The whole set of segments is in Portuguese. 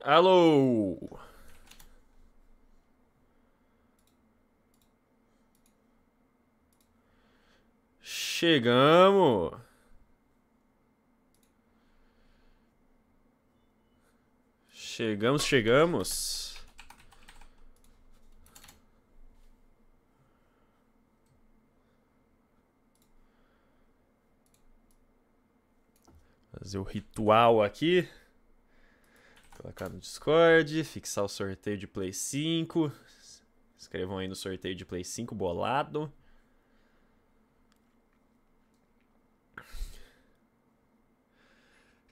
Alô! Chegamos! Chegamos, chegamos. Fazer o ritual aqui. Colocar no Discord, fixar o sorteio de Play 5. Escrevam aí no sorteio de Play 5 bolado.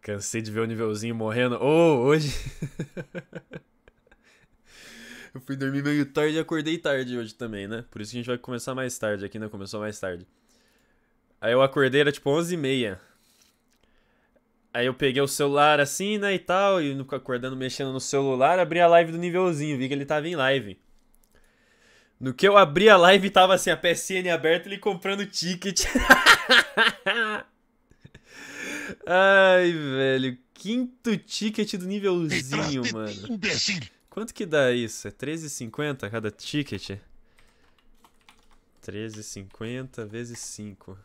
Cansei de ver o nívelzinho morrendo. Oh, hoje. eu fui dormir meio tarde e acordei tarde hoje também, né? Por isso que a gente vai começar mais tarde aqui, né? Começou mais tarde. Aí eu acordei, era tipo 11h30. Aí eu peguei o celular assim, né, e tal, e acordando, mexendo no celular, abri a live do nívelzinho, vi que ele tava em live. No que eu abri a live, tava assim, a PSN aberta, ele comprando ticket. Ai, velho, quinto ticket do nívelzinho, mano. Quanto que dá isso? É 13,50 cada ticket? 13,50 vezes 5.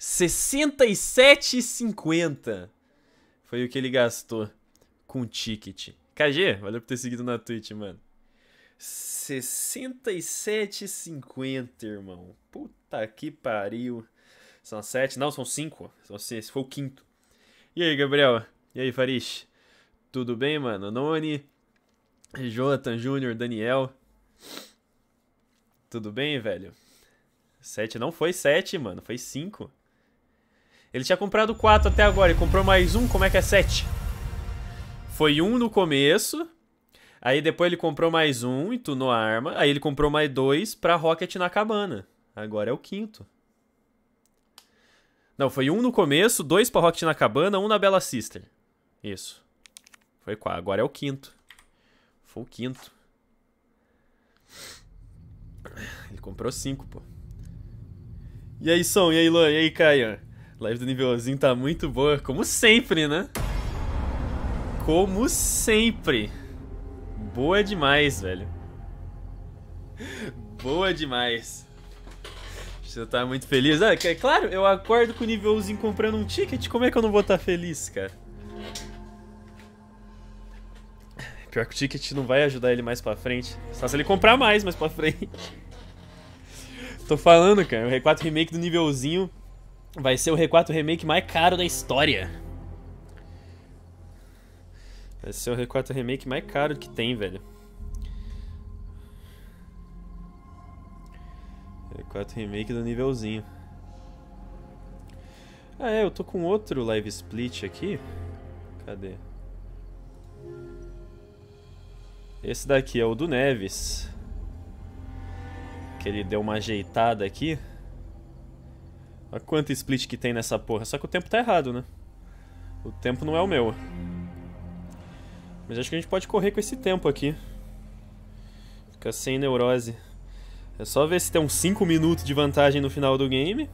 67,50 foi o que ele gastou com ticket. KG, valeu por ter seguido na Twitch, mano. 67,50, irmão. Puta que pariu. São sete? Não, são cinco. São seis. Foi o quinto. E aí, Gabriel? E aí, Farish? Tudo bem, mano? Noni, Jonathan Júnior, Daniel. Tudo bem, velho? Sete não foi sete, mano. Foi cinco. Ele tinha comprado 4 até agora, ele comprou mais um, como é que é 7? Foi um no começo, aí depois ele comprou mais um e tunou a arma, aí ele comprou mais dois pra Rocket na cabana. Agora é o quinto. Não, foi um no começo, dois pra Rocket na cabana, um na Bella Sister. Isso. Foi quatro, agora é o quinto. Foi o quinto. Ele comprou cinco, pô. E aí, Som? E aí, Luan? E aí, Caio? Live do nívelzinho tá muito boa, como sempre, né? Como sempre. Boa demais, velho. Boa demais. Você tá muito feliz? Ah, é claro, eu acordo com o nívelzinho comprando um ticket, como é que eu não vou estar tá feliz, cara? Pior que o ticket não vai ajudar ele mais pra frente. Só se ele comprar mais mais pra frente. Tô falando, cara, o R4 Remake do nívelzinho vai ser o R4 Remake mais caro da história. Vai ser o R4 Remake mais caro que tem, velho. R4 Remake do nívelzinho. Ah é, eu tô com outro Live Split aqui. Cadê? Esse daqui é o do Neves. Que ele deu uma ajeitada aqui. Olha quanto split que tem nessa porra. Só que o tempo tá errado, né? O tempo não é o meu. Mas acho que a gente pode correr com esse tempo aqui. Fica sem neurose. É só ver se tem uns 5 minutos de vantagem no final do game.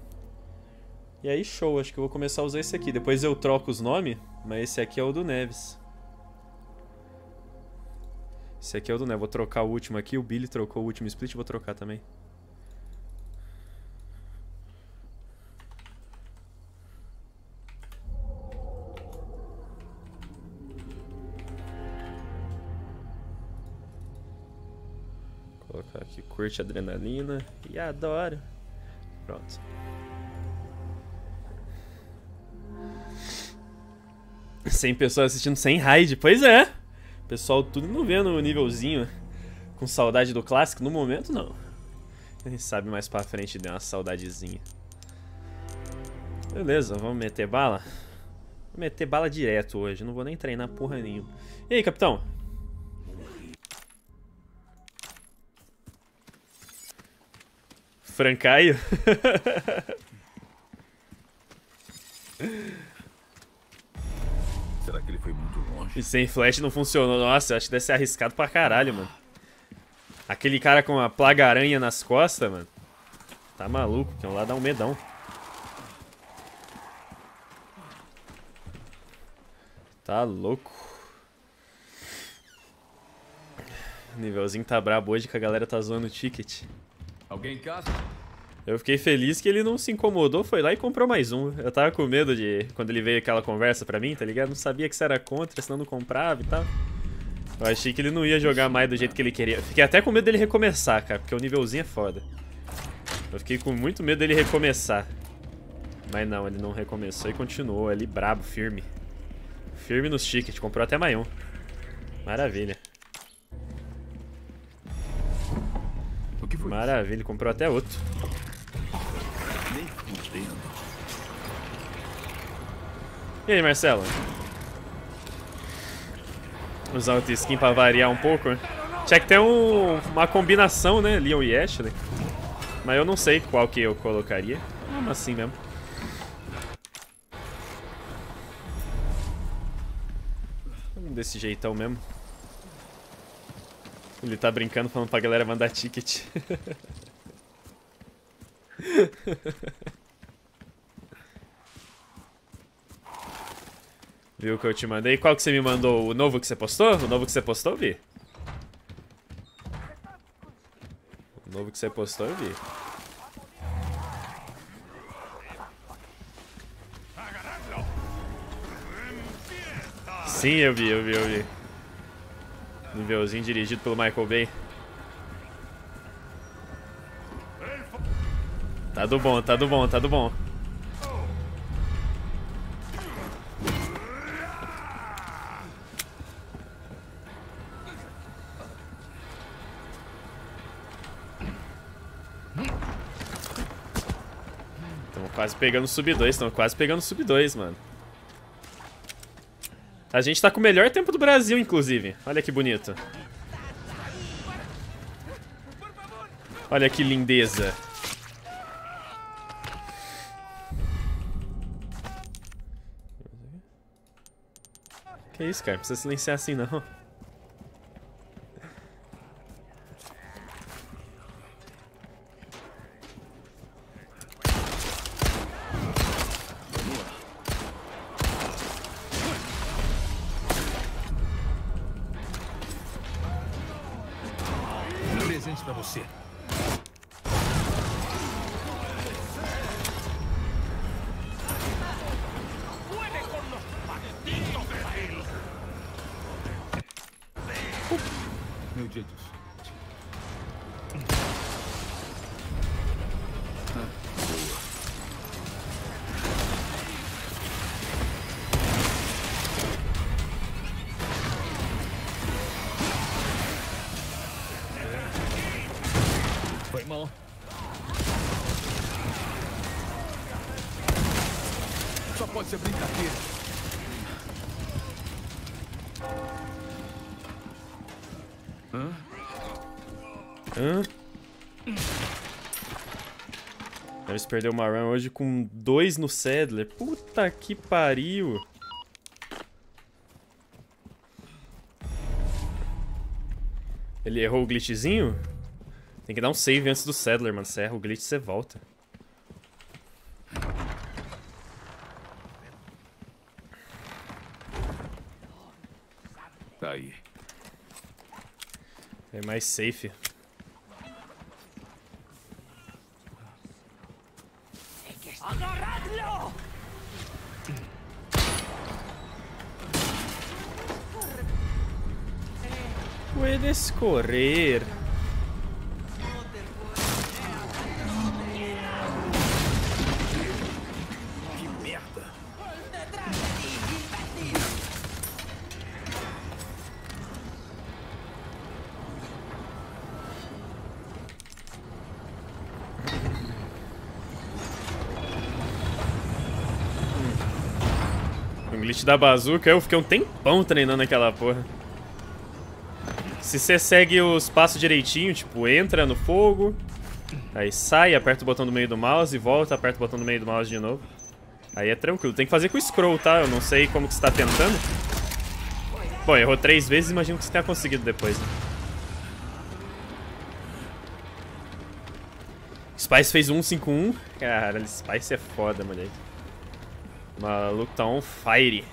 E aí show, acho que eu vou começar a usar esse aqui. Depois eu troco os nomes, mas esse aqui é o do Neves. Esse aqui é o do Neves. Vou trocar o último aqui. O Billy trocou o último split, vou trocar também. Colocar aqui, curte adrenalina e adoro. Pronto. Sem pessoas assistindo sem raid, pois é. Pessoal tudo não vendo o nívelzinho com saudade do clássico, no momento não. Quem sabe mais pra frente der uma saudadezinha. Beleza, vamos meter bala? Vou meter bala direto hoje, não vou nem treinar porra nenhuma. E aí, capitão? Francaio? Será que ele foi muito longe? E sem flash não funcionou. Nossa, eu acho que deve ser arriscado pra caralho, mano. Aquele cara com a plaga aranha nas costas, mano. Tá maluco, que é lá dá um medão. Tá louco. Nívelzinho tá brabo hoje que a galera tá zoando o ticket. Alguém em casa? Eu fiquei feliz que ele não se incomodou, foi lá e comprou mais um. Eu tava com medo de. Quando ele veio aquela conversa pra mim, tá ligado? Não sabia que você era contra, senão não comprava e tal. Eu achei que ele não ia jogar mais do jeito que ele queria. Fiquei até com medo dele recomeçar, cara, porque o nívelzinho é foda. Eu fiquei com muito medo dele recomeçar. Mas não, ele não recomeçou e continuou ali brabo, firme. Firme nos tickets, comprou até mais um. Maravilha. Foi? Maravilha, comprou até outro. Nem fudendo. E aí, Marcelo? Usar outra skin pra variar um pouco. né? Tinha que ter um- uma combinação, né? Leon e Ashley. Mas eu não sei qual que eu colocaria. Vamos assim mesmo. Vamos desse jeitão mesmo. Ele tá brincando falando pra galera mandar ticket. Viu o que eu te mandei? Qual que você me mandou? O novo que você postou? O novo que você postou, Vi? O novo que você postou, vi. Sim, eu vi, eu vi, eu vi. Nívelzinho dirigido pelo Michael Bay. Tá do bom, tá do bom, tá do bom. Estamos quase pegando sub 2, estamos quase pegando sub 2, mano. A gente tá com o melhor tempo do Brasil, inclusive. Olha que bonito. Olha que lindeza. Que isso, cara? Não precisa silenciar assim, não. Perdeu uma run hoje com dois no Sadler. Puta que pariu. Ele errou o glitchzinho? Tem que dar um save antes do Sadler, mano. Você erra o glitch, você volta. Tá aí. É mais safe. Correr. Que merda. O glitch da bazuca, eu fiquei um tempão treinando aquela porra. Se você segue os passos direitinho, tipo, entra no fogo, aí sai, aperta o botão do meio do mouse e volta, aperta o botão do meio do mouse de novo. Aí é tranquilo. Tem que fazer com o scroll, tá? Eu não sei como que você tá tentando. Bom, errou três vezes, imagino que você tenha conseguido depois. Né? Spice fez 151. Caralho, Spice é foda, moleque. O maluco tá on fire.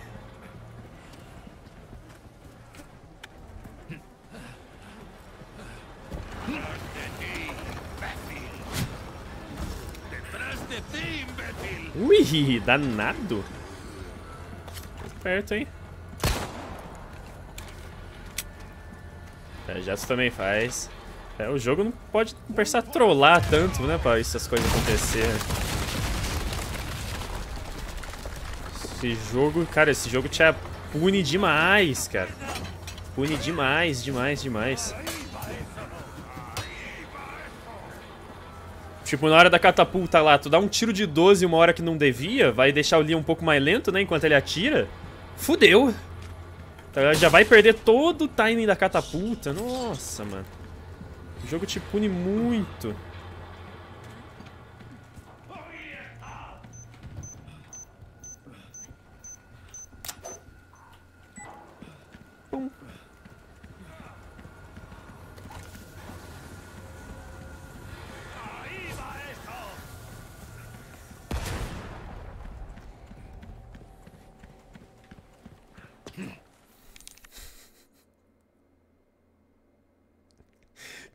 Ui, danado. Perto, hein? É, Jetsu também faz. É, o jogo não pode precisar trollar tanto, né, pra essas coisas acontecerem. Esse jogo, cara, esse jogo te pune demais, cara. Pune demais, demais, demais. Tipo, na hora da catapulta lá, tu dá um tiro de 12 uma hora que não devia, vai deixar o Lee um pouco mais lento, né, enquanto ele atira. Fudeu! Então, já vai perder todo o timing da catapulta. Nossa, mano. O jogo te pune muito.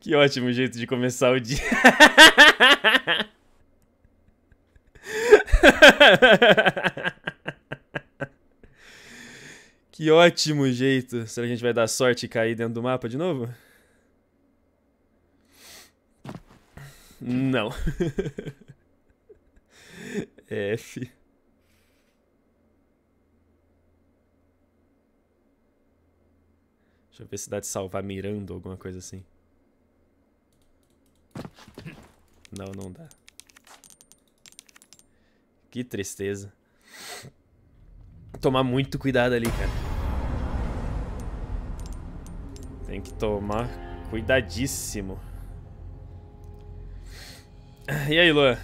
Que ótimo jeito de começar o dia. que ótimo jeito. Será que a gente vai dar sorte e cair dentro do mapa de novo? Não. F. Deixa eu ver se dá de salvar mirando alguma coisa assim. Não, não dá. Que tristeza. Tomar muito cuidado ali, cara. Tem que tomar cuidadíssimo. E aí, Luan?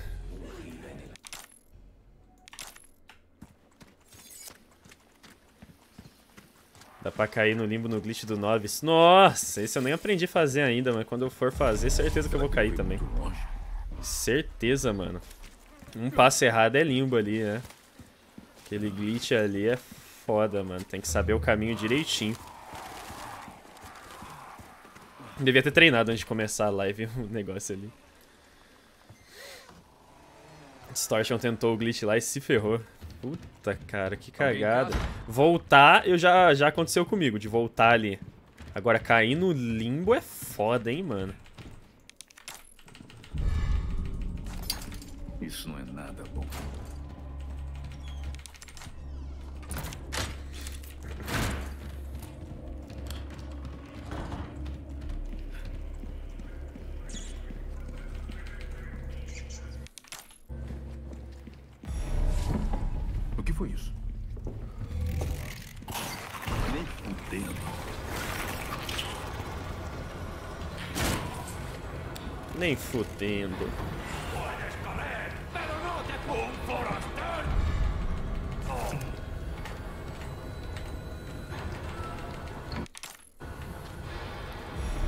Dá pra cair no limbo no glitch do Novice. Nossa, esse eu nem aprendi a fazer ainda, mas quando eu for fazer, certeza que eu vou cair também. Certeza, mano. Um passo errado é limbo ali, né? Aquele glitch ali é foda, mano. Tem que saber o caminho direitinho. Devia ter treinado antes de começar a live o negócio ali. Distortion tentou o glitch lá e se ferrou. Puta, cara, que cagada. Voltar, eu já, já aconteceu comigo, de voltar ali. Agora, cair no limbo é foda, hein, mano. Isso não é foi isso? Nem fudendo. Nem fudendo.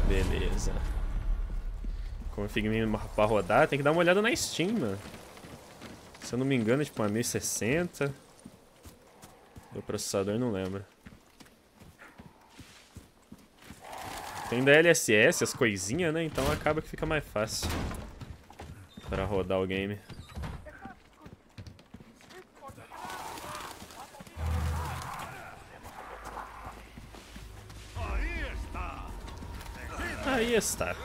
Beleza. Como Figma pra rodar, tem que dar uma olhada na Steam, mano. Se eu não me engano, é tipo uma 1060. Processador não lembra. Tem DLSS, as coisinhas, né? Então acaba que fica mais fácil para rodar o game. Aí está.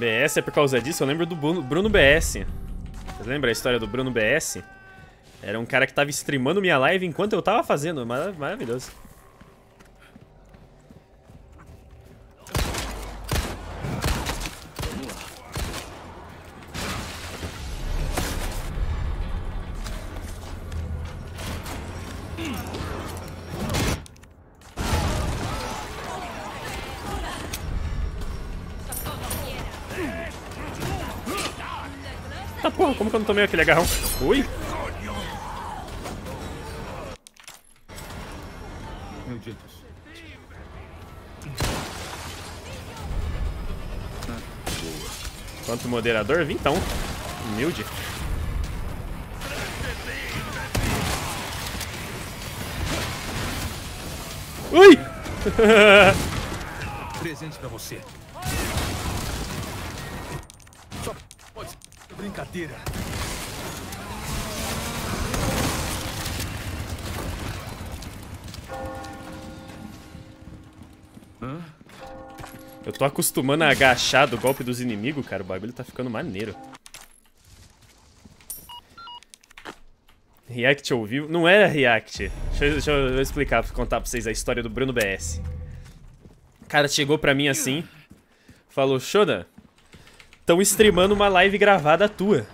BS é por causa disso, eu lembro do Bruno, BS. Vocês lembram a história do Bruno BS? Era um cara que tava streamando minha live enquanto eu tava fazendo. Mara- Maravilhoso. Tomei aquele agarrão? Ui! Malditos. Quanto moderador? Vintão. Humilde. Ui! Presente pra você. Só pode brincadeira. Tô acostumando a agachar do golpe dos inimigos, cara. O bagulho tá ficando maneiro. React ao vivo? Não era React. Deixa eu, deixa eu explicar, contar pra vocês a história do Bruno BS. O cara chegou pra mim assim, falou, Shoda, tão streamando uma live gravada tua.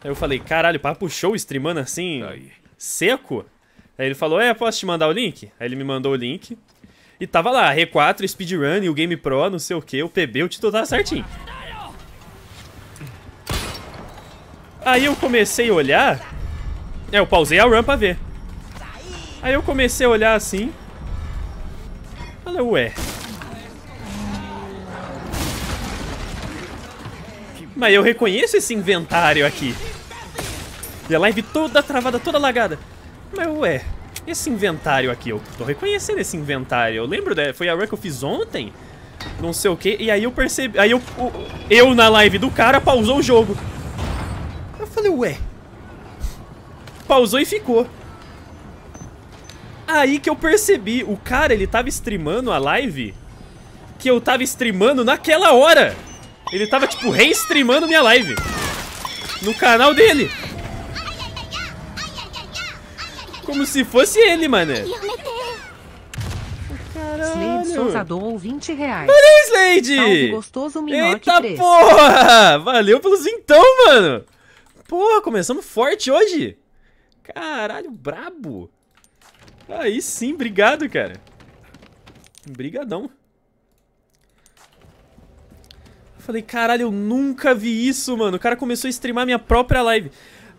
Aí eu falei, caralho, papo show streamando assim, Aí. seco? Aí ele falou, é, posso te mandar o link? Aí ele me mandou o link. E tava lá, R4, speedrun, e o Game Pro, não sei o que, o PB, o título tava certinho. Aí eu comecei a olhar. É, eu pausei a run pra ver. Aí eu comecei a olhar assim. Falei, ué. Mas eu reconheço esse inventário aqui. E a live toda travada, toda lagada. Mas ué, esse inventário aqui, eu tô reconhecendo esse inventário. Eu lembro, né, foi a run que eu fiz ontem. Não sei o que. E aí eu percebi. Aí eu, eu na live do cara pausou o jogo. Eu falei, ué. Pausou e ficou. Aí que eu percebi, o cara, ele tava streamando a live que eu tava streamando naquela hora. Ele tava, tipo, re-streamando minha live. No canal dele. Como se fosse ele, mano. Slade Souza doou 20 reais. Valeu, Salve Slade! gostoso Eita 3. porra! Valeu pelos então, mano! Porra, começamos forte hoje! Caralho, brabo! Aí sim, obrigado, cara. Brigadão. Falei, caralho, eu nunca vi isso, mano. O cara começou a streamar minha própria live.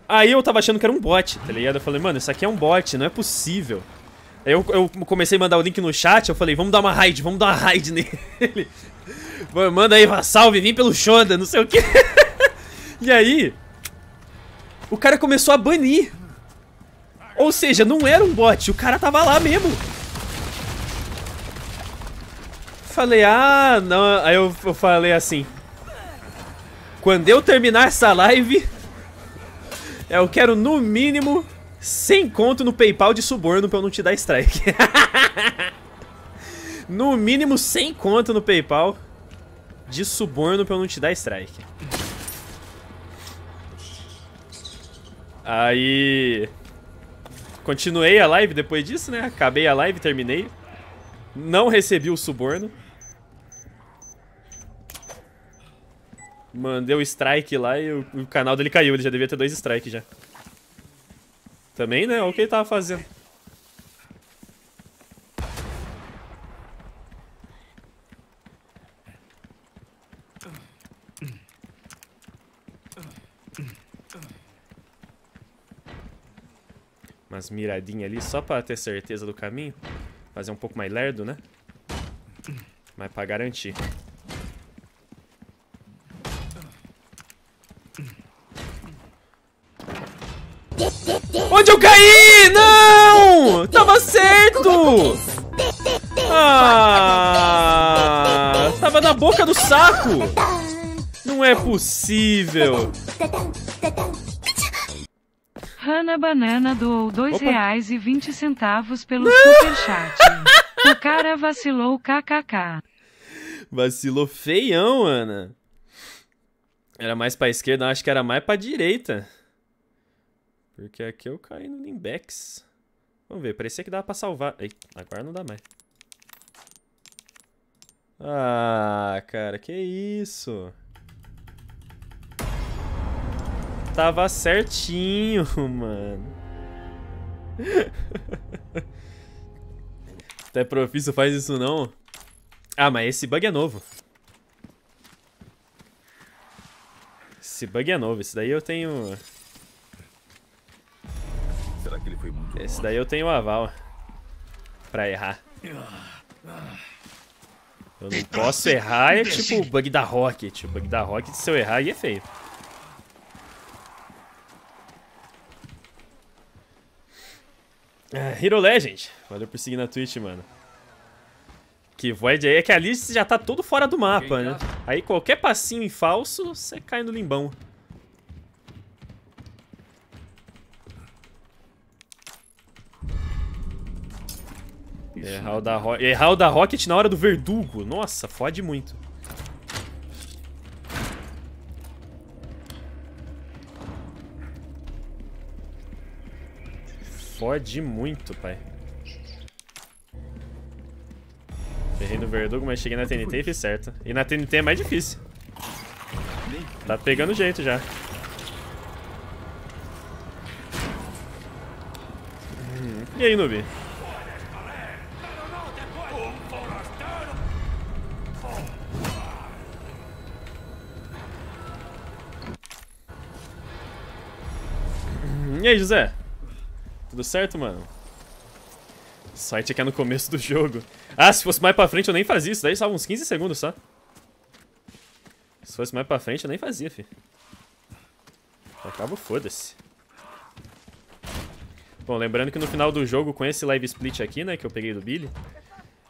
Aí eu tava achando que era um bot, tá ligado? Eu falei, mano, isso aqui é um bot, não é possível. Aí eu, eu comecei a mandar o link no chat, eu falei, vamos dar uma raid, vamos dar uma raid nele. Manda aí, salve, vim pelo Shoda, não sei o que. e aí, o cara começou a banir. Ou seja, não era um bot, o cara tava lá mesmo. Falei, ah, não. Aí eu, eu falei assim. Quando eu terminar essa live, eu quero no mínimo 100 conto no PayPal de suborno pra eu não te dar strike. no mínimo 100 conto no PayPal de suborno pra eu não te dar strike. Aí. Continuei a live depois disso, né? Acabei a live, terminei. Não recebi o suborno. Mandei o strike lá e o, o canal dele caiu. Ele já devia ter dois strikes já. Também, né? Olha o que ele tava fazendo. Umas miradinhas ali só pra ter certeza do caminho. Fazer um pouco mais lerdo, né? Mas pra garantir. Onde eu caí? Não! Tava certo! Ah! Tava na boca do saco! Não é possível! Hanna Banana doou dois Opa. reais e vinte centavos pelo superchat. O cara vacilou kkk. Vacilou feião, Ana. Era mais pra esquerda, acho que era mais pra direita. Porque aqui eu caí no Limbex. Vamos ver, parecia que dava pra salvar. Ei, agora não dá mais. Ah, cara, que isso? Tava certinho, mano. Até profício faz isso não? Ah, mas esse bug é novo. Esse bug é novo, esse daí eu tenho. Será que ele foi muito Esse longe? daí eu tenho aval. Pra errar. Eu não posso errar, é tipo o bug da Rocket. O bug da Rocket, se eu errar, aí é feio. Ah, Hero Legend. Valeu por seguir na Twitch, mano. Que Void aí é que ali você já tá todo fora do mapa, né? Aí qualquer passinho em falso, você cai no limbão. Errar o, da Ro- Errar o da Rocket na hora do verdugo. Nossa, fode muito. Fode muito, pai. Errei no verdugo, mas cheguei na TNT e fiz certo. E na TNT é mais difícil. Tá pegando jeito já. E aí, Nubi? E aí, José? Tudo certo, mano? Sorte é que é no começo do jogo. Ah, se fosse mais pra frente eu nem fazia isso. Daí salva uns 15 segundos só. Se fosse mais pra frente eu nem fazia, fi. Acaba foda-se. Bom, lembrando que no final do jogo, com esse live split aqui, né, que eu peguei do Billy,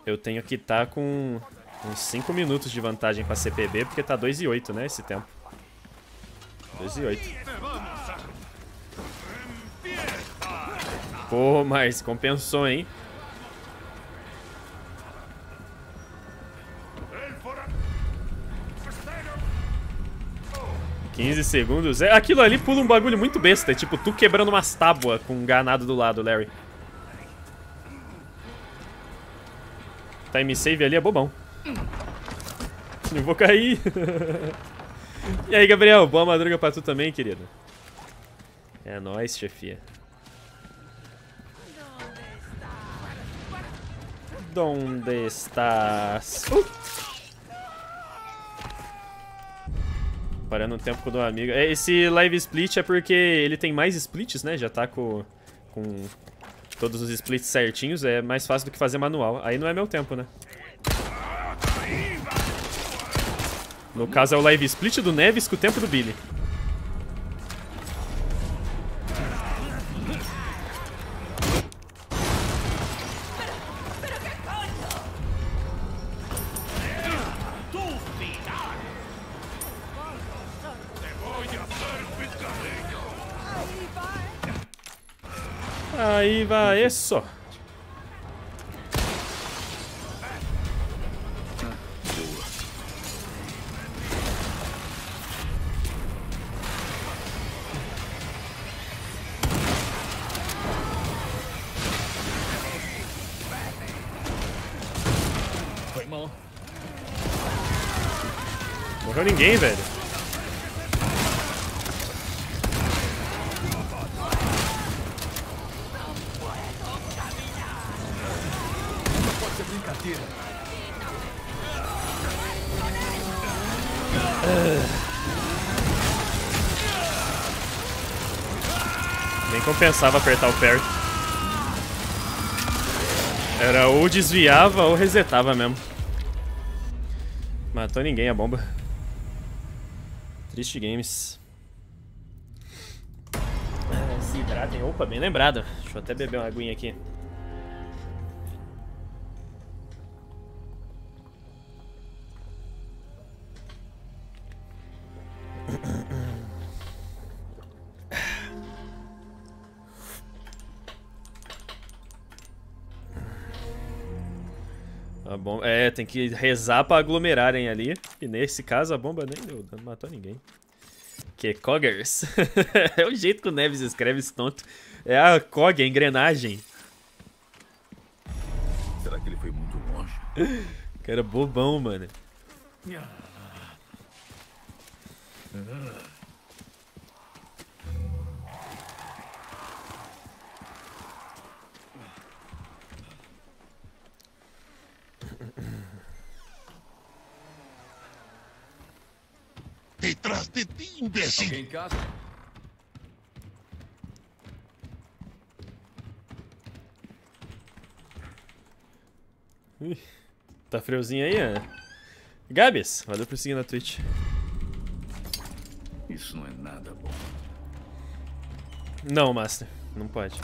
eu tenho que estar com uns 5 minutos de vantagem pra CPB, porque tá 2 e 8, né, esse tempo. 2 e 8. Pô, mas compensou, hein? Quinze segundos. É, aquilo ali pula um bagulho muito besta. É tipo tu quebrando umas tábuas com um ganado do lado, Larry. Time save ali é bobão. Eu vou cair. e aí, Gabriel? Boa madruga pra tu também, querido. É nóis, chefia. Donde estás? Parando um tempo o do amigo. É, Esse live split é porque ele tem mais splits, né? Já tá com, com todos os splits certinhos. É mais fácil do que fazer manual. Aí não é meu tempo, né? No caso é o live split do Neves com o tempo do Billy. Aí vai, isso. Foi mal. Morreu ninguém, velho. Compensava apertar o parry. Era ou desviava ou resetava mesmo. Matou ninguém a bomba. Triste games. Ah, Se hidratem. Opa, bem lembrado. Deixa eu até beber uma aguinha aqui. A bomba... É, tem que rezar pra aglomerarem ali. E nesse caso a bomba nem deu, não matou ninguém. Que Coggers. é o jeito que o Neves escreve esse tonto. É a Cog, a engrenagem. Será que ele foi muito longe? Cara bobão, mano. Detrás de ti, imbécil. Alguém em casa? Ih, tá friozinho aí, Ana? Gabs, valeu por seguir na Twitch. Isso não é nada bom. Não, Master, não pode.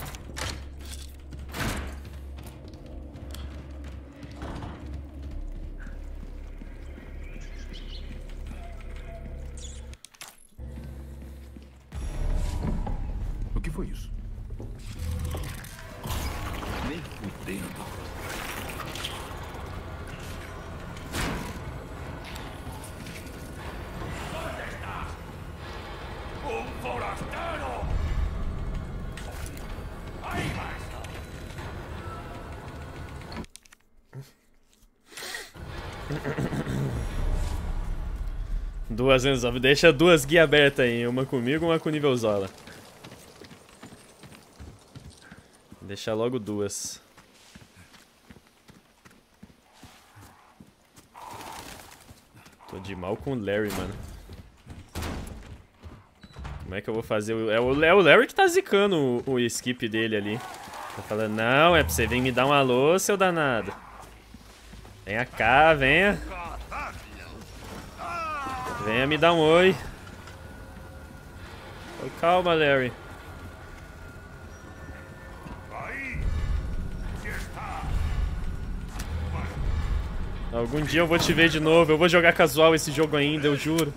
Duas Enzo, deixa duas guias abertas aí, uma comigo uma com o nível Zola. Deixa logo duas. Tô de mal com o Larry, mano. Como é que eu vou fazer? É o, é o Larry que tá zicando o, o skip dele ali. Tá falando, não, é pra você vir me dar um alô, seu danado. Venha cá, venha. Venha me dar um oi. Oi, calma, Larry. Algum dia eu vou te ver de novo. Eu vou jogar casual esse jogo ainda, eu juro.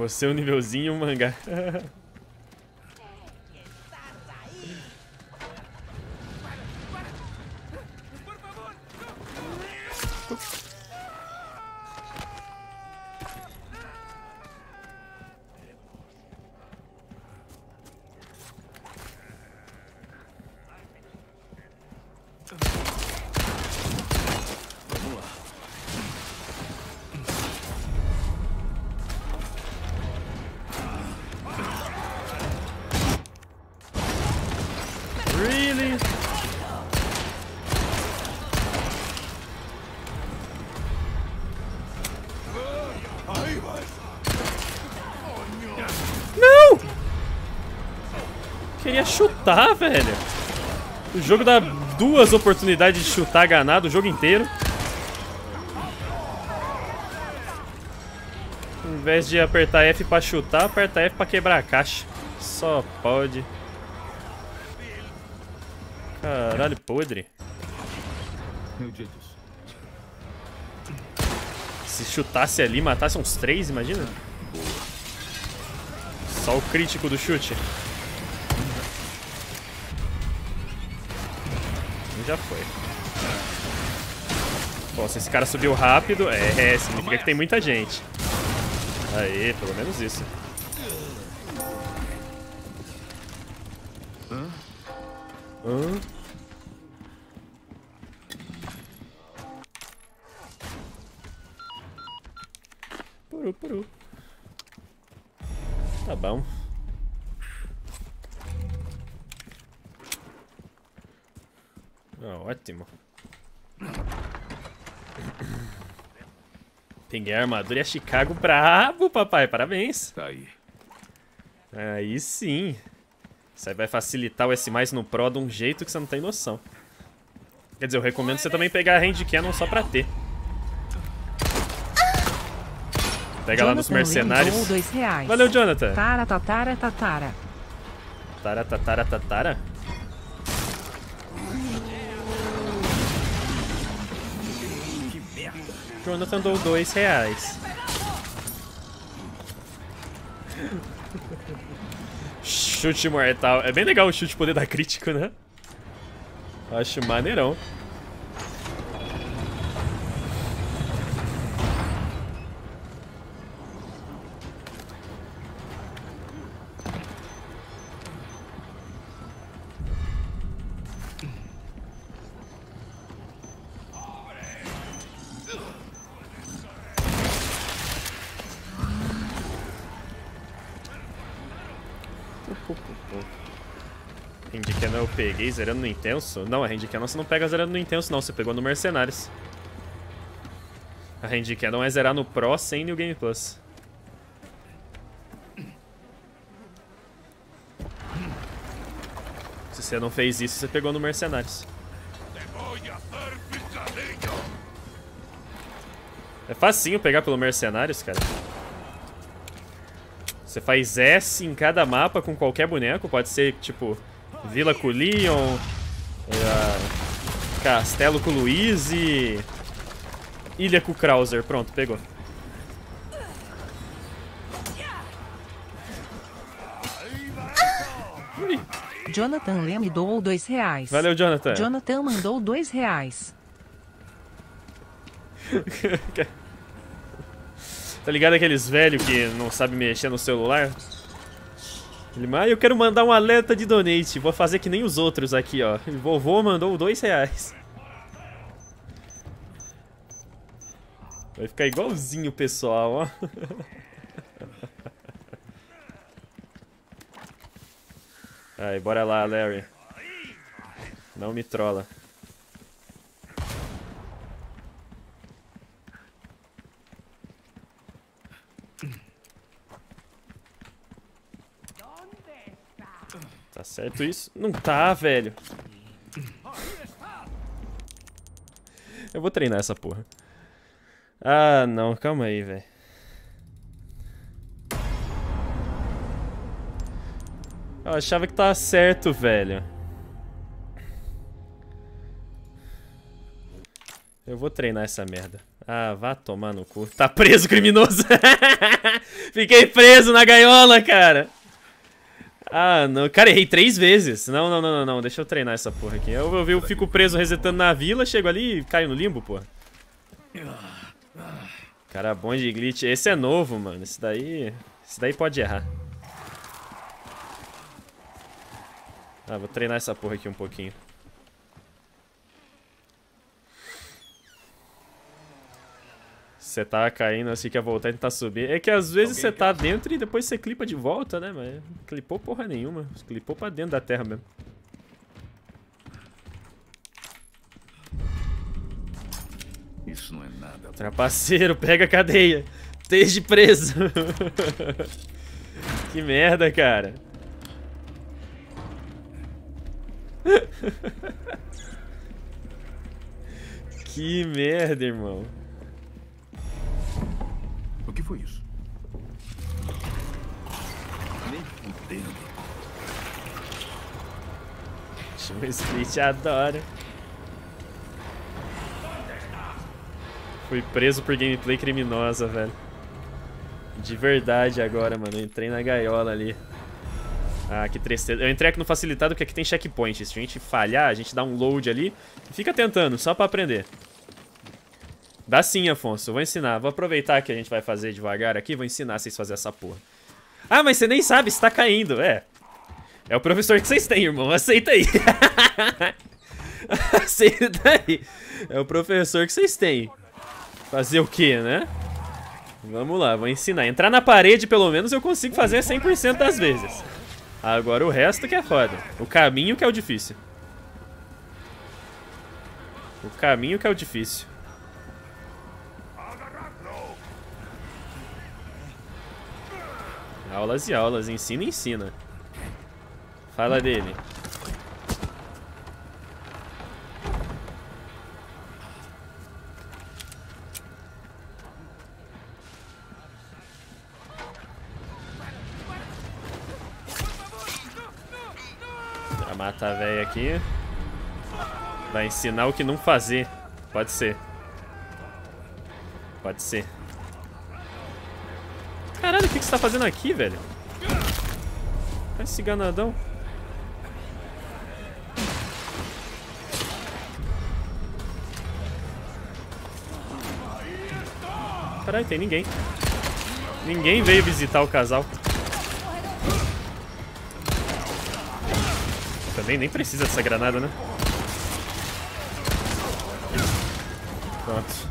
Você é um nívelzinho mangá. Chutar, velho. O jogo dá duas oportunidades de chutar ganado o jogo inteiro. Em vez de apertar F pra chutar, aperta F pra quebrar a caixa. Só pode. Caralho, podre. Se chutasse ali, matasse uns três, imagina? Só o crítico do chute. Já foi. Bom, se esse cara subiu rápido, é, significa que tem muita gente. Aê, pelo menos isso. Peguei a armadura e a Chicago brabo, papai. Parabéns. Tá aí. Aí sim. Isso aí vai facilitar o S+, no Pro de um jeito que você não tem noção. Quer dizer, eu recomendo você também pegar a Hand Cannon só pra ter. Pega lá nos Jonathan mercenários. Valeu, Jonathan. Tara, tatara, tatara. Tara, tatara, tatara. Jonathan dou dois reais. Chute mortal. É bem legal o chute poder dar crítico, né? Acho maneirão. Peguei zerando no Intenso? Não, a Handcannon você não pega zerando no Intenso não, você pegou no Mercenários. A Handcannon é zerar no Pro sem New Game Plus. Se você não fez isso, você pegou no Mercenários. É facinho pegar pelo Mercenários, cara. Você faz S em cada mapa com qualquer boneco. Pode ser, tipo, Vila com Leon, é, Castelo com Luiz e... Ilha com Krauser. Pronto, pegou. Jonathan Leme doou dois reais. Valeu, Jonathan. Jonathan mandou dois reais. Tá ligado aqueles velhos que não sabem mexer no celular? Ah, eu quero mandar um alerta de donate. Vou fazer que nem os outros aqui, ó. Vovô mandou dois reais. Vai ficar igualzinho pessoal, ó. Aí, bora lá, Larry. Não me trola. Tá certo isso? Não tá, velho. Eu vou treinar essa porra. Ah, não. Calma aí, velho. Eu achava que tava certo, velho. Eu vou treinar essa merda. Ah, vá tomar no cu. Tá preso, criminoso! Fiquei preso na gaiola, cara! Ah, não. Cara, errei três vezes. Não, não, não, não, não. Deixa eu treinar essa porra aqui. Eu, eu, eu fico preso resetando na vila, chego ali e caio no limbo, porra. Cara bom de glitch. Esse é novo, mano. Esse daí... Esse daí pode errar. Ah, vou treinar essa porra aqui um pouquinho. Você tá caindo assim, quer voltar e tentar subir. É que às vezes você tá dentro e depois você clipa de volta, né? Mas clipou porra nenhuma. Clipou pra dentro da terra mesmo. Isso não é nada. Trapaceiro, pega a cadeia. Esteja preso. que merda, cara. que merda, irmão. O que foi isso? Nem fudendo. O Split adora. Fui preso por gameplay criminosa, velho. De verdade agora, mano. Eu entrei na gaiola ali. Ah, que tristeza. Eu entrei aqui no facilitado porque aqui tem checkpoint. Se a gente falhar, a gente dá um load ali e fica tentando, só pra aprender. Dá sim, Afonso. Vou ensinar. Vou aproveitar que a gente vai fazer devagar aqui. Vou ensinar vocês a fazer essa porra. Ah, mas você nem sabe se tá caindo. É. É o professor que vocês têm, irmão. Aceita aí. Aceita aí. É o professor que vocês têm. Fazer o quê, né? Vamos lá, vou ensinar. Entrar na parede, pelo menos, eu consigo fazer 100% das vezes. Agora o resto que é foda. O caminho que é o difícil. O caminho que é o difícil. Aulas e aulas, ensina e ensina. Fala dele. Pra matar a véia aqui. Vai ensinar o que não fazer. Pode ser. Pode ser. Caralho, o que, que você tá fazendo aqui, velho? Esse ganadão. Caralho, tem ninguém. Ninguém veio visitar o casal. Também nem precisa dessa granada, né? Pronto.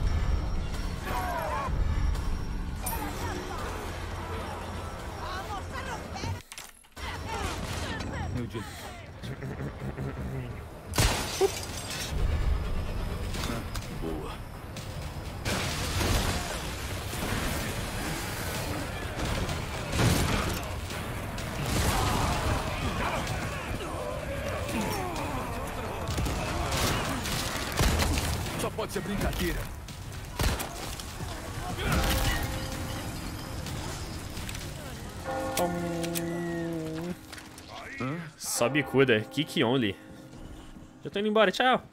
Bicuda. Kick only. Já tô indo embora, tchau.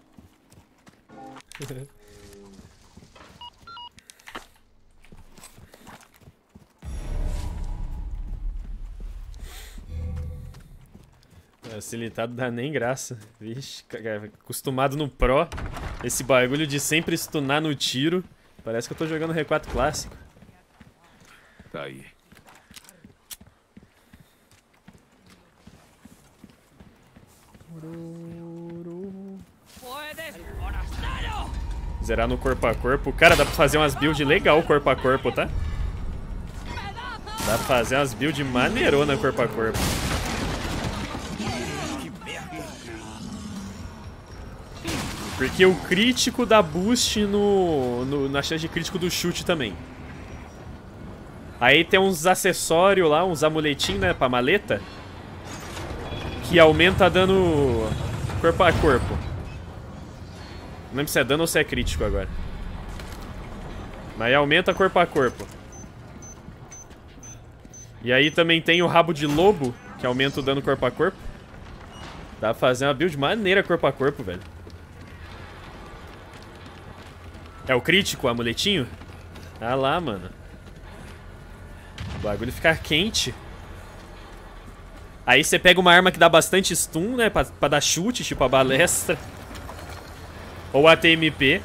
Facilitado dá nem graça. Vixe, acostumado no Pro. Esse bagulho de sempre stunar no tiro. Parece que eu tô jogando R4 clássico. Tá aí. Zerar no corpo a corpo. Cara, dá pra fazer umas builds legal corpo a corpo, tá? Dá pra fazer umas builds maneirona corpo a corpo. Porque o crítico dá boost no, no, na chance de crítico do chute também. Aí tem uns acessórios lá, uns amuletinhos, né, pra maleta. Que aumenta dano corpo a corpo. Não lembro se é dano ou se é crítico agora. Mas aumenta corpo a corpo. E aí também tem o rabo de lobo, que aumenta o dano corpo a corpo. Dá pra fazer uma build maneira corpo a corpo, velho. É o crítico, o amuletinho? Ah lá, mano. O bagulho ficar quente. Aí você pega uma arma que dá bastante stun, né? Pra, pra dar chute, tipo a balestra. Ou a TMP.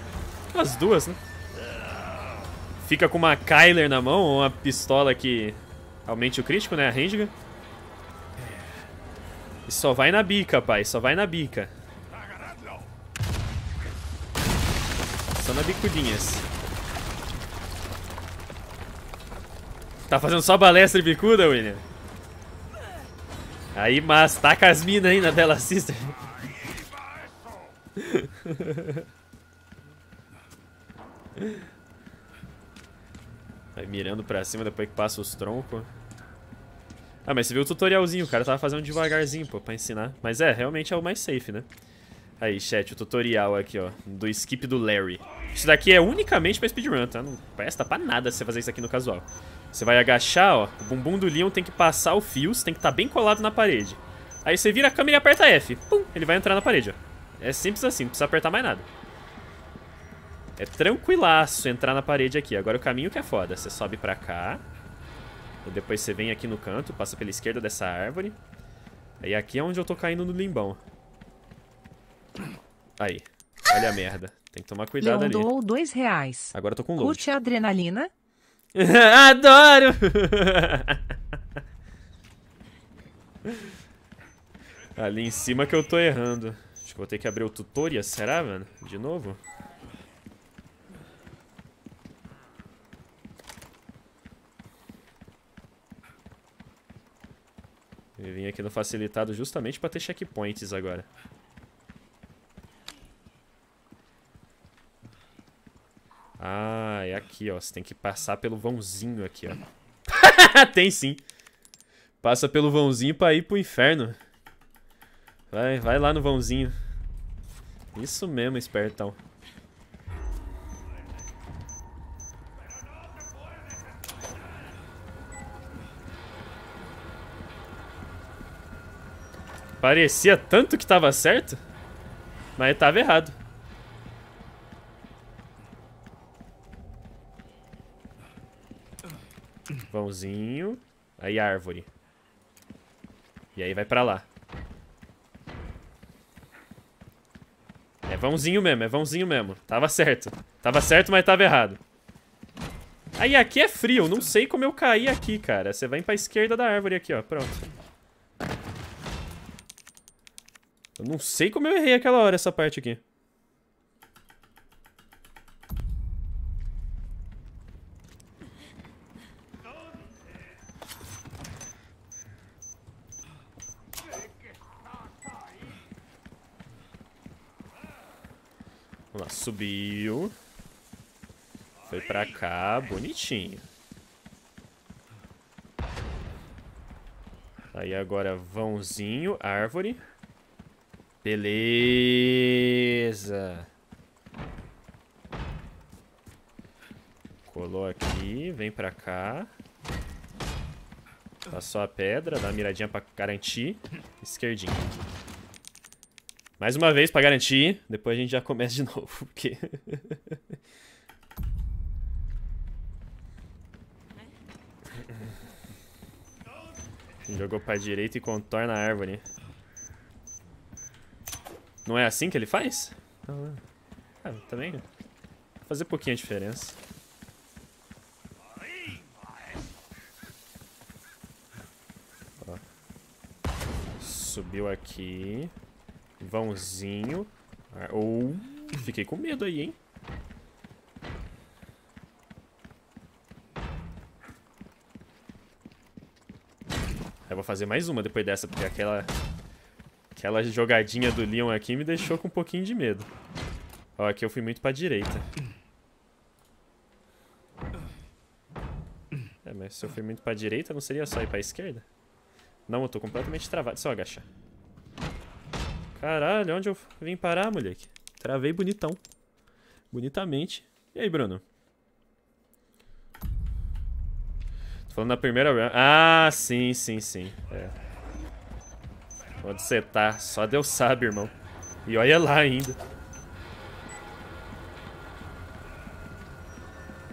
As duas, né? Fica com uma Kyler na mão, ou uma pistola que aumente o crítico, né? A Handgun. E só vai na bica, pai. Só vai na bica. Só na bicudinhas. Tá fazendo só balestra e bicuda, William? Aí, mas taca as minas aí na Bela Sister. Vai mirando pra cima depois que passa os troncos. Ah, mas você viu o tutorialzinho, o cara tava fazendo devagarzinho, pô, pra ensinar. Mas é, realmente é o mais safe, né? Aí, chat, o tutorial aqui, ó, do skip do Larry. Isso daqui é unicamente pra speedrun, tá? Não presta pra nada você fazer isso aqui no casual. Você vai agachar, ó, o bumbum do Leon tem que passar o fio, tem que estar tá bem colado na parede. Aí você vira a câmera e aperta F. Pum, ele vai entrar na parede, ó. É simples assim, não precisa apertar mais nada. É tranquilaço entrar na parede aqui. Agora o caminho que é foda. Você sobe pra cá. E depois você vem aqui no canto, passa pela esquerda dessa árvore. Aí aqui é onde eu tô caindo no limbão. Aí. Olha a merda. Tem que tomar cuidado Leon ali. doou dois reais. Agora eu tô com load. Curte a adrenalina? Adoro! Ali em cima que eu tô errando. Acho que vou ter que abrir o tutorial, será, mano? De novo? Eu vim aqui no facilitado justamente pra ter checkpoints agora. Ah, é aqui, ó. Você tem que passar pelo vãozinho aqui, ó. tem sim. Passa pelo vãozinho pra ir pro inferno. Vai, vai lá no vãozinho. Isso mesmo, espertão. Parecia tanto que tava certo, mas tava errado. Vãozinho. Aí árvore. E aí vai pra lá. Vãozinho mesmo, é vãozinho mesmo. Tava certo. Tava certo, mas tava errado. Aí aqui é frio, não sei como eu caí aqui, cara. Você vai pra esquerda da árvore aqui, ó. Pronto. Eu não sei como eu errei aquela hora essa parte aqui. Subiu. Foi pra cá, bonitinho. Aí agora vãozinho, árvore. Beleza. Colou aqui, vem pra cá. Passou a pedra, dá uma miradinha pra garantir. Esquerdinho. Mais uma vez pra garantir, depois a gente já começa de novo, porque... Jogou pra direita e contorna a árvore. Não é assim que ele faz? Ah, também. Vai fazer pouquinha diferença. Ó. Subiu aqui. Vãozinho. Ah, Ou. Fiquei com medo aí, hein? Eu vou fazer mais uma depois dessa, porque aquela... Aquela jogadinha do Leon aqui me deixou com um pouquinho de medo. Ó, aqui eu fui muito pra direita. É, mas se eu fui muito pra direita, não seria só ir pra esquerda? Não, eu tô completamente travado. Só agachar. Caralho, onde eu vim parar, moleque? Travei bonitão. Bonitamente. E aí, Bruno? Tô falando na primeira. Ah, sim, sim, sim. É. Onde você tá? Só Deus sabe, irmão. E olha lá ainda.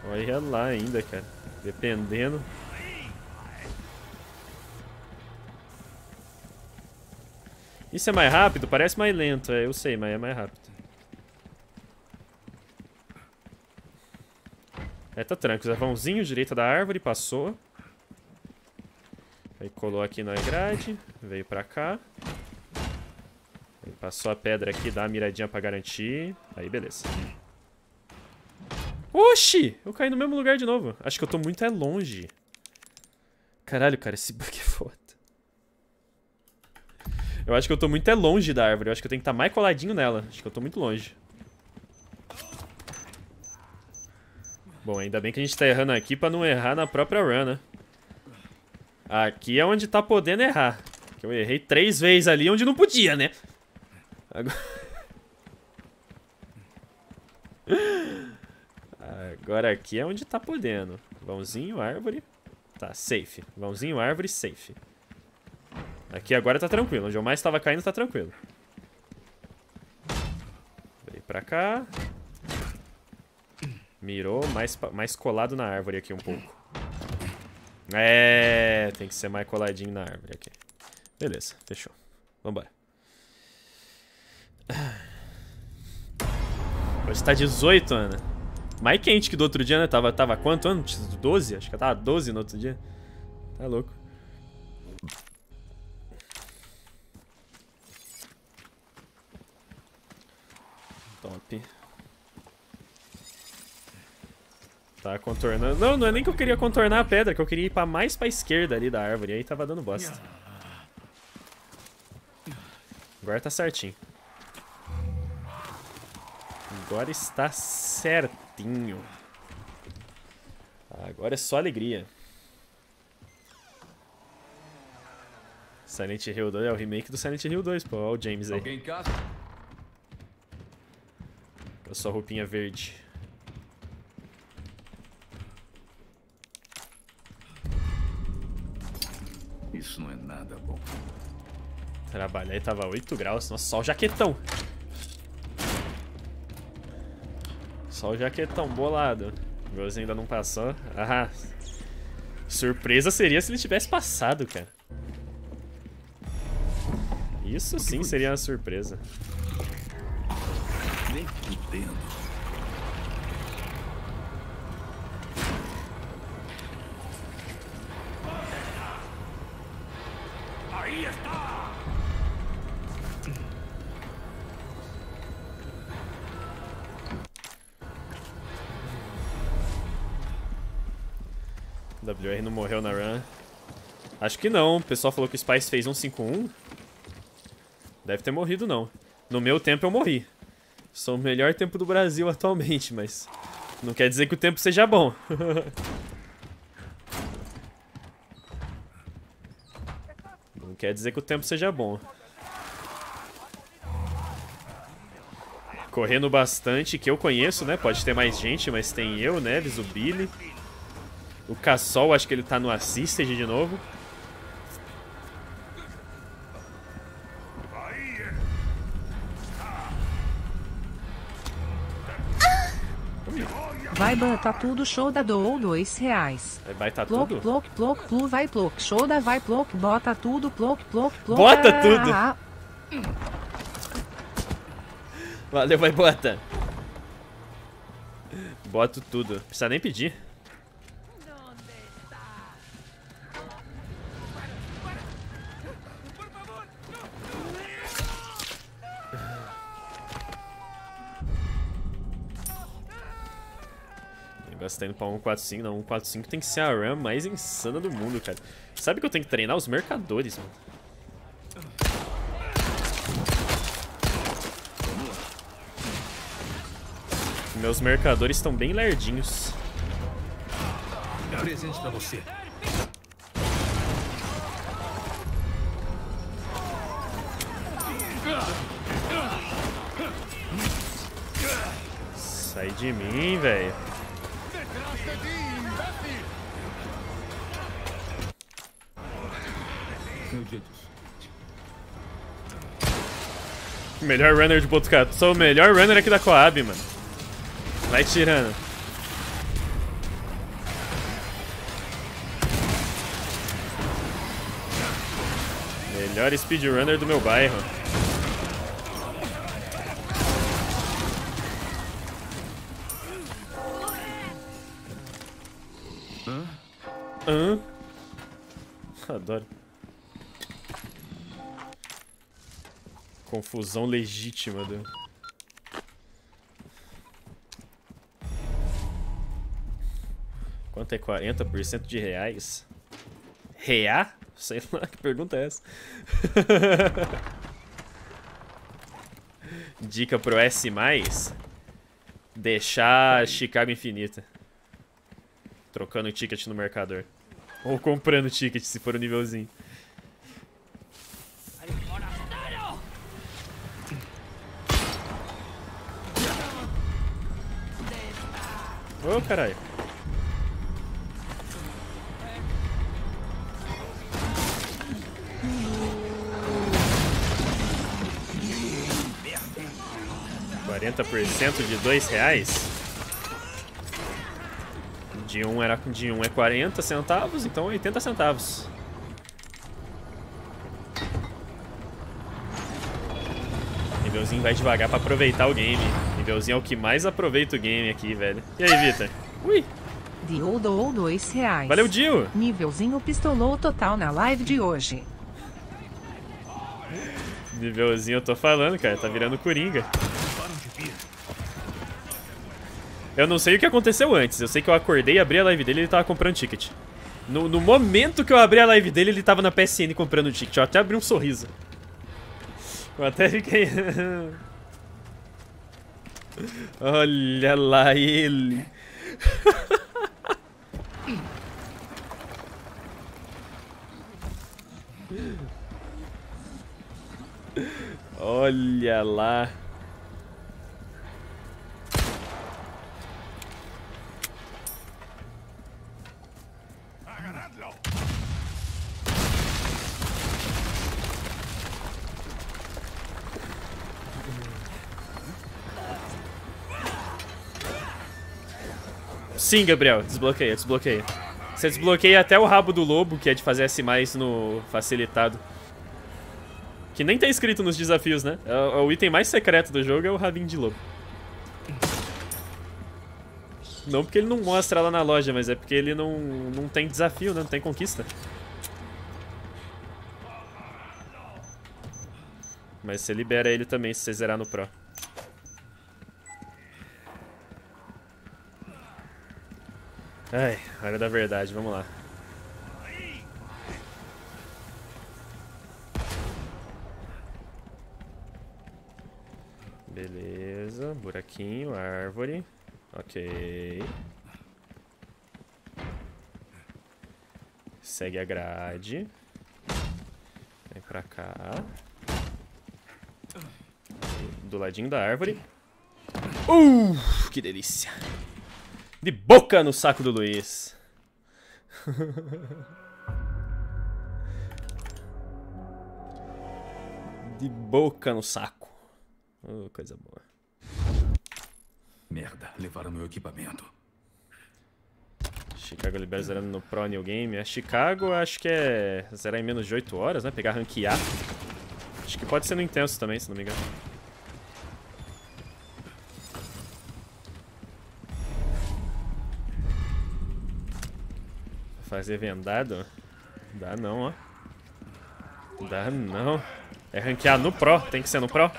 Olha lá ainda, cara. Dependendo. Isso é mais rápido? Parece mais lento, é, eu sei, mas é mais rápido. É, tá tranquilo. Vãozinho, direita da árvore, passou. Aí colou aqui na grade, veio pra cá. Aí passou a pedra aqui, dá a miradinha pra garantir. Aí, beleza. Oxi! Eu caí no mesmo lugar de novo. Acho que eu tô muito é longe. Caralho, cara, esse bug é foda. Eu acho que eu tô muito é longe da árvore. Eu acho que eu tenho que estar tá mais coladinho nela. Acho que eu tô muito longe. Bom, ainda bem que a gente tá errando aqui pra não errar na própria run, né? Aqui é onde tá podendo errar. Que eu errei três vezes ali onde não podia, né? Agora... Agora aqui é onde tá podendo. Vãozinho, árvore. Tá, safe. Vãozinho, árvore, safe. Aqui agora tá tranquilo. Onde eu mais tava caindo tá tranquilo. Veio pra cá. Mirou, mais, mais colado na árvore aqui um pouco. É, tem que ser mais coladinho na árvore aqui. Beleza, fechou. Vambora. Hoje tá 18, Ana. Mais quente que do outro dia, né? Tava, tava quanto ano? 12? Acho que tava 12 no outro dia. Tá louco. Tá contornando. Não, não é nem que eu queria contornar a pedra, que eu queria ir pra mais pra esquerda ali da árvore. Aí tava dando bosta. Agora tá certinho. Agora está certinho. Agora é só alegria. Silent Hill 2 é o remake do Silent Hill 2, pô. Olha o James aí. Com a sua roupinha verde. Isso não é nada bom. Trabalhar e tava 8 graus. Nossa, só o jaquetão. Só o jaquetão bolado. O Gozinho ainda não passou. Ah, surpresa seria se ele tivesse passado, cara. Isso sim seria uma surpresa. Nem fudendo. Morreu na run. Acho que não. O pessoal falou que o Spice fez 151. Deve ter morrido, não. No meu tempo eu morri. Sou o melhor tempo do Brasil atualmente, mas... Não quer dizer que o tempo seja bom. não quer dizer que o tempo seja bom. Correndo bastante, que eu conheço, né? Pode ter mais gente, mas tem eu, Neves, o Billy. O Cassol, acho que ele tá no Assisted de novo. Vai tá tudo show da doou dois reais. Vai baitar Ploc, tudo? ploc, ploc, plu, vai ploc. Show da vai ploc, bota tudo, ploc, ploc, ploc. Bota tudo. Ah, Valeu, vai, bota. Boto tudo. Precisa nem pedir. Negócio tá indo pra 145. Não, 145 tem que ser a RAM mais insana do mundo, cara. Sabe que eu tenho que treinar os mercadores, mano. Meus mercadores estão bem lerdinhos. Presente pra você. Sai de mim, velho. Melhor runner de Botucatu. Sou o melhor runner aqui da Coab, mano. Vai tirando. Melhor speedrunner do meu bairro. Hã? Adoro. Confusão legítima do. Quanto é 40% de reais? Reá? Sei lá, que pergunta é essa? Dica pro S+, deixar Chicago infinita. Trocando ticket no mercador. Ou comprando ticket, se for o nívelzinho. Ô, caralho. Quarenta por cento de dois reais? De um era de um é 40 centavos, então 80 centavos. Nívelzinho vai devagar pra aproveitar o game. Nívelzinho é o que mais aproveita o game aqui, velho. E aí, Vitor? Ui, Dio doou dois reais. valeu, Dio! Nívelzinho pistolou total na live de hoje. Nívelzinho eu tô falando, cara, tá virando coringa. Eu não sei o que aconteceu antes, eu sei que eu acordei, abri a live dele e ele tava comprando ticket. No, no momento que eu abri a live dele, ele tava na PSN comprando ticket. Eu até abri um sorriso. Eu até fiquei... Olha lá ele. Olha lá. Sim, Gabriel, desbloqueia, desbloqueia. Você desbloqueia até o rabo do lobo, que é de fazer S mais no facilitado. Que nem tá escrito nos desafios, né? É o é o item mais secreto do jogo é o rabinho de lobo. Não porque ele não mostra lá na loja, mas é porque ele não, não tem desafio, né? Não tem conquista. Mas você libera ele também se você zerar no Pro. Ai, hora da verdade, vamos lá. Beleza, buraquinho, árvore. Ok. Segue a grade. Vem pra cá. Do ladinho da árvore. Uh, que delícia. De boca no saco do Luiz. De boca no saco. Oh, coisa boa. Merda, levaram meu equipamento. Chicago libera zerando no Pro New Game. A Chicago acho que é zerar em menos de 8 horas, né? Pegar ranquear. Acho que pode ser no intenso também, se não me engano. Fazer vendado? Dá não, ó. Dá não. É ranquear no Pro, tem que ser no Pro.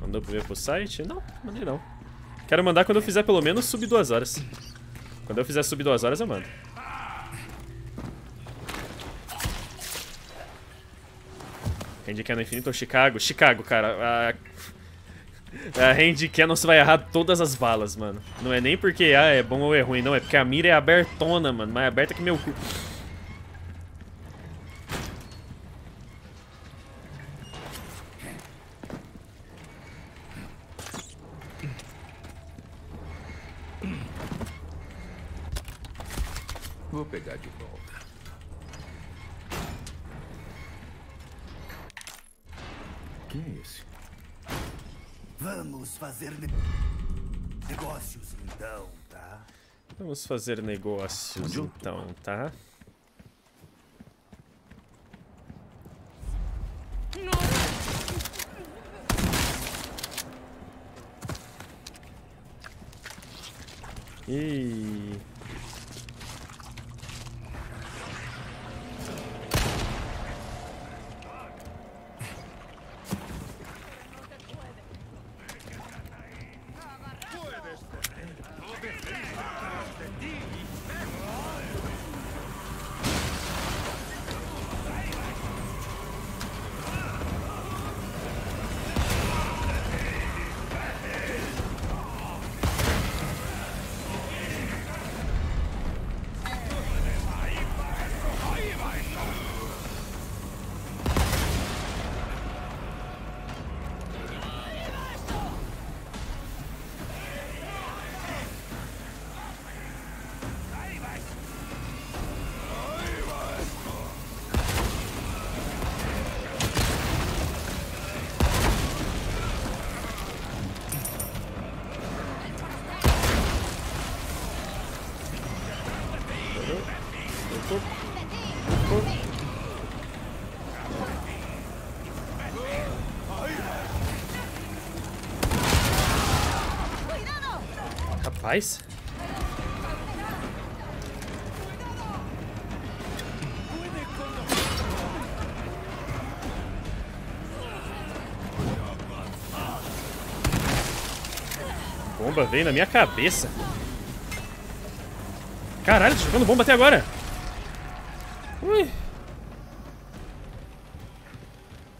Mandou ver pro site? Não, mandei não. Quero mandar quando eu fizer pelo menos sub duas horas. Quando eu fizer sub duas horas, eu mando. Randy Cannon Infinito ou Chicago? Chicago, cara. A, a Randy Cannon você vai errar todas as balas, mano. Não é nem porque ah, é bom ou é ruim, não. É porque a mira é abertona, mano. Mais aberta que meu cu. Vou pegar de volta. Quem é esse? Vamos fazer ne- negócios então, tá? Vamos fazer negócios então, tá? Rapaz. Bomba veio na minha cabeça. Caralho, tô jogando bomba até agora.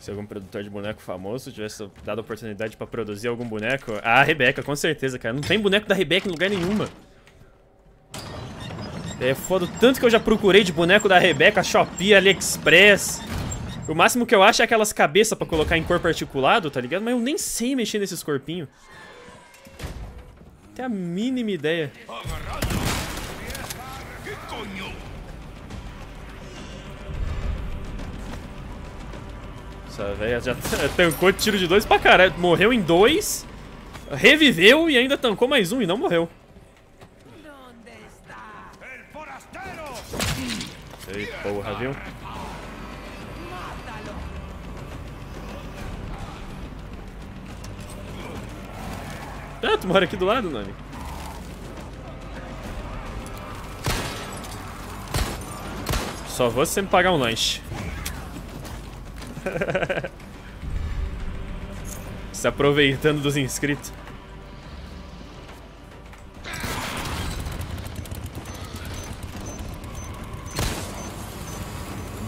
Se algum produtor de boneco famoso tivesse dado oportunidade pra produzir algum boneco... Ah, a Rebeca, com certeza, cara. Não tem boneco da Rebeca em lugar nenhuma. É foda tanto que eu já procurei de boneco da Rebeca, Shopee, AliExpress. O máximo que eu acho é aquelas cabeças pra colocar em corpo articulado, tá ligado? Mas eu nem sei mexer nesses corpinhos. Tenho a mínima ideia. Essa velha já tancou tiro de dois pra caralho. Morreu em dois, reviveu e ainda tancou mais um e não morreu. Ei, porra, viu? Ah, tu mora aqui do lado, Nani? Só vou você me pagar um lanche. Se aproveitando dos inscritos.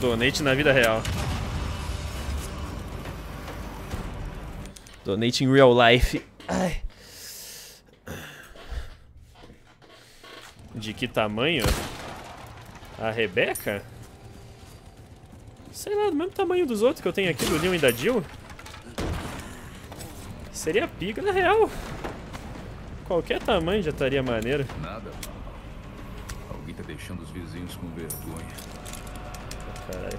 Donate na vida real. Donate in real life. Ai. De que tamanho? A Rebeca? Sei lá, do mesmo tamanho dos outros que eu tenho aqui, do Leon e da Jill. Seria pica, na real. Qualquer tamanho já estaria maneiro. Nada. Alguém tá deixando os vizinhos com vergonha. Caralho.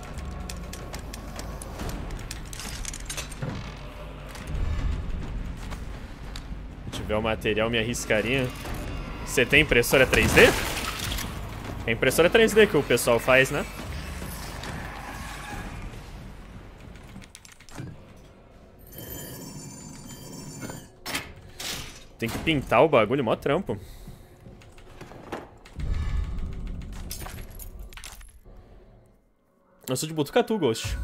Se tiver o material, me arriscaria. Você tem impressora 3D? É impressora 3D que o pessoal faz, né? Tem que pintar o bagulho, mó trampo. Eu sou de Botucatu, Ghost.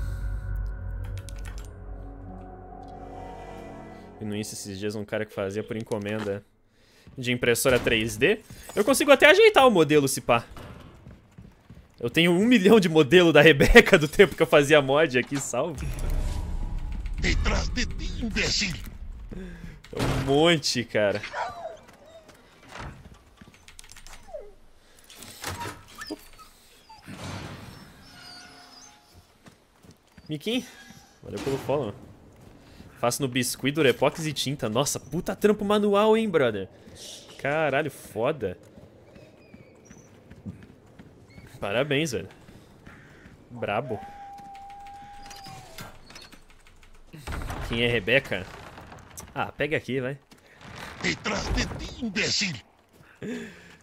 E no Insta esses dias um cara que fazia por encomenda de impressora 3D. Eu consigo até ajeitar o modelo, se pá. Eu tenho um milhão de modelo da Rebeca do tempo que eu fazia mod aqui, salve. Detrás de ti, imbécil. Um monte, cara. Miquim, valeu pelo follow. Faço no biscuit, durepox e tinta. Nossa, puta trampo manual, hein, brother. Caralho, foda. Parabéns, velho. Brabo. Quem é Rebeca? Ah, pega aqui, vai. Detrás de ti, imbécil.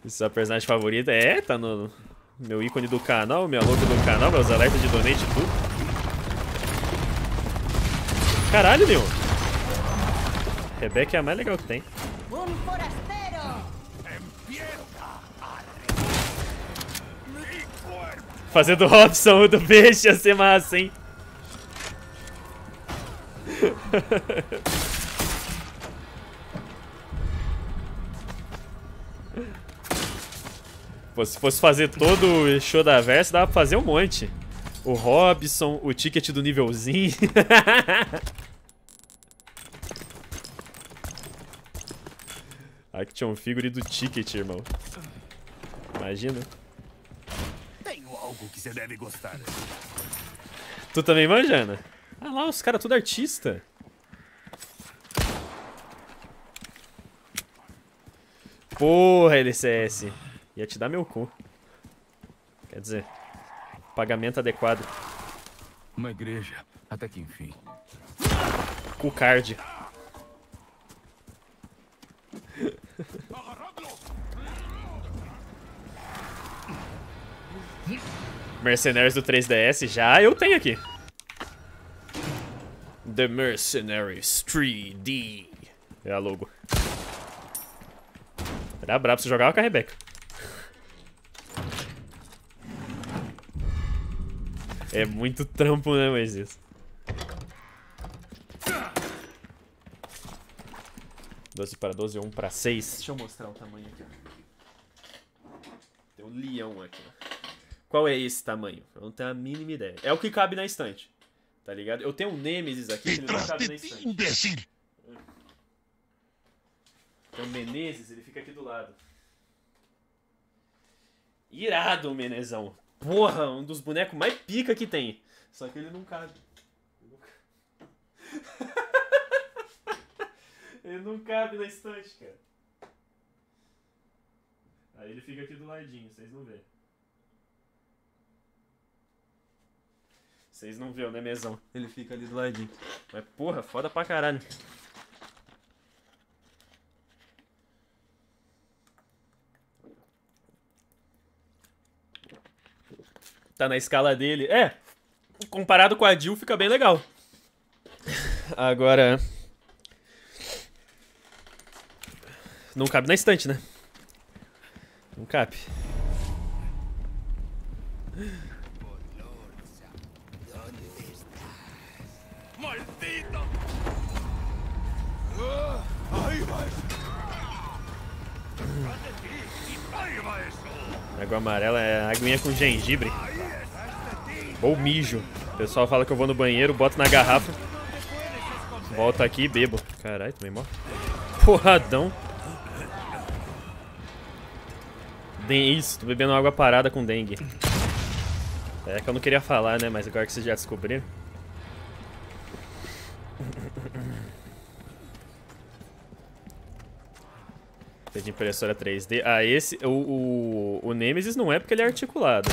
Sua personagem favorita? É, tá no meu ícone do canal, minha logo do canal, meus alertas de donate e tudo. Caralho, meu. Rebeca é a mais legal que tem. ¡Un forastero! Fazer do Robson do peixe ia ser massa, hein? Pô, se fosse fazer todo o show da versa, dava pra fazer um monte. O Robson, o ticket do nívelzinho. Action figure do ticket, irmão. Imagina. Tenho algo que você deve gostar. Tu também manja, Ana? Ah lá, os caras tudo artista. Porra, LCS. Ia te dar meu cu. Quer dizer, pagamento adequado. Uma igreja, até que enfim. Cu card. Mercenários do 3DS já eu tenho aqui. The Mercenaries 3D. É a logo. Era brabo, você jogava com a Rebeca. É muito trampo, né, mas isso. Doze para 12, 1 para 6. Deixa eu mostrar o tamanho aqui. ó. Tem um leão aqui. ó. Qual é esse tamanho? Eu não tenho a mínima ideia. É o que cabe na estante. Tá ligado? Eu tenho um Nemesis aqui que ele não cabe na estante. imbécil. Tem o Menezes, ele fica aqui do lado. Irado Menezão. Porra, um dos bonecos mais pica que tem. Só que ele não cabe. ele não cabe na estante, cara. Aí ele fica aqui do ladinho, vocês não vê. Vocês não vê, né, mesão? Ele fica ali do ladinho. Mas porra, foda pra caralho. Tá na escala dele. É, comparado com a Jill fica bem legal. Agora. Não cabe na estante, né? Não cabe. Maldito. Ahí va. Água amarela é aguinha com gengibre. Ou mijo. O pessoal fala que eu vou no banheiro, boto na garrafa Volto aqui e bebo. Caralho, também morre. Porradão. Isso, tô bebendo água parada com dengue. É que eu não queria falar, né? Mas agora que vocês já descobriram. De impressora 3D. Ah, esse. O, o, o Nemesis não é porque ele é articulado.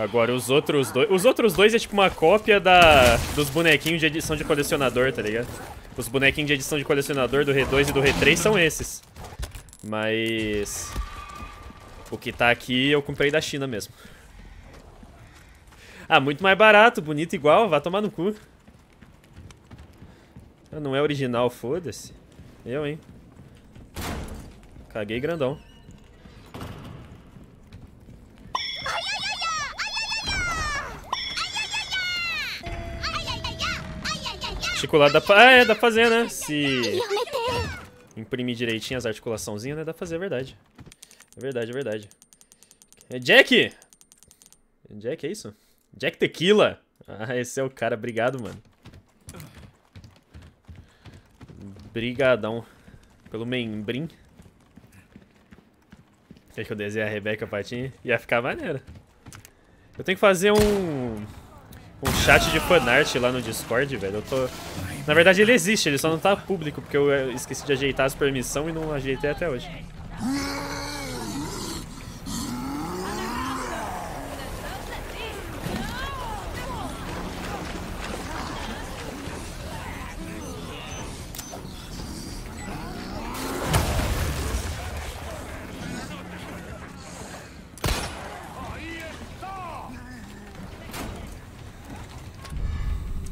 Agora, os outros dois... Os outros dois é tipo uma cópia da, dos bonequinhos de edição de colecionador, tá ligado? Os bonequinhos de edição de colecionador do R2 e do R3 são esses. Mas... O que tá aqui eu comprei da China mesmo. Ah, muito mais barato, bonito igual, vai tomar no cu. Ah, não é original, foda-se. Eu, hein. Caguei grandão. Articulado dá pra... Ah, é, dá pra fazer, né? Se imprimir direitinho as articulaçãozinhas, né? Dá pra fazer, é verdade. É verdade, é verdade. É Jack! Jack, é isso? Jack Tequila! Ah, esse é o cara. Obrigado, mano. Brigadão pelo membrim. Quer que eu desenhe a Rebeca Patinha? Ia ficar maneiro. Eu tenho que fazer um um chat de fanart lá no Discord, velho. Eu tô... Na verdade ele existe, ele só não tá público, porque eu esqueci de ajeitar as permissões e não ajeitei até hoje.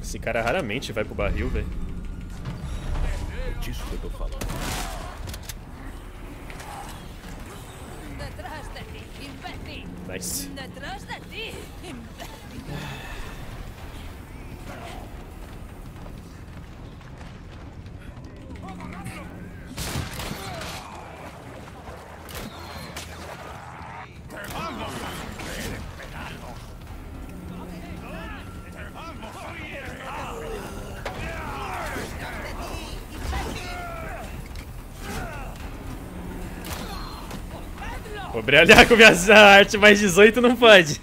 Esse cara raramente vai pro barril, velho. É disso que eu tô falando. Detrás de ti, imbécil. Nice. Detrás de ti, imbécil. Vou brilhar com minha arte mais 18 não pode.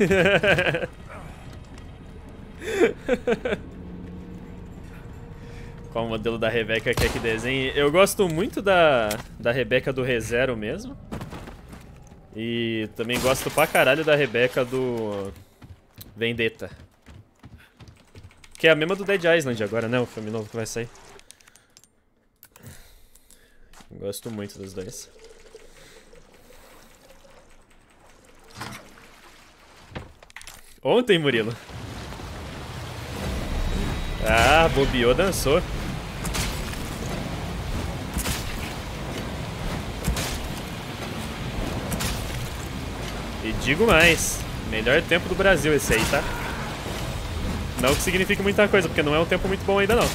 Qual o modelo da Rebeca quer que desenhe? Eu gosto muito da, da Rebeca do ReZero mesmo. E também gosto pra caralho da Rebeca do Vendetta. Que é a mesma do Dead Island agora, né? O filme novo que vai sair. Gosto muito dos dois. Ontem, Murilo. Ah, bobeou, dançou. E digo mais, melhor tempo do Brasil esse aí, tá? Não que signifique muita coisa, porque não é um tempo muito bom ainda não.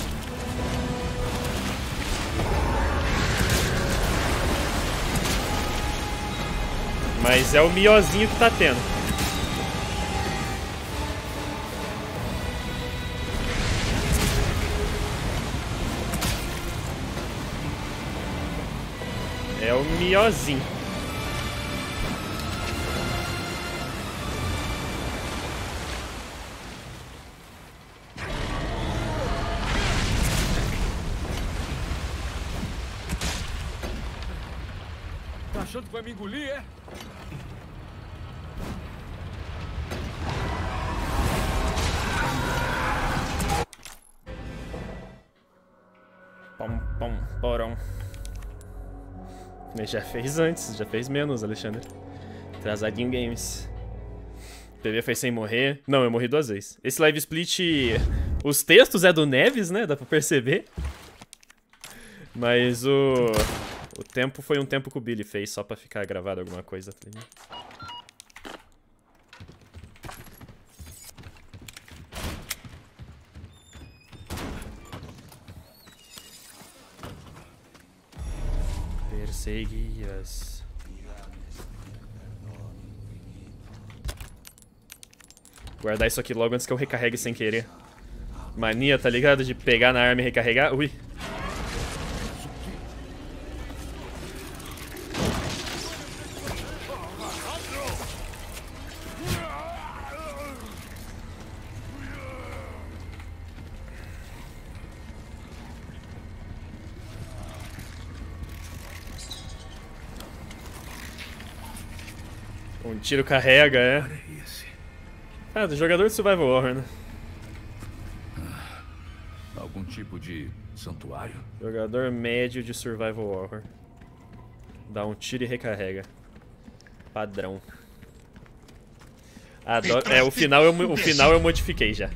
Mas é o miozinho que tá tendo. Miozinho. Tá achando que vai me engolir, é? Pom, pom, porão. Ele já fez antes, já fez menos, Alexandre. Atrasadinho Games. O PV foi sem morrer. Não, eu morri duas vezes. Esse live split. Os textos é do Neves, né? Dá pra perceber. Mas o. O tempo foi um tempo que o Billy fez só pra ficar gravado alguma coisa, tá Perseguias. Guardar isso aqui logo antes que eu recarregue sem querer. Mania, tá ligado? De pegar na arma e recarregar. Ui. Tiro carrega, é. Ah, do jogador de Survival Horror, né? Algum tipo de santuário? Jogador médio de Survival Horror. Dá um tiro e recarrega. Padrão. Adoro... É, o final, eu, o final eu modifiquei já.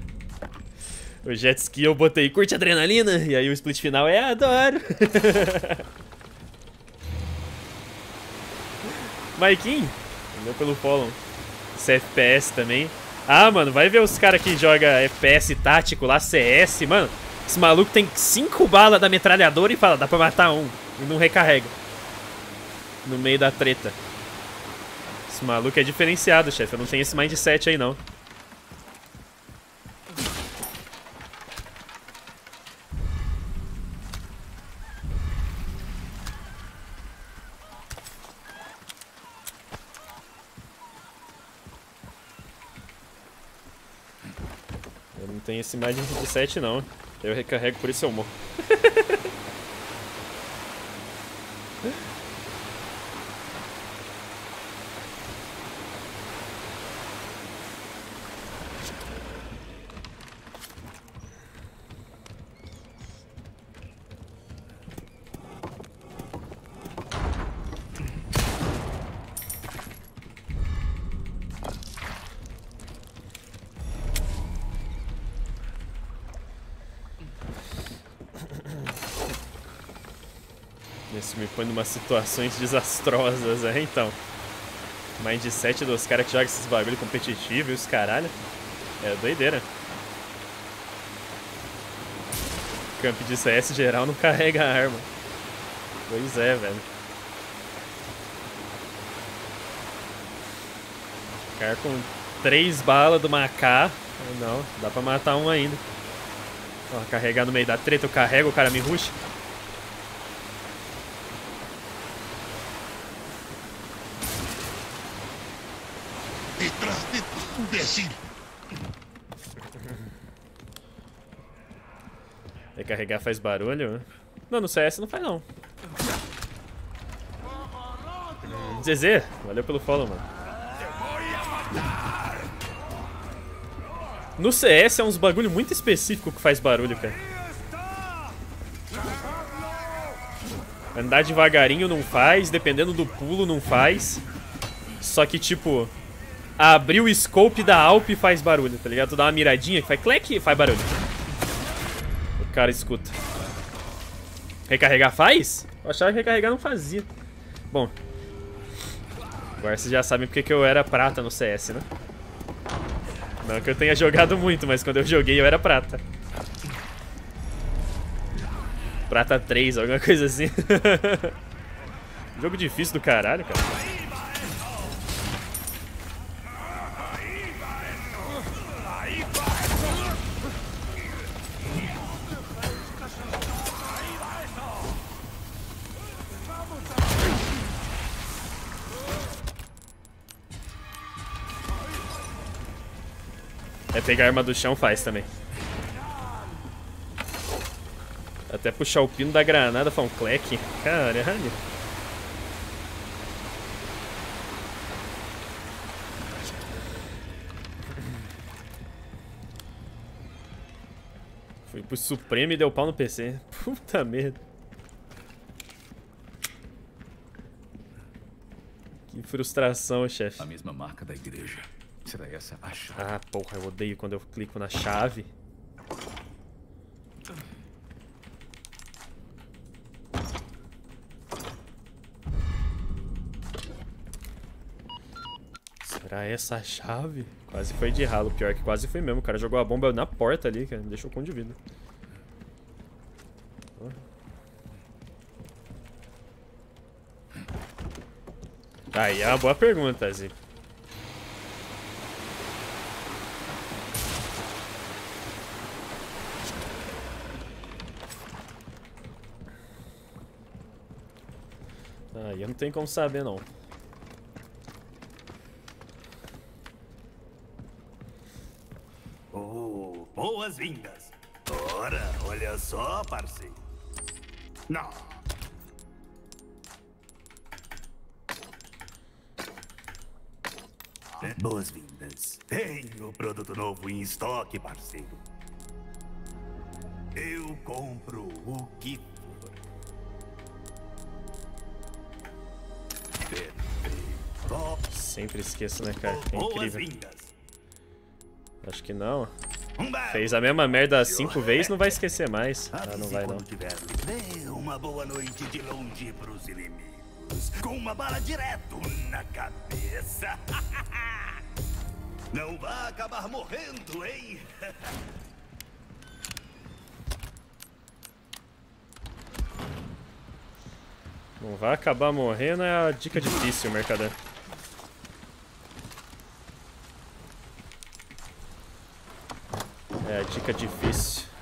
O jet ski eu botei curte adrenalina, e aí o split final é adoro. Maikin, valeu pelo follow. Esse FPS também. Ah, mano, vai ver os caras que joga FPS tático lá, CS, mano. Esse maluco tem 5 balas da metralhadora e fala, dá pra matar um. E não recarrega. No meio da treta. Esse maluco é diferenciado, chefe. Eu não tenho esse mindset aí, não. Eu não tenho esse mindset, não. Eu recarrego, por isso eu morro. Numa situações desastrosas, é então. Mindset dos caras que jogam esses bagulho competitivo e os caralho. É doideira. Camp de CS geral não carrega arma. Pois é, velho. Cara com três balas do AK. Não, dá pra matar um ainda. Ó, carregar no meio da treta, eu carrego, o cara me ruxa. Recarregar faz barulho? Não, no CS não faz não. ZZ, valeu pelo follow, mano. No CS é uns bagulho muito específico que faz barulho, cara. Andar devagarinho não faz, dependendo do pulo não faz. Só que, tipo, abrir o scope da Alp faz barulho, tá ligado? Tu dá uma miradinha que faz clec faz barulho. Cara escuta. Recarregar faz? Eu achava que recarregar não fazia. Bom. Agora vocês já sabem porque que eu era prata no CS, né? Não que eu tenha jogado muito, mas quando eu joguei eu era prata. Prata 3, alguma coisa assim. Jogo difícil do caralho, cara. Pegar a arma do chão faz também. Até puxar o pino da granada faz um cleque. Caralho. Fui pro Supremo e deu pau no PC. Puta merda. Que frustração, chefe. A mesma marca da igreja. Será essa a chave? Ah, porra, eu odeio quando eu clico na chave. Será essa a chave? Quase foi de ralo, pior que quase foi mesmo. O cara jogou a bomba na porta ali, cara. Me deixou com de vida. Aí é uma boa pergunta, Zi. Eu não tenho como saber, não. Oh, boas-vindas. Ora, olha só, parceiro. Não. Boas-vindas. Tenho produto novo em estoque, parceiro. Eu compro o que Sempre esqueço, né, cara? É incrível. Acho que não. Fez a mesma merda cinco vezes, não vai esquecer mais. Ah, não vai não. uma boa noite de longe pros inimigos. Com uma bala direto na cabeça. Não vai acabar morrendo, hein? Não vai acabar morrendo, é a dica difícil, mercader. É a dica difícil.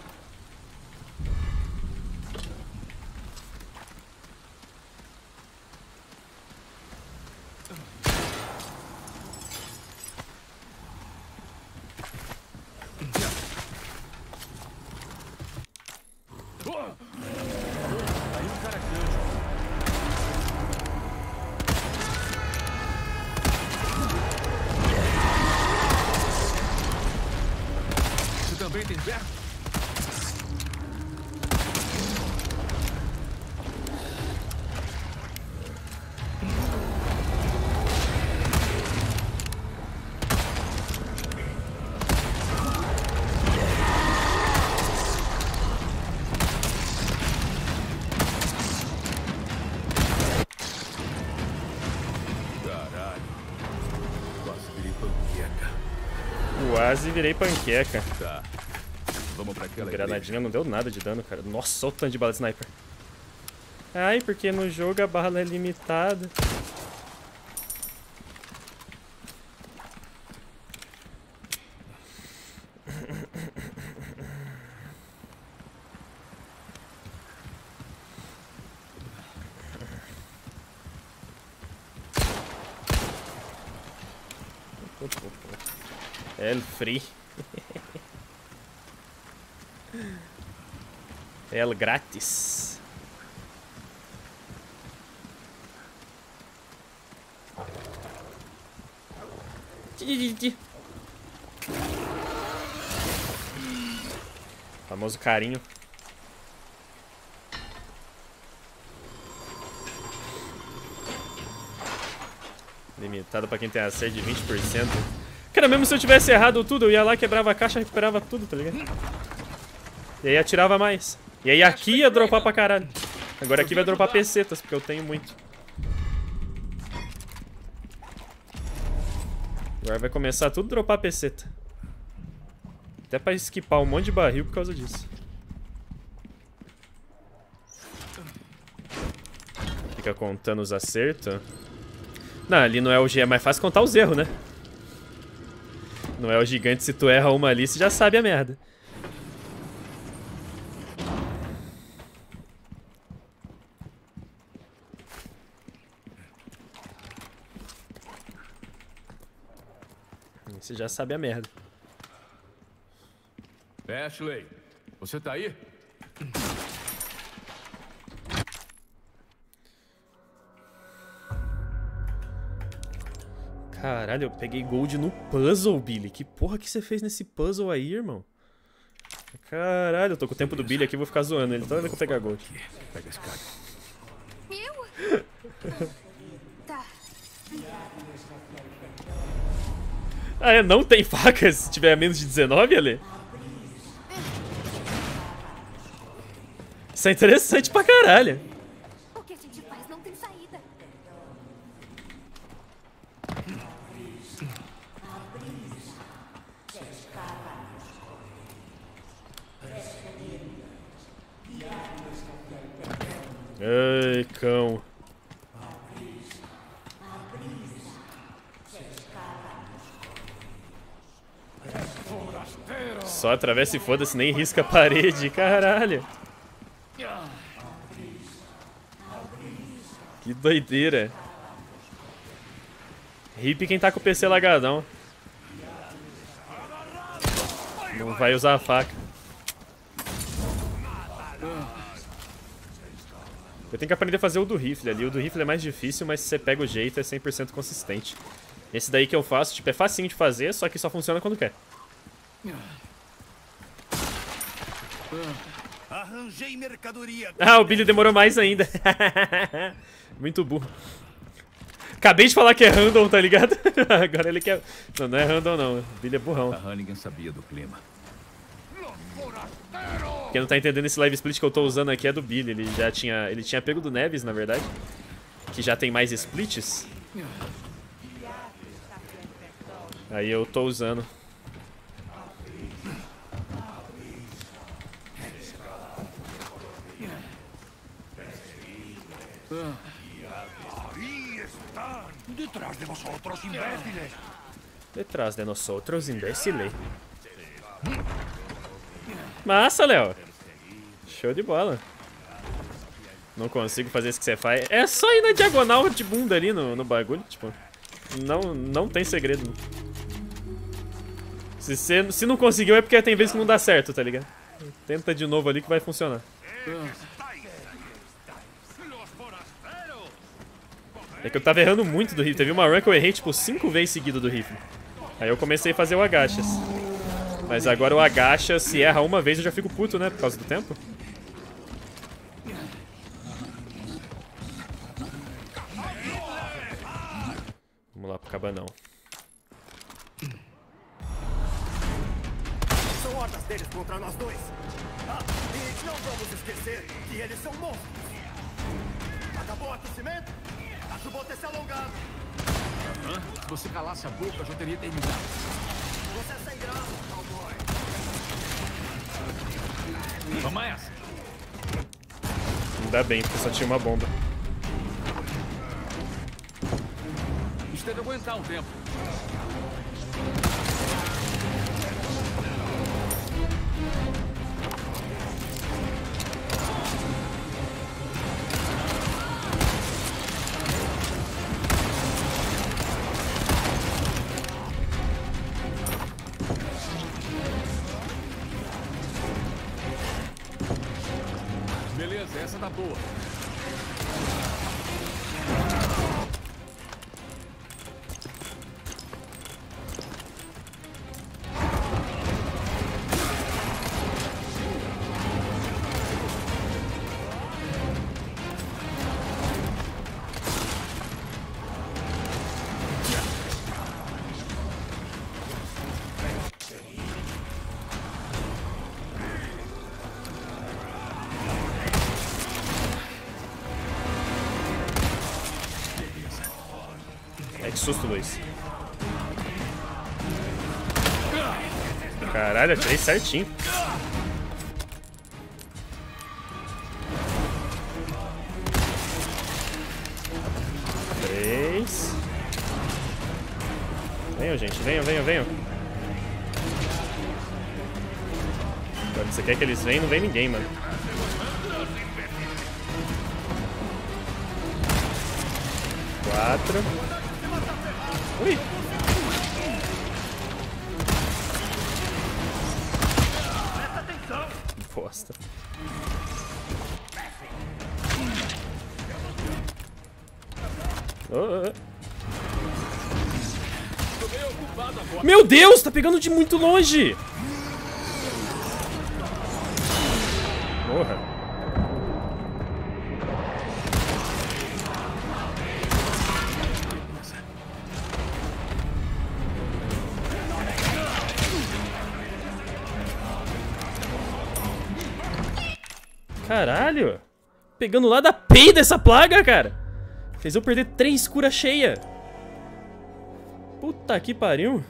Virei panqueca. Tá. Vamos pra aquela Granadinha não deu nada de dano, cara. Nossa, olha o tanto de bala de sniper. Ai, porque no jogo a bala é limitada. El free. El grátis. Famoso carinho. Limitado pra quem tem acerto de 20%. Mesmo se eu tivesse errado tudo, eu ia lá, quebrava a caixa, recuperava tudo, tá ligado? E aí atirava mais. E aí aqui ia dropar pra caralho. Agora aqui vai dropar pesetas, porque eu tenho muito. Agora vai começar tudo dropar peseta. Até pra esquipar um monte de barril por causa disso. Fica contando os acertos. Não, ali não é o G, é mais fácil contar os erros, né? Não é o gigante, se tu erra uma ali, você já sabe a merda. Você já sabe a merda. Ashley, você tá aí? Caralho, eu peguei gold no puzzle, Billy. Que porra que você fez nesse puzzle aí, irmão? Caralho, eu tô com o tempo do Billy aqui, vou ficar zoando ele. Toda vez que eu pegar gold. Pega esse cara. Eu? tá. Ah, é? Não tem facas se tiver menos de 19, Ale? Isso é interessante pra caralho. O que a gente faz não tem saída. Ai, cão. Só atravessa e foda-se, nem risca a parede, caralho. Que doideira. Hip quem tá com o PC lagadão. Não vai usar a faca. Eu tenho que aprender a fazer o do rifle ali. O do rifle é mais difícil, mas se você pega o jeito é 100% consistente. Esse daí que eu faço, tipo, é facinho de fazer, só que só funciona quando quer. Arranjei mercadoria. Ah, o Billy demorou mais ainda. Muito burro. Acabei de falar que é random, tá ligado? Agora ele quer... Não, não é random não. O Billy é burrão. A Hannigan sabia do clima. Quem não tá entendendo esse live split que eu tô usando aqui é do Billy. Ele já tinha... Ele tinha pego do Neves, na verdade. Que já tem mais splits. Aí eu tô usando. Detrás de vosotros, imbéciles. Detrás de nós outros, imbecile. Massa, Léo. Show de bola. Não consigo fazer isso que você faz. É só ir na diagonal de bunda ali no, no bagulho, tipo. Não, não tem segredo. Se, se não conseguiu é porque tem vezes que não dá certo, tá ligado? Tenta de novo ali que vai funcionar. É que eu tava errando muito do rifle. Teve uma run que eu errei tipo 5 vezes seguido do rifle. Aí eu comecei a fazer o agachas. Mas agora o agacha, se erra uma vez eu já fico puto, né? Por causa do tempo. Vamos lá pro cabanão. São hordas deles contra nós dois. Ah, e não vamos esquecer que eles são monstros. Acabou o aquecimento? Acho bom ter se alongado. Se você calasse a boca, eu já teria terminado. Você é sem graça, cowboy. Vamos essa. Ainda bem, porque só tinha uma bomba. Isso deve aguentar um tempo. Beleza, susto, Luiz. Caralho, atirei certinho. Três. Venham, gente. Venham, venham, venham. Quando você quer que eles venham, não vem ninguém, mano. Pegando de muito longe. Porra. Caralho! Pegando lá da peida essa plaga, cara! Fez eu perder três curas cheia. Puta que pariu.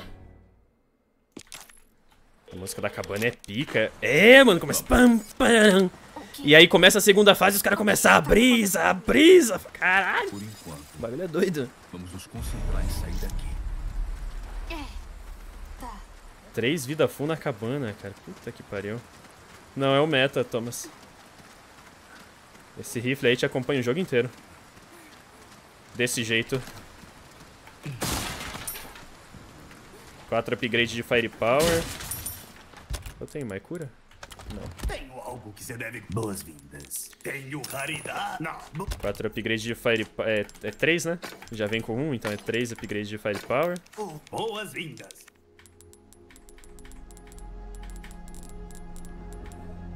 A música da cabana é pica. É, mano, começa... Pam, param. E aí começa a segunda fase e os caras começam a brisa, a brisa. Caralho. Por enquanto, O bagulho é doido. vamos nos concentrar em sair daqui. É. Tá. Três vida full na cabana, cara. Puta que pariu. Não, é o meta, Thomas. Esse rifle aí te acompanha o jogo inteiro. Desse jeito. 4 upgrade de Firepower. Eu tenho mais cura? Tenho algo que você deve. Boas-vindas. Tenho raridade. Não. bo- 4 upgrade de Firepower. É, é 3, né? Já vem com 1, então é 3 upgrade de Firepower. oh, Boas-vindas.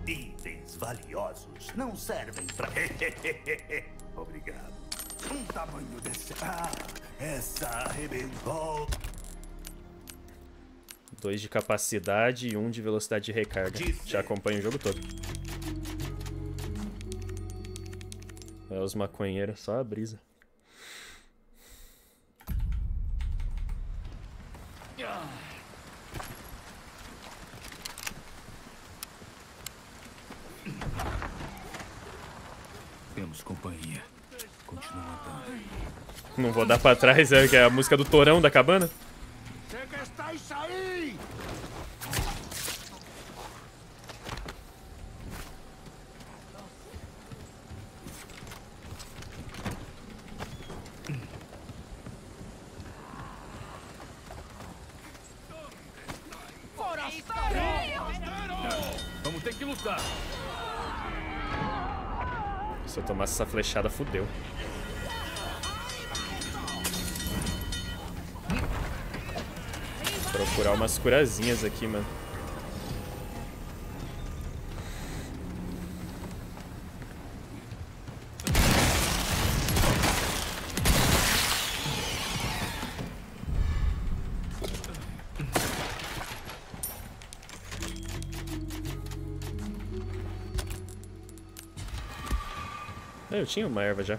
Itens valiosos não servem pra. Obrigado. Um tamanho desse. Ah, essa arrebentou. 2 de capacidade e 1 de velocidade de recarga. Já acompanha o jogo todo. É os maconheiros, só a brisa. Temos companhia. Continua andando. Não vou dar pra trás, é que é a música do Torão da cabana. Que está isso aí? Vamos ter que lutar. Se eu tomasse essa flechada, fudeu. Procurar umas curazinhas aqui, mano. Ah, Eu tinha uma erva já.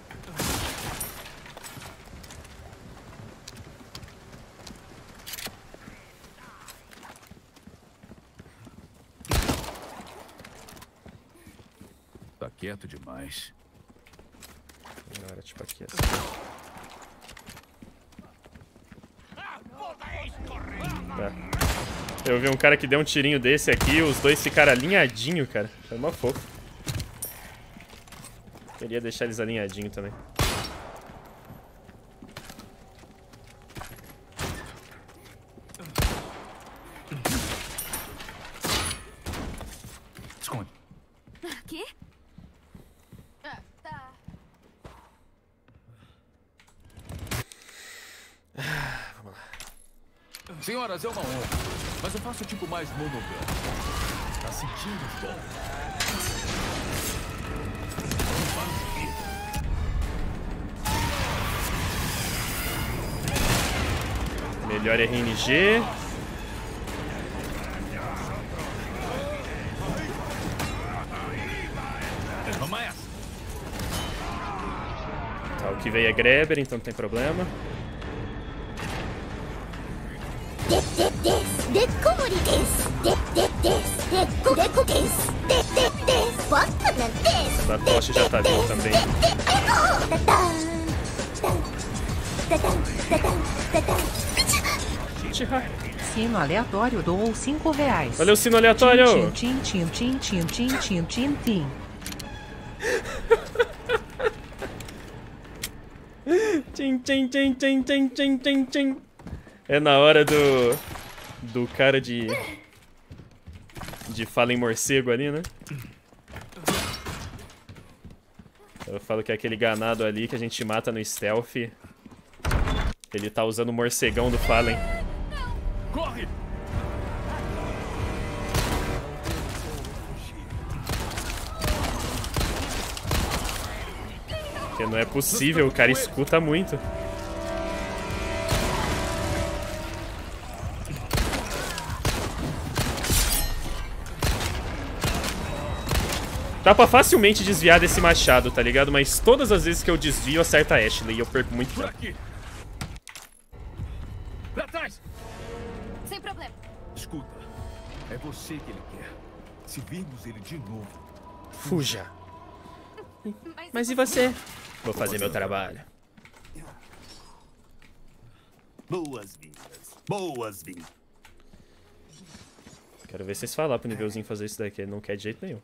Tá quieto demais. Agora, tipo aqui assim. Tá. Eu vi um cara que deu um tirinho desse aqui, os dois ficaram alinhadinho, cara. Foi uma fofo. Queria deixar eles alinhadinho também. Esconde. Aqui? Ah, tá. Senhoras, é uma honra. Mas eu faço tipo mais monogâmico. Tá sentindo, bom? Melhor RNG. Tá, o que veio é Greber, então não tem problema. A tocha já tá vindo também. Sino aleatório doou 5 reais. Olha o sino aleatório! Tim, tim, tim, tim, tim, tim, tim, tim. Tim, tim, tim, tim, tim, tim, tim, tim. É na hora do. Do cara de. De fala em morcego ali, né? Eu falo que é aquele ganado ali que a gente mata no stealth. Ele tá usando o morcegão do Fallen. Corre! Porque não é possível, o cara escuta muito. Dá pra facilmente desviar desse machado, tá ligado? Mas todas as vezes que eu desvio, acerta a Ashley e eu perco muito tempo. Pra trás. Sem problema. Escuta. É você que ele quer. Se virmos ele de novo, Fuja. Mas, Mas e você? Vou fazer meu trabalho. Boas-vindas. Boas-vindas. Quero ver vocês falar pro nívelzinho fazer isso daqui. Ele não quer de jeito nenhum.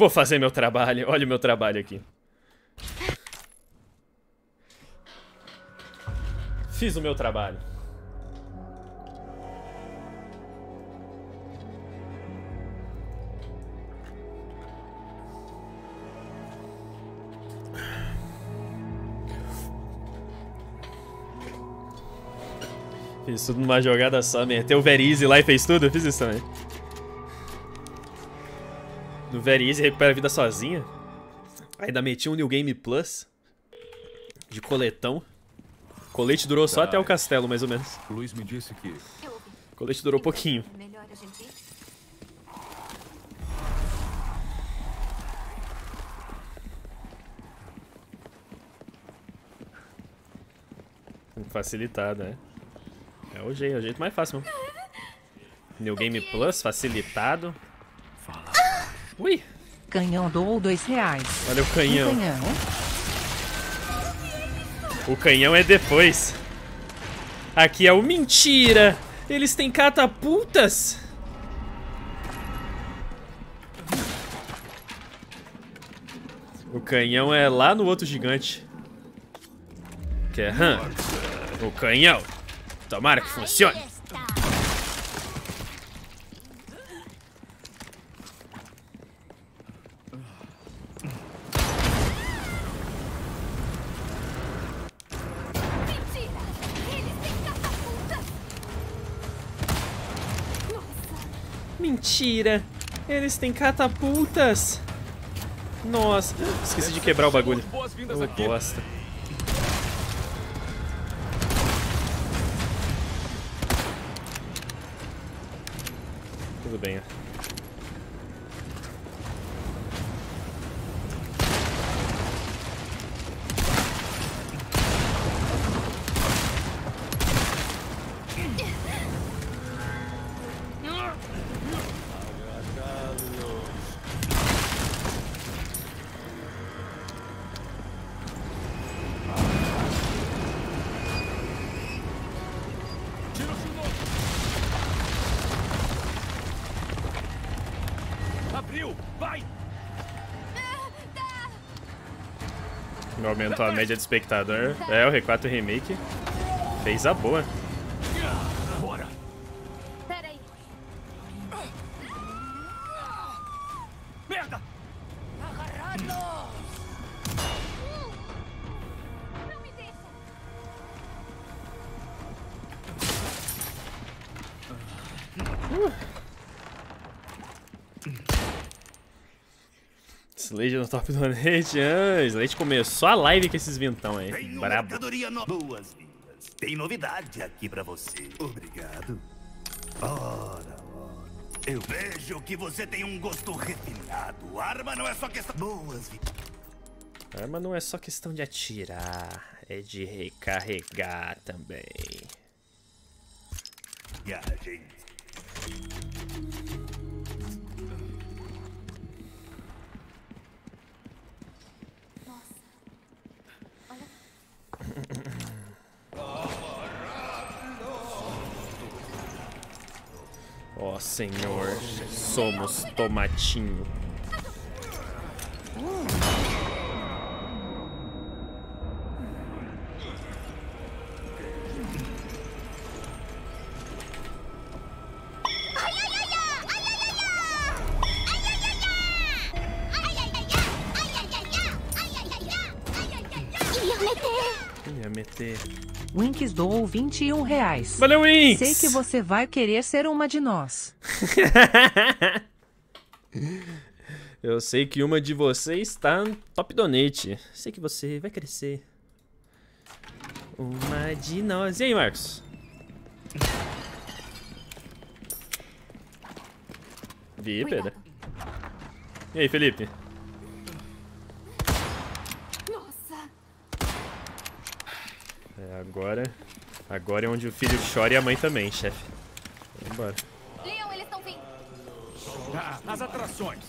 Vou fazer meu trabalho. Olha o meu trabalho aqui. Fiz o meu trabalho. Fiz tudo numa jogada só, meteu o Verise lá e fez tudo, fiz isso também. No Verise recupera a vida sozinha. Ainda meti um New Game Plus. De coletão. O colete durou só até o castelo, mais ou menos. O Luiz me disse que. O colete durou pouquinho. Ir? Facilitado, né? É o jeito, é o jeito mais fácil, mano. New Game Plus, facilitado. Ui, Canhão doou dois reais. olha o Um canhão. canhão. O canhão é depois. Aqui é o mentira. Eles têm catapultas. O canhão é lá no outro gigante. Que é, hã? O canhão. Tomara que funcione. Mentira. Eles têm catapultas. Nossa, esqueci de quebrar o bagulho. Aqui. bosta. Tudo bem, ó. A média de espectador. É, o R4 Remake fez a boa. Top donate. Ah, Slade começou a live com esses vintão aí. Tem Brabo. mercadoria no... Boas-vindas. Tem novidade aqui pra você. Obrigado. Ora, ora. Eu vejo que você tem um gosto refinado. Arma não é só questão... Boas-vindas. Arma não é só questão de atirar, é de recarregar também. Viagem. Ó senhor, somos tomatinho. 21 reais. Valeu, Winx! Sei que você vai querer ser uma de nós. Eu sei que uma de vocês está no top donate. Sei que você vai crescer. Uma de nós. E aí, Marcos? Vi, Pedro. E aí, Felipe? Nossa! É, agora. Agora é onde o filho chora e a mãe também, chefe. Vambora. Leon, eles estão vindo! Ah, as atrações!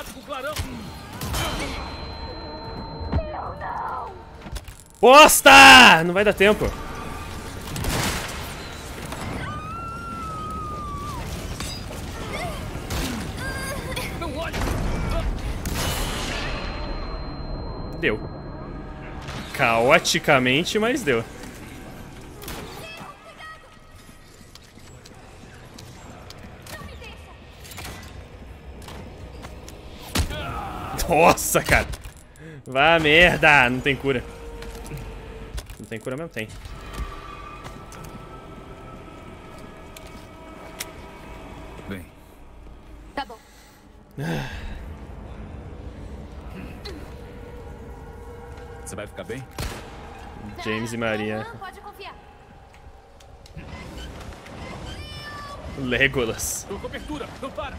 Cuidado com o clarão. Posta! Não vai dar tempo. Não. Deu. Caoticamente, mas deu. Nossa, cara. Vá merda. Não tem cura. Não tem cura mesmo? Tem. Bem, Tá bom. você vai ficar bem? James e Maria. Pode confiar. Legolas. Cobertura, não para.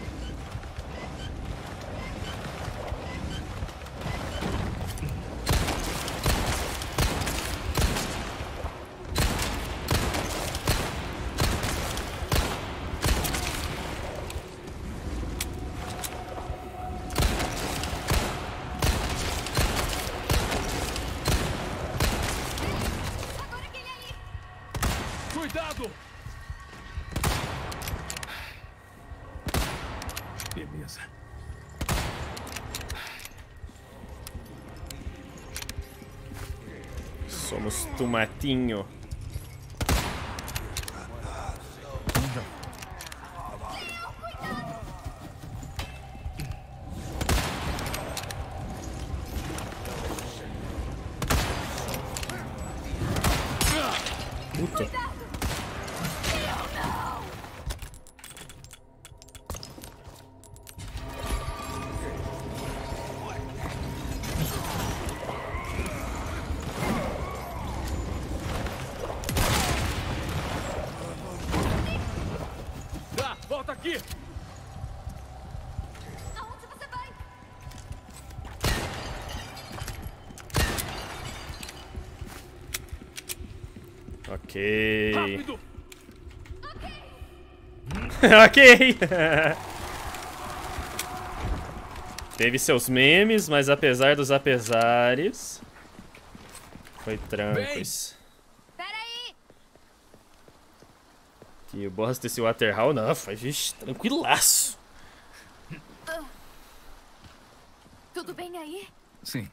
Tomatinho. Ok. Ok. Teve seus memes, mas apesar dos apesares, foi trancos. Peraí! Que o Borras desse Waterhall, não, foi vixe, tranquilaço. Tudo bem aí? Sim.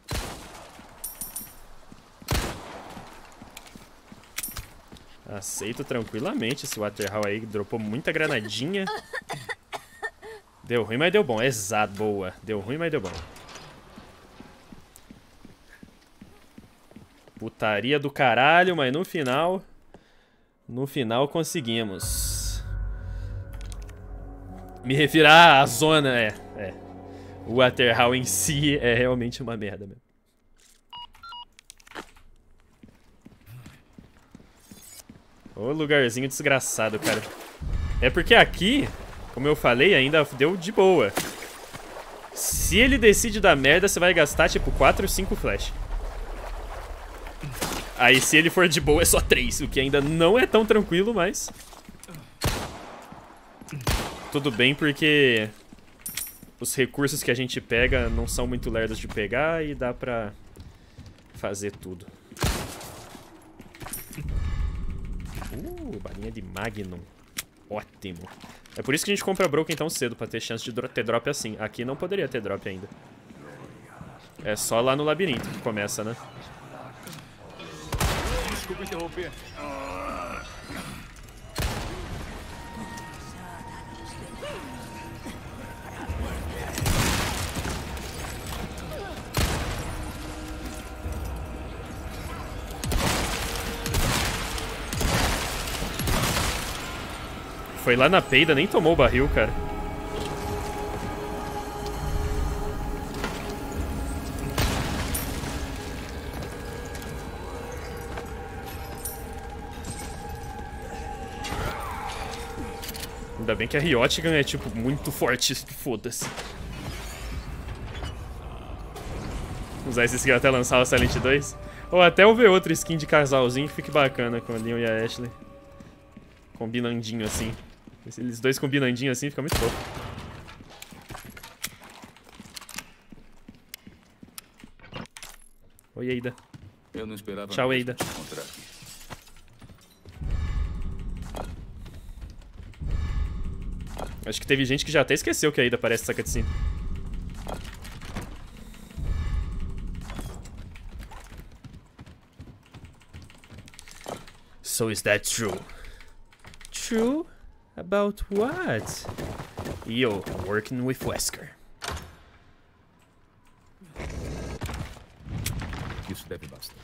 Aceito tranquilamente esse Waterhall aí, dropou muita granadinha. Deu ruim, mas deu bom. Exato, boa. Deu ruim, mas deu bom. Putaria do caralho, mas no final... No final conseguimos. Me refiro à zona, é. é. O Waterhall em si é realmente uma merda mesmo. Lugarzinho desgraçado, cara. É porque aqui, como eu falei, ainda deu de boa. Se ele decide dar merda, você vai gastar tipo 4 ou 5 flash. Aí se ele for de boa é só 3, o que ainda não é tão tranquilo, mas... Tudo bem porque os recursos que a gente pega não são muito lerdos de pegar e dá pra fazer tudo. Uh, balinha de Magnum. Ótimo. É por isso que a gente compra Broken tão cedo, pra ter chance de ter drop assim. Aqui não poderia ter drop ainda. É só lá no labirinto que começa, né? Desculpa interromper. Foi lá na peida, nem tomou o barril, cara. Ainda bem que a Ryotigan é, tipo, muito forte. Foda-se. Usar esse skin até lançar o Silent 2. Ou até ver outro skin de casalzinho que fique bacana com a Leon e a Ashley. Combinandinho assim. Eles dois combinandinho assim fica muito fofo. Oi, Eida. Eu não esperava Tchau, Eida. Acho que teve gente que já até esqueceu que a Ida aparece essa cutscene. So is that true? True? About what? Yo, I'm working with Wesker. Isso deve bastar.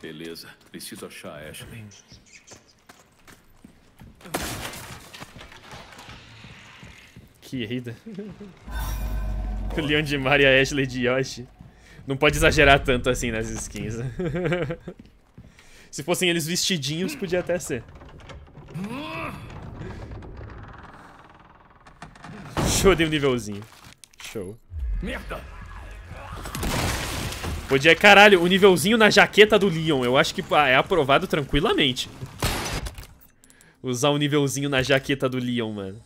Beleza, preciso achar a Ashley. Que Eida. o Leon de Mario e a Ashley de Yoshi. Não pode exagerar tanto assim nas skins. Se fossem eles vestidinhos, podia até ser. Show de um nívelzinho. Show. Merda! Podia, caralho, o nívelzinho na jaqueta do Leon. Eu acho que ah, é aprovado tranquilamente. Usar o nívelzinho na jaqueta do Leon, mano.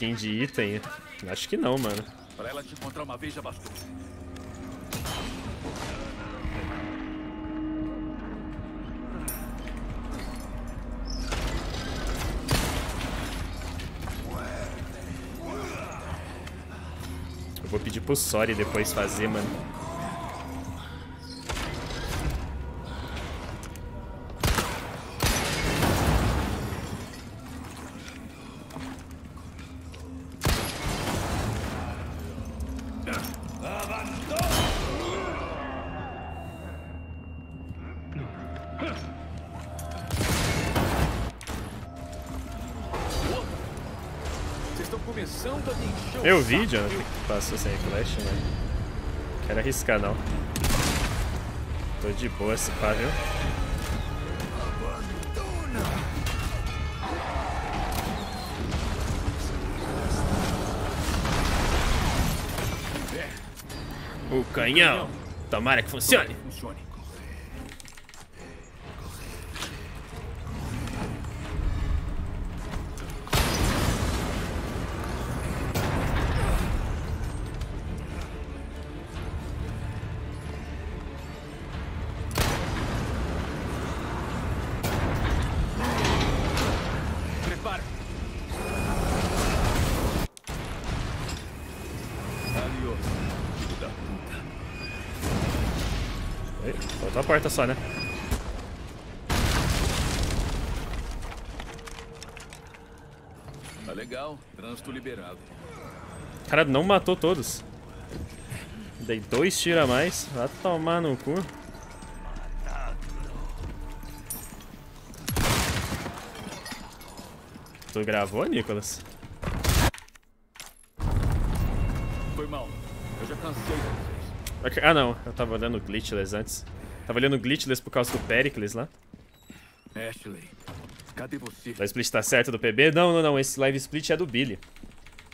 Skin de item? Acho que não, mano. Pra ela te encontrar uma vez já bastou. Eu vou pedir pro Sori depois fazer, mano. Encher o Eu vi, saco. Jonathan, que passou sem flash, mas... Quero arriscar, não. Tô de boa esse pá, viu? O canhão. Tomara que funcione. Porta só, né? Tá legal. Trânsito liberado. Cara não matou todos. Dei dois tiros a mais. Vai tomar no cu. Tu gravou, Nicolas? Foi mal. Eu já cansei. Ah, não. Eu tava olhando o Glitchless antes. Tava olhando o Glitchless por causa do Pericles lá. Ashley, cadê você? O split tá certo do PB? Não, não, não. Esse live split é do Billy.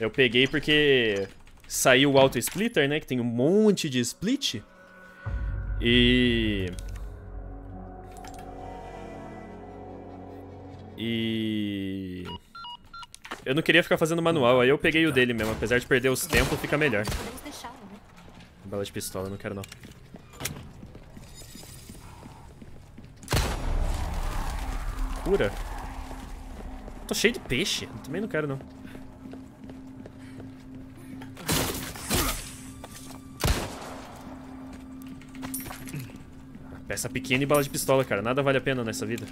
Eu peguei porque saiu o Auto Splitter, né? Que tem um monte de split. E. E. Eu não queria ficar fazendo manual, aí eu peguei o dele mesmo. Apesar de perder os tempos, fica melhor. Né? Bala de pistola, não quero não. Cura? Tô cheio de peixe. Também não quero não. Peça pequena e bala de pistola, cara. Nada vale a pena nessa vida.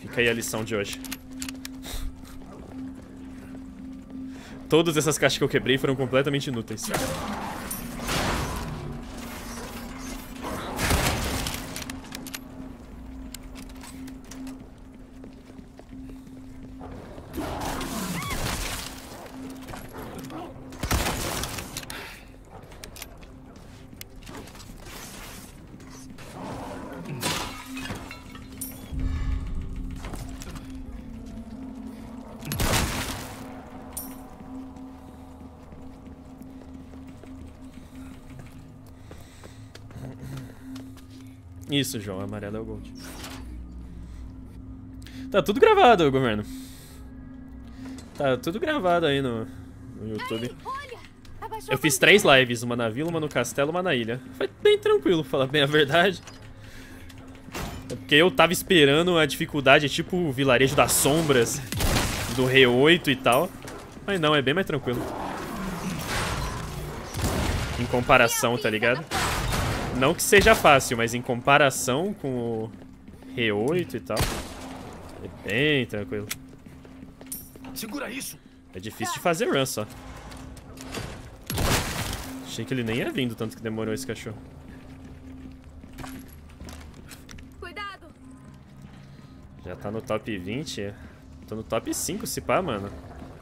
Fica aí a lição de hoje. Todas essas caixas que eu quebrei foram completamente inúteis. Isso, João, amarelo é o Gold. Tá tudo gravado, governo. Tá tudo gravado aí no, no YouTube. Eu fiz três lives, uma na vila, uma no castelo, uma na ilha. Foi bem tranquilo, falar bem a verdade. É porque eu tava esperando a dificuldade, tipo o vilarejo das sombras, do Rei 8 e tal. Mas não, é bem mais tranquilo. Em comparação, tá ligado? Não que seja fácil, mas em comparação com o Rei 8 e tal. É bem tranquilo. Segura isso! É difícil de fazer run só. Achei que ele nem ia vindo, tanto que demorou esse cachorro. Cuidado! Já tá no top 20. Tô no top 5 se pá, mano.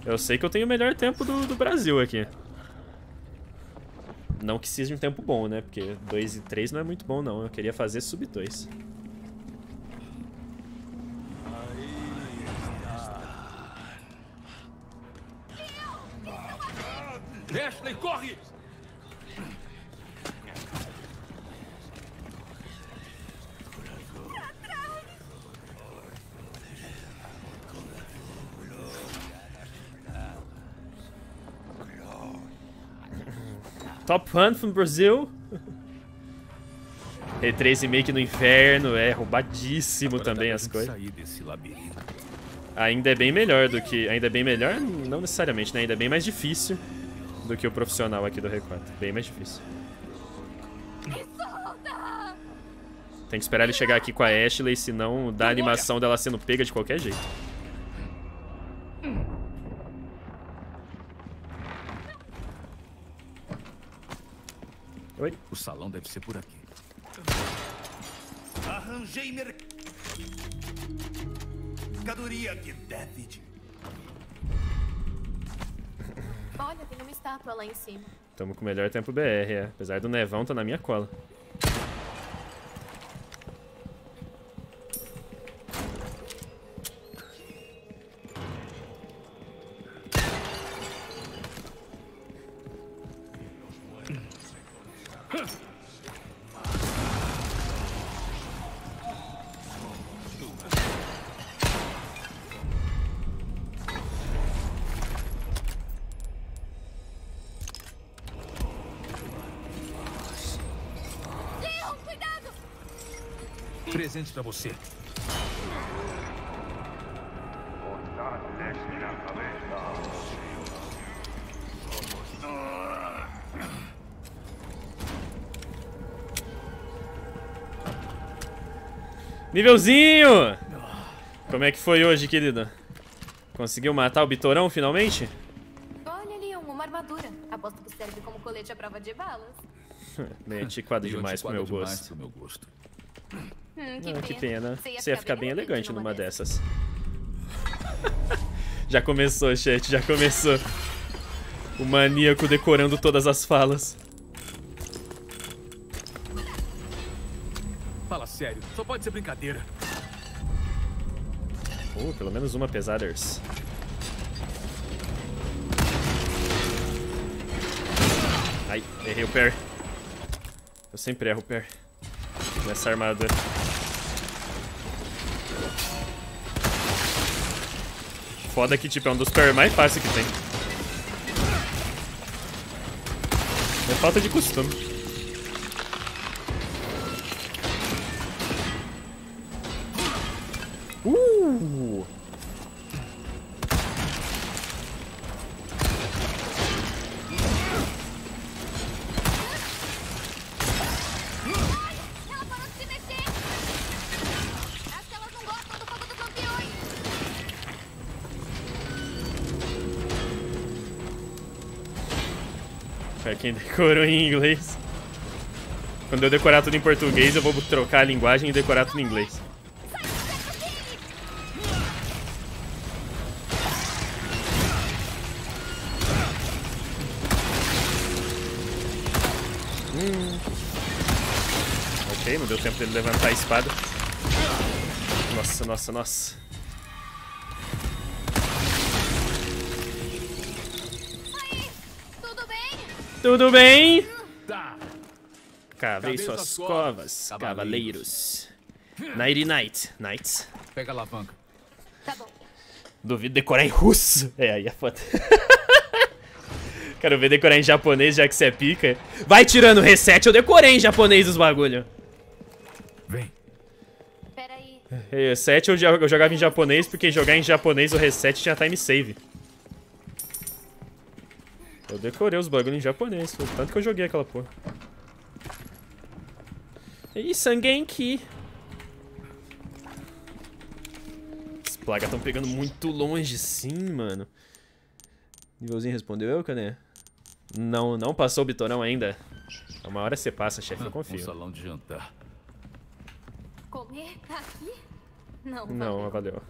Eu sei que eu tenho o melhor tempo do, do Brasil aqui. Não que seja um tempo bom, né? Porque 2 e 3 não é muito bom, não. Eu queria fazer sub 2. Ashley, corre! Top 1 from Brasil. E3 remake no inferno, é roubadíssimo Agora também dá pra as coisas. sair desse labirinto. Ainda é bem melhor do que. Ainda é bem melhor, não necessariamente, né? Ainda é bem mais difícil do que o profissional aqui do R4. Bem mais difícil. Tem que esperar ele chegar aqui com a Ashley, senão dá a animação dela sendo pega de qualquer jeito. Oi? O salão deve ser por aqui. Arranjei mer- mercadoria aqui, David. Olha, tem uma estátua lá em cima. Tamo com o melhor tempo BR, é. Apesar do nevão, tá na minha cola. Pra você. Nívelzinho! Como é que foi hoje, querido? Conseguiu matar o Bitorão finalmente? Olha, Leon, uma armadura. Aposto que serve como colete à prova de balas. Bem antiquado Meio demais pro meu demais gosto. pro meu gosto. Que pena. que pena. Você Você ia ficar bem elegante numa dessas. já começou, chat, já começou. O maníaco decorando todas as falas. Fala sério, só pode ser brincadeira. Uh, pelo menos uma pesaders. Ai, errei o pair. Eu sempre erro o pair. Nessa armadura. Foda que, tipo, é um dos pair mais fáceis que tem. É falta de costume. Quem decorou em inglês. Quando eu decorar tudo em português, eu vou trocar a linguagem e decorar tudo em inglês. Hum. Ok, não deu tempo dele levantar a espada. Nossa, nossa, nossa. Tudo bem? Tá. Cavei suas covas, covas, cavaleiros. Nighty night, knights. Pega a alavanca. Tá bom. Duvido decorar em russo. É, aí é foda. Quero ver decorar em japonês, já que você é pica. Vai tirando o reset, eu decorei em japonês os bagulho. Vem. Peraí. Reset eu, eu jogava em japonês, porque jogar em japonês o reset tinha time save. Eu decorei os bagulhos em japonês, foi o tanto que eu joguei aquela porra. Ih, Sangenki. As plagas estão pegando muito longe, sim, mano. Nívelzinho respondeu eu, cadê? Não, não passou o bitorão ainda. Uma hora você passa, chefe, eu Um confio. salão de jantar. Comer aqui? Não. Não, valeu.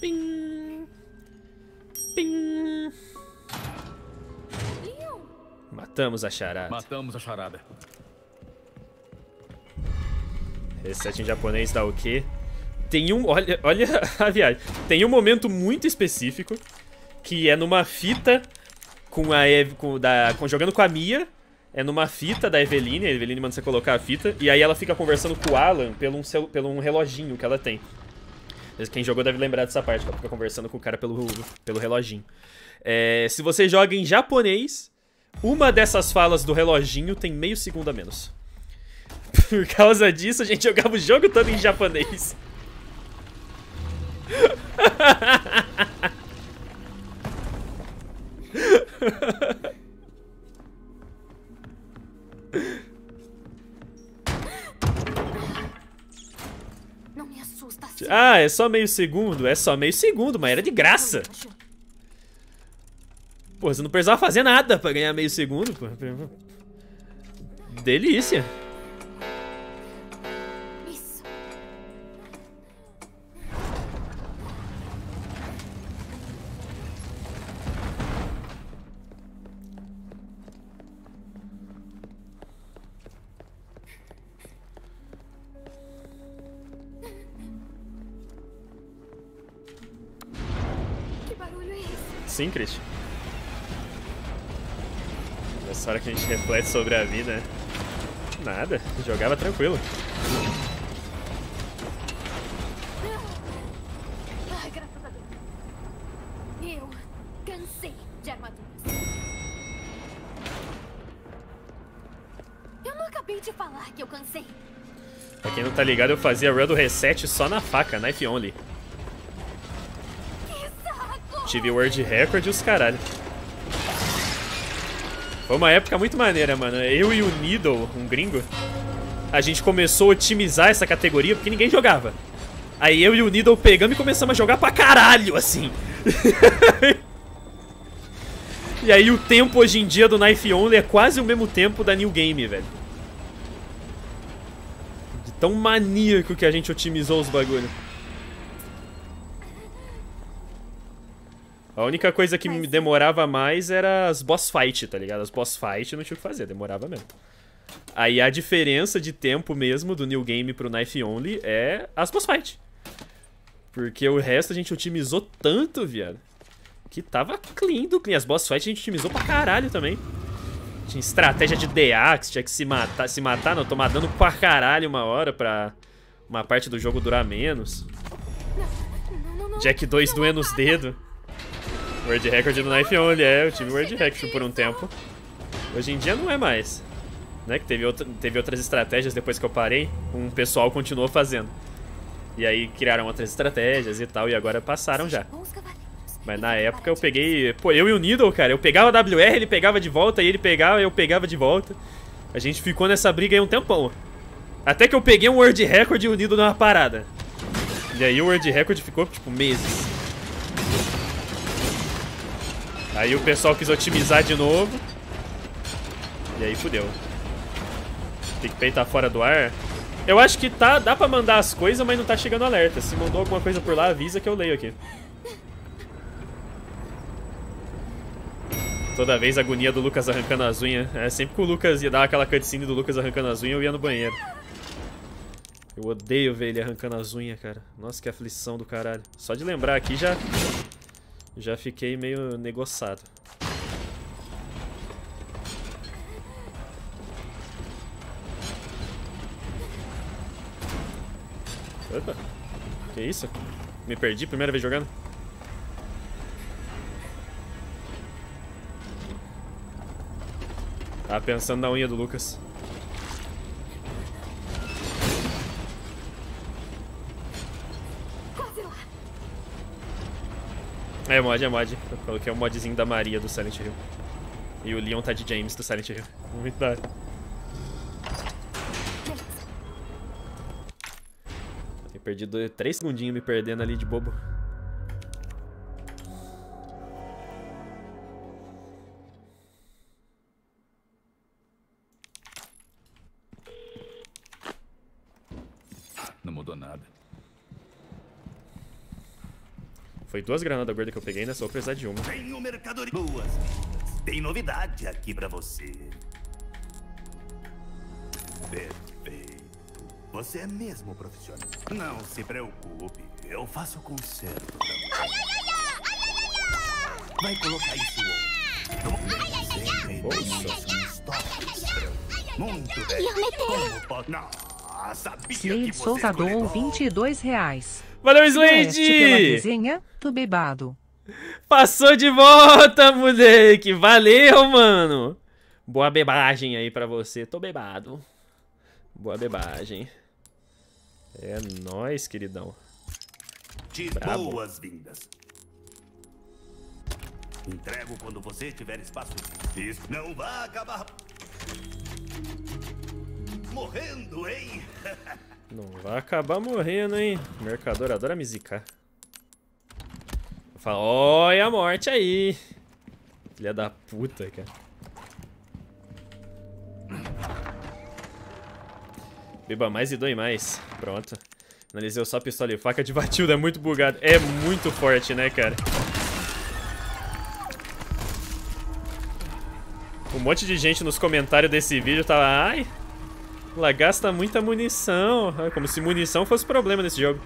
Pim. Pim. Matamos a charada. Matamos a charada. Reset em japonês dá o quê? Tem um. Olha, olha a viagem. Tem um momento muito específico que é numa fita com a Eve. Com, da, com, jogando com a Mia. É numa fita da Eveline. A Eveline manda você colocar a fita. E aí ela fica conversando com o Alan pelo um, pelo um reloginho que ela tem. Quem jogou deve lembrar dessa parte, ela fica conversando com o cara pelo, pelo reloginho. É, se você joga em japonês, uma dessas falas do reloginho tem meio segundo a menos. Por causa disso, a gente jogava o jogo todo em japonês. Ah, é só meio segundo? É só meio segundo, mas era de graça. Pô, você não precisava fazer nada pra ganhar meio segundo, pô. Delícia. Sim, Christian. Nessa hora que a gente reflete sobre a vida, né? Nada, jogava tranquilo. Ai, graças a Deus. Eu cansei de armaduras. Eu não acabei de falar que eu cansei. Pra quem não tá ligado, eu fazia run do reset só na faca, knife only. Tive World Record e os caralho. Foi uma época muito maneira, mano. Eu e o Needle, um gringo, a gente começou a otimizar essa categoria porque ninguém jogava. Aí eu e o Needle pegamos e começamos a jogar pra caralho, assim. e aí o tempo hoje em dia do Knife Only é quase o mesmo tempo da New Game, velho. De tão maníaco que a gente otimizou os bagulho. A única coisa que me demorava mais era as boss fight, tá ligado? As boss fight não tinha o que fazer, demorava mesmo. Aí a diferença de tempo mesmo do New Game pro Knife Only é as boss fight. Porque o resto a gente otimizou tanto, viado. Que tava clean do clean. As boss fight a gente otimizou pra caralho também. Tinha estratégia de DA, que tinha que se matar. Se matar, não, tomar dano pra caralho uma hora pra uma parte do jogo durar menos. Jack 2 doendo os dedos. World Record no Knife Only, é, eu tive World Record por um tempo. Hoje em dia não é mais. Né, que teve, outra, teve outras estratégias depois que eu parei, um pessoal continuou fazendo. E aí criaram outras estratégias e tal, e agora passaram já. Mas na época eu peguei. Pô, eu e o Needle, cara, eu pegava a WR, ele pegava de volta, e ele pegava, eu pegava de volta. A gente ficou nessa briga aí um tempão. Até que eu peguei um World Record e o Needle deu uma parada. E aí o World Record ficou, tipo, meses. Aí o pessoal quis otimizar de novo. E aí fudeu. PicPay tá fora do ar. Eu acho que tá, dá pra mandar as coisas, mas não tá chegando alerta. Se mandou alguma coisa por lá, avisa que eu leio aqui. Toda vez a agonia do Lucas arrancando as unhas. É, sempre que o Lucas ia dar aquela cutscene do Lucas arrancando as unhas, eu ia no banheiro. Eu odeio ver ele arrancando as unhas, cara. Nossa, que aflição do caralho. Só de lembrar aqui já já fiquei meio negociado. Opa! Que isso? Me perdi primeira vez jogando? Tá pensando na unha do Lucas. É mod, é mod. Eu coloquei o modzinho da Maria do Silent Hill. E o Leon tá de James do Silent Hill. Muito da hora. Perdi 3 segundinhos me perdendo ali de bobo. Não mudou nada. Foi duas granadas gordas que eu peguei, né? Só vou precisar de uma. Tenho mercadoria. Boas-vindas. Tem novidade aqui pra você. Perfeito. Você é mesmo profissional. Não se preocupe. Eu faço conserto também. Vai colocar isso onde? Muito bem. Como pode... Nossa, sabia que Slade você Souza doou escolheu- 22 reais. Valeu, pela Slade! resenha, tu bebado. Passou de volta, moleque! Valeu, mano! Boa bebagem aí pra você. Tô bebado. Boa bebagem. É nóis, queridão. De boas-vindas. Entrego quando você tiver espaço. Isso não vai acabar. Morrendo, hein? Não vai acabar morrendo, hein? O mercador adora me zicar. Fala, olha a morte aí. Filha da puta, cara. Beba mais e doe mais. Pronto. Analisei só pistola e faca de Batilda, é muito bugado. É muito forte, né, cara? Um monte de gente nos comentários desse vídeo tava... Ai, ela gasta muita munição. Ah, Como se munição fosse problema nesse jogo.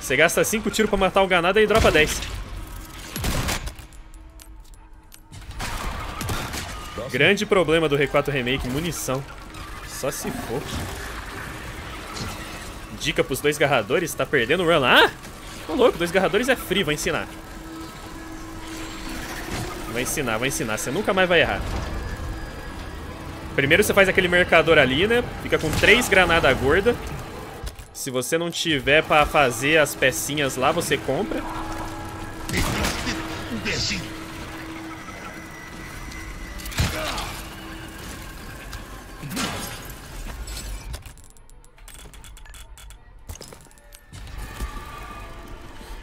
Você gasta 5 tiros pra matar o ganado e dropa 10. Grande problema do R4 Remake, munição. Só se for. Dica pros dois garradores, tá perdendo o run lá? Ah, tô louco, dois garradores é free, vou ensinar. Vou ensinar, vou ensinar, você nunca mais vai errar. Primeiro você faz aquele mercador ali, né? Fica com três granadas gorda. Se você não tiver pra fazer as pecinhas lá, você compra.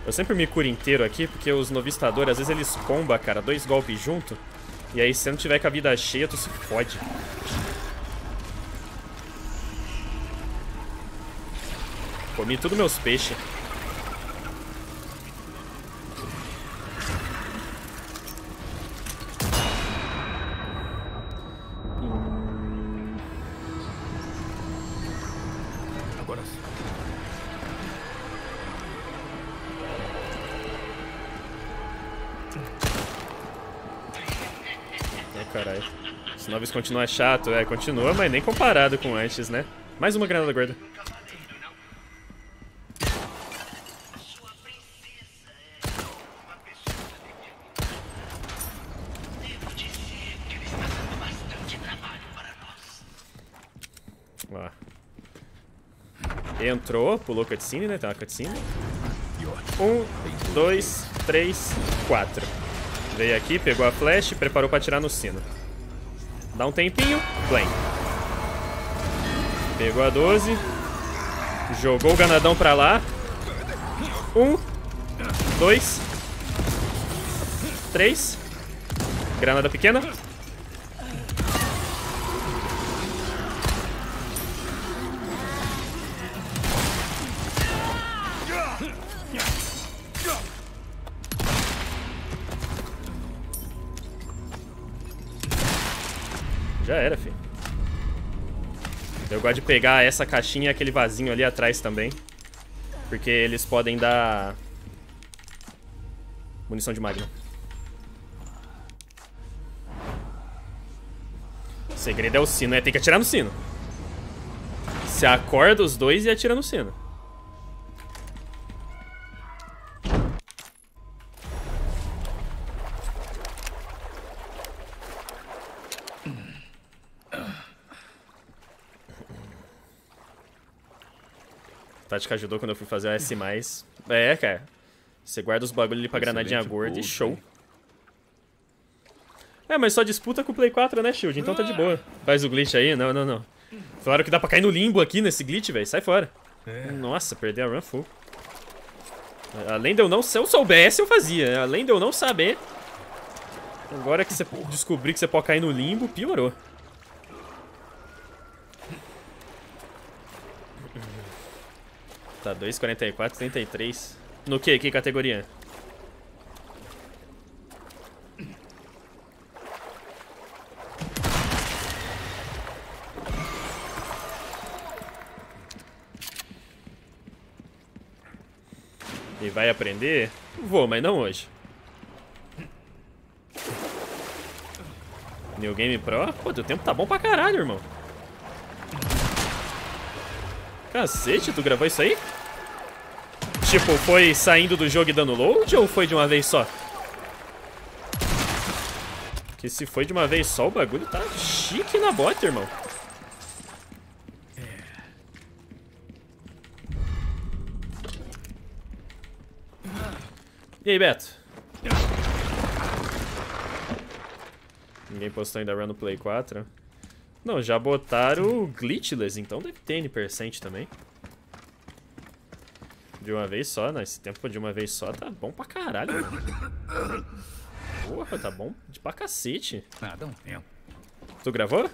Eu sempre me curo inteiro aqui, porque os novistadores, às vezes eles combam, cara, dois golpes junto. E aí, se não tiver com a vida cheia, tu se fode. Comi tudo meus peixes. Novis continua chato, é, continua, mas nem comparado com antes, né? Mais uma granada gorda. Ó. Entrou, pulou cutscene, né? Tem uma cutscene. Um, dois, três, quatro. Veio aqui, pegou a flash, preparou pra atirar no sino. Dá um tempinho, flame. Pegou a 12. Jogou o ganadão pra lá. Um, dois, três. Granada pequena. Já era, filho. Eu gosto de pegar essa caixinha e aquele vasinho ali atrás também. Porque eles podem dar... Munição de magno. O segredo é o sino, é ter que atirar no sino. Você acorda os dois e atira no sino. Tática ajudou quando eu fui fazer o S+. É, cara. Você guarda os bagulho ali pra granadinha Excelente gorda e show. É, mas só disputa com o Play 4, né, Shield? Então tá de boa. Faz o glitch aí? Não, não, não. Falaram que dá pra cair no limbo aqui nesse glitch, velho. Sai fora. Nossa, perder a run full. Além de eu não... Se eu soubesse, eu fazia. Além de eu não saber... Agora que você descobrir que você pode cair no limbo, piorou. Tá, 2,44, 33. No que? Que categoria? E vai aprender? Vou, mas não hoje. New Game Pro? Pô, teu tempo tá bom pra caralho, irmão. Cacete, tu gravou isso aí? Tipo, foi saindo do jogo e dando load ou foi de uma vez só? Que se foi de uma vez só, o bagulho tá chique na bota, irmão. E aí, Beto? Ninguém postou ainda Run no Play 4? Não, já botaram o Glitchless, então deve ter N% também. De uma vez só, né? Esse tempo de uma vez só tá bom pra caralho, mano. Porra, tá bom de pra cacete. Nada, um tempo. Tu gravou?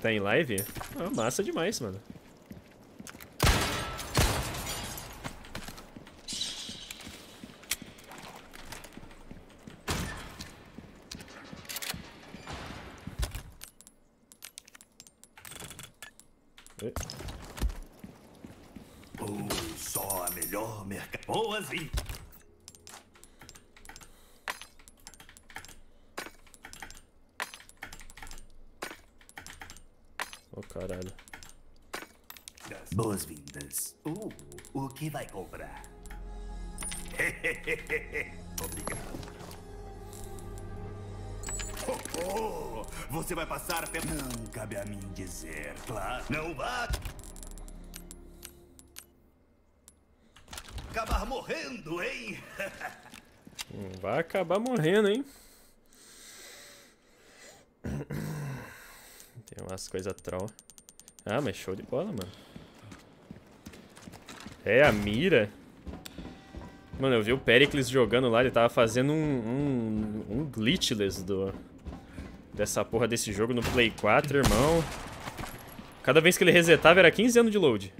Tá em live? Ah, massa demais, mano. Oi. Oh, só a melhor merca... Boazinha. Ô, caralho. Boas-vindas. Uh, o que vai comprar? Obrigado. Oh, oh, você vai passar pelo... Não cabe a mim dizer, claro. Não vá... Acabar morrendo, hein? Vai acabar morrendo, hein? Tem umas coisas troll. Ah, mas show de bola, mano. É, a mira. Mano, eu vi o Pericles jogando lá, ele tava fazendo um, um, um glitchless do, dessa porra desse jogo no Play 4, irmão. Cada vez que ele resetava era 15 anos de load.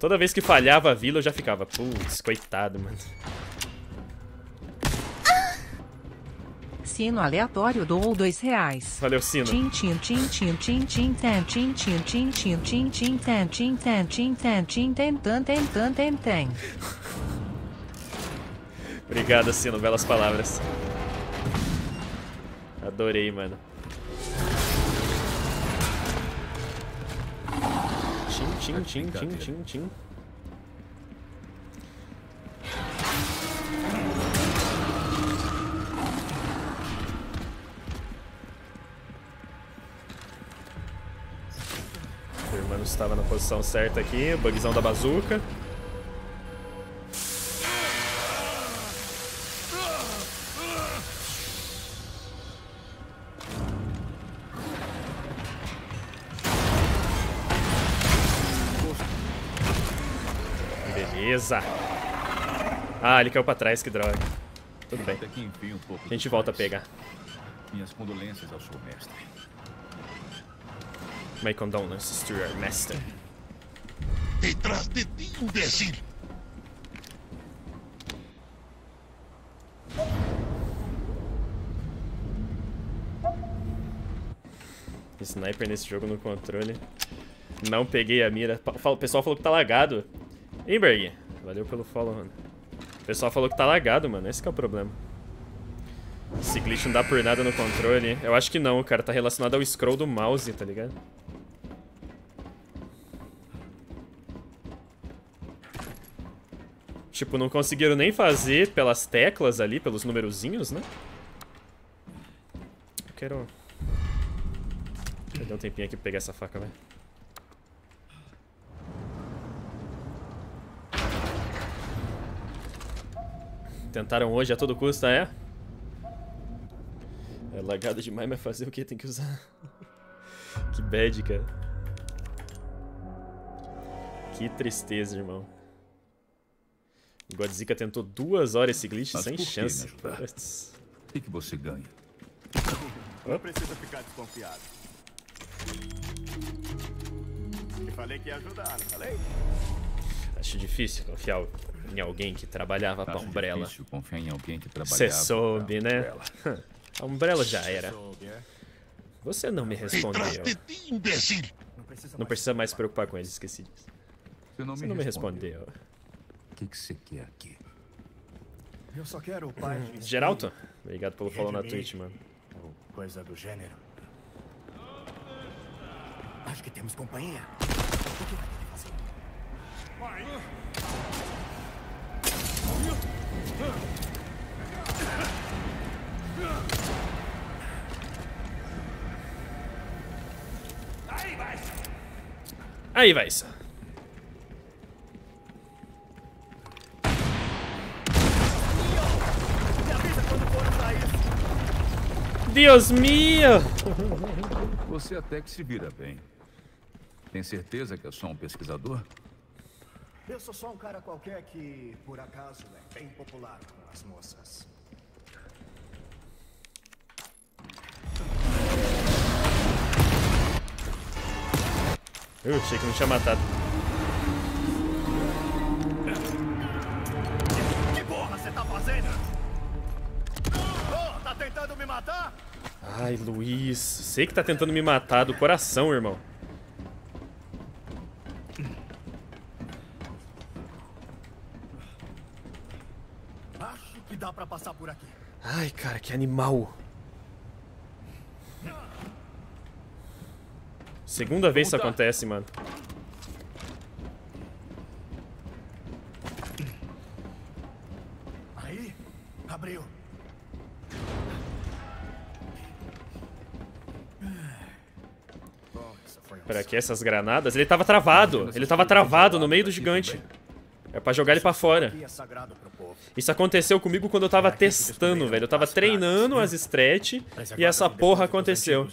Toda vez que falhava a vila eu já ficava, putz, coitado, mano. Sino aleatório doou dois reais. Valeu, Sino. Tim tim tim tim tim tim tan tim tim tim tim tim tim tan tim tan tim tan tim tan tan tan tan tan tan. Obrigado, Sino, belas palavras. Adorei, mano. Tim, tim, tim, tim, tim, tim. Estava na posição certa aqui, bugzão da bazuca. Beleza. Ah, ele caiu pra trás, que droga. Tudo bem. A gente volta a pegar. Minhas condolências ao seu mestre. My condolences to your master. Detrás de ti, imbécil. Sniper nesse jogo no controle. Não peguei a mira. O pessoal falou que tá lagado. Imberg, valeu pelo follow, mano. O pessoal falou que tá lagado, mano. Esse que é o problema. Esse glitch não dá por nada no controle. Eu acho que não, cara. Tá relacionado ao scroll do mouse, tá ligado? Tipo, não conseguiram nem fazer pelas teclas ali, pelos numerozinhos, né? quero... Perder um tempinho aqui pra pegar essa faca, vai. Tentaram hoje a todo custo, é? É lagado demais, mas fazer o que? Tem que usar. que bad, cara. Que tristeza, irmão. O Godzika tentou duas horas esse glitch Mas sem chance. O que, que você ganha? Não precisa ficar desconfiado. Eu falei que ia ajudar, não falei? Acho difícil confiar em alguém que trabalhava pra Acho Umbrella. difícil confiar em alguém que trabalhava Você soube, pra né? Umbrella. A Umbrella já era. É? Você não me respondeu. Não precisa mais se preocupar com eles, esqueci disso. Você não me respondeu. Que, que você quer aqui? Eu só quero o pai de Geralto, obrigado pelo follow na. Twitch, mano. Ou coisa do gênero. Acho que temos companhia. O que vai querer fazer? Aí vai isso. Deus mío! Você até que se vira bem. Tem certeza que é só um pesquisador? Eu sou só um cara qualquer que, por acaso, é bem popular com as moças. Eu achei que não tinha matado. Que porra você tá fazendo? Tá tentando me matar? Ai, Luiz. Sei que tá tentando me matar do coração, irmão. Acho que dá pra passar por aqui. Ai, cara, que animal. Segunda vez isso acontece, mano. Aí, abriu. Pera aqui, essas granadas. Ele tava travado. Ele tava travado no meio do gigante. É pra jogar ele pra fora. que é. Isso aconteceu comigo quando eu tava testando, velho. Eu tava treinando as stretch e essa porra aconteceu.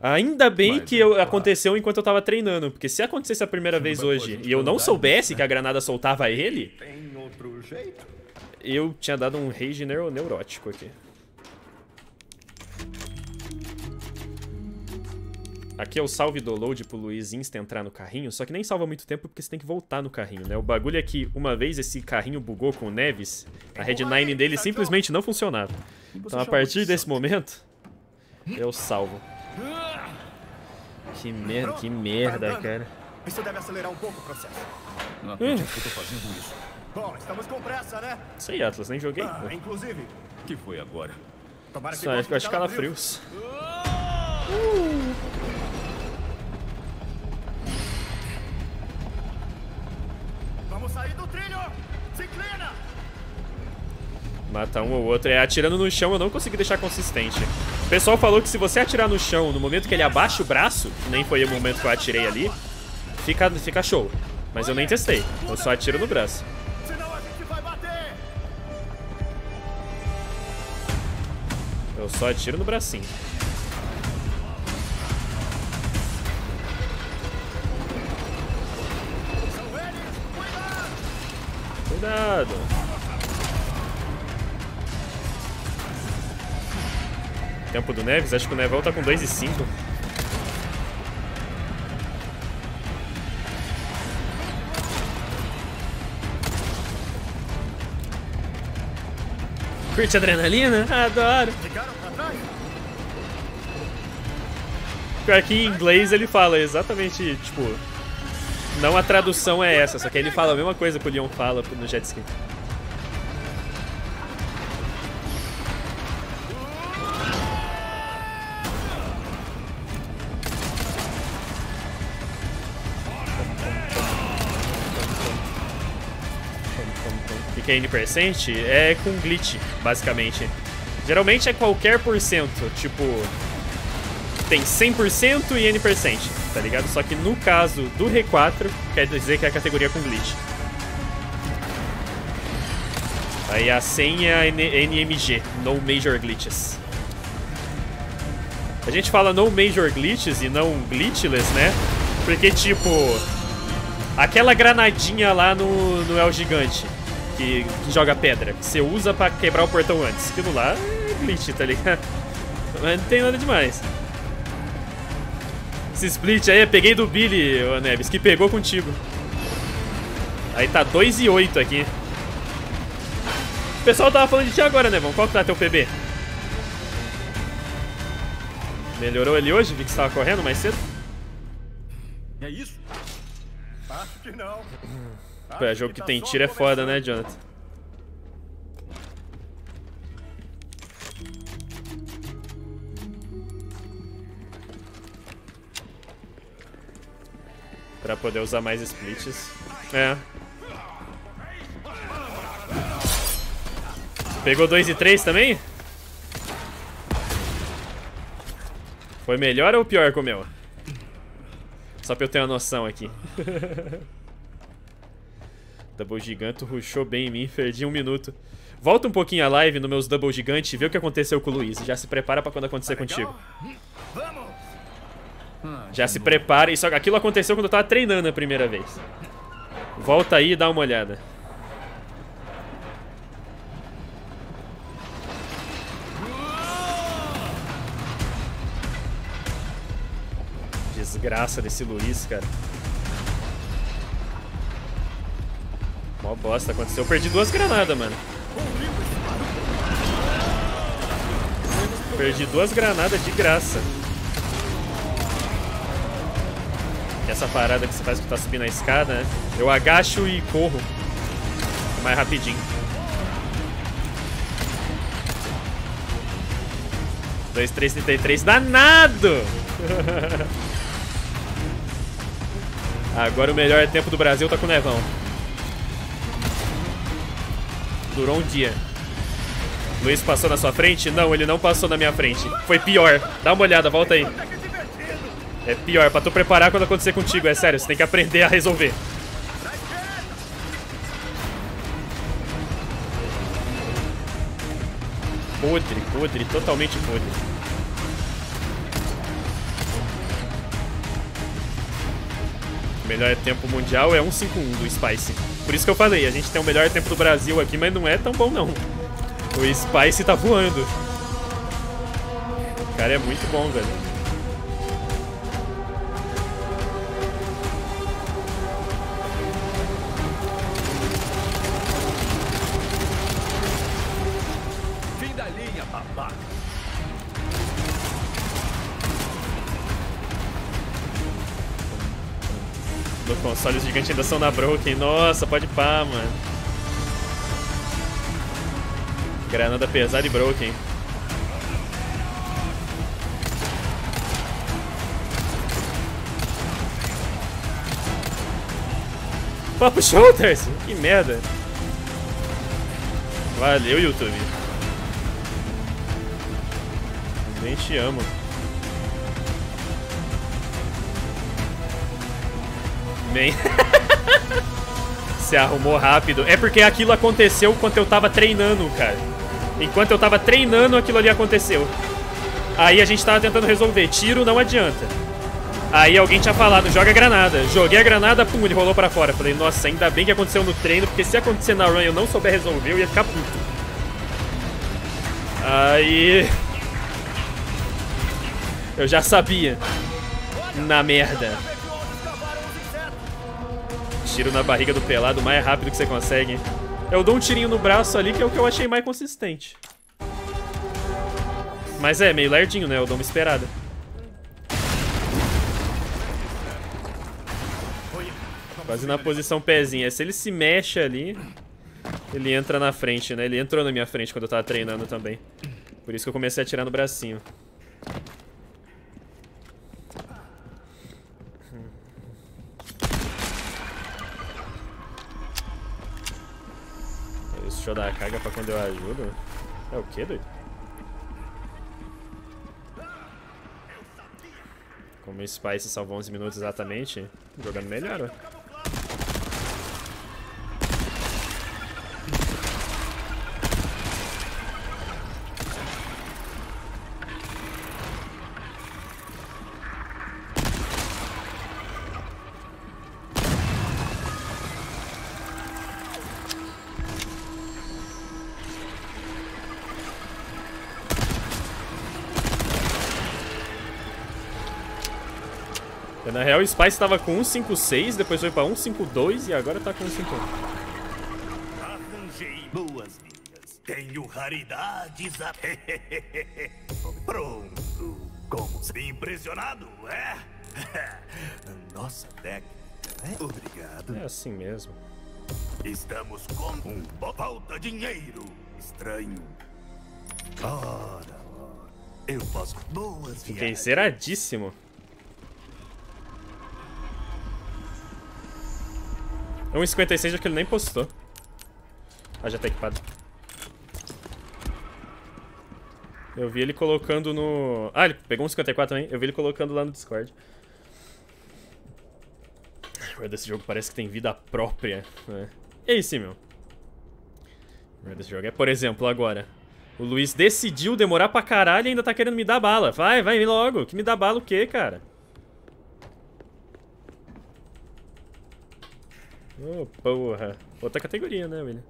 Ainda bem que eu- claro. aconteceu enquanto eu tava treinando, porque se acontecesse a primeira vez hoje e eu não soubesse que a granada soltava ele, eu tinha dado um rage neuro- neurótico aqui. Aqui é o salve do load pro Luiz Insta entrar no carrinho, só que nem salva muito tempo porque você tem que voltar no carrinho, né? O bagulho é que uma vez esse carrinho bugou com o Neves, a Red 9 dele simplesmente não funcionava. Então a partir desse momento, eu salvo. Que merda, que merda, cara. Isso deve acelerar um pouco o processo. Não acredito que eu tô fazendo isso. Bom, estamos com pressa, né? Sei, Atlas, nem joguei. Ah, inclusive, O que foi agora? tomara que eu acho de calafrios. Vamos sair do trilho! Se inclina! Mata um ou outro. É, atirando no chão eu não consegui deixar consistente. O pessoal falou que se você atirar no chão no momento que ele abaixa o braço, que nem foi o momento que eu atirei ali, fica, fica show. Mas eu nem testei. Eu só atiro no braço. Eu só atiro no bracinho. Cuidado! Tempo do Neves, acho que o Nevão tá com 2 e 5. Curte adrenalina? Adoro. Pior que em inglês ele fala exatamente, tipo. Não a tradução é essa, só que ele fala a mesma coisa que o Leon fala no jet ski. Que é percent? É com glitch, basicamente. Geralmente é qualquer porcento, tipo... Tem 100% e N%, tá ligado? Só que no caso do R4, quer dizer que é a categoria com glitch. Aí a senha é NMG, No Major Glitches. A gente fala No Major Glitches e não Glitchless, né? Porque, tipo, aquela granadinha lá no, no El Gigante, que, que joga pedra, que você usa pra quebrar o portão antes. Aquilo lá é glitch, tá ligado? Mas não tem nada demais. Esse split aí, eu peguei do Billy, ô Neves, que pegou contigo. Aí tá 2 e 8 aqui. O pessoal tava falando de ti agora, Nevão. Qual que tá teu PB? Melhorou ele hoje? Vi que você tava correndo mais cedo. É isso? Acho que não. Pô, é jogo que tem tiro é foda, né, Jonathan? Pra poder usar mais splits. É. Pegou 2 e 3 também? Foi melhor ou pior que o meu? Só pra eu ter uma noção aqui. Double gigante rushou bem em mim, perdi um minuto. Volta um pouquinho a live no meus double gigante e vê o que aconteceu com o Luiz. Já se prepara pra quando acontecer contigo. Já se prepara. Isso, aquilo aconteceu quando eu tava treinando a primeira vez. Volta aí e dá uma olhada. Desgraça desse Luiz, cara. Mó bosta aconteceu. Eu perdi duas granadas, mano. Perdi duas granadas de graça. Essa parada que você faz que tá subindo a escada, né? Eu agacho e corro. Mais rapidinho. Dois, três, trinta e três. Danado! Agora o melhor tempo do Brasil tá com o Nevão. Durou um dia. Luiz passou na sua frente? Não, ele não passou na minha frente. Foi pior. Dá uma olhada, volta aí. É pior, pra tu preparar quando acontecer contigo, é sério, você tem que aprender a resolver. Podre, podre, totalmente podre. Melhor tempo mundial é 151 do Spice. Por isso que eu falei, a gente tem o melhor tempo do Brasil aqui, mas não é tão bom não. O Spice tá voando. O cara é muito bom, velho. No console os gigantes ainda são na Broken. Nossa, pode pá, mano. Granada pesada e Broken. Papo Shoulders! Que merda! Valeu, YouTube. Nem te amo. Nem. Se arrumou rápido. É porque aquilo aconteceu enquanto eu tava treinando, cara. Enquanto eu tava treinando, aquilo ali aconteceu. Aí a gente tava tentando resolver. Tiro não adianta. Aí alguém tinha falado, joga granada. Joguei a granada, pum, ele rolou pra fora. Falei, nossa, ainda bem que aconteceu no treino, porque se acontecer na run e eu não souber resolver, eu ia ficar puto. Aí. Eu já sabia. Na merda. Tiro na barriga do pelado o mais rápido que você consegue. Eu dou um tirinho no braço ali, que é o que eu achei mais consistente. Mas é, meio lerdinho, né? Eu dou uma esperada. Quase na posição pezinha. Se ele se mexe ali, ele entra na frente, né? Ele entrou na minha frente quando eu tava treinando também. Por isso que eu comecei a atirar no bracinho. deixou dar a carga pra quando eu ajudo? É o que, doido? Como o Spice salvou 11 minutos exatamente, jogando melhor, ó. Real, o Spice tava com 156, depois foi pra 152 e agora tá com 151. Arranjei boas vindas. Tenho raridades a... Pronto. Como? Impressionado, é? Nossa deck. É? Obrigado. É assim mesmo. Estamos com um falta dinheiro. Estranho. Ora, ora. Eu posso. Boas Fiquei viagens. zeradíssimo. 1,56 já que ele nem postou. Ah, já tá equipado. Eu vi ele colocando no... Ah, ele pegou um 54 também. Eu vi ele colocando lá no Discord. O desse jogo parece que tem vida própria. Né? E aí, sim, meu? O desse jogo é, por exemplo, agora. O Luiz decidiu demorar pra caralho e ainda tá querendo me dar bala. Vai, vai, logo. Que me dá bala o quê, cara? Ô, porra. Outra categoria, né, William?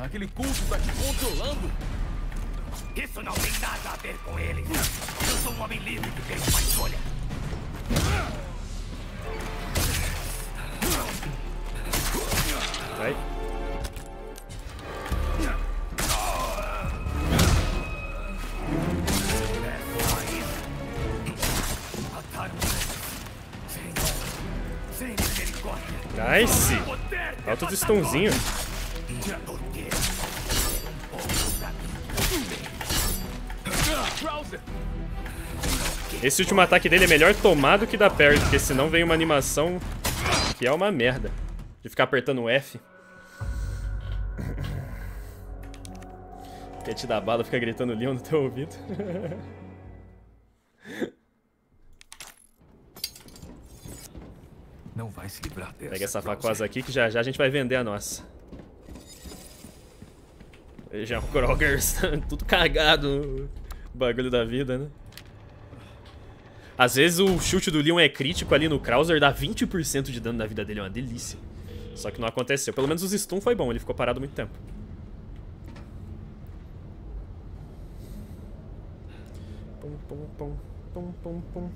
Aquele culto tá te controlando. Isso não tem nada a ver com ele. Eu sou um homem livre que tem uma escolha. Vai. Nice! Alto. Krauser, Esse último ataque dele é melhor tomar do que dar parry, porque senão vem uma animação que é uma merda. De ficar apertando o F. Quer te dar bala, fica gritando Leon no teu ouvido. não vai se livrar dessa. Pega essa facosa aqui que já já a gente vai vender a nossa. Já o Krogers, tudo cagado. Bagulho da vida, né? Às vezes o chute do Leon é crítico ali no Krauser, dá 20% de dano na vida dele, é uma delícia. Só que não aconteceu. Pelo menos os stun foi bom, ele ficou parado muito tempo. Pum, pum, pum, pum, pum, pum.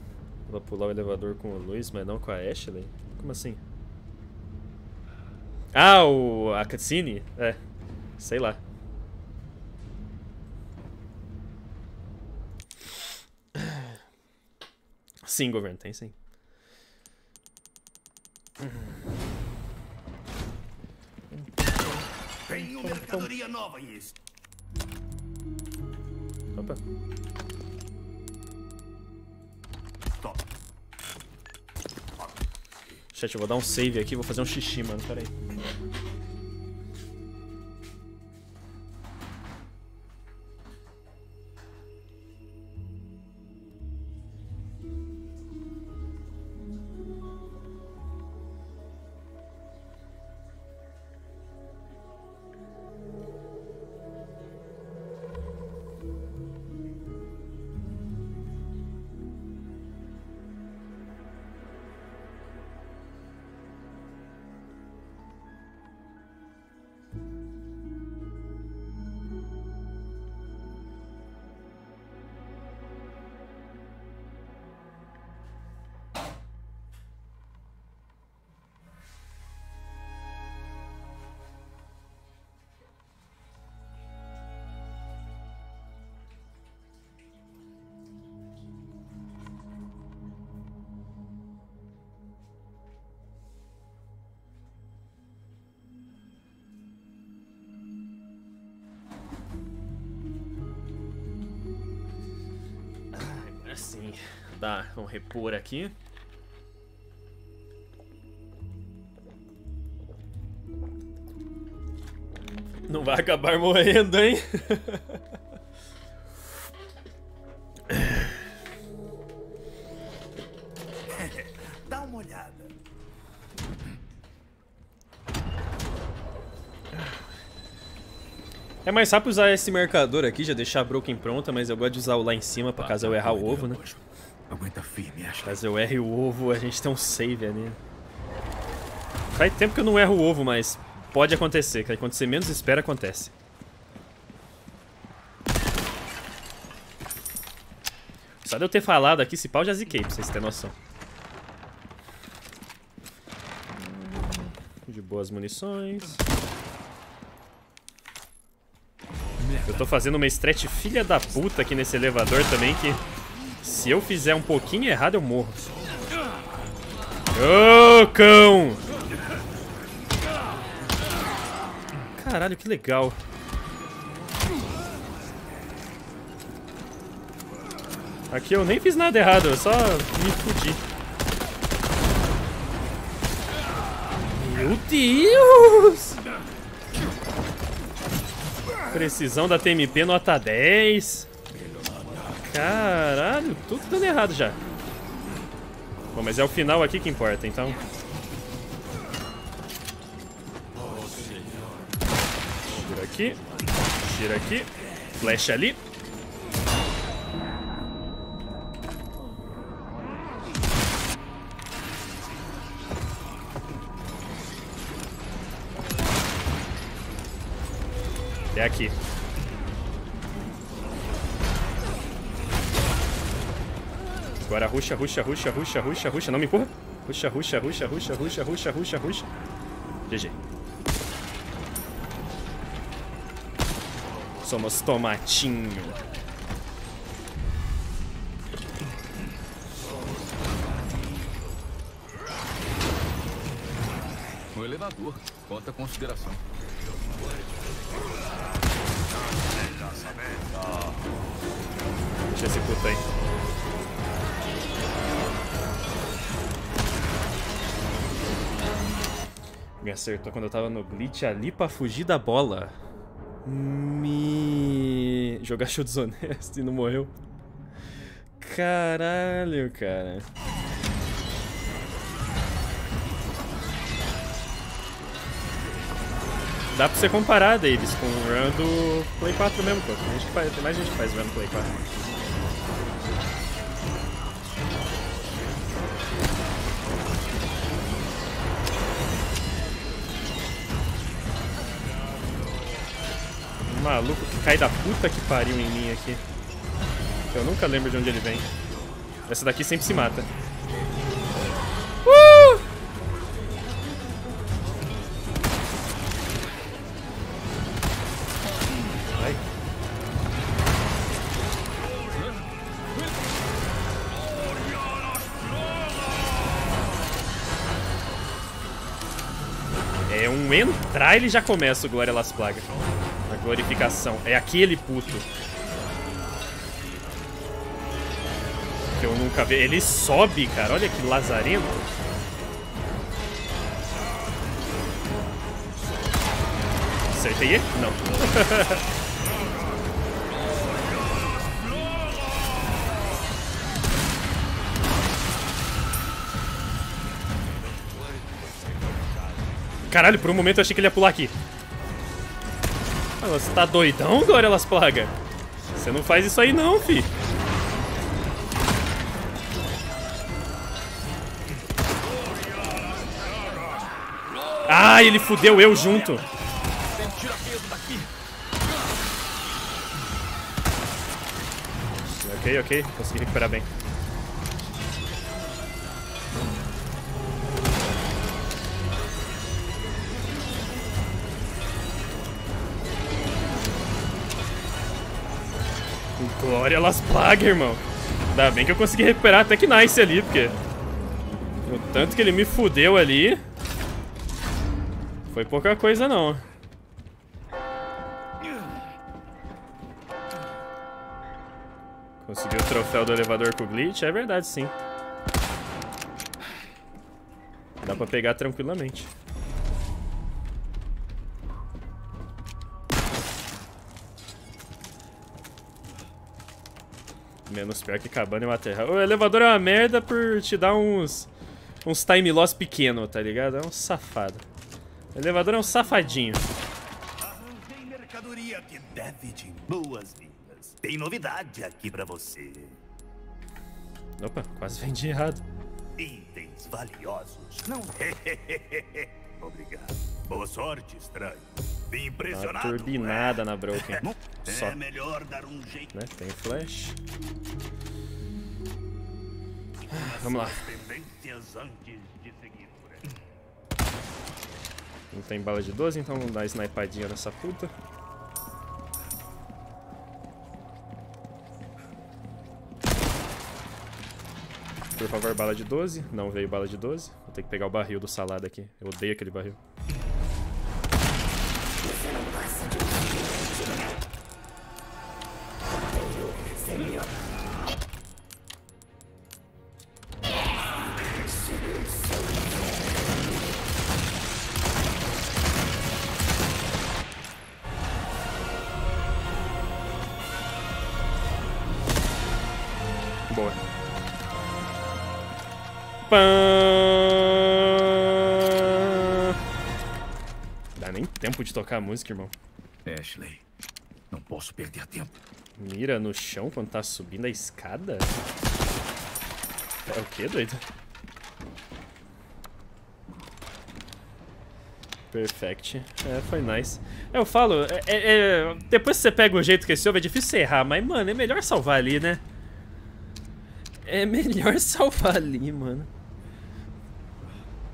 Vou pular o elevador com o Luiz, mas não com a Ashley? Como assim? Ah, o... a cutscene? É. Sei lá. Sim, governo, tem sim. Tenho mercadoria nova em isso. Opa. Top. Chat, eu vou dar um save aqui, vou fazer um xixi, mano. Pera vamos repor aqui. Não vai acabar morrendo, hein? Dá uma olhada. É mais rápido usar esse marcador aqui, já deixar a broken pronta, mas eu gosto de usar o lá em cima pra caso eu errar o ovo, né? Aguenta firme, Ashley. Caso eu erre o ovo, a gente tem um save ali. Faz tempo que eu não erro o ovo, mas pode acontecer. Que você menos espera, acontece. Só de eu ter falado aqui, esse pau já ziquei, pra vocês terem noção. De boas munições. Eu tô fazendo uma stretch filha da puta aqui nesse elevador também, que se eu fizer um pouquinho errado, eu morro. Ô, cão! Caralho, que legal. Aqui eu nem fiz nada errado, eu só me fudi. Meu Deus! Precisão da TMP nota 10. Caralho, tudo dando errado já. Bom, mas é o final aqui que importa, então. Tira aqui. Tira aqui. Flecha ali. É aqui. Ruxa, ruxa, ruxa, ruxa, ruxa, ruxa. Não me empurra. Ruxa, ruxa, ruxa, ruxa, ruxa, ruxa, ruxa, ruxa. GG. Somos tomatinho. No elevador. Conta consideração. Deixa esse puta aí. Me acertou quando eu tava no glitch ali pra fugir da bola. Me. Jogar show desonesto e não morreu. Caralho, cara. Dá pra você comparar, Davis, com o run do Play 4 mesmo, pô. Tem, gente que faz, tem mais gente que faz run no Play 4. Maluco que cai da puta que pariu em mim aqui. Eu nunca lembro de onde ele vem. Essa daqui sempre se mata. Uh! É um entrar ele já começa o Glória Las Plagas. Glorificação. É aquele puto. Que eu nunca vi. Ele sobe, cara. Olha que lazarento. Acertei? Não. Caralho, por um momento eu achei que ele ia pular aqui. Você tá doidão, Glória Las Plaga? Você não faz isso aí não, fi. Ah, ele fudeu eu junto. Ok, ok. Consegui recuperar bem. Glória Las Plagas, irmão. Ainda bem que eu consegui recuperar até que nice ali, porque... O tanto que ele me fudeu ali... Foi pouca coisa, não. Conseguiu o troféu do elevador com o glitch? É verdade, sim. Dá pra pegar tranquilamente. Menos pior que cabana e waterhouse. O elevador é uma merda por te dar uns... Uns time loss pequeno, tá ligado? É um safado. O elevador é um safadinho. Arranjei mercadoria que deve de boas-vindas. Tem novidade aqui pra você. Opa, quase vendi errado. Itens valiosos. Não. Obrigado. Boa sorte, estranho. Uma impressionado. turbinada na Broken. Bom, Só. É melhor dar um jeito Né? Tem flash. Ah, Vamos lá. Não tem bala de 12, então vamos dar snipadinha nessa puta. Por favor, bala de 12. Não veio bala de 12. Vou ter que pegar o barril do salada aqui. Eu odeio aquele barril. Boa. Pã. Dá nem tempo de tocar a música, irmão. Ashley, não posso perder tempo. Mira no chão quando tá subindo a escada? É o que, doido? Perfect. É, foi nice. Eu falo, é- é- é- depois que você pega o jeito que esse ovo, é difícil você errar, mas, mano, é melhor salvar ali, né? É melhor salvar ali, mano.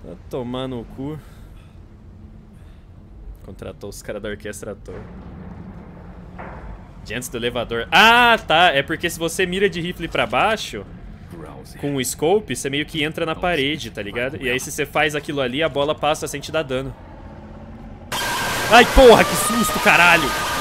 Tá tomando o cu. Contratou os caras da orquestra à toa. Diante do elevador. Ah, tá. É porque se você mira de rifle pra baixo, com o scope, você meio que entra na parede, tá ligado? E aí se você faz aquilo ali, a bola passa sem te dar dano. Ai, porra, que susto, caralho!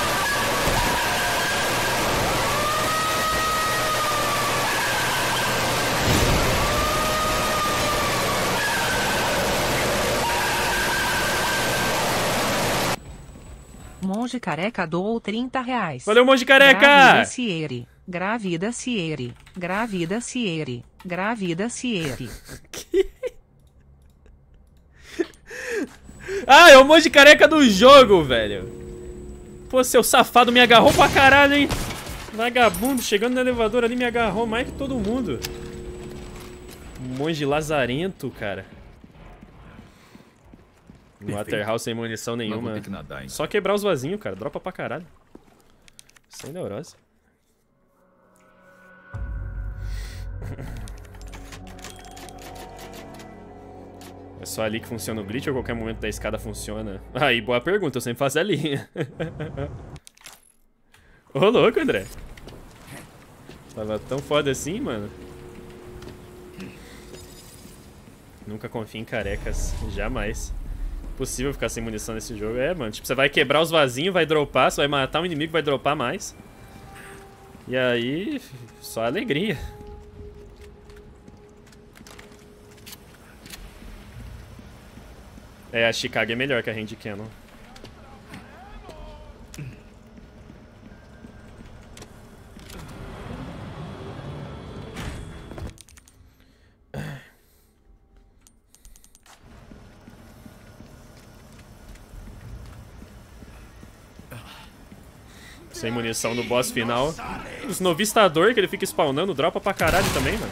Monge careca doou 30 reais. Valeu, monge careca! Gravida Ciere. Gravida Ciere. Gravida Ciere. Gravida Ciere. Ah, é o monge careca do jogo, velho. Pô, seu safado me agarrou pra caralho, hein? Vagabundo, chegando no elevador ali, me agarrou mais que todo mundo. Monge lazarento, cara. No Perfeito. Waterhouse sem munição nenhuma. que nadar? Só quebrar os vasinhos, cara. Dropa pra caralho. Sem neurose. É só ali que funciona o glitch ou qualquer momento da escada funciona? Aí, boa pergunta, eu sempre faço ali. Ô, louco, André. Tava tão foda assim, mano. Nunca confie em carecas. Jamais. Impossível ficar sem munição nesse jogo. É, mano. Tipo, você vai quebrar os vasinhos, vai dropar, você vai matar um inimigo, vai dropar mais. E aí, só alegria. É, a Chicago é melhor que a Hand Cannon. Sem munição no boss final. Os novistador que ele fica spawnando, dropa pra caralho também, mano.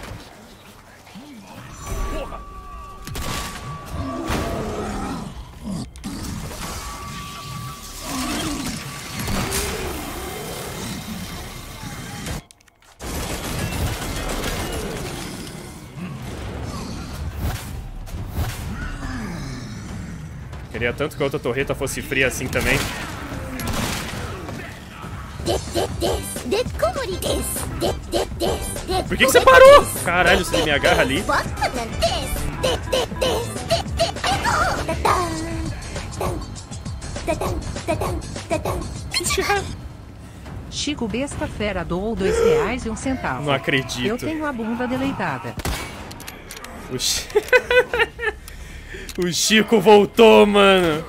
Queria tanto que a outra torreta fosse fria assim também. Por que, que você parou? Caralho, você me agarra ali. Chico Besta Fera doou dois reais e um centavo. Não acredito. Eu tenho a bunda deleitada. O, o Chico voltou, mano.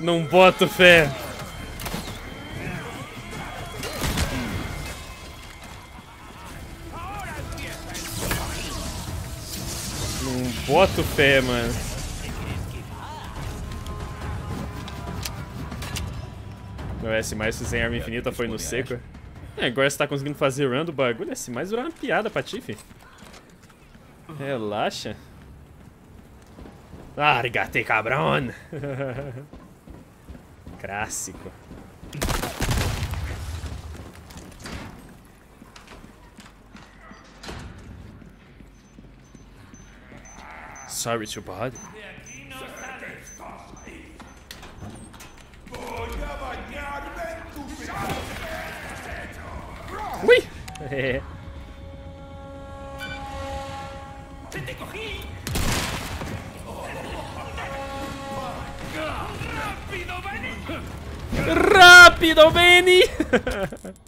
Não boto fé. Boto fé, mano. Meu S mais sem arma infinita foi no seco. É, agora você tá conseguindo fazer run do bagulho. S mais virou uma piada pra ti, fi. Relaxa. Larga-te, cabrón! Clássico. Sorry to bother. Ui! É. Rápido, Benny!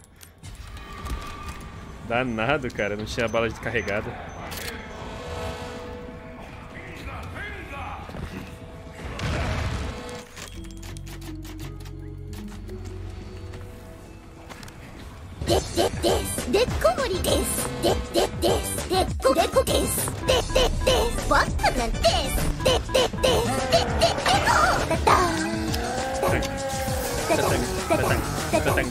Danado, cara. Não tinha bala descarregada. Des, des, des, des, komori des. Des, des, des, des, ko, de, ko, des. Des, des, des, Batman des. Des, des, des, des, des, de, ko. Da, da. Da, da, da, da, da.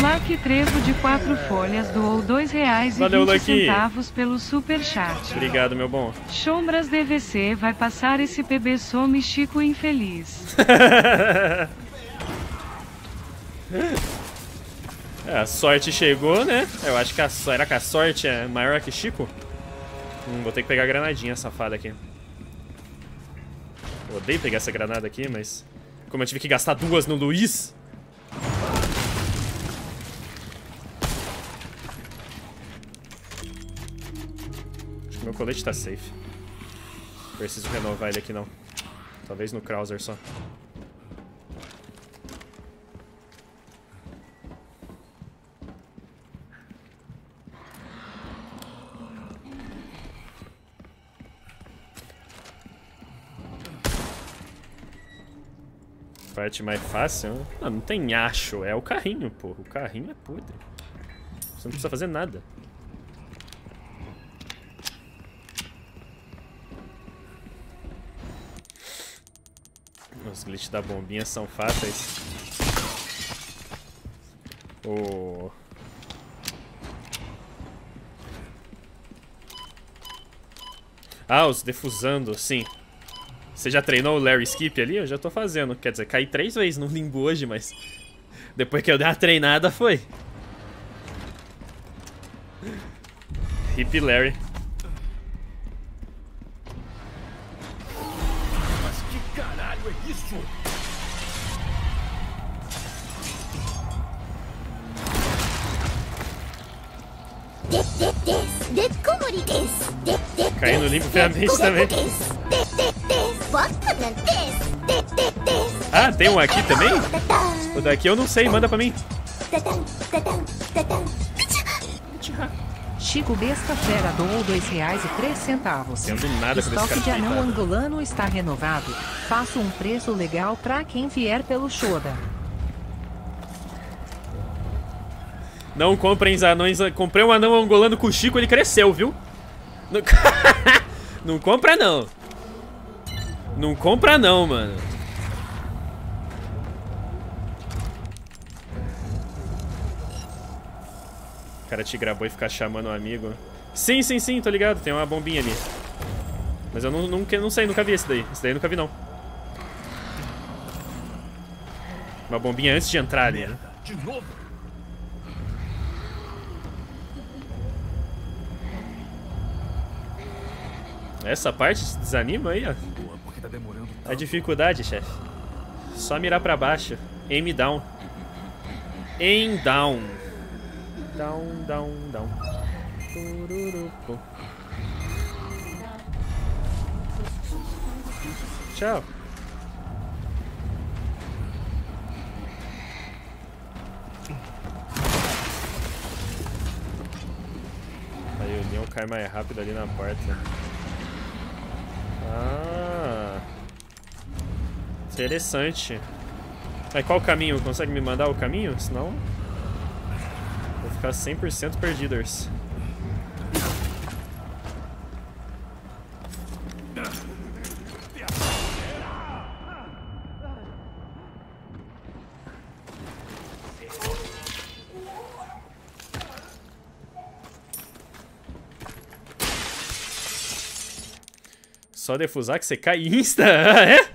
Lucky Trevo de quatro folhas doou dois reais e Valeu, 20 Lucky. centavos pelo superchat. Obrigado, meu bom. Chombras DVC vai passar esse PB some Chico infeliz. É, a sorte chegou, né? Eu acho que a, era que a sorte é maior que Chico. Hum, vou ter que pegar a granadinha safada aqui. Eu odeio pegar essa granada aqui, mas... Como eu tive que gastar duas no Luiz... Acho que meu colete tá safe. Preciso renovar ele aqui não. Talvez no Krauser só. Parte mais fácil? Não, não tem acho, é o carrinho, pô. O carrinho é podre. Você não precisa fazer nada. Os glitches da bombinha são fáceis. O... Ah, os defusando, sim. Você já treinou o Larry Skip ali? Eu já tô fazendo. Quer dizer, caí três vezes no limbo hoje, mas... Depois que eu dei uma treinada, foi. Hip Larry. Des. Des, des, des, Ah, tem um aqui também? O daqui eu não sei, manda pra mim. Chico Besta Fera doou dois reais e três centavos. Tendo nada esse Estoque de anão angolano está renovado. Faço um preço legal pra quem vier pelo Shoda. Não comprem anões. Comprei um anão angolano com o Chico, ele cresceu, viu? Não, não compra não. Não compra não, mano. O cara te gravou e ficar chamando um amigo. Sim, sim, sim, tô ligado. Tem uma bombinha ali. Mas eu não, nunca, não sei, nunca vi esse daí. Esse daí eu nunca vi, não. Uma bombinha antes de entrar ali. né? De novo? Essa parte desanima aí, ó. A dificuldade, chefe. Só mirar pra baixo. Aim down. Aim down. Down, down, down. Tchau. Aí o Leon cai mais rápido ali na porta. Ah. Interessante. Mas qual o caminho? Consegue me mandar o caminho? Senão... Vou ficar 100% perdiders. Só defusar que você cai insta, é?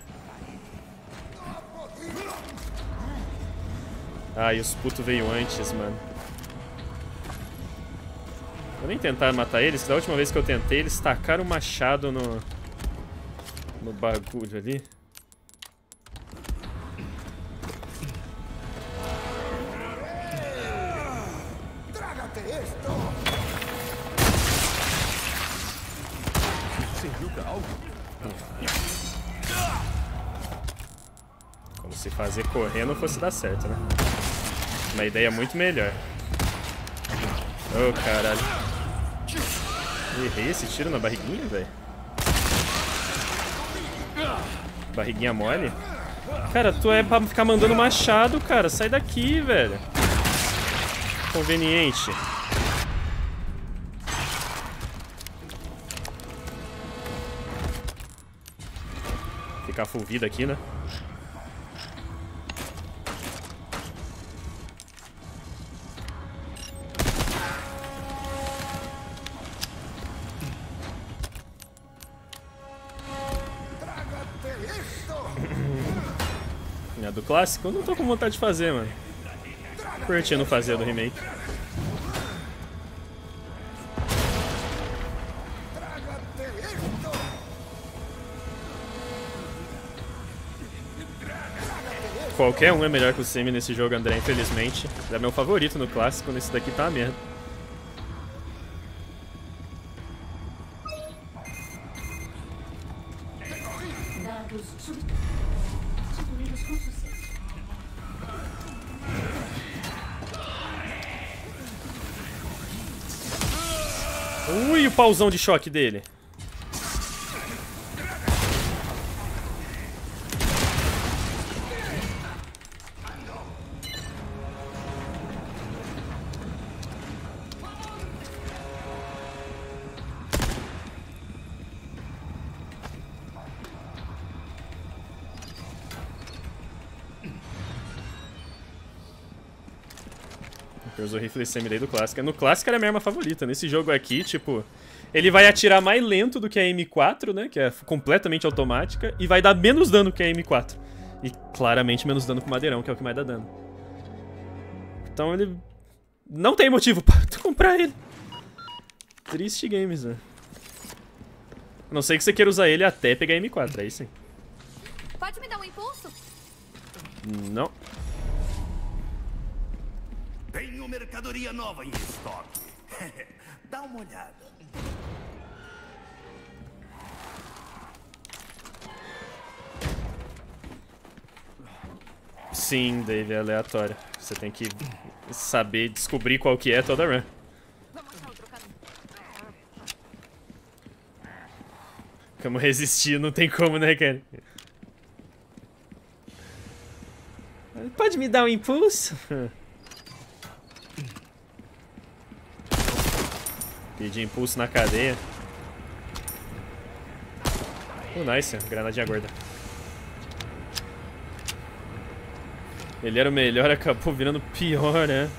Ah, os putos veio antes, mano. Vou nem tentar matar eles, da última vez que eu tentei, eles tacaram o machado no... No bagulho ali. Pra algo? Se fazer correndo fosse dar certo, né? Uma ideia muito melhor. Oh, caralho. Errei esse tiro na barriguinha, velho. Barriguinha mole? Cara, tu é pra ficar mandando machado, cara. Sai daqui, velho. Conveniente. Ficar full vida aqui, né? Clássico? Eu não tô com vontade de fazer, mano. Curti não fazer do remake. Qualquer um é melhor que o Semi nesse jogo, André, infelizmente. É meu favorito no clássico, nesse daqui tá uma merda. Pauzão de choque dele. Eu uso o rifle semi do clássico. No clássico era a minha arma favorita. Nesse jogo aqui, tipo, ele vai atirar mais lento do que a M4, né? Que é completamente automática. E vai dar menos dano que a M4. E claramente menos dano com o madeirão, que é o que mais dá dano. Então ele. Não tem motivo pra comprar ele. Triste games, né? A não sei que você queira usar ele até pegar a M4, aí sim. Pode me dar um impulso? Não. Tenho mercadoria nova em estoque. Dá uma olhada. Sim, Dave, é aleatório. Você tem que saber descobrir qual que é toda run. Como resistir, não tem como, né, cara? Pode me dar um impulso? Pedir impulso na cadeia. Oh, nice. Granadinha gorda. Ele era o melhor, acabou virando pior, né?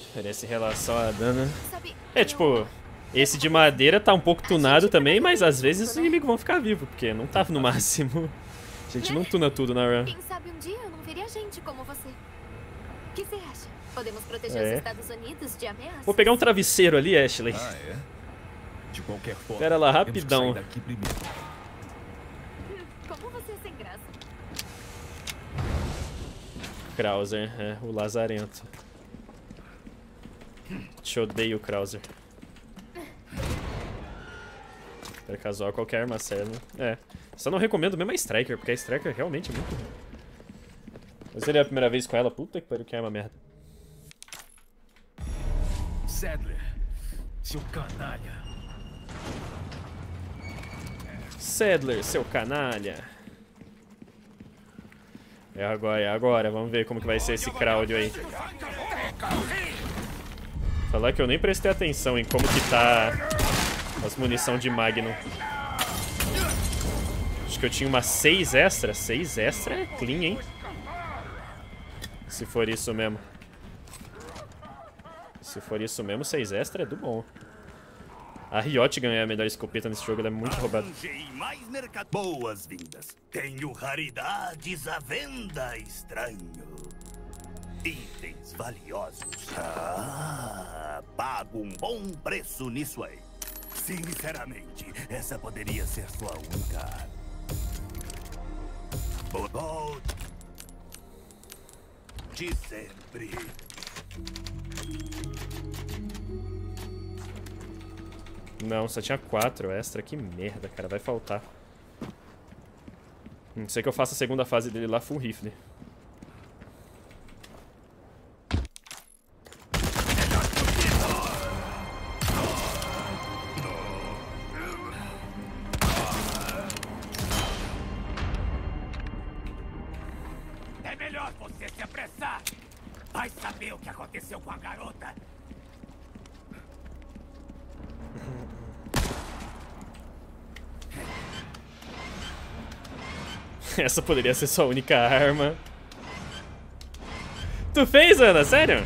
Diferença em relação a dano. Sabe, É, tipo, esse de madeira tá um pouco tunado também, mas às vezes os inimigos vão ficar vivos, porque não tava no máximo. A gente não tuna tudo na run. quem sabe um dia eu não veria gente como você. O que você acha? Podemos proteger É. os Estados Unidos de ameaças? Vou pegar um travesseiro ali, Ashley. Ah, é? De qualquer forma. Pera lá, rapidão. Como você é sem graça? Krauser, é, o lazarento. Te odeio, Krauser. Super casual, qualquer arma serve. É. Só não recomendo mesmo a Striker, porque a Striker realmente é muito ruim. Eu seria a primeira vez com ela, puta que pariu, que arma merda. Sadler, seu canalha. Sadler, seu canalha. É agora, é agora. Vamos ver como que vai ser esse crowd aí. Falar que eu nem prestei atenção em como que tá as munição de Magnum. Acho que eu tinha umas 6 extra. 6 extra é clean, hein? Se for isso mesmo. Se for isso mesmo, 6 extra é do bom. A Riot ganhar a melhor escopeta nesse jogo, ela é muito roubada. Boas-vindas. Tenho raridades à venda, estranho. Itens valiosos. Ah, pago um bom preço nisso aí. Sinceramente, essa poderia ser sua única arma. Bo- Volte de sempre. Não, só tinha 4 extra. Que merda, cara. Vai faltar. Não sei que eu faça a segunda fase dele lá full rifle. Essa poderia ser sua única arma. Tu fez, Ana? Sério?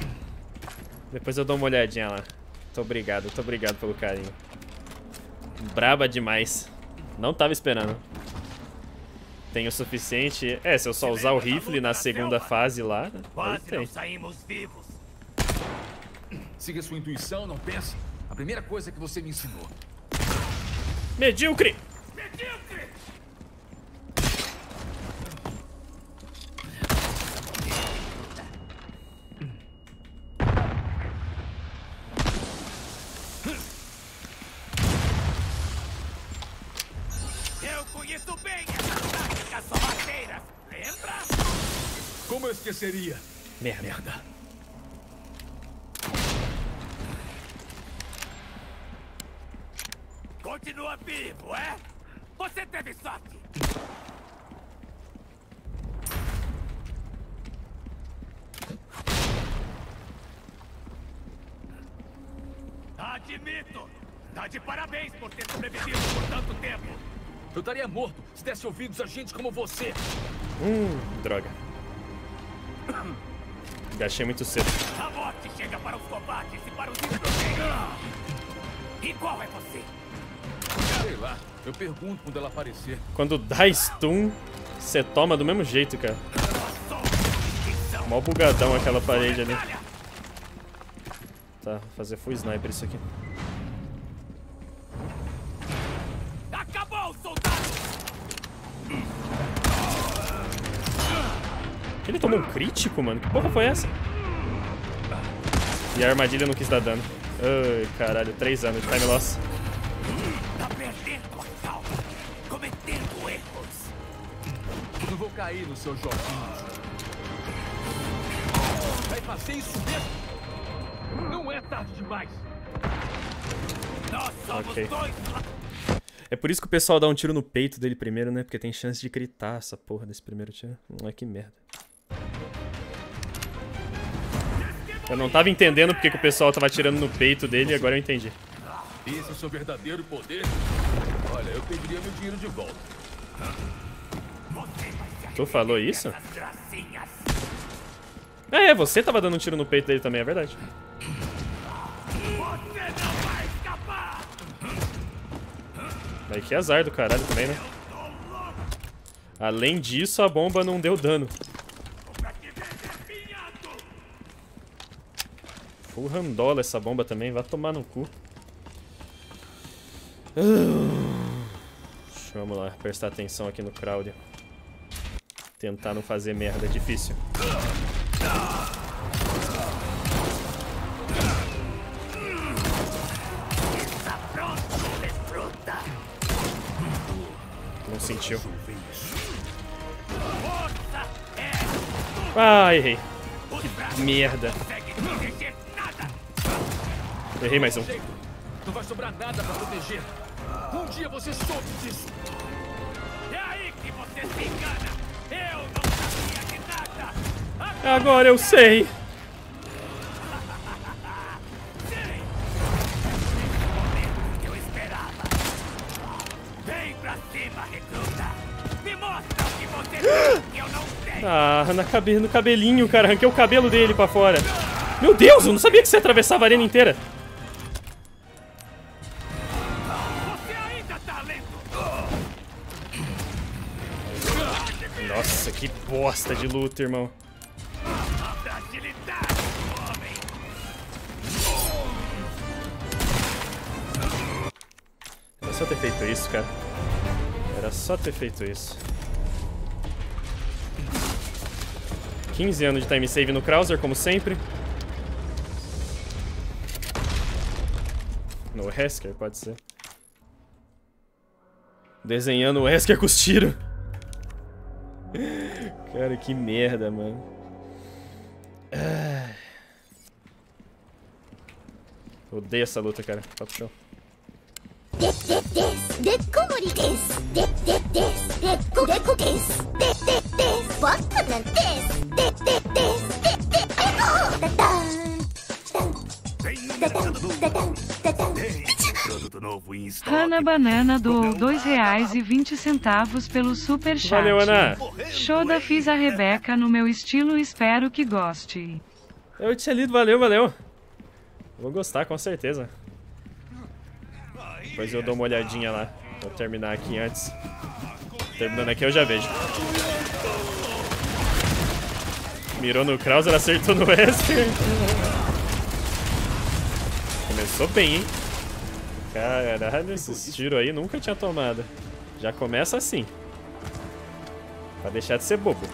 Depois eu dou uma olhadinha lá. Muito obrigado, muito obrigado pelo carinho. Braba demais. Não tava esperando. Tem o suficiente. É, se eu só usar o rifle na segunda fase lá, aí Quase não saímos vivos. Siga sua intuição, não pense. A primeira coisa que você me ensinou. Medíocre! Medíocre! Esqueceria? Merda. Merda. Continua vivo, é? Você teve sorte. Admito. Tá de parabéns por ter sobrevivido por tanto tempo. Eu estaria morto se desse ouvidos a gente como você. Hum, droga. Gastei muito cedo. A morte chega para os covardes e para os. E qual é você? Sei lá. Eu pergunto quando ela aparecer. Quando dá stun, você toma do mesmo jeito, cara. Mó bugadão aquela parede ali. Tá, vou fazer full sniper isso aqui. Acabou, soldado! Ele tomou um crítico, mano? Que porra foi essa? E a armadilha não quis dar dano. Ai, caralho, 3 anos de time loss. Tá perdendo a calma. Cometendo erros. Não vou cair no seu joguinho. Vai fazer isso mesmo? Não é tarde demais. Nós somos Ok. dois. É por isso que o pessoal dá um tiro no peito dele primeiro, né? Porque tem chance de gritar essa porra desse primeiro tiro. Não é que merda. Eu não tava entendendo porque que o pessoal tava atirando no peito dele e agora eu entendi. Esse é o seu verdadeiro poder? Olha, eu pediria meu dinheiro de volta. Tu falou isso? Ah, é, você tava dando um tiro no peito dele também, é verdade. Mas que azar do caralho também, né? Além disso, a bomba não deu dano. Pra te ver despinhado. Full randola essa bomba também, vai tomar no cu. Vamos lá, prestar atenção aqui no crowd. Tentar não fazer merda, é difícil. Não sentiu. Ah, errei. braços. Merda. Errei mais um. Não vai sobrar nada pra proteger. Um dia você soube disso. É aí que você se engana. Eu não sabia de nada. Agora eu sei. Ah, na cabe no cabelinho, cara. Arranquei o cabelo dele pra fora. Meu Deus, eu não sabia que você atravessava a arena inteira. Nossa, que bosta de luta, irmão. Era só ter feito isso, cara. Era só ter feito isso. 15 anos de time save no Krauser, como sempre. No Wesker, pode ser. Desenhando o Wesker com os tiros. Cara, que merda, mano. Ah. Odeio essa luta, cara. Tá pro produto novo. Hanna Banana doou dois reais e vinte centavos pelo super chat. Valeu, Ana. Shoda fiz a Rebeca no meu estilo espero que goste. Eu tinha lido, valeu, valeu. Vou gostar, com certeza. Depois eu dou uma olhadinha lá. Vou terminar aqui antes. Terminando aqui eu já vejo. Mirou no Krauser, acertou no Esker. Começou bem, hein? Caralho, esses tiros aí nunca tinha tomado. Já começa assim. Pra deixar de ser bobo.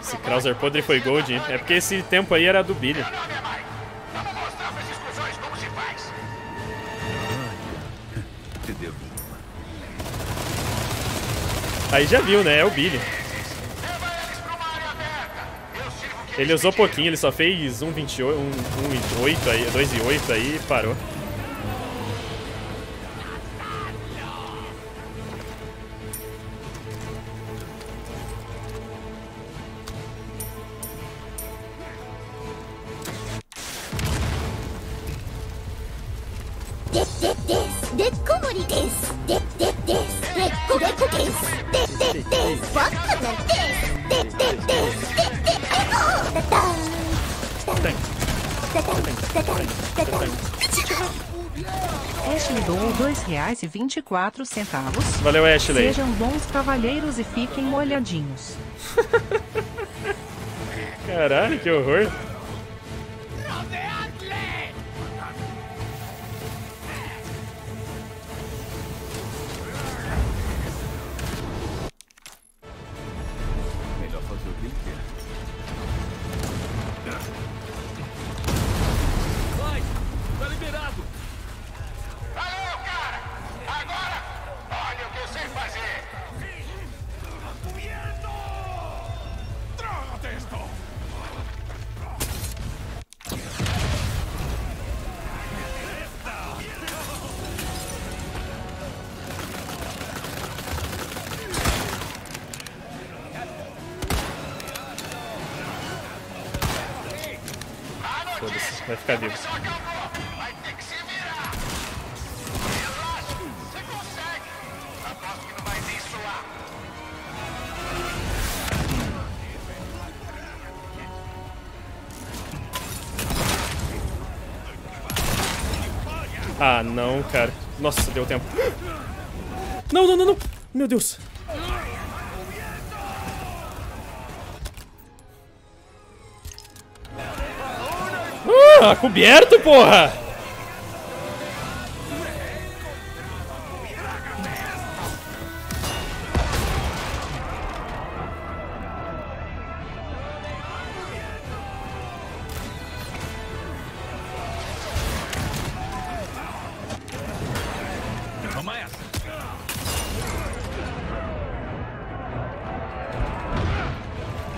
Esse Krauser podre foi gold. É porque esse tempo aí era do Billy. Aí já viu, né? É o Billy. Ele usou pouquinho, ele só fez 1,28 um, um, e 8 aí, 2 e 8 aí e parou. 2,24. Valeu, Ashley. Sejam bons cavalheiros e fiquem olhadinhos. Caralho, que horror. Deus. Ah, coberto, porra!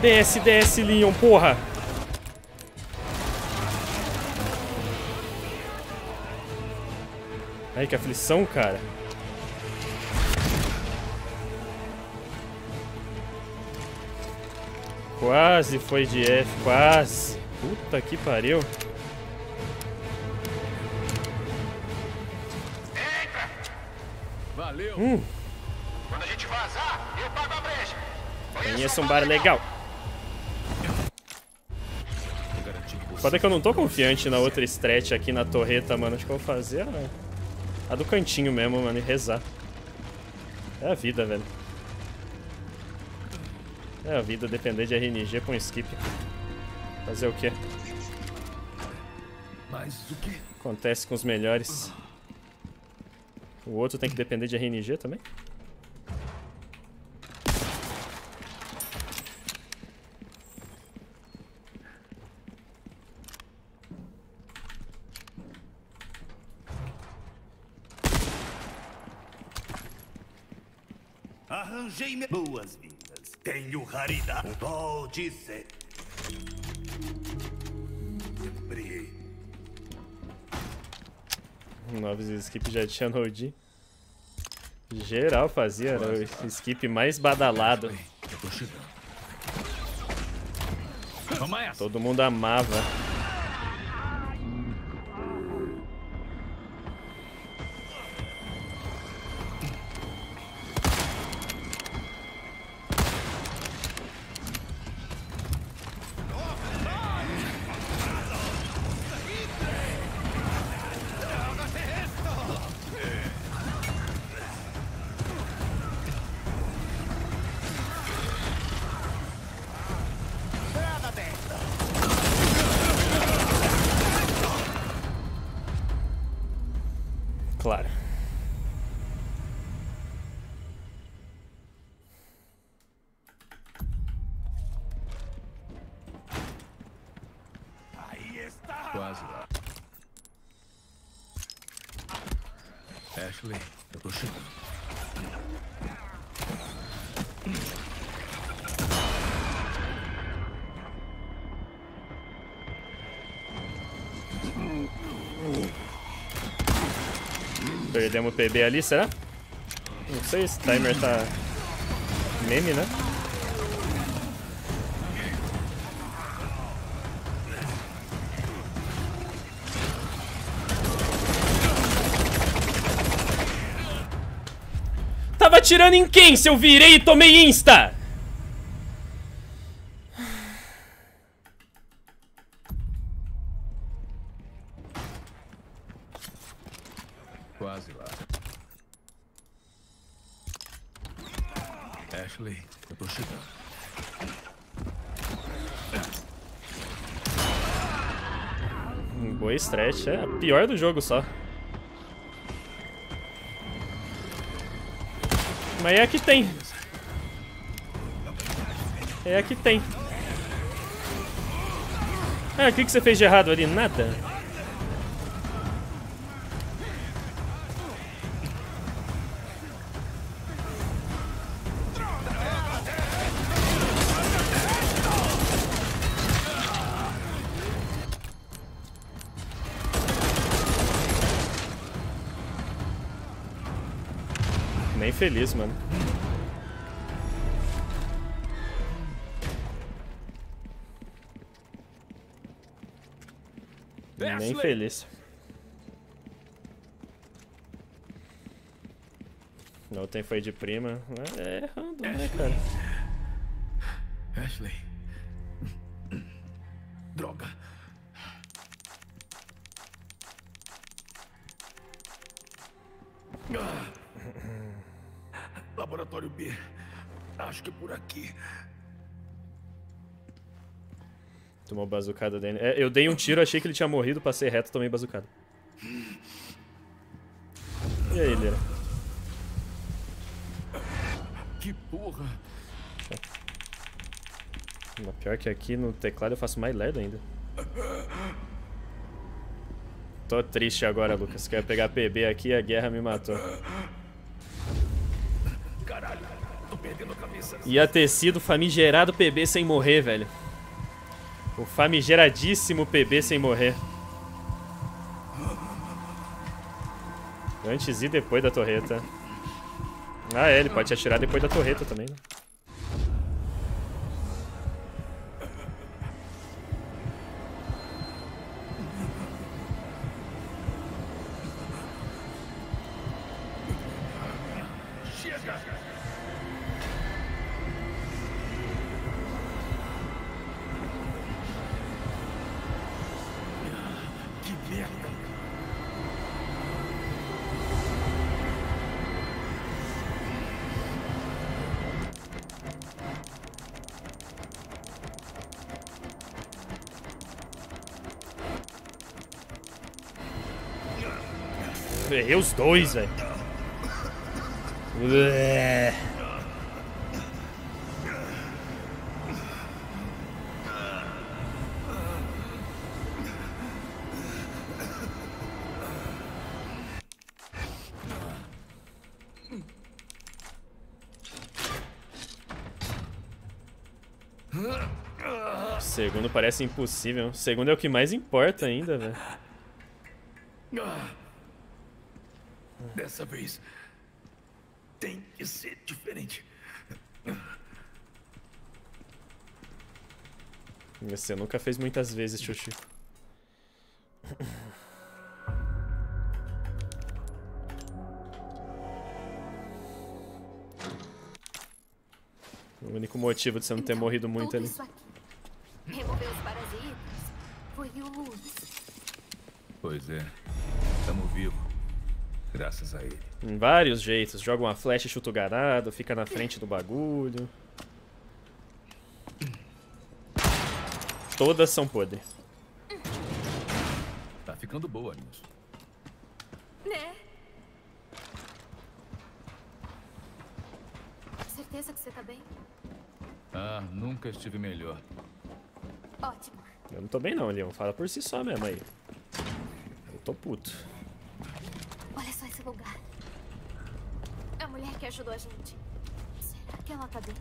Desce, desce, Leon, porra. Ai, que aflição, cara. Quase foi de F, quase. Puta que pariu. Entra! Valeu! Hum. Quando a gente vazar, eu pago a brecha. Conheço um bar é legal. Que Foda que eu não tô confiante na outra stretch aqui na torreta, mano. Acho que eu vou fazer a, a do cantinho mesmo, mano, e rezar. É a vida, velho. É a vida depender de RNG com skip. Fazer o quê? Mas o quê? Acontece com os melhores. O outro tem que depender de RNG também? Arranjei me... Boas-vindas. Tenho raridade. Volte ser. Briguei. Novos skip já tinha no OG. Geral fazia, era o skip mais badalado. Todo mundo amava. Perdemos o PB ali, será? Não sei, esse timer tá. Meme, né? Tava atirando em quem se eu virei e tomei insta? Quase lá. Ashley, eu tô chegando. Boa é a pior do jogo só. Mas é que tem. É que tem. Ah, o que, que você fez de errado ali? Nada. Nem feliz, mano. Nem feliz. Não tem foi de prima. É random, né, cara? Ashley. Tomou bazucada dele. É, eu dei um tiro, achei que ele tinha morrido, passei reto, tomei bazucada. E aí, Lira? Que porra. Mas Pior que aqui no teclado eu faço mais lerdo ainda. Tô triste agora, Lucas. Quero pegar PB aqui e a guerra me matou. Caralho. Tô perdendo a cabeça. Ia ter sido famigerado PB sem morrer, velho. O famigeradíssimo PB sem morrer. Antes e depois da torreta. Ah, é, ele pode te atirar depois da torreta também, né? Errei os dois, velho. Ué. Segundo parece impossível. Segundo é o que mais importa ainda, velho. Dessa vez tem que ser diferente. Você nunca fez muitas vezes, Xuxi. O único motivo de você não ter morrido muito ali. isso aqui. Graças a ele. Em vários jeitos. Joga uma flecha e chuta o garado, fica na frente do bagulho. Todas são podres. Tá ficando boa nisso. Né? Certeza que você tá bem? Ah, nunca estive melhor. Ótimo. Eu não tô bem não, Leon. Fala por si só mesmo aí. Eu tô puto. Lugar. A mulher que ajudou a gente. Será que ela tá bem?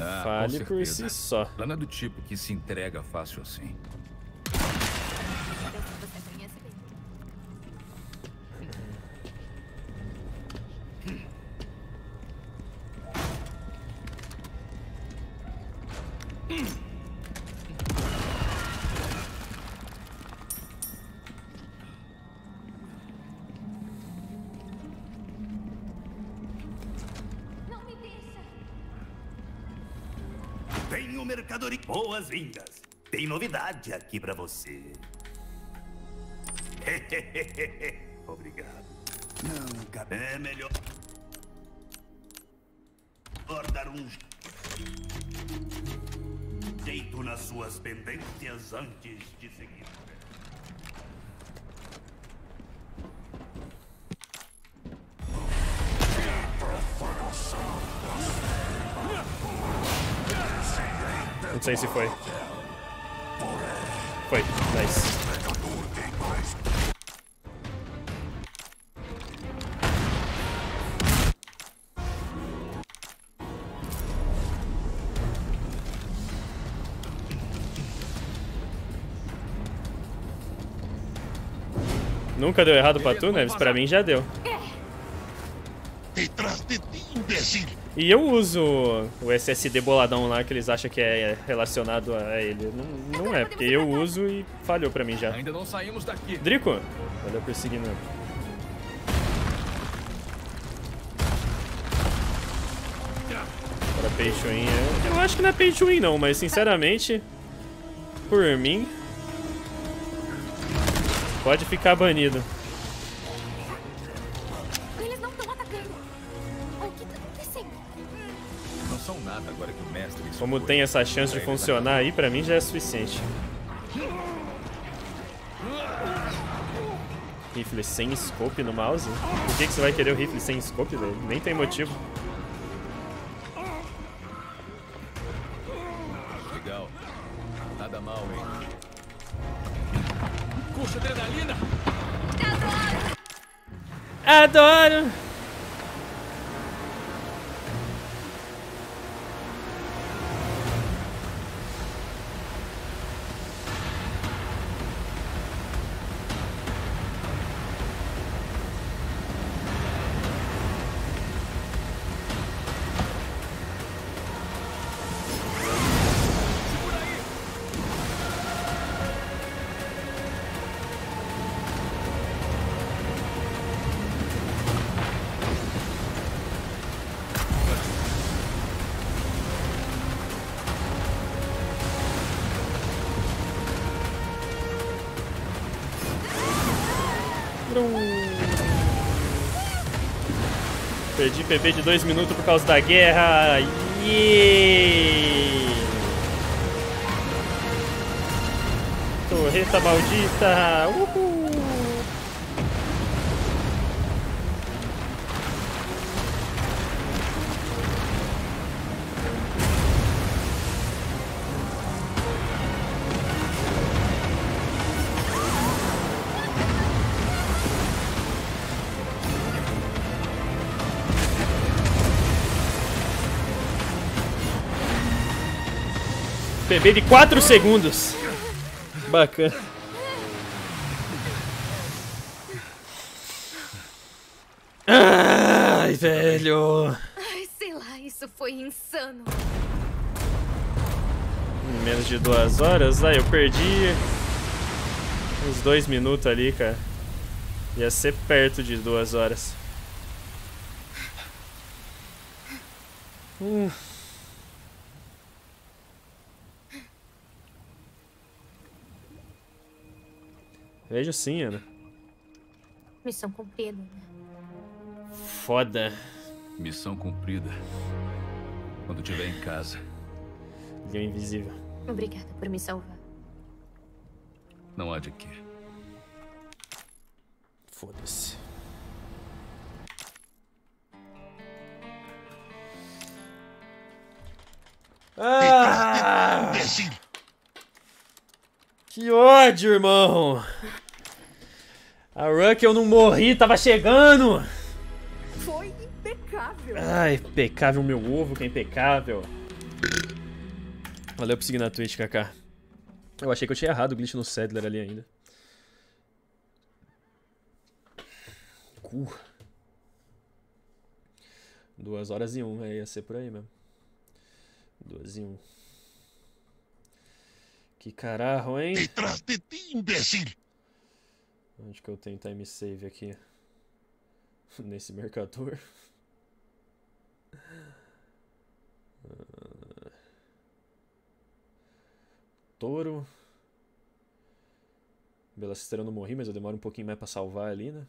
Ah, Fale com por si só. Ela não é do tipo que se entrega fácil assim. Boas-vindas. Tem novidade aqui pra você. Obrigado. Não, cara. É melhor. Melhor dar um jeito nas suas pendências antes de seguir. Sei se foi. Foi, nice. Nunca deu errado pra tu, Neves? Pra mim já deu. E eu uso o SSD boladão lá que eles acham que é relacionado a ele. Não, não é, porque eu uso e falhou pra mim já. Ainda não saímos daqui. Drico, valeu por seguir, mano. Para pay to win, é- eu acho que não é pay to win não, mas sinceramente, por mim, pode ficar banido. Como tem essa chance de funcionar aí, pra mim já é suficiente. Rifle sem scope no mouse? Por que, que você vai querer o rifle sem scope, velho? Nem tem motivo. Perdi PB de 2 minutos por causa da guerra. Yeah! Torreta maldita. Uhul! PB de 4 segundos. Bacana. Ai, velho. Ai, sei lá, isso foi insano. Em menos de duas horas? Ai, eu perdi uns dois minutos ali, cara. Ia ser perto de duas horas. Hum. Vejo sim, Ana. Missão cumprida. Foda. Missão cumprida. Quando estiver em casa, Leão invisível. Obrigada por me salvar. não há de quê. Foda-se. Ah! Que ódio, irmão! A run que eu não morri tava chegando! Foi impecável. Ai, impecável meu ovo, que é impecável. Valeu por seguir na Twitch, Kaká. Eu achei que eu tinha errado o glitch no Sadler ali ainda. Cu. Duas horas e um, é, ia ser por aí mesmo. Duas e um. Que caralho, hein? Detrás de ti, imbécil! Onde que eu tenho time save aqui? Nesse mercador. Ah. Touro. Belacisteira eu não morri, mas eu demoro um pouquinho mais pra salvar ali, né?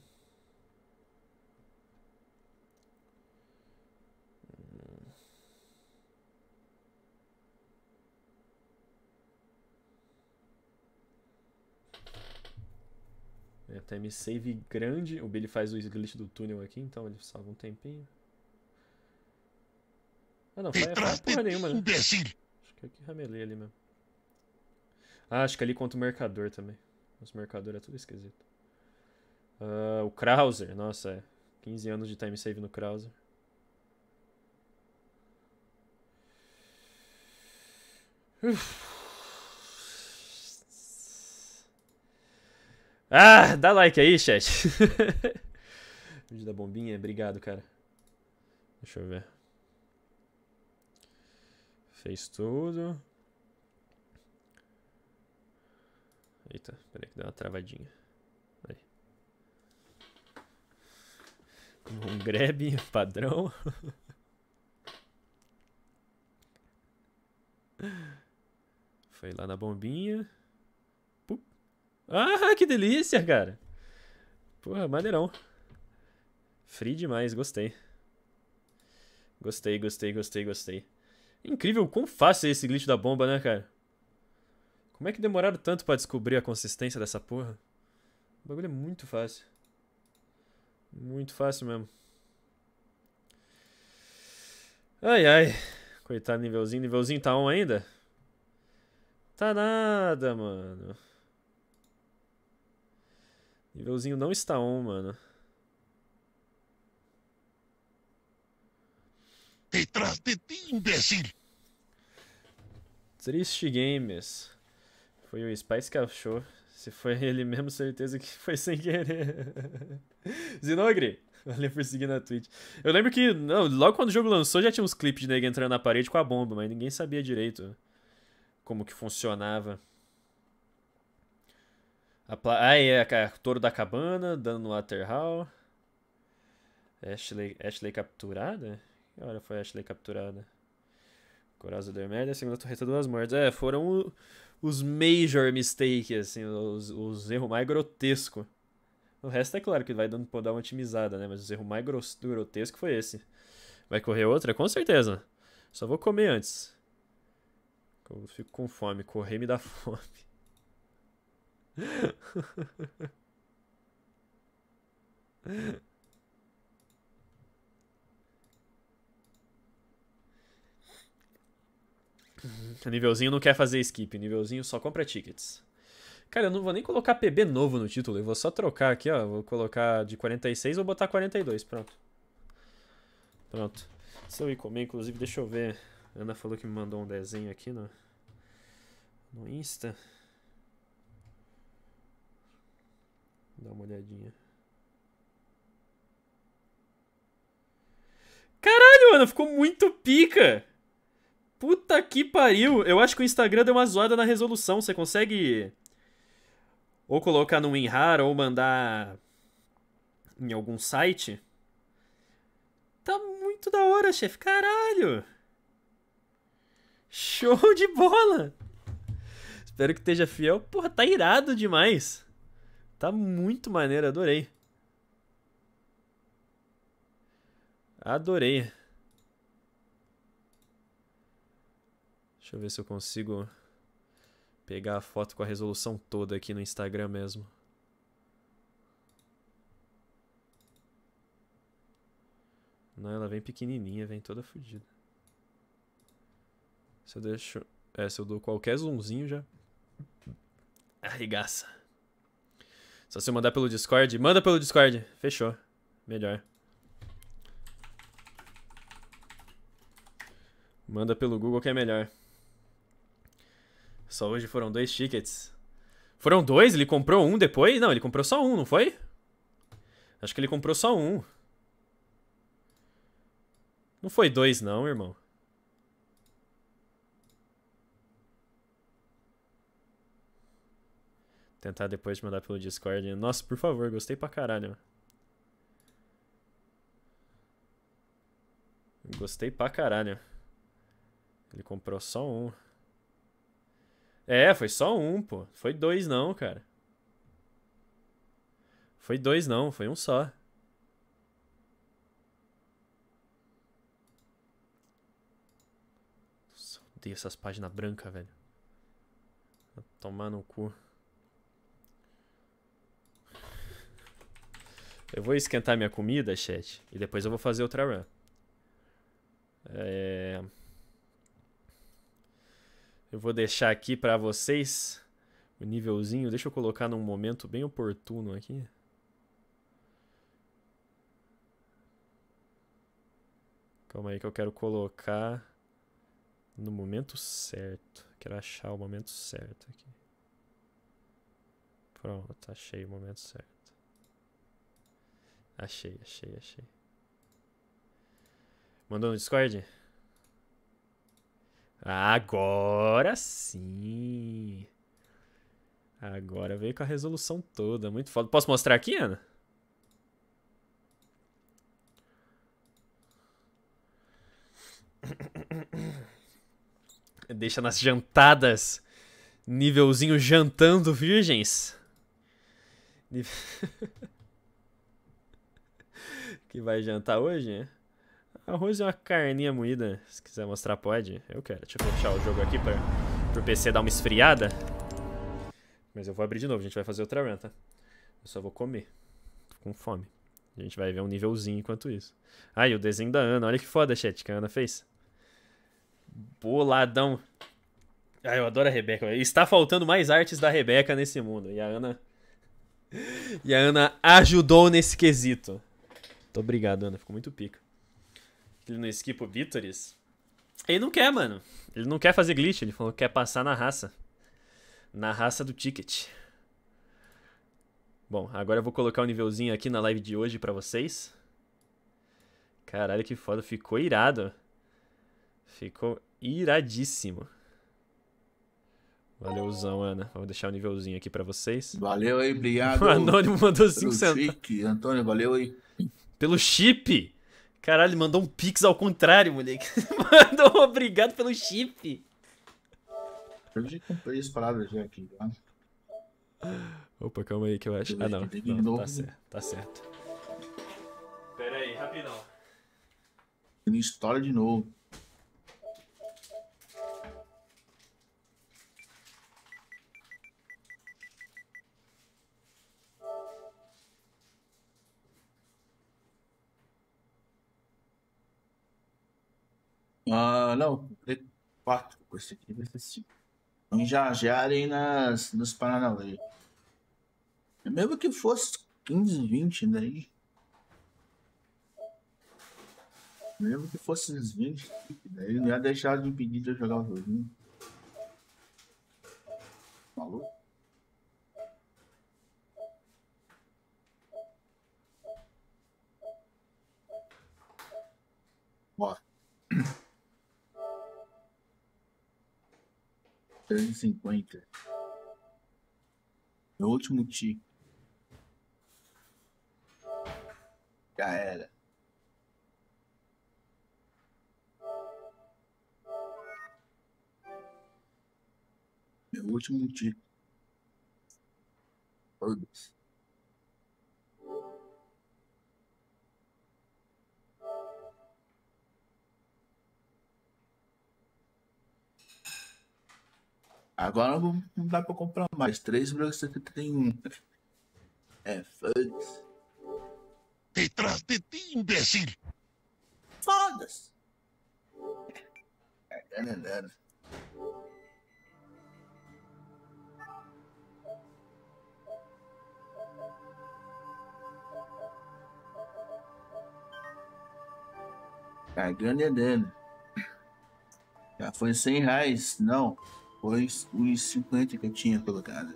É, time save grande. O Billy faz o glitch do túnel aqui, então ele salva um tempinho. Ah não, faz, faz porra nenhuma, né? Imbécil! Acho que aqui ramelei ali mesmo. Ah, acho que ali contra o mercador também. Os mercador é tudo esquisito. Ah, o Krauser, nossa, é. 15 anos de time save no Krauser. Ah, dá like aí, chat. Vídeo da bombinha, obrigado, cara. Deixa eu ver. Fez tudo. Eita, peraí que deu uma travadinha. Aí. Um grab padrão. Foi lá na bombinha. Ah, que delícia, cara. Porra, maneirão. Free demais, gostei. Gostei, gostei, gostei, gostei. Incrível quão fácil é esse glitch da bomba, né, cara? Como é que demoraram tanto pra descobrir a consistência dessa porra? O bagulho é muito fácil. Muito fácil mesmo. Ai, ai. Coitado, nívelzinho. Nívelzinho tá on ainda? Tá nada, mano. Nívelzinho não está on, mano. Detrás de ti, imbécil! Triste Games. Foi o Spice que achou. Se foi ele mesmo, certeza que foi sem querer. Zinogre, valeu por seguir na Twitch. Eu lembro que, não, logo quando o jogo lançou, já tinha uns clipes de nego entrando na parede com a bomba, mas ninguém sabia direito como que funcionava. A pla... Ah, é, a Touro da Cabana, dando Waterhall. Ashley, Ashley capturada? Que hora foi Ashley capturada? Coraza do Merda, segunda torreta duas mortes. É, foram os major mistakes, assim, os, os erros mais grotescos. O resto é claro que vai dando pra dar uma otimizada, né? Mas o erro mais grotesco foi esse. Vai correr outra? Com certeza. Só vou comer antes. Eu fico com fome. Correr me dá fome. Nívelzinho não quer fazer skip. Nívelzinho só compra tickets. Cara, eu não vou nem colocar PB novo no título. Eu vou só trocar aqui, ó. Vou colocar de 46 ou botar 42. Pronto. Pronto. Se eu ir comer, inclusive, deixa eu ver. A Ana falou que me mandou um desenho aqui no, no Insta. Dá uma olhadinha. Caralho, Ana, ficou muito pica! Puta que pariu! Eu acho que o Instagram deu uma zoada na resolução. Você consegue ou colocar no WinRAR ou mandar em algum site? Tá muito da hora, chefe. Caralho! Show de bola! Espero que esteja fiel. Porra, tá irado demais. Tá muito maneiro, adorei. Adorei. Deixa eu ver se eu consigo pegar a foto com a resolução toda aqui no Instagram mesmo. Não, ela vem pequenininha, vem toda fodida. Se eu deixo... É, se eu dou qualquer zoomzinho já... Arregaça. Só se mandar pelo Discord. Manda pelo Discord. Fechou. Melhor. Manda pelo Google que é melhor. Só hoje foram dois tickets. Foram dois? Ele comprou um depois? Não, ele comprou só um, não foi? Acho que ele comprou só um. Não foi dois, não, irmão. Tentar depois de mandar pelo Discord. Nossa, por favor, gostei pra caralho. Gostei pra caralho. Ele comprou só um. É, foi só um, pô. Foi dois não, cara. Foi dois não, foi um só. Nossa, odeio essas páginas brancas, velho. Tomar no cu. Eu vou esquentar minha comida, chat, e depois eu vou fazer outra run. É... Eu vou deixar aqui pra vocês o nívelzinho. Deixa eu colocar num momento bem oportuno aqui. Calma aí que eu quero colocar no momento certo. Quero achar o momento certo aqui. Pronto, achei o momento certo. Achei, achei, achei. Mandou no Discord? Agora sim. Agora veio com a resolução toda. Muito foda. Posso mostrar aqui, Ana? Deixa nas jantadas. Nívelzinho jantando virgens. Nível- que vai jantar hoje? Arroz e uma carninha moída. Se quiser mostrar, pode. Eu quero. Deixa eu fechar o jogo aqui pra, pro PC dar uma esfriada. Mas eu vou abrir de novo. A gente vai fazer outra run, tá? Eu só vou comer. Tô com fome. A gente vai ver um nívelzinho enquanto isso. Ah, e o desenho da Ana. Olha que foda, chat, que a Ana fez. Boladão. Ah, eu adoro a Rebeca. Está faltando mais artes da Rebeca nesse mundo. E a Ana... E a Ana ajudou nesse quesito. Muito obrigado, Ana. Ficou muito pica. Ele não esquipa o Vitoris. Ele não quer, mano. Ele não quer fazer glitch. Ele falou que quer passar na raça. Na raça do ticket. Bom, agora eu vou colocar o nívelzinho aqui na live de hoje pra vocês. Caralho, que foda. Ficou irado. Ficou iradíssimo. Valeuzão, Ana. Vou deixar o nívelzinho aqui pra vocês. Valeu aí, obrigado. O Anônimo mandou pelo 5 centavos. Antônio, valeu aí. Pelo chip! Caralho, ele mandou um pix ao contrário, moleque. mandou um obrigado pelo chip. Eu já comprei as paradas já aqui. Tá? Opa, calma aí que eu acho. Ah, não. Tem não tá certo. Tá certo. Pera aí, rapidão. Ele estoura de novo. Ah, não. Quatro com esse aqui, vai ser cinco. Aí nas, nos Paranauê. Mesmo que fosse 15, 20 daí. Mesmo que fosse uns 20, daí não ia deixar de impedir de eu jogar o joguinho. Maluco? Ó. 350. Meu último tique. Já era. Meu último tique. Todos. Agora não dá pra comprar mais. 3,71. É, foda-se. Detrás de ti, imbécil! Foda-se. É, é, é, é. Cagando e andando. Já foi 100 reais. Não, foi os 50 que eu tinha colocado.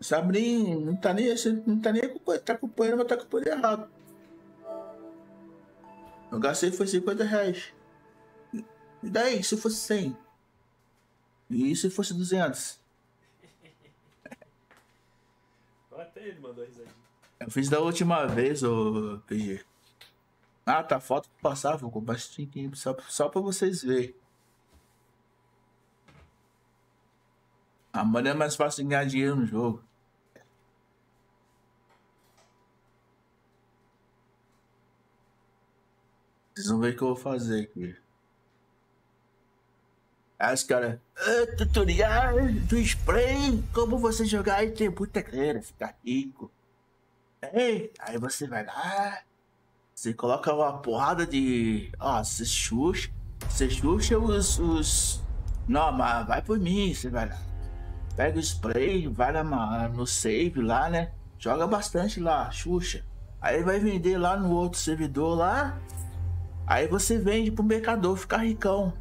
O Sabrinho não tá nem, não tá nem acompanhando, tá acompanhando, mas tá acompanhando errado. Eu gastei foi 50 reais. E daí, se fosse 100? E se fosse 200? Até ele mandou risadinha. Eu fiz da última vez, ô PG. Ah, tá foto pra passar, vou tiquinho só, só pra vocês verem. Amanhã é mais fácil ganhar dinheiro no jogo. Vocês vão ver o que eu vou fazer aqui. Aí os caras, tutorial do spray, como você jogar e ter muita grana, ficar rico. Ei, aí você vai lá, você coloca uma porrada de. Ó, você xuxa, você xuxa os, os. Não, mas vai por mim, você vai lá. Pega o spray, vai lá no save lá, né? Joga bastante lá, xuxa. Aí vai vender lá no outro servidor lá. Aí você vende pro mercador ficar ricão.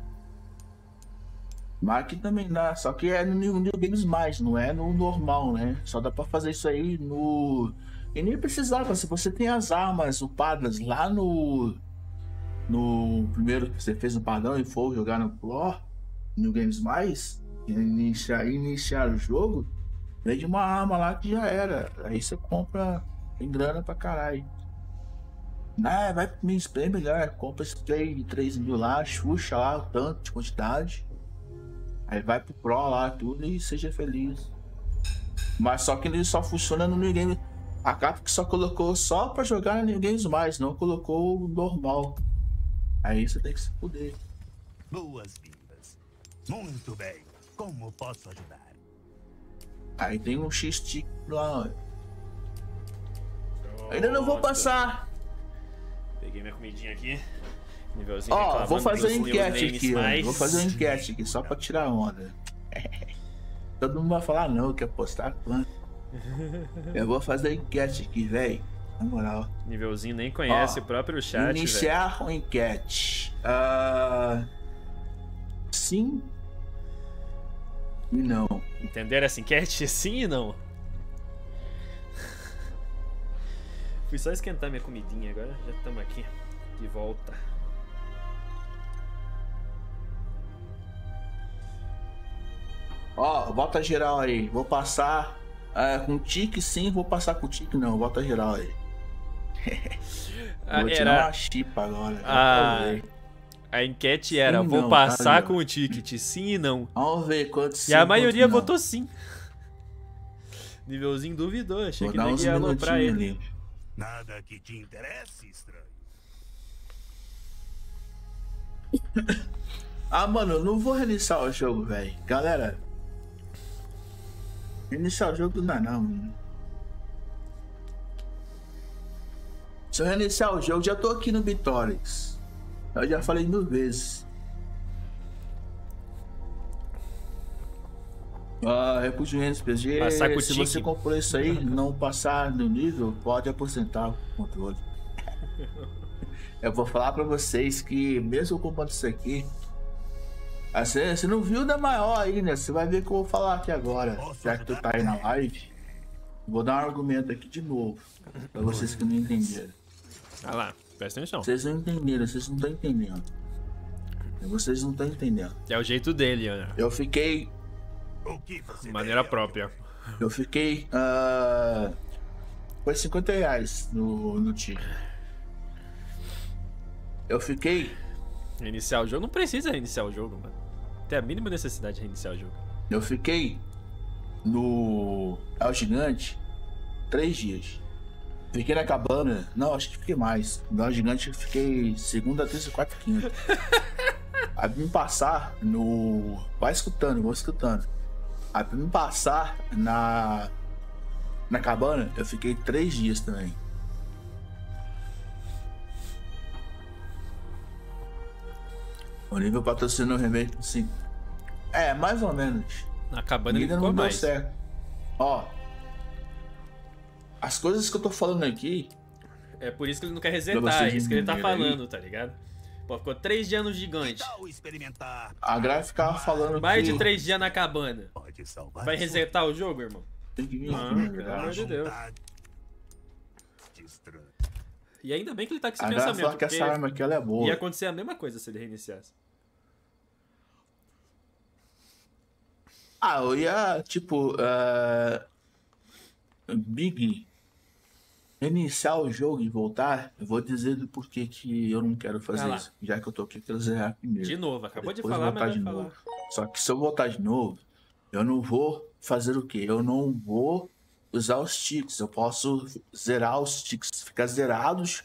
Mas aqui também dá, só que é no New, New Games Mais, não é no normal, né? Só dá pra fazer isso aí no. E nem precisava, se você tem as armas upadas lá no. No primeiro que você fez no padrão e for jogar no Pro, New Games Mais, iniciar, iniciar o jogo, vende uma arma lá que já era. Aí você compra em grana pra caralho. Ah, vai pro meu spray melhor, compra spray de 3 mil lá, xuxa lá tanto de quantidade. Aí vai pro Pro lá, tudo e seja feliz. Mas só que ele só funciona no Game. A capa que só colocou só pra jogar New Games mais, não colocou o normal. Aí você tem que se fuder. Boas-vindas. Muito bem. Como posso ajudar? Aí tem um X-Stick lá. ó. Ainda não vou passar. Peguei minha comidinha aqui. Nívelzinho Ó, vou fazer uma enquete aqui, mais. Vou fazer uma enquete aqui só pra tirar onda. Todo mundo vai falar não, quer postar quanto. Eu vou fazer enquete aqui, velho. Na moral. Nívelzinho nem conhece Ó, o próprio chat. Iniciar uma enquete. Ah, sim e não. Entenderam essa enquete? Sim e não? Fui só esquentar minha comidinha agora, já estamos aqui. De volta. Ó, bota geral aí. Vou passar ah, com tique sim, vou passar com tique não. Bota geral aí. Ah, vou tirar era- uma chipa agora. A, Vamos ver. A enquete era: Sim, vou não, passar tá com o ticket, sim e não. Vamos ver quanto E sim, a quanto maioria não. votou sim. Nívelzinho duvidou, achei Vou que dar ninguém ia aloprar ele. ali. Nada que te interesse, estranho. Ah, mano, eu não vou reiniciar o jogo, velho. Galera, reiniciar o jogo não dá não, mano. Se eu reiniciar o jogo, já tô aqui no Vitórias. Eu já falei mil vezes. Ah, Repúdio Rennes PG, Passar com o se você comprou isso aí não passar do nível, pode aposentar o controle. Eu vou falar pra vocês que, mesmo comprando isso aqui, assim, você não viu da maior aí, né? Você vai ver o que eu vou falar aqui agora. Já que tu tá aí na live, vou dar um argumento aqui de novo. Pra vocês que não entenderam. Olha lá, presta atenção. Vocês não entenderam, vocês não estão entendendo. Vocês não estão entendendo. É o jeito dele, né? Eu fiquei. O que você Maneira própria. Eu fiquei. ah, foi 50 reais no, no time. Eu fiquei. Reiniciar o jogo. Não precisa reiniciar o jogo, mano. Tem a mínima necessidade de reiniciar o jogo. Eu fiquei no El Gigante três dias. Fiquei na cabana. Não, acho que fiquei mais. No El Gigante eu fiquei segunda, terça, quarta e quinta. Aí pra me passar no. Vai escutando, vou escutando. Aí pra me passar na. Na cabana, eu fiquei três dias também. O nível patrocinou o remake, sim. É, mais ou menos. Na cabana ele ficou não deu mais. certo. Ó. As coisas que eu tô falando aqui, É por isso que ele não quer resetar, é isso que ele tá entenderem aí. falando, tá ligado? Pô, ficou três dias no gigante. experimentar? a gráfica ficava falando Mais que... de três dias na cabana. Pode salvar Vai resetar o jogo, irmão? Tem que vir na pelo verdade. amor de Deus. E ainda bem que ele tá com esse A pensamento, que essa arma aqui ela é boa. ia acontecer a mesma coisa se ele reiniciasse. Ah, eu ia, tipo, eh, Big, iniciar o jogo e voltar, eu vou dizer do porquê que eu não quero fazer isso. Já que eu tô aqui, eu quero zerar primeiro. De novo, acabou de Depois falar, voltar mas de vai falar. novo. Só que se eu voltar de novo, eu não vou fazer o quê? Eu não vou usar os ticks. Eu posso zerar os ticks, ficar zerados,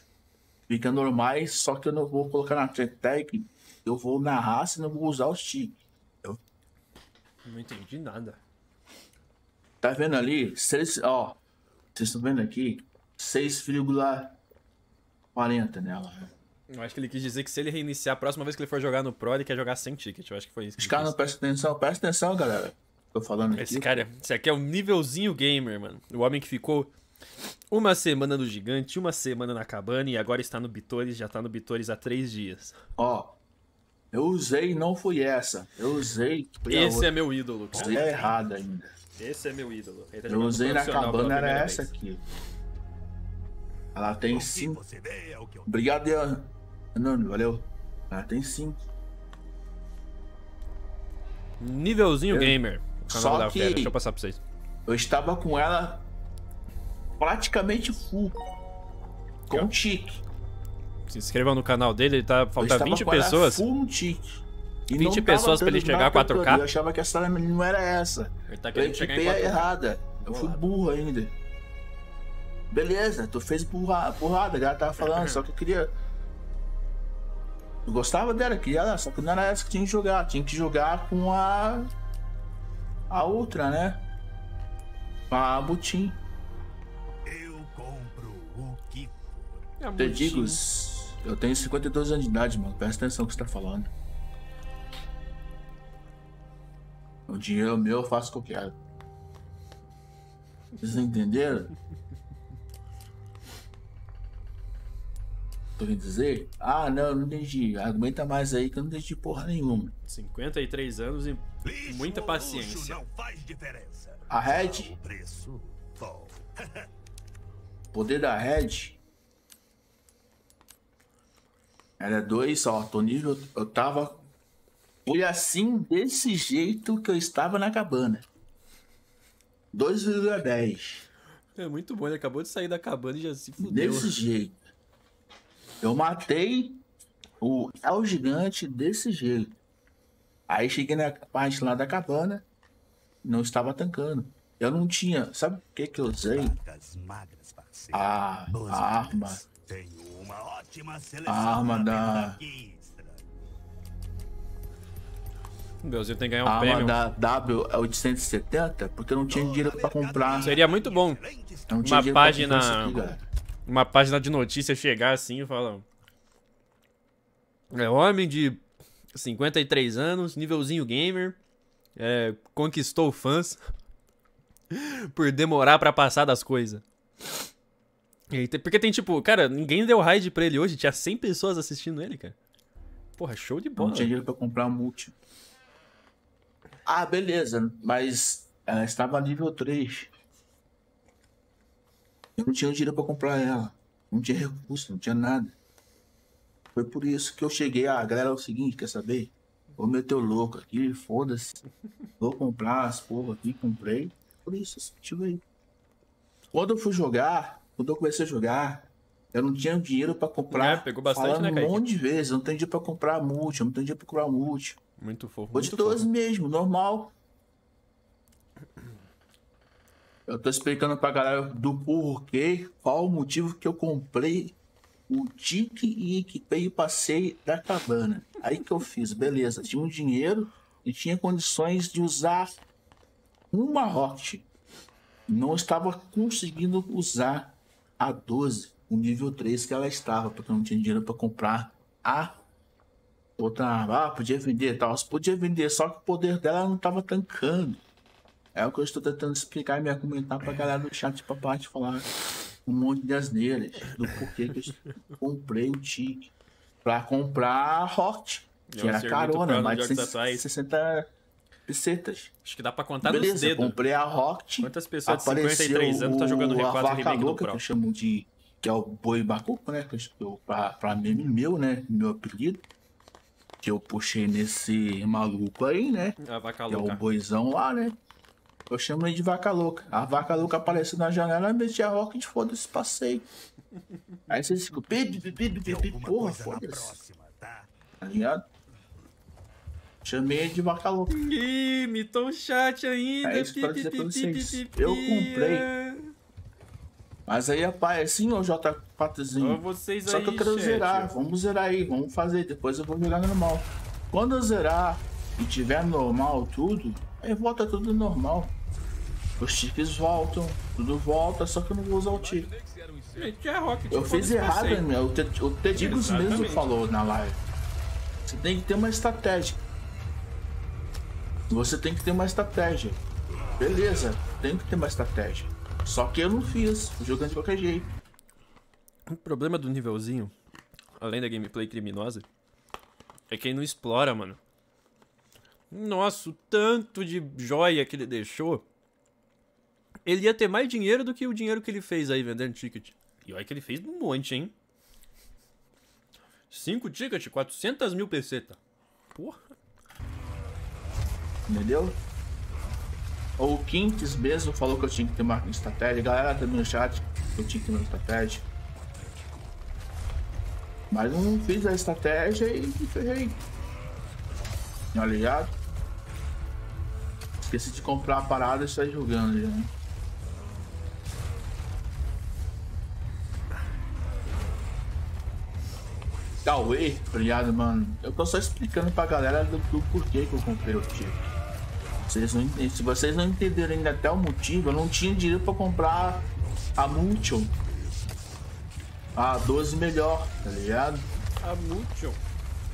fica normais, só que eu não vou colocar na tech, eu vou narrar se não vou usar os ticks. Não entendi nada. Tá vendo ali? Seis, ó, vocês estão vendo aqui? 6,40 nela. Eu acho que ele quis dizer que se ele reiniciar, a próxima vez que ele for jogar no Pro, ele quer jogar sem ticket. Eu acho que foi isso. que Os caras não prestam atenção, presta atenção, galera. Tô falando aqui. Esse cara, esse aqui é o nívelzinho gamer, mano. O homem que ficou uma semana no gigante, uma semana na cabana e agora está no Bitores, já tá no Bitores há três dias. Ó, eu usei, não foi essa. Eu usei. Esse é meu ídolo, cara. Usei errada ainda. Esse é meu ídolo. Tá Eu usei na cabana, era primeira essa vez. aqui. Ela tem O que cinco. você vê é o que eu Obrigado, Ian. Não, valeu. Ela tem cinco. Nívelzinho Eu- gamer. O canal Só da que-. Deixa eu passar pra vocês. Eu estava com ela praticamente full. Com tique. Se inscrevam no canal dele, ele tá. Eu Falta estava 20 com ela pessoas. Full no tique. E 20 não tava pessoas pra ele chegar a nada 4K? pra- Eu achava que essa não era essa. Ele tá Eu querendo chegar em equipei a 4K. errada. Eu fui burro ainda. Beleza, tu fez burra, burrada, ela tava falando, só que eu queria. Eu gostava dela, queria ela, só que não era essa que tinha que jogar. Tinha que jogar com a. A outra, né? Com a Butim. Eu compro o que for. É Eu muito digo, eu tenho 52 anos de idade, mano. Presta atenção no que você tá falando. O dinheiro meu eu faço o que eu quero. Vocês entenderam? Tô querendo dizer? Ah, não, eu não entendi. Aguenta mais aí que eu não entendi porra nenhuma. 53 anos e Lixo muita paciência. não faz diferença. A Red, O preço, poder da Red. Era dois, ó, tô nível. Eu tava. Foi assim, desse jeito que eu estava na cabana. 2,10. É muito bom, ele acabou de sair da cabana e já se fudeu. Desse jeito. Eu matei o El Gigante desse jeito. Aí cheguei na parte lá da cabana, não estava tancando. Eu não tinha. Sabe o que que eu usei? A, a arma. A arma da. Deus, eu tenho que ganhar um A arma prêmio. da W é 870, porque eu não tinha dinheiro pra comprar. Seria muito bom Eu não tinha uma página. aqui. Uma página de notícia chegar assim e falar. É homem de 53 anos, nívelzinho gamer, é, conquistou fãs por demorar pra passar das coisas. Porque tem tipo, cara, ninguém deu raid pra ele hoje, tinha 100 pessoas assistindo ele, cara. Porra, show de Eu bola. não tinha dinheiro pra comprar multi. Ah, beleza, mas ela estava nível 3. Eu não tinha dinheiro pra comprar ela. Não tinha recurso, não tinha nada. Foi por isso que eu cheguei. Ah, galera, é o seguinte, quer saber? Vou meter o louco aqui, foda-se. Vou comprar as porra aqui, comprei. Por isso, esse motivo aí. Quando eu fui jogar, quando eu comecei a jogar, eu não tinha dinheiro pra comprar. É, pegou bastante, falando né, um monte de vezes. Eu não tenho dinheiro pra comprar multi, eu não tenho dinheiro pra comprar multi. Muito fofo. Vou de muito 12 fofo. mesmo, normal. Eu tô explicando pra galera do porquê, qual o motivo que eu comprei o tique e equipei e passei da cabana. Aí que eu fiz, beleza. Tinha um dinheiro e tinha condições de usar uma Rocket. Não estava conseguindo usar a 12, o nível 3 que ela estava, porque eu não tinha dinheiro para comprar a outra. Ah, podia vender tal. Podia vender, só que o poder dela não estava tancando. É o que eu estou tentando explicar e me argumentar pra galera do chat pra parte falar um monte de asneiras do porquê que eu comprei o tique pra comprar a Rocket, que era carona, mais de de jogos atuais. 60 pesetas. Acho que dá pra contar nos Beleza, dedos. comprei a Rocket. Quantas pessoas de apareceu 53 anos tá jogando o- R4 a vaca Remake do louca, Pro? que eu chamo de... Que é o boi bacuco, né? Que eu, pra, pra meme meu, né? Meu apelido. Que eu puxei nesse maluco aí, né? A vaca Que é louca. o boizão lá, né? Eu chamo ele de vaca louca. A vaca louca apareceu na janela e meti a Rocket, foda-se, passei. Aí vocês ficam, pipi, pipi, pipi, pipi, porra, foda-se. Tá ligado? Chamei ele de vaca louca. Ih, mitou o chat ainda. É isso pi, dizer pra vocês. Eu comprei. Mas aí aparece sim, ô J4zinho. Ó, vocês Só que eu quero chat. zerar. Vamos zerar aí, vamos fazer. Depois eu vou jogar normal. Quando eu zerar e tiver normal tudo, aí volta tudo normal. Os tickets voltam, tudo volta, só que eu não vou usar o. Gente, é. Eu fiz errado, meu. O Te- O Tedigos mesmo falou na live. Você tem que ter uma estratégia. Você tem que ter uma estratégia. Beleza, tem que ter uma estratégia. Só que eu não fiz, jogando de qualquer jeito. O problema do nívelzinho, além da gameplay criminosa, é que ele não explora, mano. Nossa, o tanto de joia que ele deixou. Ele ia ter mais dinheiro do que o dinheiro que ele fez aí vendendo ticket. E olha que ele fez um monte, hein? 5 tickets, 400 mil peseta. Porra. Entendeu? O Quintes mesmo falou que eu tinha que ter uma estratégia. Galera também no chat eu tinha que ter uma estratégia. Mas eu não fiz a estratégia e ferrei. Tá ligado? Esqueci de comprar a parada e sair jogando já. né? Cauê, obrigado, mano. Eu tô só explicando pra galera do, do porquê que eu comprei o ticket. Vocês não se vocês não entenderem ainda até o motivo, eu não tinha dinheiro pra comprar a Multion. A 12 melhor, tá ligado? A Multion.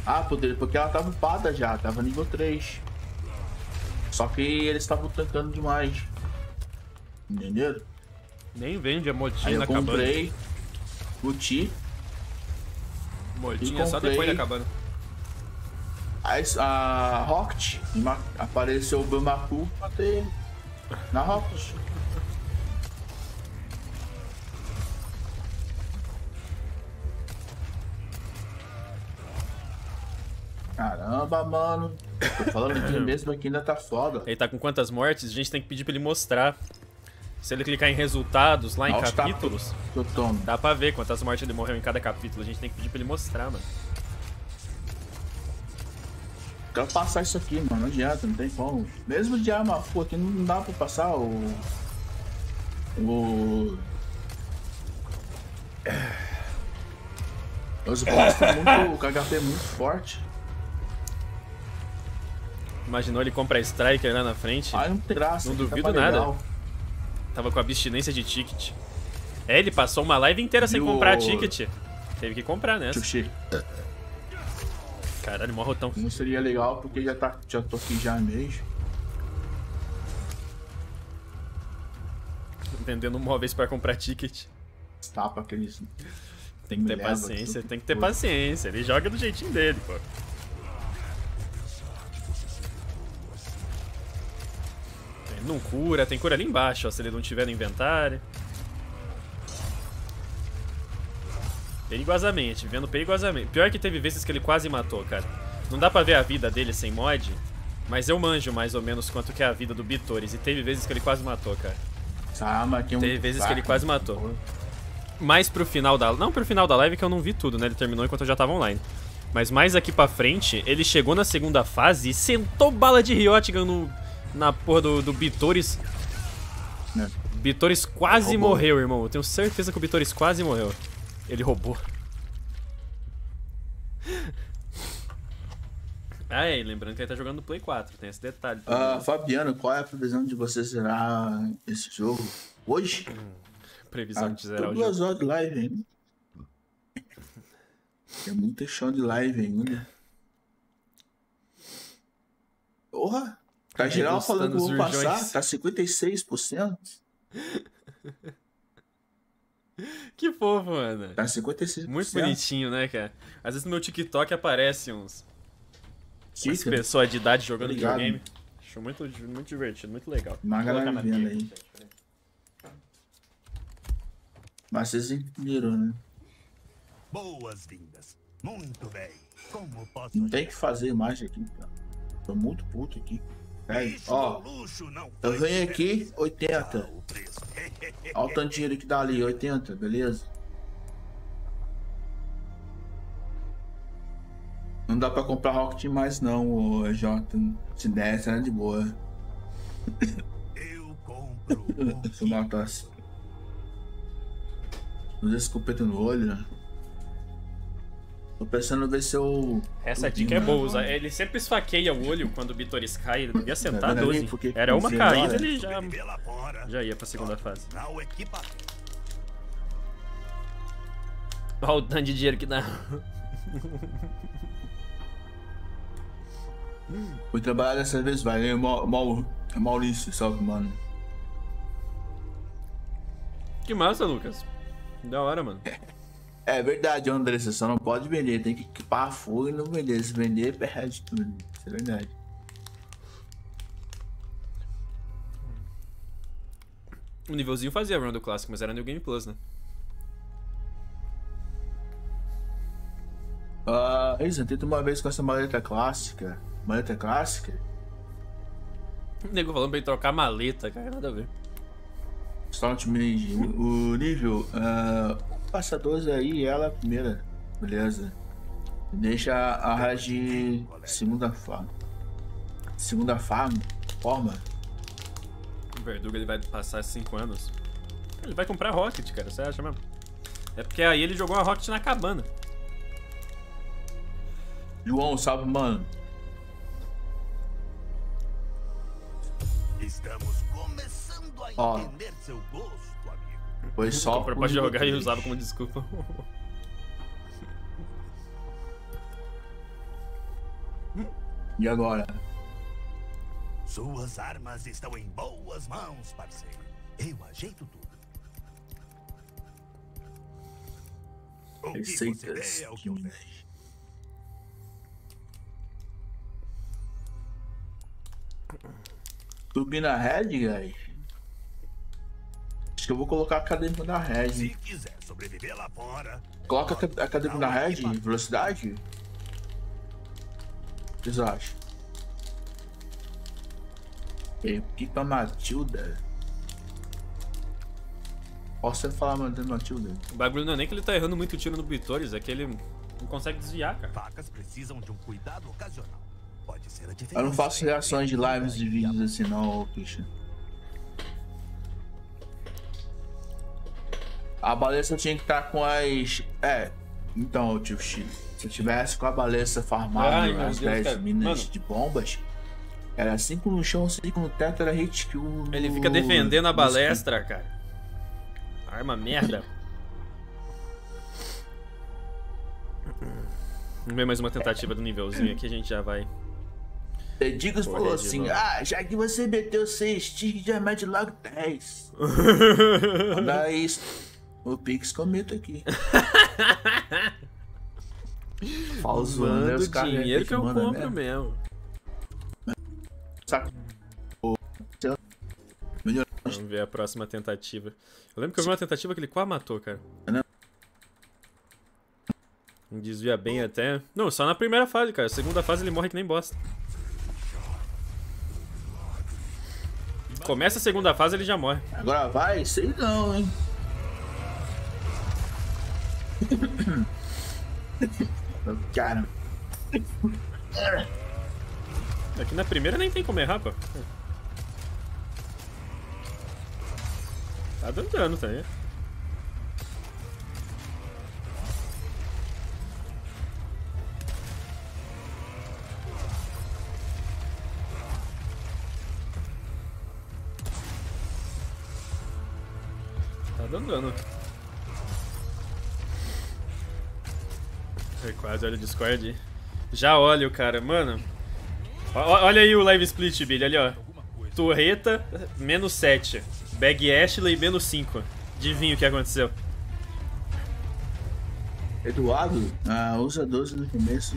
Ah, poder, porque ela tava upada já, tava nível 3. Só que eles estavam tancando demais. Entenderam? Nem vende a Aí motinha eu na cabana. comprei o Ti. Motinha só depois da cabana. Aí a Rocket apareceu o Bamaku, matei ele. Na Rocket. Caramba, mano. Tô falando que mesmo aqui ainda tá foda. Ele tá com quantas mortes? A gente tem que pedir pra ele mostrar. Se ele clicar em resultados lá em os tapas capítulos, tomo. dá pra ver quantas mortes ele morreu em cada capítulo. A gente tem que pedir pra ele mostrar, mano. Quero passar isso aqui, mano. Não adianta, não tem como. Mesmo de arma full aqui não dá pra passar o. O. Os boss tem muito. O KHP é muito forte. Imaginou ele comprar Striker lá na frente? Ah, não tem graça. Não tá duvido pra nada. legal. Tava com abstinência de ticket. É, ele passou uma live inteira sem E o- comprar ticket. Teve que comprar nessa. Xuxi. Caralho, mó rotão. Não seria legal porque já, tá, já tô aqui já mesmo. Vendendo móveis pra comprar ticket. Tapa aqueles. Tem que ter leva, paciência, tem que ter paciência. Ele joga do jeitinho dele, pô. Não cura, tem cura ali embaixo, ó, se ele não tiver no inventário. Perigosamente, vendo perigosamente. Pior que teve vezes que ele quase matou, cara. Não dá pra ver a vida dele sem mod, mas eu manjo mais ou menos quanto que é a vida do Bitores. E teve vezes que ele quase matou, cara. Aqui é um Teve vezes que ele quase matou. Mais pro final da... Não pro final da live que eu não vi tudo, né? Ele terminou enquanto eu já tava online. Mas mais aqui pra frente, ele chegou na segunda fase e sentou bala de Ryotgun no... na porra do, do Bitores. É. Bitores quase Roubou. morreu, irmão. Eu tenho certeza que o Bitores quase morreu. Ele roubou. Ah, é, e lembrando que ele tá jogando no Play 4, tem esse detalhe. Ah, né? Fabiano, qual é a previsão de você zerar esse jogo? Hoje? Previsão Ah, de zerar o duas horas de live ainda. Tem muito chão de live ainda. Porra! Tá geral falando que eu vou passar, tá 56%. Que fofo, mano. Tá 56%. Muito bonitinho, né, cara? Às vezes no meu TikTok aparece uns. Cara. pessoas de idade jogando Obrigado. videogame. Acho muito, muito divertido, muito legal. Uma galera na vendo minha aí. Mas vocês entenderam, né? Boas-vindas. Muito bem. Como posso Não tem que fazer imagem aqui, cara. Tô muito puto aqui. Aí, ó, não eu venho aqui, 80. o preço. Olha o tanto de dinheiro que dá ali, 80, beleza? Não dá pra comprar Rocket mais não, ô Jota. Se der, será de boa. Eu compro. Se eu matasse. Usa escopeta no olho, né? Tô pensando em ver se eu. Essa eu dica é boa. né? usa- Ele sempre esfaqueia o olho quando o Bitores cai. Ele devia sentar vendo ali? 12. Porque Era uma caída, ele já, já ia pra segunda fase. Olha o tanto de dinheiro que dá. Fui trabalhar dessa vez, vai. É Mau- Mau- é Maurício, salve, mano. Que massa, Lucas. Da hora, mano. É verdade, Andressa, só não pode vender, tem que equipar fogo e não vender. Se vender, perde tudo. Isso é verdade. O nívelzinho fazia run do clássico, mas era New Game Plus, né? Ah, isso, eu tento uma vez com essa maleta clássica. Maleta clássica? O nego falando pra ele trocar maleta, cara, nada a ver. Mage. O, nível. o passa 12 aí, ela é a primeira. Beleza. Deixa a Raj segunda farm. Segunda farm? Forma? O Verduga ele vai passar 5 anos. Ele vai comprar Rocket, cara, você acha mesmo? É porque aí ele jogou uma Rocket na cabana. João, salve, mano. Estamos começando a Ó. entender seu gosto. Foi só. Comprou pra jogar e usava como desculpa. E agora? Suas armas estão em boas mãos, parceiro. Eu ajeito tudo. O que você Receitas é o que eu de vejo. Subir na red, guys. Que eu vou colocar a acadêmica na Se red. quiser sobreviver lá fora, Coloca a ca- a acadêmica na red, velocidade. O que vocês acham? Equipa Matilda. Posso falar, mano, da Matilda? O bagulho não é nem que ele tá errando muito tiro no Bitores, é que ele não consegue desviar, cara. facas precisam de um cuidado ocasional. pode ser a diferença. Eu não faço reações de lives de vídeos assim não, Christian. A balesta tinha que estar com as. É, então, tio X. Se eu tivesse com a farmada meu as Deus, 10 cara. minas Mano. de bombas, era 5 no chão, 5 no teto, era hit kill. no- Ele fica defendendo a no balestra, cara. Arma merda. Vamos ver mais uma tentativa do nívelzinho aqui, a gente já vai. Digos Correr falou assim: novo. Ah, já que você meteu 6 tickets, já mete logo 10. Manda isso. O Pix comenta aqui. Fala zoando, né? O caras dinheiro que eu compro mesmo. mesmo. Melhor. Vamos ver a próxima tentativa. Eu lembro que eu vi uma tentativa que ele quase matou, cara. Desvia bem até. Não, só na primeira fase, cara. A segunda fase ele morre que nem bosta. Começa a segunda fase ele já morre. Agora vai? Sei não, hein? Cara. Aqui na primeira nem tem como errar, pô. Tá dando dano, tá aí. Tá dando dano. Ai, quase olha o Discord. Já olho, cara. Mano, Olha aí o live split, Billy, ali ó. Torreta, menos 7. Bag Ashley, menos 5. Adivinha o que aconteceu? Eduardo? Ah, usa 12 no começo.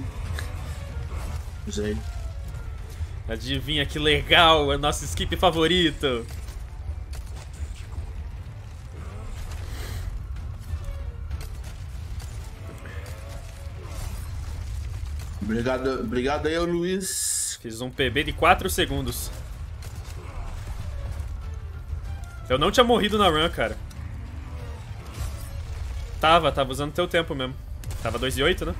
Usei. Adivinha que legal, é nosso skip favorito. Obrigado, obrigado aí, Luiz. Fiz um PB de 4 segundos. Eu não tinha morrido na run, cara. Tava, tava usando teu tempo mesmo. Tava 2 e 8, né?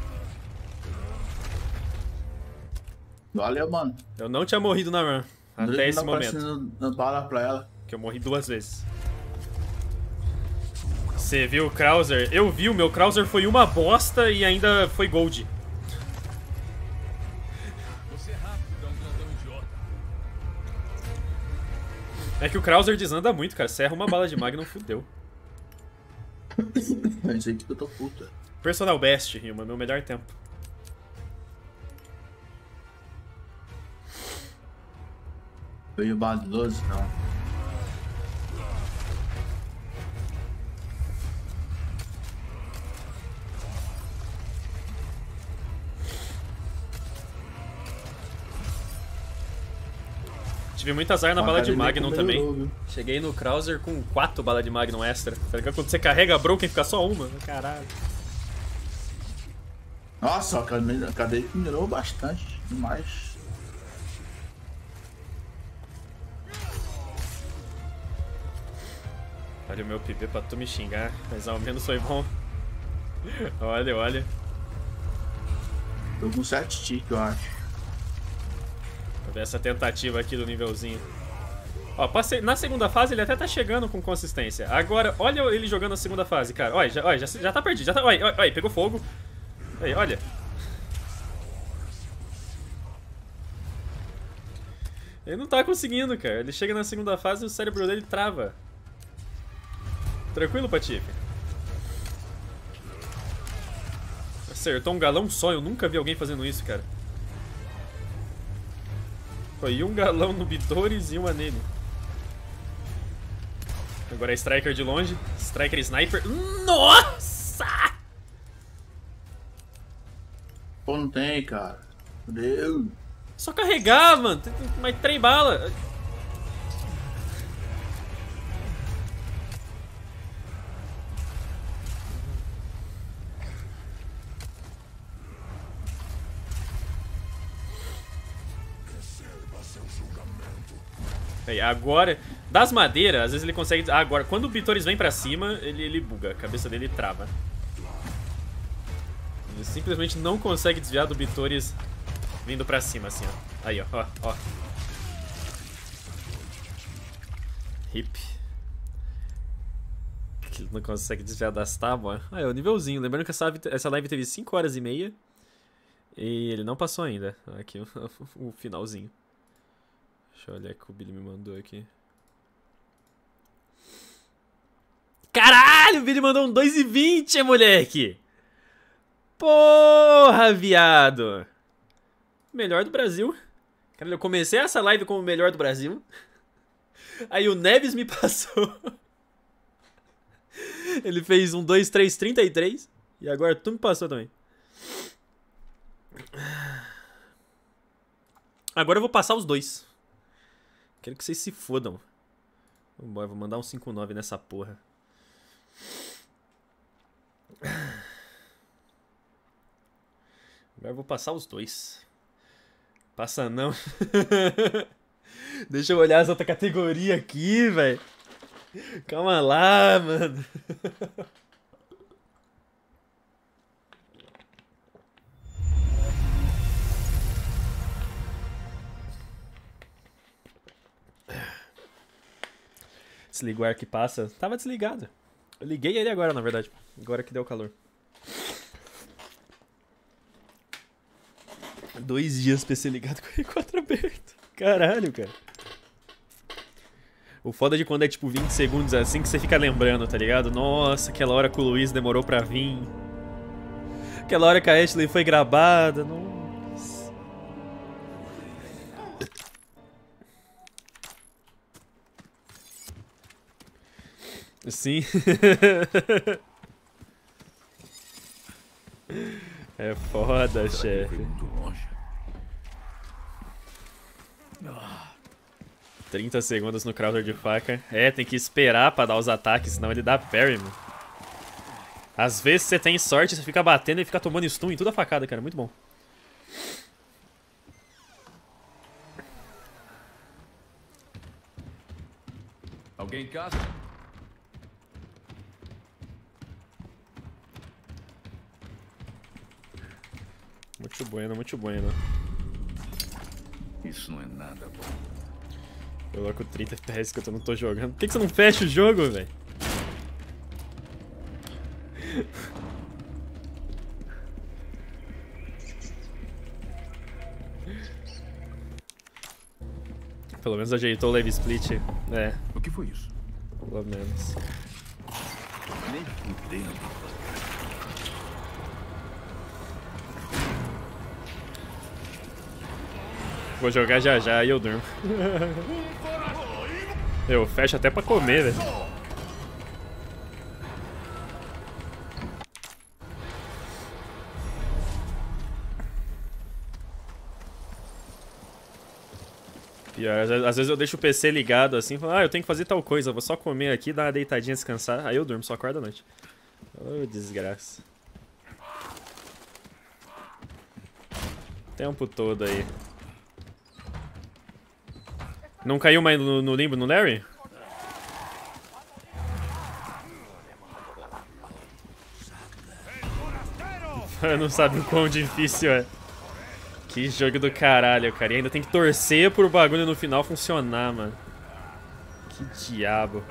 Valeu, mano. Eu não tinha morrido na run. Até Não esse momento. na bala pra ela. Que eu morri duas vezes. Você viu o Krauser? Eu vi, o meu Krauser foi uma bosta e ainda foi gold. É que o Krauser desanda muito, cara. Você erra uma bala de Magnum, fudeu. Que eu tô puta. Personal Best, Rima, meu melhor tempo. Veio bala de 12, não. Tive muito azar na bala de Magnum também. viu? Cheguei no Krauser com 4 balas de Magnum extra. Tá ligado? Quando você carrega a Broken fica só uma. Caralho. Nossa, a cadeia, melhorou bastante. Demais. Olha o meu PB pra tu me xingar, mas ao menos foi bom. olha, olha. Tô com 7 tick, eu acho. Pra ver essa tentativa aqui do nívelzinho. Ó, passei- na segunda fase ele até tá chegando com consistência. Agora, olha ele jogando na segunda fase, cara. Olha, já, olha, já, já tá perdido. Já tá, olha, olha, olha, pegou fogo. Aí, olha. Ele não tá conseguindo, cara. Ele chega na segunda fase e o cérebro dele trava. Tranquilo, Patife? Acertou um galão só. Eu nunca vi alguém fazendo isso, cara. Foi um galão no Bitores e uma nele. Agora é Striker de longe. Striker Sniper. Nossa! Pô, não tem, cara. Meu. Só carregar, mano. Tem mais três balas. Aí, agora, das madeiras, às vezes ele consegue. Ah, agora, quando o Bitores vem pra cima, ele, ele buga, a cabeça dele trava. Ele simplesmente não consegue desviar do Bitores Vindo pra cima, assim, ó. Aí, ó, ó, ó. Hip. Que não consegue desviar das tábuas. Ah, é o nívelzinho. Lembrando que essa essa live teve 5 horas e meia. E ele não passou ainda. Aqui o finalzinho. Deixa eu olhar o que o Billy me mandou aqui. Caralho, o Billy mandou um 2,20, moleque! Porra, viado! Melhor do Brasil. Caralho, eu comecei essa live como o melhor do Brasil. Aí o Neves me passou. Ele fez um 2, 3, 33. E agora tu me passou também. Agora eu vou passar os dois. Quero que vocês se fodam. Vambora, vou mandar um 5-9 nessa porra. Agora eu vou passar os dois. Passa não. Deixa eu olhar as outras categorias aqui, velho. Calma lá, mano. Desliga o ar que passa. Tava desligado. Eu liguei ele agora, na verdade. Agora que deu calor. Dois dias PC ligado com o R4 aberto. Caralho, cara. O foda de quando é tipo 20 segundos assim que você fica lembrando, tá ligado? Nossa, aquela hora que o Luiz demorou pra vir. Aquela hora que a Ashley foi gravada. Nossa. Sim. é foda, chefe. Muito longe. 30 segundos no Crowder de faca. É, tem que esperar pra dar os ataques, senão ele dá parry, mano. Às vezes você tem sorte, você fica batendo e fica tomando stun em toda a facada, cara. Muito bom. Alguém em casa? Muito bueno, muito bueno. Isso não é nada bom. Eu coloco 30 FPS que eu não tô jogando. Por que, que você não fecha o jogo, velho? Pelo menos ajeitou o Live Split. É, O que foi isso? pelo menos. Nem fudendo. Vou jogar já já e eu durmo. Eu fecho até pra comer, velho. Pior, às às vezes eu deixo o PC ligado assim, falo, ah, eu tenho que fazer tal coisa, vou só comer aqui, dar uma deitadinha, descansar, aí eu durmo, só acordo à noite. Ô, desgraça. O tempo todo aí. Não caiu mais no, no limbo no Larry? não sabe o quão difícil é. Que jogo do caralho, cara. E ainda tem que torcer pro bagulho no final funcionar, mano. Que diabo.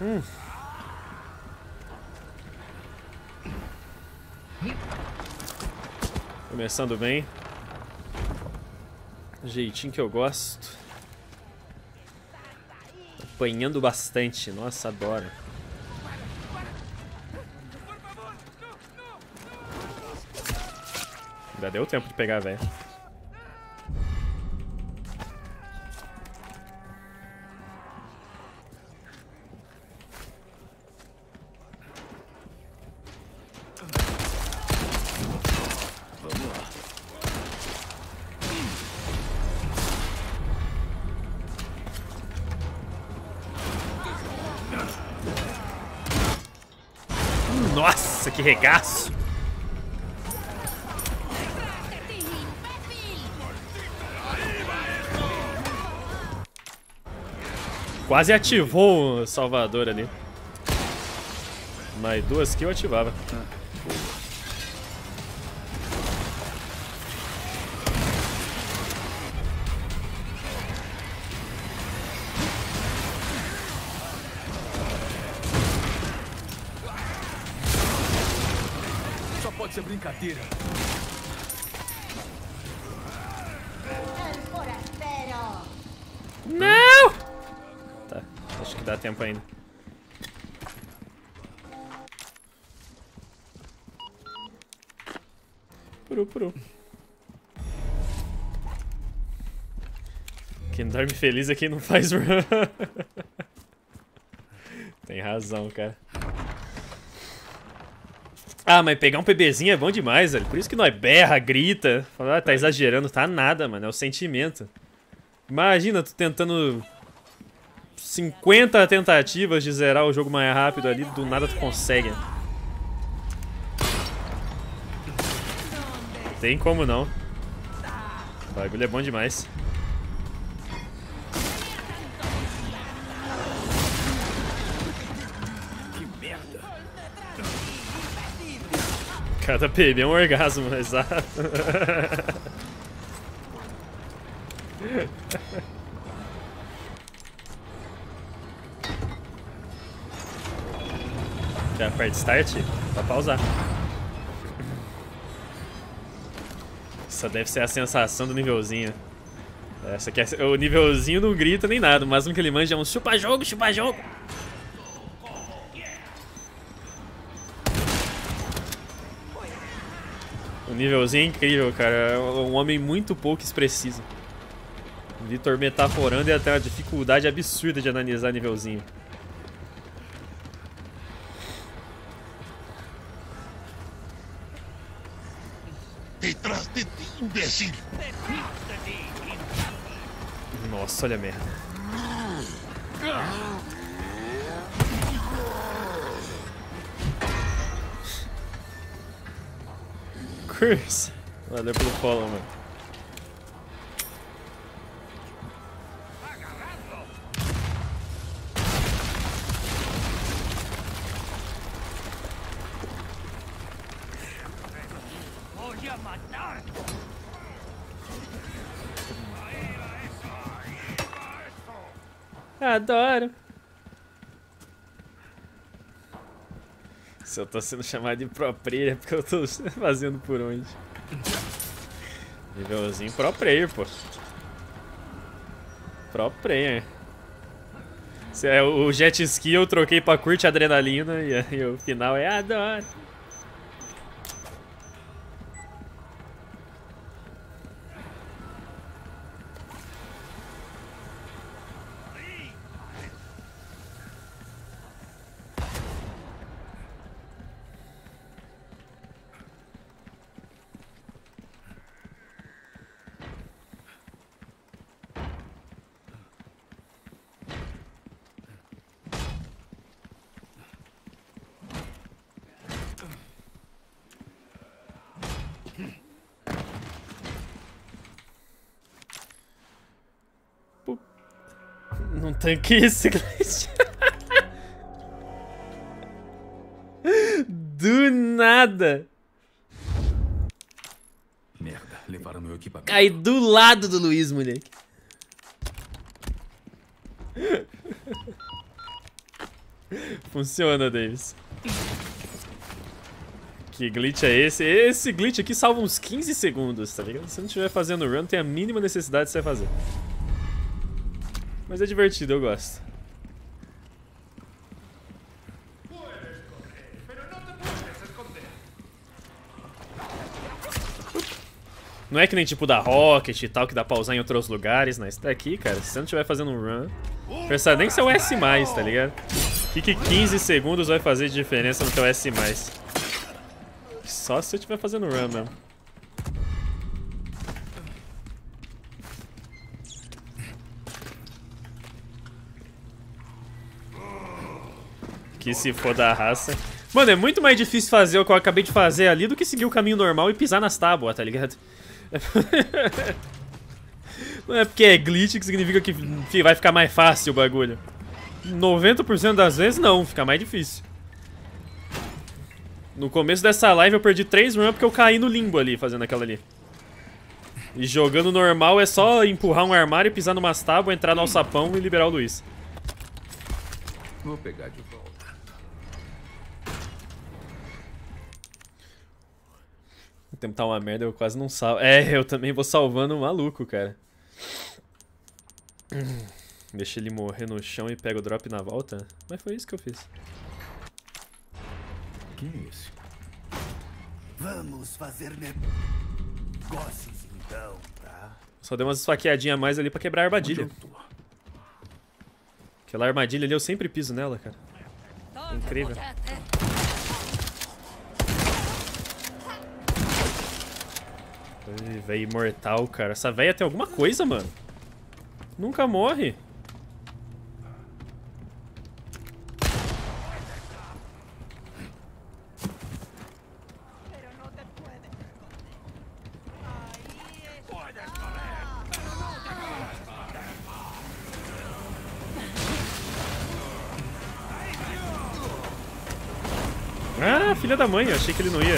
Hum. Começando bem. Jeitinho que eu gosto. Apanhando bastante. Nossa, adoro. Ainda deu tempo de pegar, velho. regaço. Quase ativou o Salvador ali. Mas duas que eu ativava. Ah. Brincadeira. Não! Tá, acho que dá tempo ainda. Puru, puru. Quem dorme feliz é quem não faz run. Tem razão, cara. Ah, mas pegar um PBzinho é bom demais, velho. Por isso que nós berra, grita. Fala, ah, tá exagerando. Tá nada, mano. É o sentimento. Imagina tu tentando 50 tentativas de zerar o jogo mais rápido ali, do nada tu consegue. Tem como não. O bagulho é bom demais. Cada PB é um orgasmo, exato. Já aperta start pra pausar. Essa deve ser a sensação do nívelzinho. Essa aqui é, o nívelzinho não grita nem nada, o máximo que ele manja é um chupa-jogo, chupa-jogo. Nívelzinho é incrível, cara. É um homem muito pouco expressivo. Vitor metaforando e até uma dificuldade absurda de analisar nívelzinho. Detrás de ti, imbécil. Nossa, olha a merda. Chris, valeu pelo follow, mano. Adoro. Se eu tô sendo chamado de pro player é porque eu tô fazendo por onde. Nívelzinho pro player, pô. Pro player. É o jet ski eu troquei pra curte adrenalina e, e o final é adoro. Glitch. Do nada. Merda, levaram meu equipamento. Cai do lado do Luiz, moleque. Funciona, Davis. Que glitch é esse? Esse glitch aqui salva uns 15 segundos, tá ligado? Se não estiver fazendo run, tem a mínima necessidade de você fazer. Mas é divertido, eu gosto. Não é que nem tipo da Rocket e tal, que dá pra usar em outros lugares, mas tá aqui, cara, se você não estiver fazendo um run, precisa nem ser o S+, tá ligado? O que, que 15 segundos vai fazer de diferença no teu S+. Só se você estiver fazendo run mesmo. Que se for da raça. Mano, é muito mais difícil fazer o que eu acabei de fazer ali do que seguir o caminho normal e pisar nas tábuas, tá ligado? Não é porque é glitch que significa que vai ficar mais fácil o bagulho. 90% das vezes não, fica mais difícil. No começo dessa live eu perdi 3 runs porque eu caí no limbo ali, fazendo aquela ali. E jogando normal é só empurrar um armário, pisar numas tábuas, entrar no alçapão e liberar o Luiz. Vou pegar de volta. O tempo tá uma merda, eu quase não salvo. É, eu também vou salvando o maluco, cara. Deixa ele morrer no chão e pega o drop na volta. Mas foi isso que eu fiz. Quem é esse? Vamos fazer negócios então, tá? Só dei umas esfaqueadinhas a mais ali pra quebrar a armadilha. Aquela armadilha ali eu sempre piso nela, cara. Incrível. Ai, véi imortal, cara. Essa véia tem alguma coisa, mano. Nunca morre. Ah, filha da mãe, eu achei que ele não ia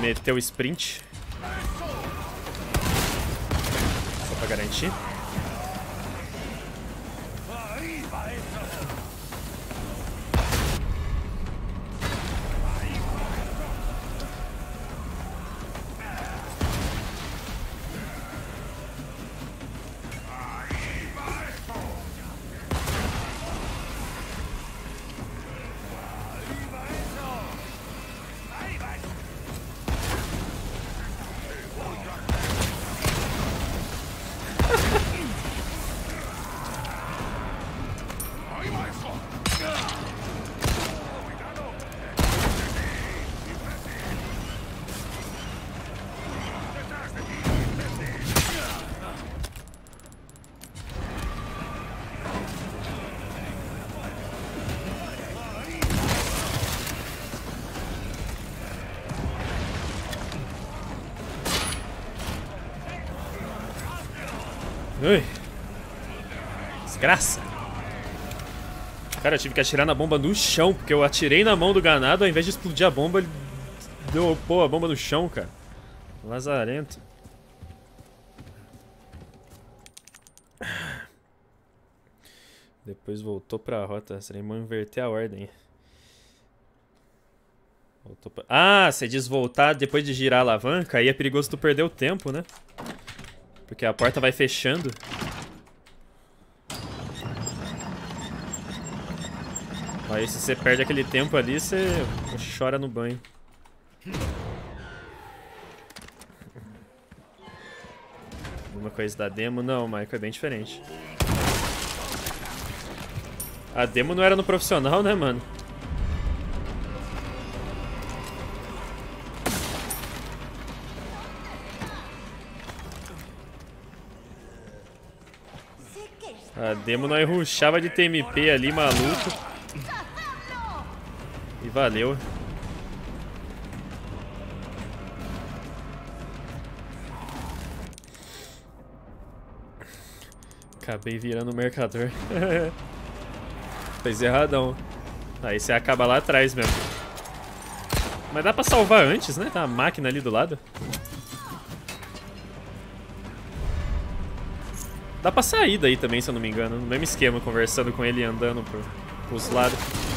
meter o sprint. Só Desgraça. Cara, eu tive que atirar na bomba no chão, porque eu atirei na mão do ganado, ao invés de explodir a bomba, ele deu, pô, a bomba no chão, cara. Lazarento. Depois voltou pra rota. Seria bom inverter a ordem. Voltou pra... Ah, você diz voltar depois de girar a alavanca, aí é perigoso tu perder o tempo, né? Porque a porta vai fechando. Aí se você perde aquele tempo ali, você chora no banho. Alguma coisa da demo? Não, Michael, é bem diferente. A demo não era no profissional, né, mano? A demo nós ruxava de TMP ali, maluco. E valeu. Acabei virando mercador. Fez erradão. Aí você acaba lá atrás mesmo. Mas dá pra salvar antes, né? Tá a máquina ali do lado. Dá pra sair daí também, se eu não me engano. No mesmo esquema, conversando com ele e andando pro, pros lados.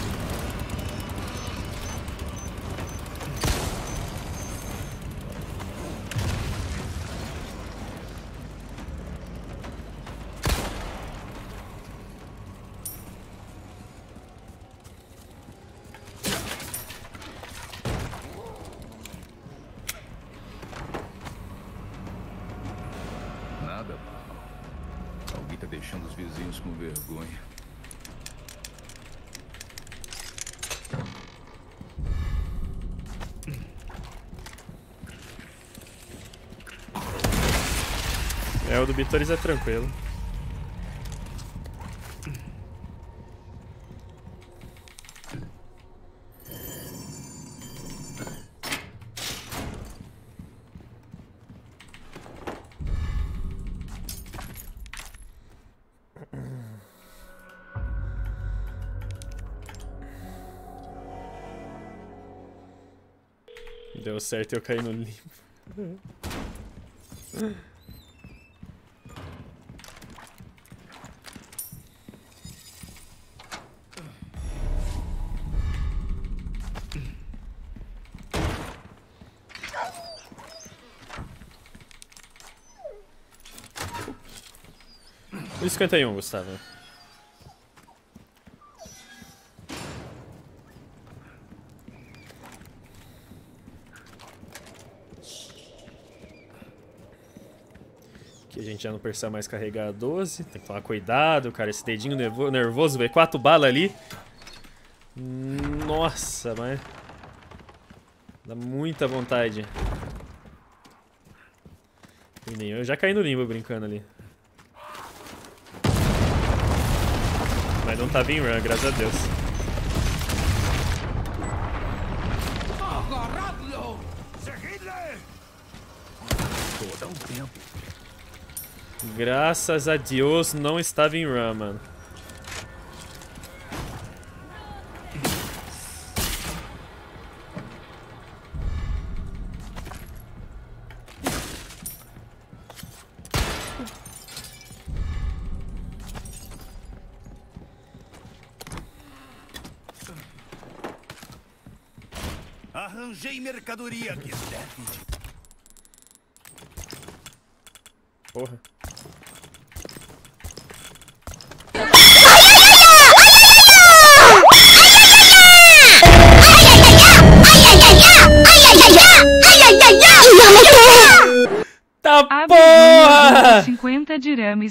motores é tranquilo. Deu certo eu caí no limbo. 51, Gustavo. Aqui a gente já não precisa mais carregar a 12. Tem que tomar cuidado, cara. Esse dedinho nervo- nervoso, velho. Quatro balas ali. Nossa, mas... Dá muita vontade. E nem. Eu já caí no limbo brincando ali. Mas não tava em run, graças a Deus. Graças a Deus não estava em run, mano.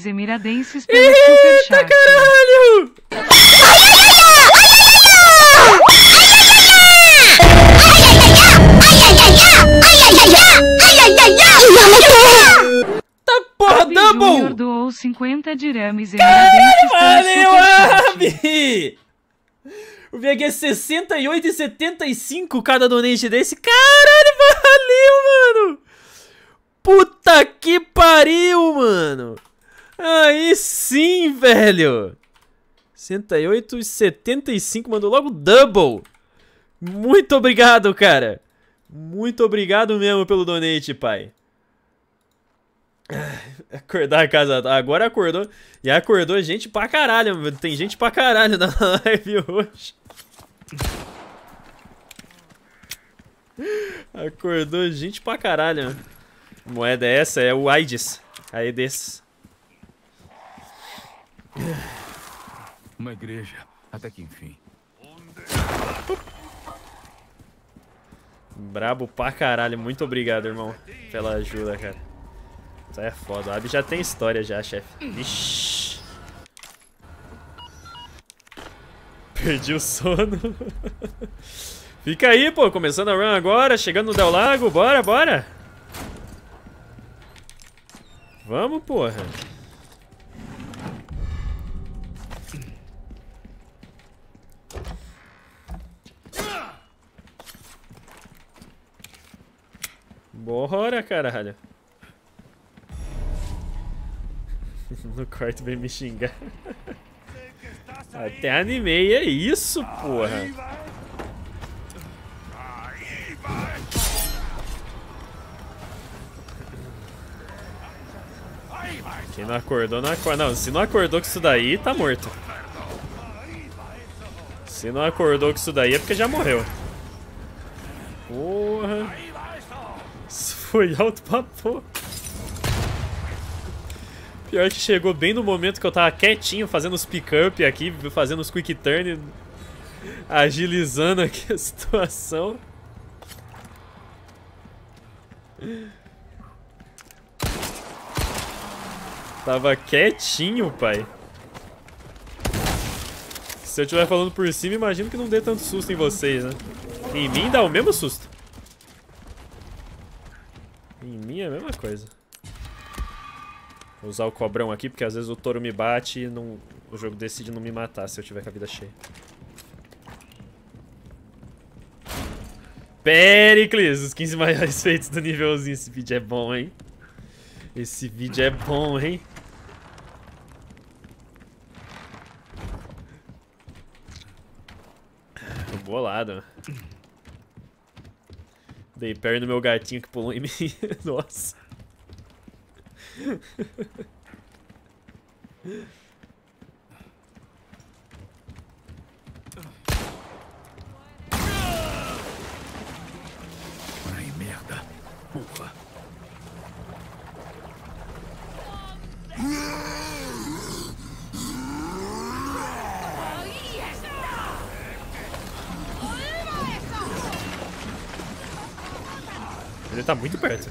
Dirames emiradenses pelo Eita superchat. caralho! Tá porra, Abi Júnior double! doou 50 dirames emiradenses Valeu, pelo superchat. Abi! O VG é 68,75 cada donate desse. Caralho, valeu, mano! Puta que pariu, mano! Aí sim, velho! 68,75 mandou logo double! Muito obrigado, cara! Muito obrigado mesmo pelo donate, pai. Acordar a casa. Agora acordou. E acordou gente pra caralho. Tem gente pra caralho na live hoje. Acordou gente pra caralho. Moeda é essa é o AIDS. Aedes. Uma igreja, até que enfim. Brabo pra caralho. Muito obrigado, irmão. Pela ajuda, cara. Isso aí é foda. O Abi já tem história já, chefe. Perdi o sono. Fica aí, pô. Começando a run agora. Chegando no Del Lago. Bora, bora. Vamos, porra. Bora, caralho. No quarto vem me xingar. Até animei, é isso, porra. Quem não acordou, não acordou. Não, se não acordou com isso daí, tá morto. Se não acordou com isso daí é porque já morreu. Porra. Foi alto pra porra. Pior que chegou bem no momento que eu tava quietinho, fazendo os pick-up aqui, fazendo os quick turn, agilizando aqui a situação. Tava quietinho, pai. Se eu estiver falando por cima, imagino que não dê tanto susto em vocês, né? Em mim dá o mesmo susto. Em mim é a mesma coisa. Vou usar o cobrão aqui, porque às vezes o touro me bate e não, o jogo decide não me matar se eu tiver com a vida cheia. Pericles, os 15 maiores feitos do nívelzinho. Esse vídeo é bom, hein? Esse vídeo é bom, hein? Tô bolado. Dei parry no meu gatinho que pulou em mim. Nossa. Merda. Porra. Ele tá muito perto.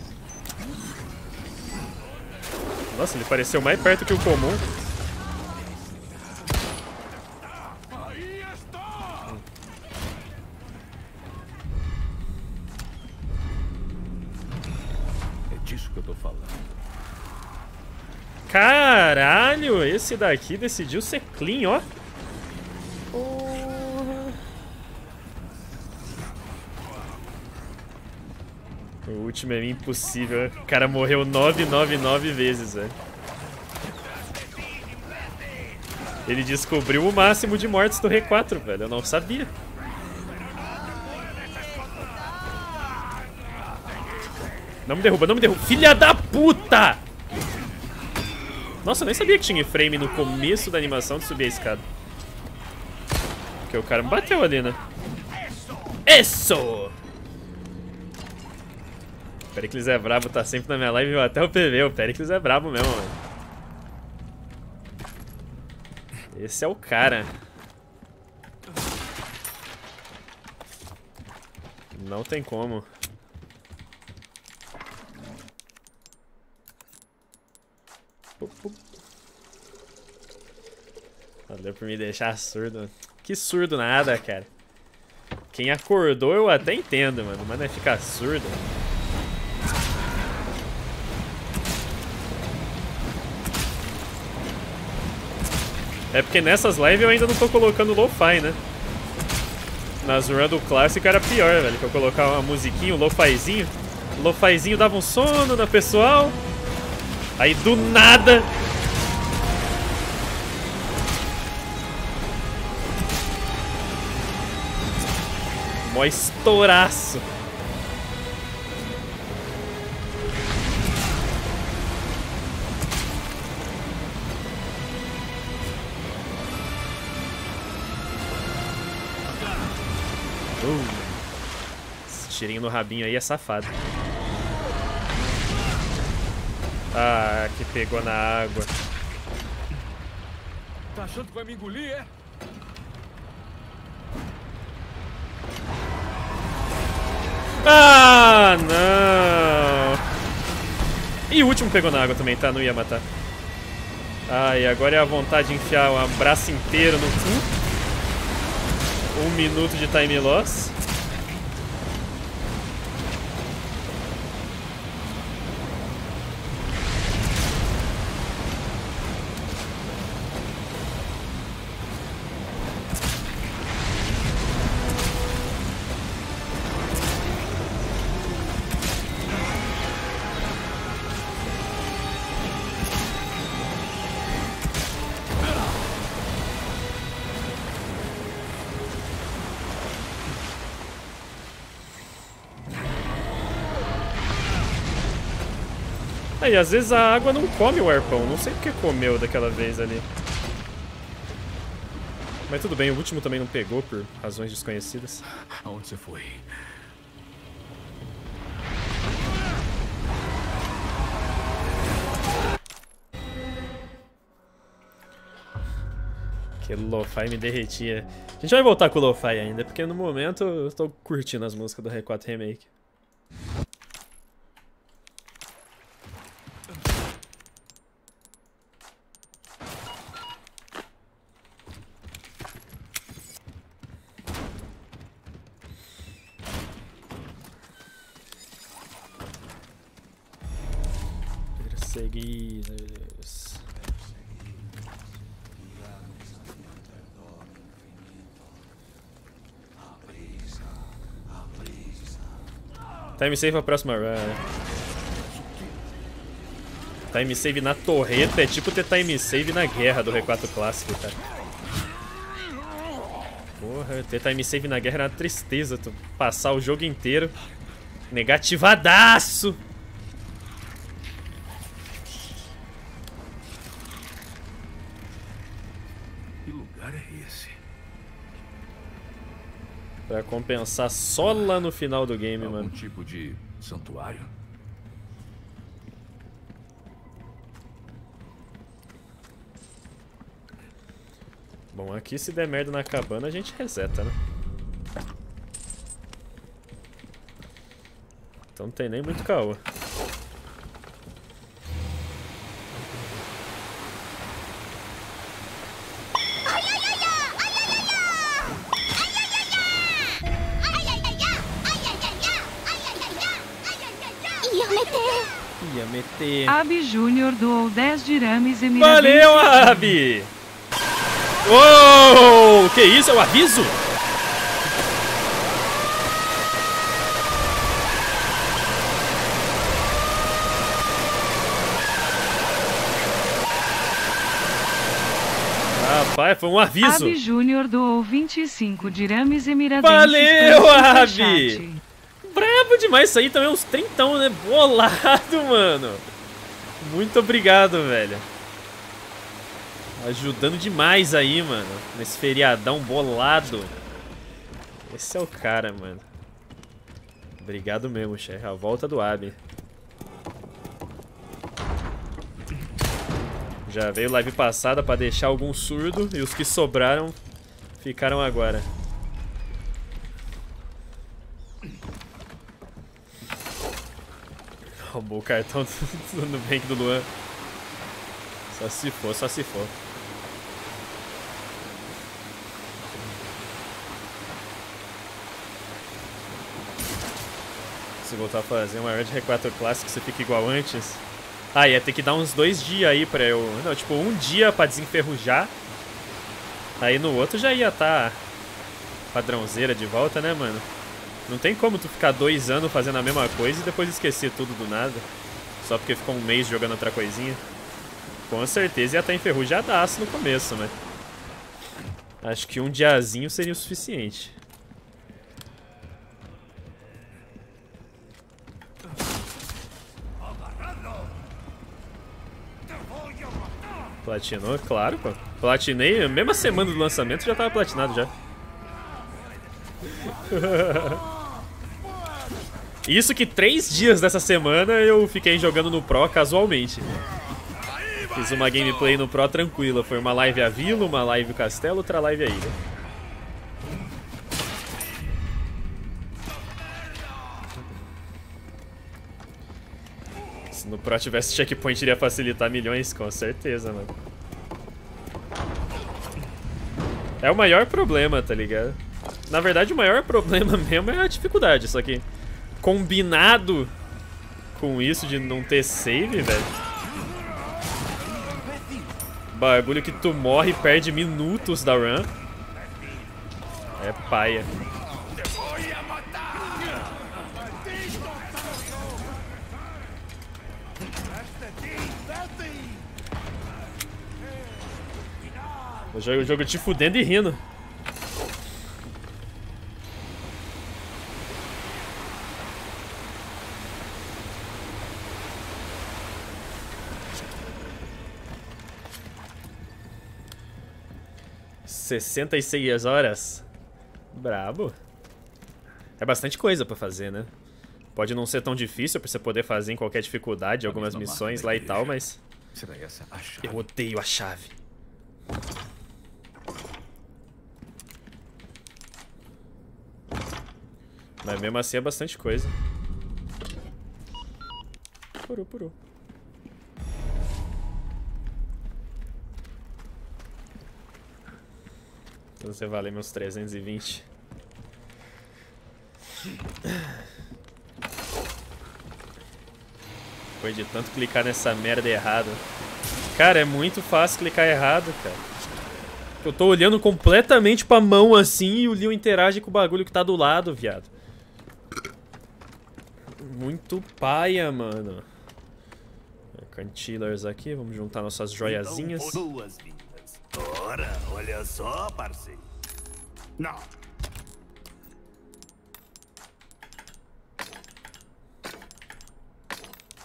Nossa, ele pareceu mais perto que o comum. É disso que eu tô falando. Caralho, esse daqui decidiu ser clean, ó. O último é impossível. O cara morreu 999 vezes, velho. Ele descobriu o máximo de mortes do R4, velho. Eu não sabia. Não me derruba, não me derruba. Filha da puta! Nossa, eu nem sabia que tinha frame no começo da animação de subir a escada. Porque o cara me bateu ali, né? Isso! O Pericles é brabo, tá sempre na minha live? Até o PV. O Pericles é brabo mesmo, mano. Esse é o cara. Não tem como. Valeu por me deixar surdo. Que surdo nada, cara. Quem acordou eu até entendo, mano. Mas não é ficar surdo. É porque nessas lives eu ainda não tô colocando lo-fi, né? Nas run do clássico era pior, velho. Que eu colocava uma musiquinha, um lo-fizinho. Lo-fizinho dava um sono na pessoal. Aí do nada. Mó estouraço. Tirinho no rabinho aí é safado. Ah, que pegou na água. Tá achando que vai me engolir, é? Ah, não! E o último pegou na água também, tá? Não ia matar. Ai, agora é a vontade de enfiar um braço inteiro no cu. Um minuto de time loss. Aí, às vezes a água não come o arpão. Não sei porque comeu daquela vez ali. Mas tudo bem, o último também não pegou por razões desconhecidas. Aonde você foi? Que lo-fi me derretia. A gente vai voltar com o lo-fi ainda, porque no momento eu tô curtindo as músicas do R4 Remake. Time save a próxima run. Time save na torreta é tipo ter time save na guerra do R4 clássico, cara. Porra, ter time save na guerra era uma tristeza. Tu passar o jogo inteiro Negativadaço! Que lugar é esse? Pra compensar só lá no final do game, Algum mano. tipo de santuário? Bom, aqui se der merda na cabana a gente reseta, né? Então não tem nem muito caô. Meter. Abi Júnior doou 10 dirames emiradenses. Valeu, Abi! Uou! Que isso? É o aviso? Rapaz, foi um aviso. Abi Júnior doou 25 dirames emiradenses. Valeu, pelo Abi! Brabo demais, isso aí também é uns trintão, né? Bolado, mano. Muito obrigado, velho. Ajudando demais aí, mano. Nesse feriadão bolado. Esse é o cara, mano. Obrigado mesmo, chefe. A volta do Abi. Já veio live passada pra deixar algum surdo e os que sobraram ficaram agora. Roubou o cartão do, Nubank do Luan. Só se for, só se for. Se voltar a fazer uma Red R4 Classic, você fica igual antes. Ah, ia ter que dar uns dois dias aí pra eu... Não, tipo, um dia pra desenferrujar. Aí no outro já ia tá padrãozeira de volta, né, mano? Não tem como tu ficar dois anos fazendo a mesma coisa e depois esquecer tudo do nada. Só porque ficou um mês jogando outra coisinha. Com certeza ia estar enferrujadaço no começo, mas... Acho que um diazinho seria o suficiente. Platinou? Claro, pô. Platinei, mesma semana do lançamento já tava platinado já. Isso que três dias dessa semana eu fiquei jogando no Pro casualmente. Fiz uma gameplay no Pro tranquila. Foi uma live a vila, uma live o castelo, outra live a ilha. Se no Pro tivesse checkpoint iria facilitar milhões, com certeza, mano. É o maior problema, tá ligado? Na verdade, o maior problema mesmo é a dificuldade, só que combinado com isso de não ter save, velho. Bagulho que tu morre e perde minutos da run. É paia. Eu jogo o jogo te fudendo e rindo. Sessenta e seis horas. Brabo. É bastante coisa pra fazer, né? Pode não ser tão difícil pra você poder fazer em qualquer dificuldade, algumas missões lá e tal, mas... Será essa a chave? Eu odeio a chave. Mas mesmo assim é bastante coisa. Puru, puru. Você vale meus 320. Foi de tanto clicar nessa merda errado. Cara, é muito fácil clicar errado, cara. Eu tô olhando completamente pra mão assim e o Leon interage com o bagulho que tá do lado, viado. Muito paia, mano. Cantilers aqui, vamos juntar nossas joiazinhas. Ora, olha só, parceiro. Não.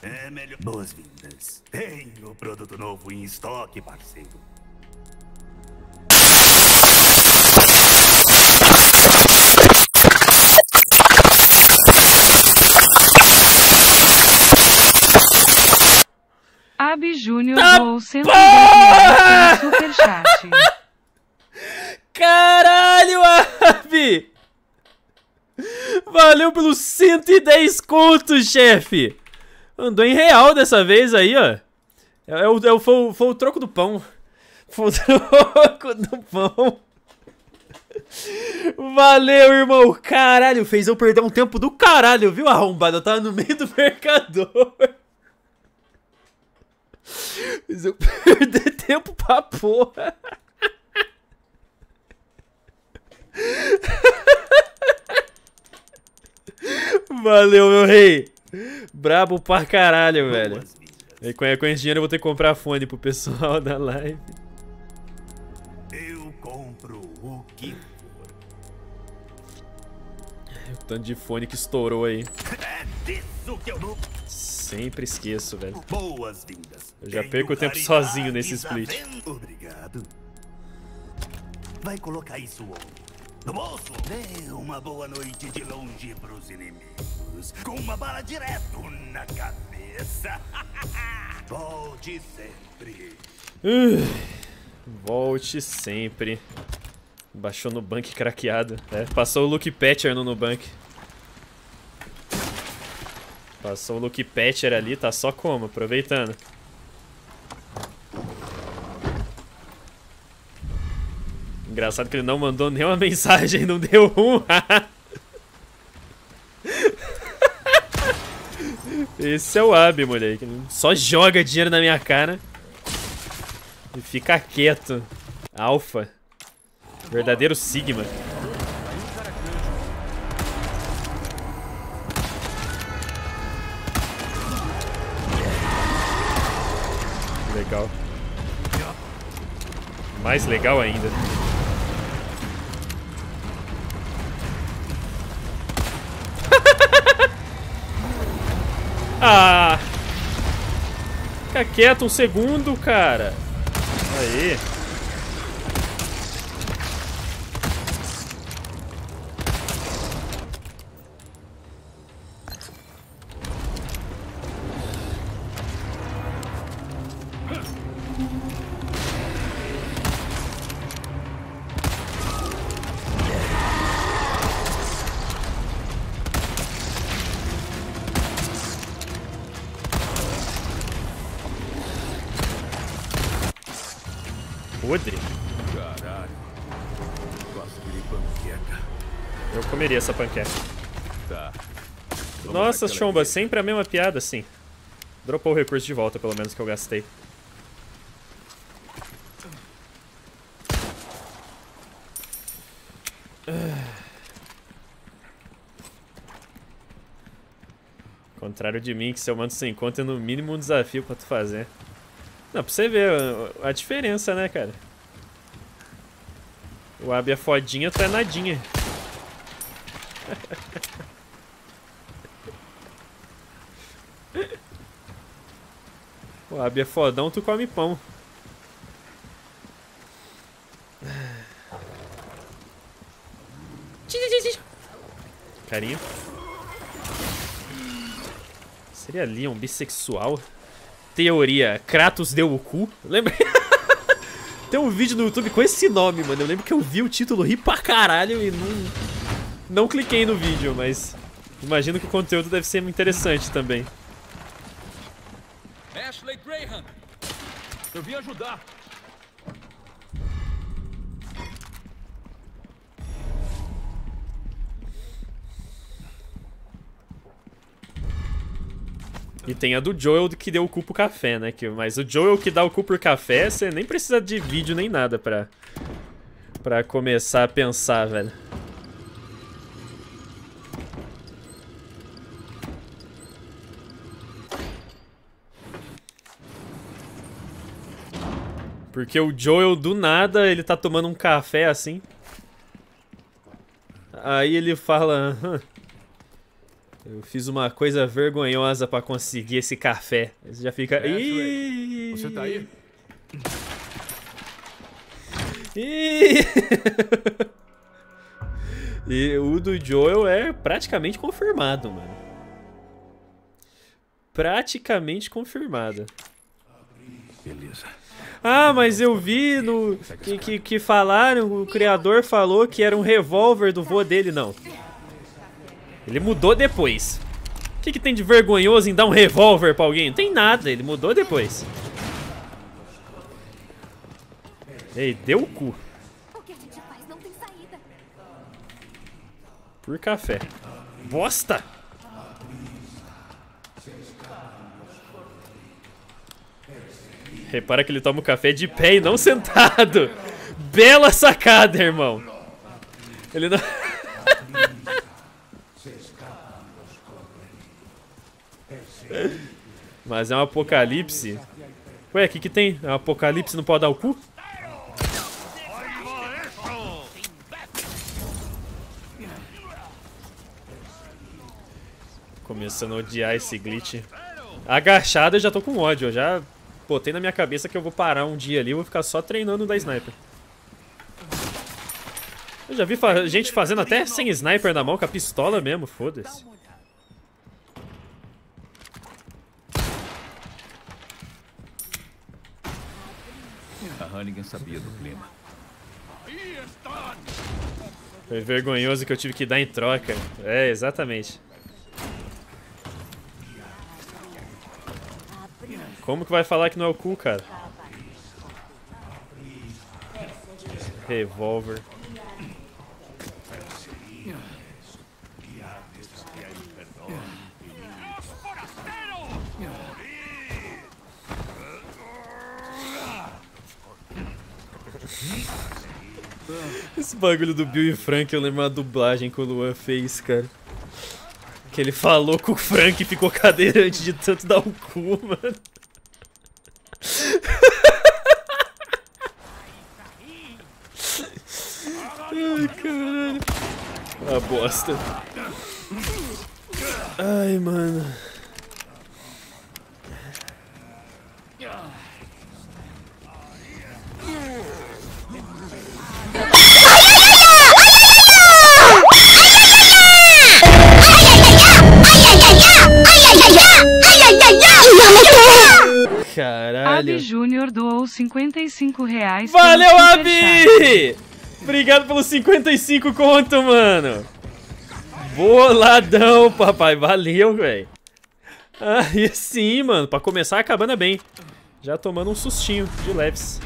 É melhor... Boas-vindas. Tenho produto novo em estoque, parceiro. Abi Júnior Tá doou 110 reais pelo superchat. Caralho, Abi! Valeu pelos 110 contos, chefe! Andou em real dessa vez aí, ó. É, é o, é o- foi, o- foi o troco do pão. Foi o troco do pão. Valeu, irmão. Caralho, fez eu perder um tempo do caralho, viu, arrombado? Eu tava no meio do mercador. Fez eu perder tempo pra porra. Valeu, meu rei. Brabo pra caralho, velho. E com, esse dinheiro eu vou ter que comprar fone pro pessoal da live. Eu compro o que O tanto de fone que estourou aí. é disso que eu não. Sempre esqueço, velho. Boas-vindas. Eu já Tenho perco o tempo sozinho nesse split. Obrigado. Vai colocar isso onde? No bolso? Dê uma boa noite de longe pros inimigos. Com uma bala direto na cabeça. Volte sempre. Uh, volte sempre. Baixou no bank craqueado. É, passou o Luke Patcher no Nubank. Passou o Luke Patcher ali, tá só como? Aproveitando. Engraçado que ele não mandou nenhuma mensagem, não deu um. Esse é o Ab, moleque. Só joga dinheiro na minha cara. E fica quieto. Alpha. Verdadeiro Sigma. Legal. Mais legal ainda. Ah! Fica quieto um segundo, cara. Aí. Panqueca. Tá. Vamos Nossa, Chomba, sempre a mesma piada, sim. Dropou o recurso de volta, pelo menos, que eu gastei. Contrário de mim, que se eu mando sem conta é no mínimo um desafio pra tu fazer. Não, pra você ver a, diferença, né, cara? O Ab é fodinha, tu é nadinha. O Ab é fodão, tu come pão. Carinha. Seria Leon bissexual? Teoria, Kratos deu o cu? Lembra? Tem um vídeo no YouTube com esse nome, mano. Eu lembro que eu vi o título, ri pra caralho e não... Não cliquei no vídeo, mas... Imagino que o conteúdo deve ser interessante também. Ashley Graham! Eu vim ajudar. E tem a do Joel que deu o cu pro café, né? Que, mas o Joel que dá o cu pro café, você nem precisa de vídeo nem nada pra, pra começar a pensar, velho. Porque o Joel, do nada, ele tá tomando um café assim. Aí ele fala... "Hã, Eu fiz uma coisa vergonhosa pra conseguir esse café. Você já fica. É, Ih! Você tá aí? Ih! e o do Joel é praticamente confirmado, mano. Praticamente confirmado. Beleza. Ah, mas eu vi no. Que, que, que falaram, o criador falou que era um revólver do vô dele, não. Ele mudou depois. O que, que tem de vergonhoso em dar um revólver pra alguém? Não tem nada, ele mudou depois. Ei, deu o cu. Por café. Bosta! Repara que ele toma o café de pé e não sentado. Bela sacada, irmão. Ele não. Mas é um apocalipse. Ué, o que, que tem? É um apocalipse não pode dar o cu? Começando a odiar esse glitch. Agachado eu já tô com ódio. Eu já botei na minha cabeça que eu vou parar um dia ali e vou ficar só treinando da sniper. Eu já vi fa gente fazendo até sem sniper na mão, com a pistola mesmo, foda-se. A Hannigan sabia do clima. Foi vergonhoso que eu tive que dar em troca. É, exatamente. Como que vai falar que não é o cu, cara? Revolver. Esse bagulho do Bill e Frank, eu lembro uma dublagem que o Luan fez, cara. Que ele falou com o Frank e ficou cadeirante de tanto dar o cu, mano. Ai, caralho. Ah, bosta. Ai, mano. Caralho. Abi Júnior doou 55 reais. Valeu, Abi! Obrigado pelos 55 conto, mano. Boladão, papai. Valeu, velho. Aí sim, mano. Pra começar, acabando bem. Já tomando um sustinho de leves.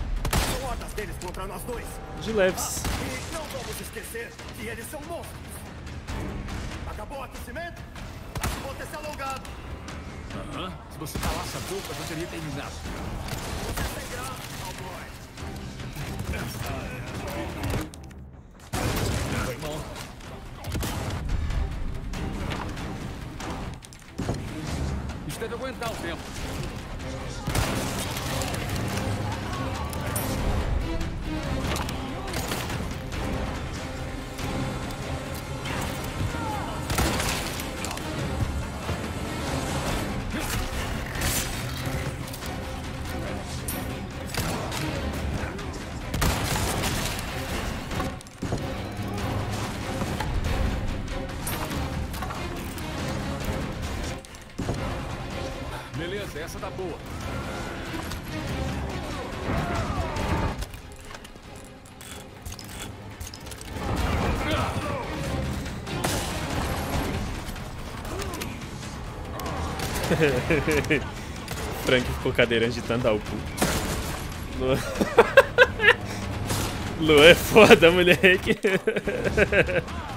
De leves. Vou ter se. Aham. Você calasse a boca, já teria terminado. Foi mal. Isso deve aguentar o tempo. Frank ficou cadeirante de tanto dar o cu. Lu... Lu é foda, moleque.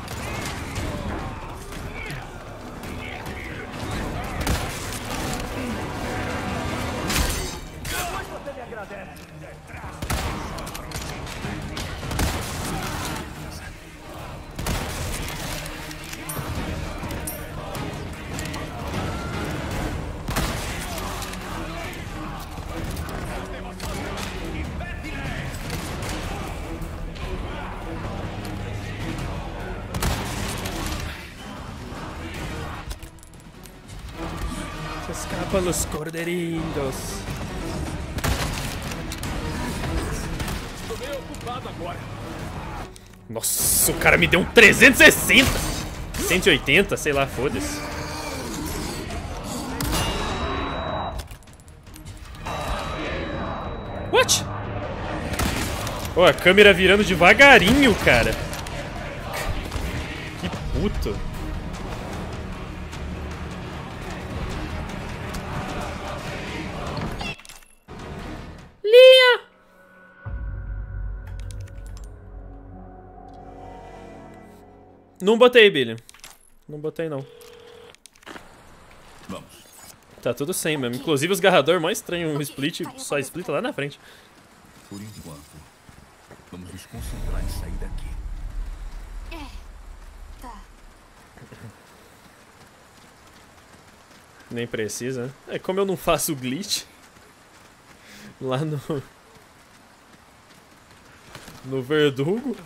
cara me deu um 360. 180, sei lá, foda-se. What? Ó, a câmera virando devagarinho, cara. Que puto. Não botei, Billy. Não botei, não. Vamos. Tá tudo sem mesmo. Inclusive os garrador mais estranho, um split, só split lá na frente. Por enquanto, vamos nos concentrar em sair daqui. É. Tá. Nem precisa, né? É como eu não faço glitch. Lá no. No verdugo.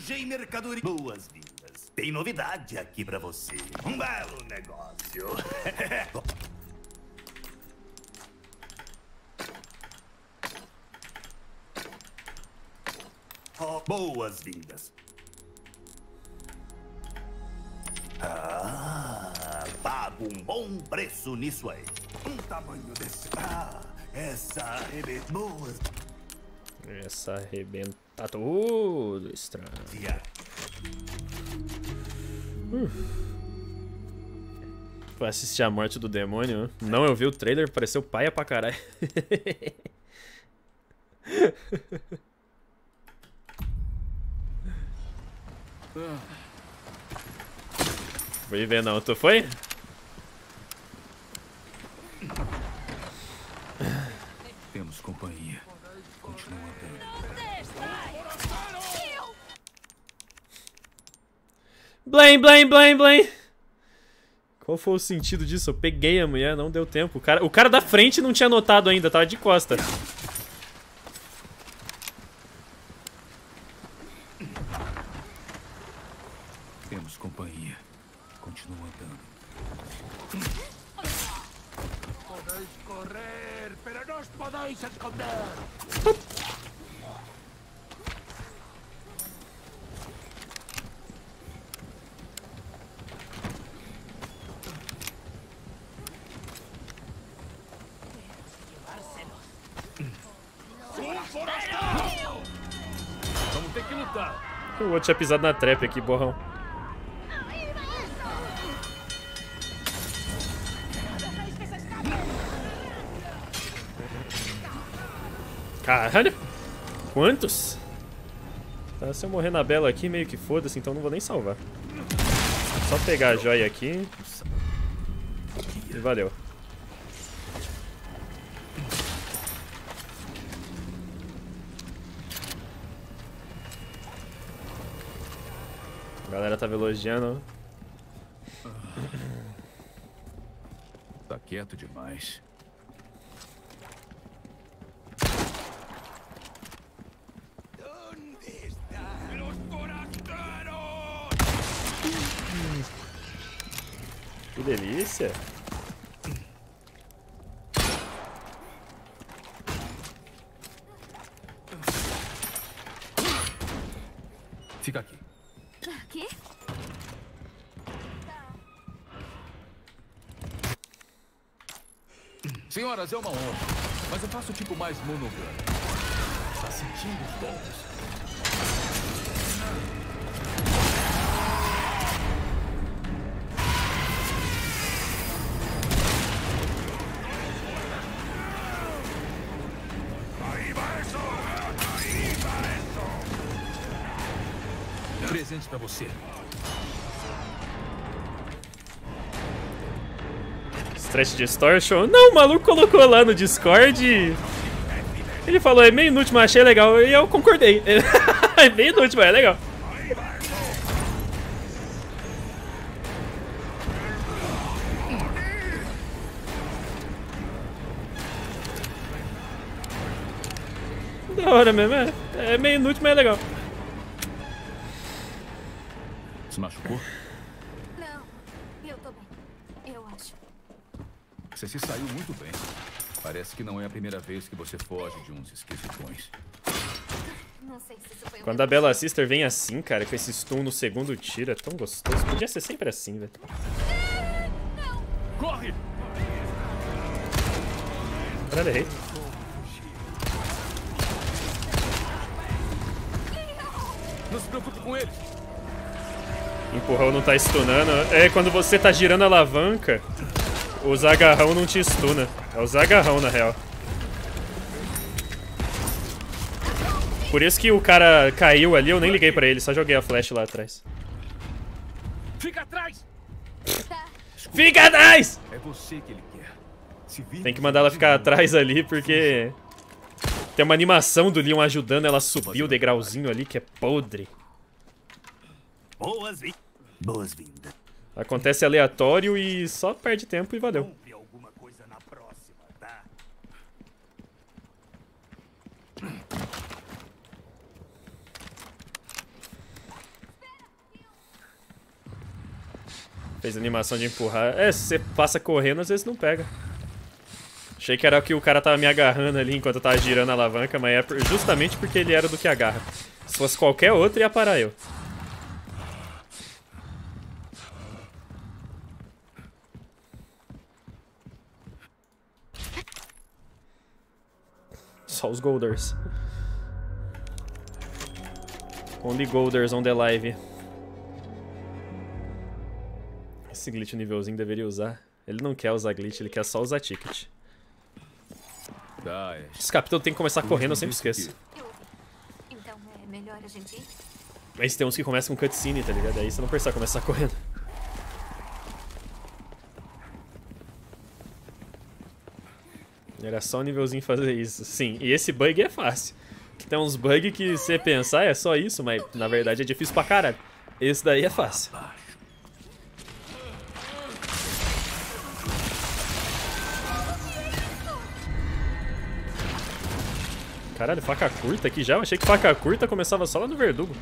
Arranjei mercadoria. Boas-vindas. Tem novidade aqui pra você. Um belo negócio. Oh, Boas-vindas. Ah, pago um bom preço nisso aí. Um tamanho desse. Ah, essa boas. Essa arrebenta tudo, estranho. Foi assistir a morte do demônio. Não, eu vi o trailer, pareceu paia pra caralho. Fui ver não, tu foi? Temos companhia. Blém, blém, blém, blém. Qual foi o sentido disso? Eu peguei a mulher, não deu tempo. O cara, o cara da frente não tinha notado ainda, tava de costa. Temos companhia. Continua andando. Podéis correr, pero no os podéis esconder. Um forasteiro! Vamos ter que lutar. O outro tinha pisado na trap aqui, borrão. Caralho! Quantos? Tá, se eu morrer na bela aqui, meio que foda-se, então não vou nem salvar. Só pegar a joia aqui. E valeu. A galera tava elogiando. Tá quieto demais. Que delícia. Fica aqui. Aqui? Senhoras, é uma honra. Mas eu faço tipo mais monogâmico. Tá sentindo os golpes? Presente pra você. Stretch Distortion. Não, o maluco colocou lá no Discord. Ele falou, é meio inútil, mas achei legal. E eu concordei. é meio inútil, mas é legal. Da hora mesmo, é. É meio inútil, mas é legal. Se machucou? Você se saiu muito bem. Parece que não é a primeira vez que você foge de uns esquisitões. Se Quando a Bella Sister vem assim, cara, com esse stun no segundo tiro, é tão gostoso. Podia ser sempre assim, velho. Corre! Caralho, errei. Não se preocupe com eles. Empurrão não tá stunando. É, quando você tá girando a alavanca, os agarrão não te stuna. É os agarrão, na real. Por isso que o cara caiu ali, eu nem liguei pra ele, só joguei a flash lá atrás. Fica atrás! Fica atrás! É você que ele quer. Tem que mandar ela ficar atrás ali, porque... Tem uma animação do Leon ajudando ela a subir o degrauzinho ali, que é podre. Boas-vindas. Boas-vindas. Acontece aleatório e só perde tempo e valeu. Próxima, tá? Fez animação de empurrar. É, se você passa correndo, às vezes não pega. Achei que era que o cara tava me agarrando ali enquanto eu tava girando a alavanca, mas é justamente porque ele era do que agarra. Se fosse qualquer outro, ia parar eu. Só os Golders. Only Golders on the live. Esse glitch nívelzinho deveria usar. Ele não quer usar glitch, ele quer só usar ticket. Esse capítulo tem que começar correndo, eu sempre esqueço. Então é melhor a gente ir? Mas tem uns que começam com cutscene, tá ligado? Aí você não precisa começar correndo. Era só um nívelzinho fazer isso. Sim, e esse bug é fácil. Tem uns bugs que você pensar é só isso, mas na verdade é difícil pra caralho. Esse daí é fácil. Caralho, faca curta aqui já? Eu achei que faca curta começava só lá no verdugo.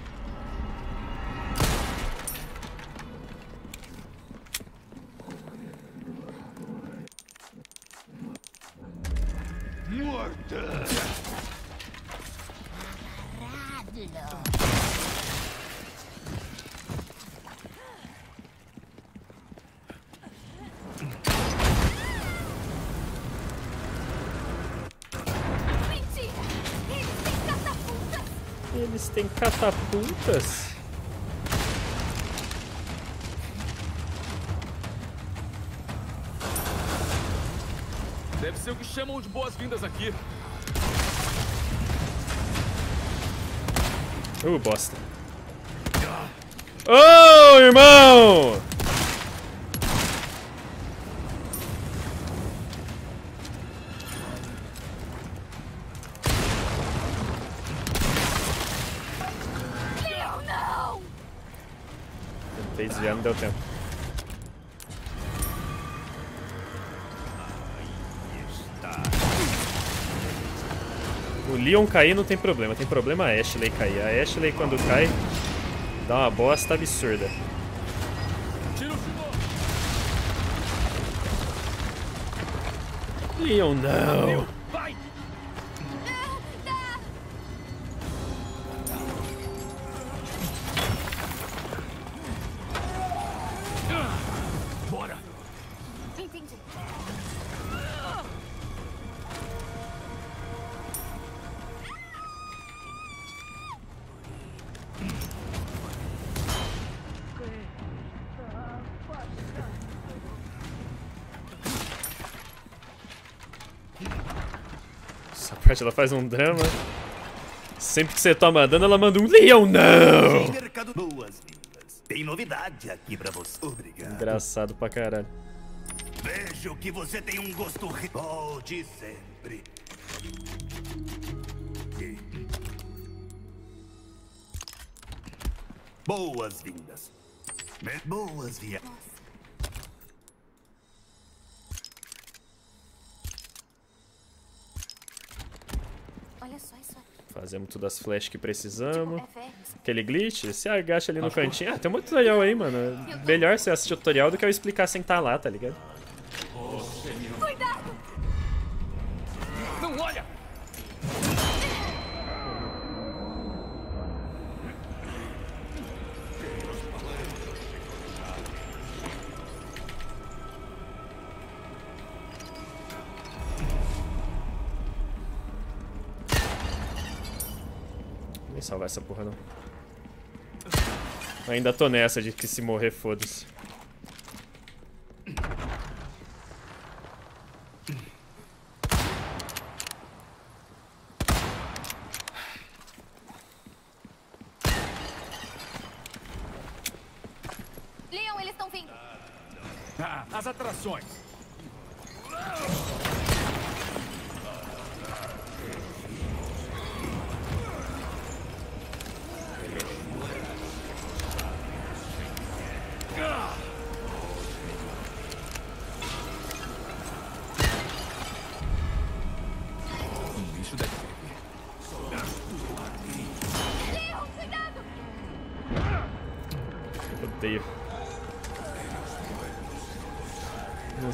Catapultas? Deve ser o que chamam de boas-vindas aqui. Uh, bosta. Oh, irmão! Não deu tempo. O Leon cair não tem problema, tem problema a Ashley cair. A Ashley quando cai dá uma bosta absurda. Leon não! Vai! Bora! Entendi. Essa parte ela faz um drama. Sempre que você toma dano, ela manda um Leon não! Novidade aqui pra você. Obrigado. Engraçado pra caralho. Vejo que você tem um gosto re... Oh, de sempre. E- Boas-vindas. Boas-vindas. Olha só isso aqui. Fazemos todas as flash que precisamos. É. Aquele glitch, você agacha ali no cantinho. Ah, tem um monte de tutorial aí, mano. Melhor você assistir o tutorial do que eu explicar sem estar lá, tá ligado? Salvar essa porra, não. Ainda tô nessa de que se morrer, foda-se.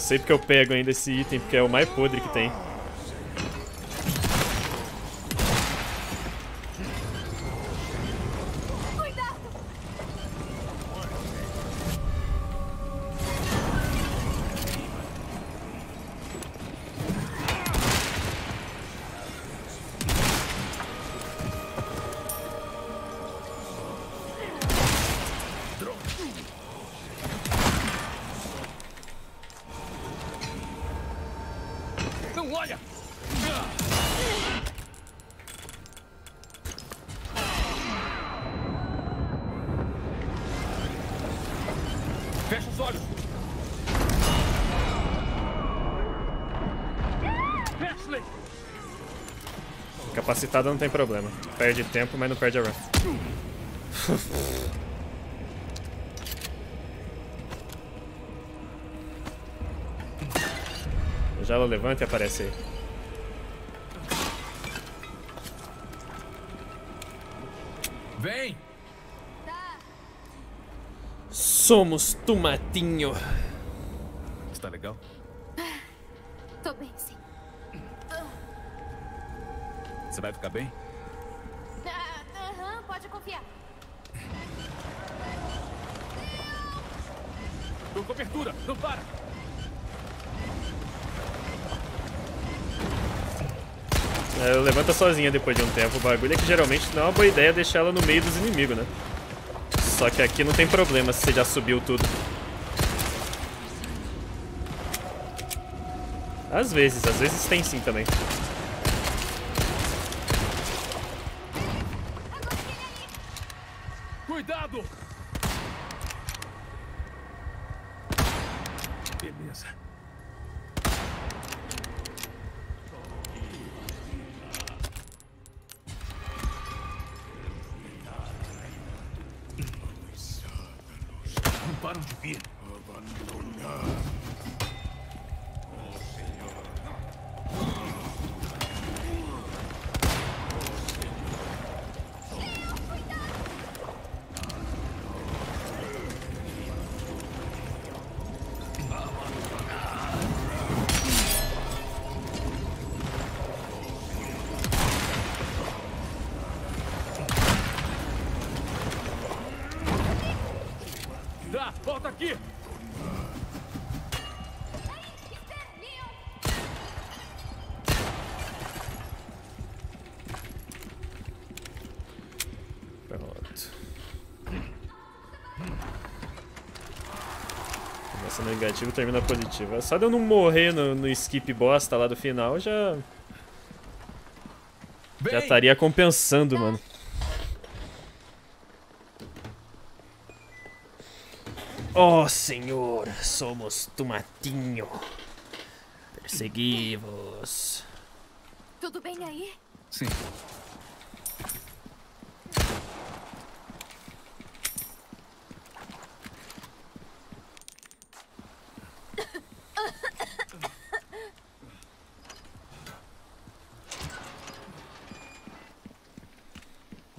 Sei porque eu pego ainda esse item, porque é o mais podre que tem. Capacitada não tem problema. Perde tempo, mas não perde a run. Já ela levanta e aparece aí. Vem! Somos Tomatinho. Sozinha depois de um tempo. O bagulho é que geralmente não é uma boa ideia deixar ela no meio dos inimigos, né? Só que aqui não tem problema se você já subiu tudo. Às vezes, às vezes tem sim também. Negativo termina positivo. Só de eu não morrer no, no skip bosta lá do final já. Já estaria compensando, mano. Oh, senhor, somos Tomatinho. Persegui-vos. Tudo bem aí? Sim.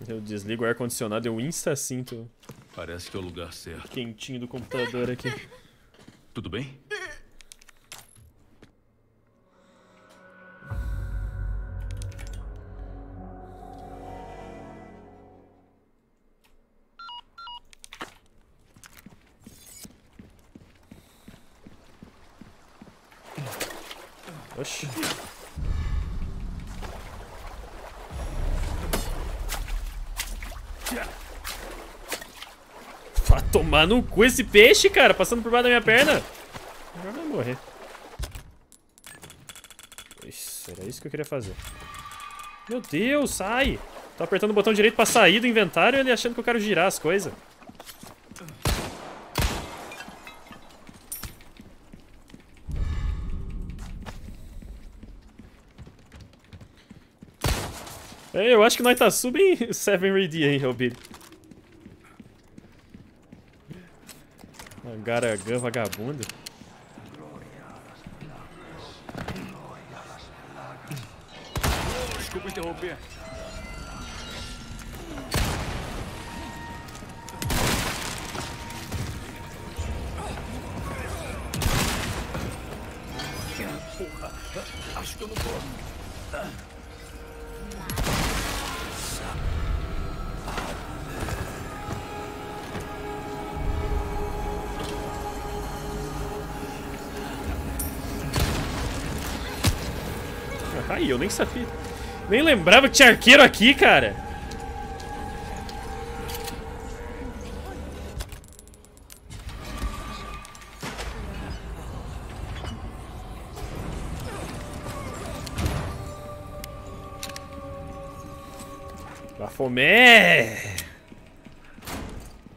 Eu desligo o ar-condicionado, eu insta sinto Parece que é o lugar certo. quentinho do computador aqui. Tudo bem? Tomar no cu esse peixe, cara, passando por baixo da minha perna. Agora vai morrer. Isso, era isso que eu queria fazer. Meu Deus, sai! Tô apertando o botão direito pra sair do inventário e ele achando que eu quero girar as coisas. É, eu acho que nós tá sub em 7 Ready, hein, Garagã vagabundo. Eu nem sabia. Nem lembrava que tinha arqueiro aqui, cara. Bafomé!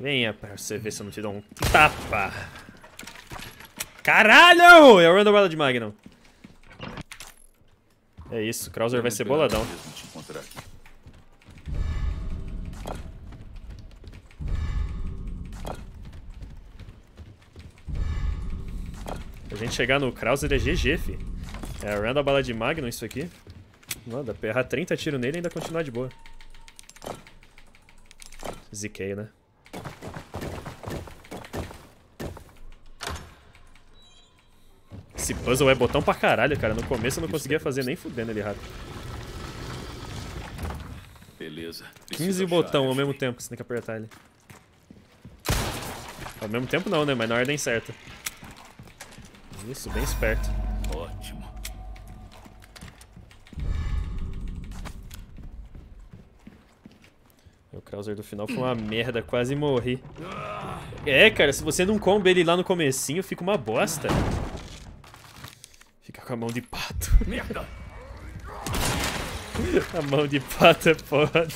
Venha pra você ver se eu não te dou um tapa. Caralho! É o Randall Bala de Magnum. É isso, Krauser vai ser boladão. A gente chegar no Krauser é GG, fi. É a Randall Bala de Magnum isso aqui. Pra errar 30 tiros nele e ainda continuar de boa. Ziquei, né? Esse puzzle é botão pra caralho, cara. No começo eu não conseguia fazer nem fudendo ele rápido. Beleza. 15 botão ao mesmo tempo que você tem que apertar ele. Ao mesmo tempo não, né? Mas na ordem certa. Isso, bem esperto. Ótimo. O Krauser do final foi uma merda, quase morri. É, cara, se você não comba ele lá no comecinho, fica uma bosta. Com a mão de pato. Merda! A mão de pato é foda.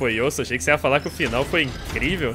Foi osso, achei que você ia falar que o final foi incrível.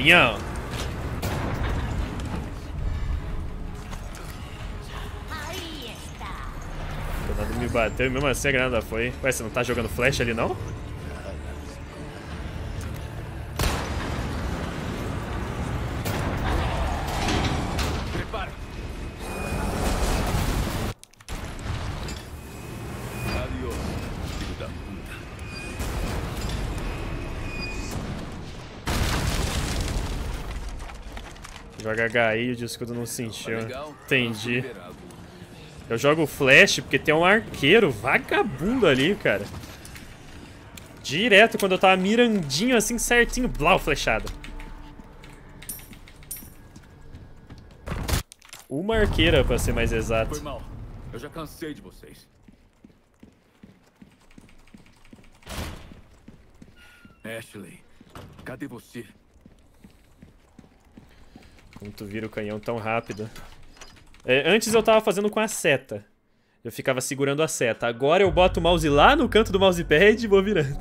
Canhão. Aí está. O nada me bateu e mesmo assim a granada foi. Ué, você não tá jogando flash ali não? Joga HI e o de escudo não se encheu. Legal. Entendi. Liberado. Eu jogo flash porque tem um arqueiro vagabundo ali, cara. Direto, quando eu tava mirandinho assim, certinho, blau, flechada. Uma arqueira, pra ser mais exato. Foi mal. Eu já cansei de vocês. Ashley, cadê você? Como tu vira o canhão tão rápido. É, antes eu tava fazendo com a seta. Eu ficava segurando a seta. Agora eu boto o mouse lá no canto do mousepad e vou virando.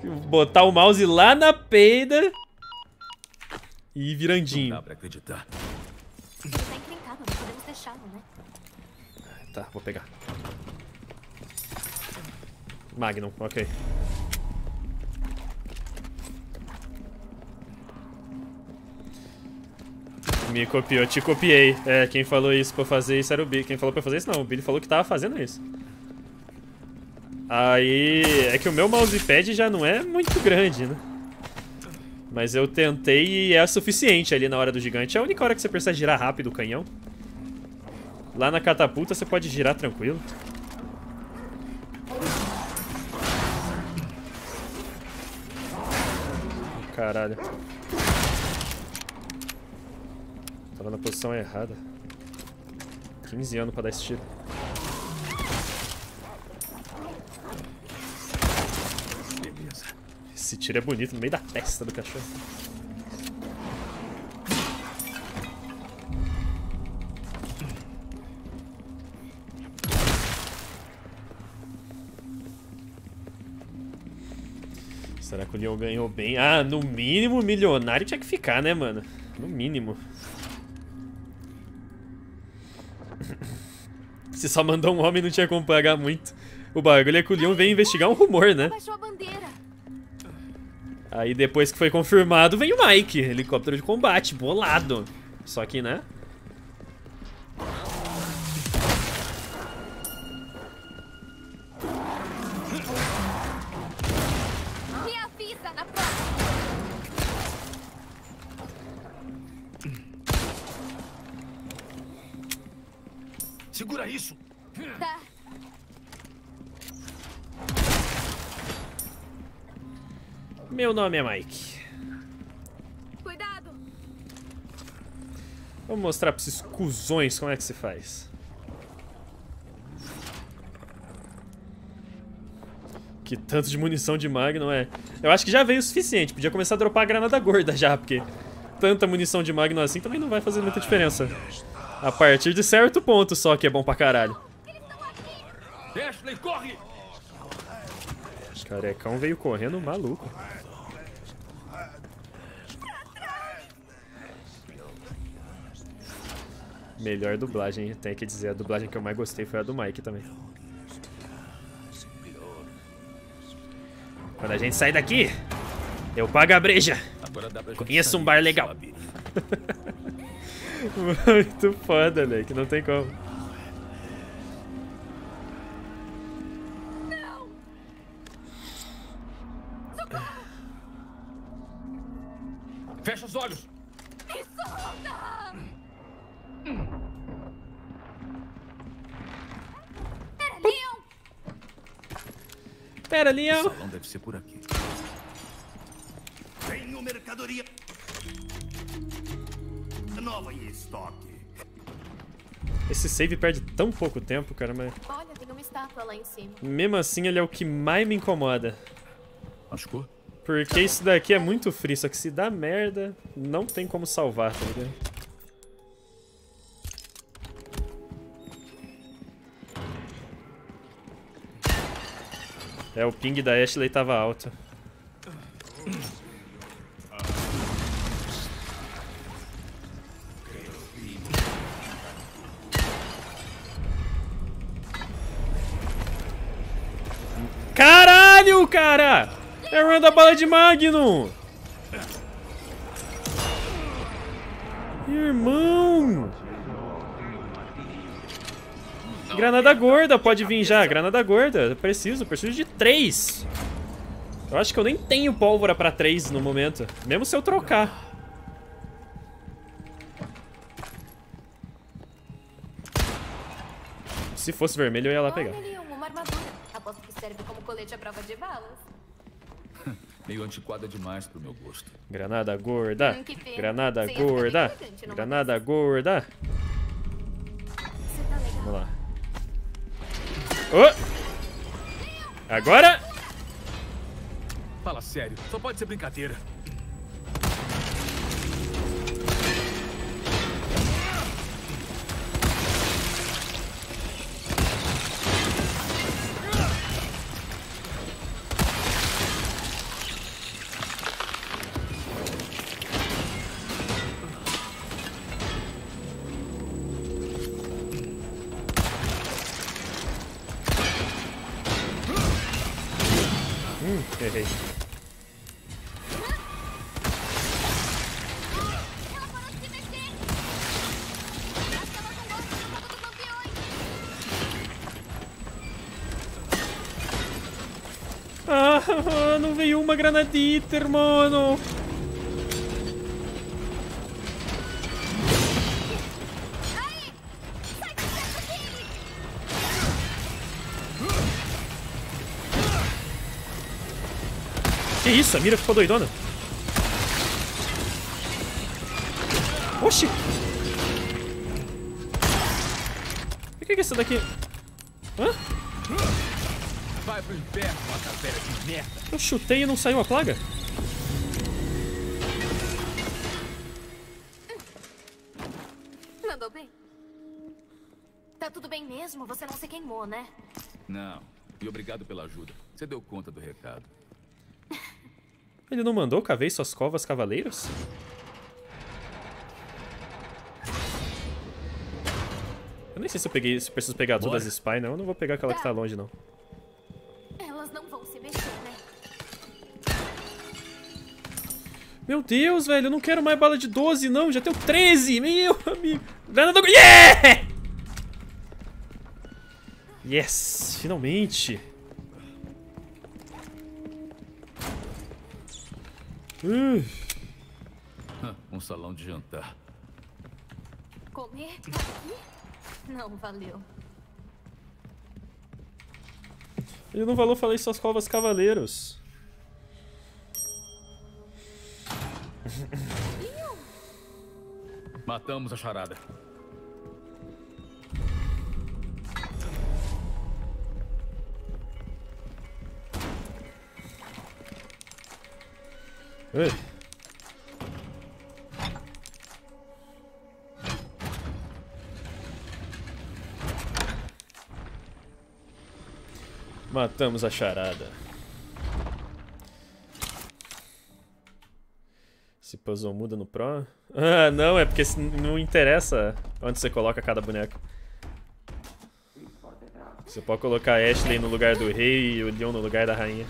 Botar o mouse lá na peida e ir virandinho. Não dá pra acreditar. Ele tá encrencado, não podemos deixá-lo, né? Tá, vou pegar. Magnum, ok. Me copiou, te copiei. É, quem falou isso pra fazer isso era o Billy. Quem falou pra fazer isso não, o Billy falou que tava fazendo isso. Aí, é que o meu mousepad já não é muito grande, né? Mas eu tentei e é suficiente ali na hora do gigante. É a única hora que você precisa girar rápido o canhão. Lá na catapulta você pode girar tranquilo. Caralho. Tava na posição errada. 15 anos pra dar esse tiro. Beleza. Esse tiro é bonito, no meio da testa do cachorro. Será que o Leon ganhou bem? Ah, no mínimo milionário tinha que ficar, né, mano? No mínimo. Se só mandou um homem, não tinha como pagar muito. O bagulho é que o Leon veio investigar um rumor, né? Aí depois que foi confirmado, vem o Mike, helicóptero de combate, bolado. Só que, né? Segura isso! Tá. Meu nome é Mike. Cuidado. Vamos mostrar pra esses cuzões como é que se faz. Que tanto de munição de Magnum é. Eu acho que já veio o suficiente. Podia começar a dropar a granada gorda já, porque tanta munição de Magnum assim também não vai fazer muita diferença. A partir de certo ponto só que é bom pra caralho. Ashley, corre! Carecão veio correndo maluco. Melhor dublagem, tem que dizer. A dublagem que eu mais gostei foi a do Mike também. Quando a gente sair daqui, eu pago a breja. Conheço um bar legal. Muito foda, né? Que não tem como. Fecha os olhos! Me solta! Pera, Leon! Pera, O Leon. salão deve ser por aqui. Tenho mercadoria nova estoque. Esse save perde tão pouco tempo, cara, mas... Olha, tem uma estátua lá em cima. Mesmo assim, ele é o que mais me incomoda. Machucou? Porque isso daqui é muito free, só que se dá merda, não tem como salvar, tá ligado? É, o ping da Ashley tava alto. Caralho, cara! É run da bala de Magnum! Irmão! Granada gorda, pode vir já. Granada gorda. Eu preciso, preciso de três. Eu acho que eu nem tenho pólvora pra três no momento. Mesmo se eu trocar. Se fosse vermelho, eu ia lá pegar serve como colete à prova de balas. Meio antiquada demais pro meu gosto. Granada gorda. Hum, Granada Sem gorda. Granada gorda. Tá Vamos lá. Oh! Agora! Fala sério, só pode ser brincadeira. Granadita, irmão. Que isso? A mira ficou doidona. Oxi! Por que que essa daqui... Pro inferno, mata velha de merda. Eu chutei e não saiu a plaga? Mandou bem? Tá tudo bem mesmo? Você não se queimou, né? Não. E obrigado pela ajuda. Você deu conta do recado. Ele não mandou cavei suas covas cavaleiros? Eu nem sei se eu peguei, se eu preciso pegar Bora. todas as spy, não. Eu não vou pegar aquela que tá longe, não. Meu Deus, velho, eu não quero mais bala de 12, não. Já tenho 13, meu amigo. Granada do... Yeah! Yes, finalmente. Uh, Um salão de jantar. Comer aqui? Não valeu. ele não falou falei suas covas cavaleiros. Matamos a charada. Ui. Matamos a charada. Esse puzzle muda no Pro? Ah, não, é porque se- não interessa onde você coloca cada boneco. Você pode colocar a Ashley no lugar do rei e o Leon no lugar da rainha.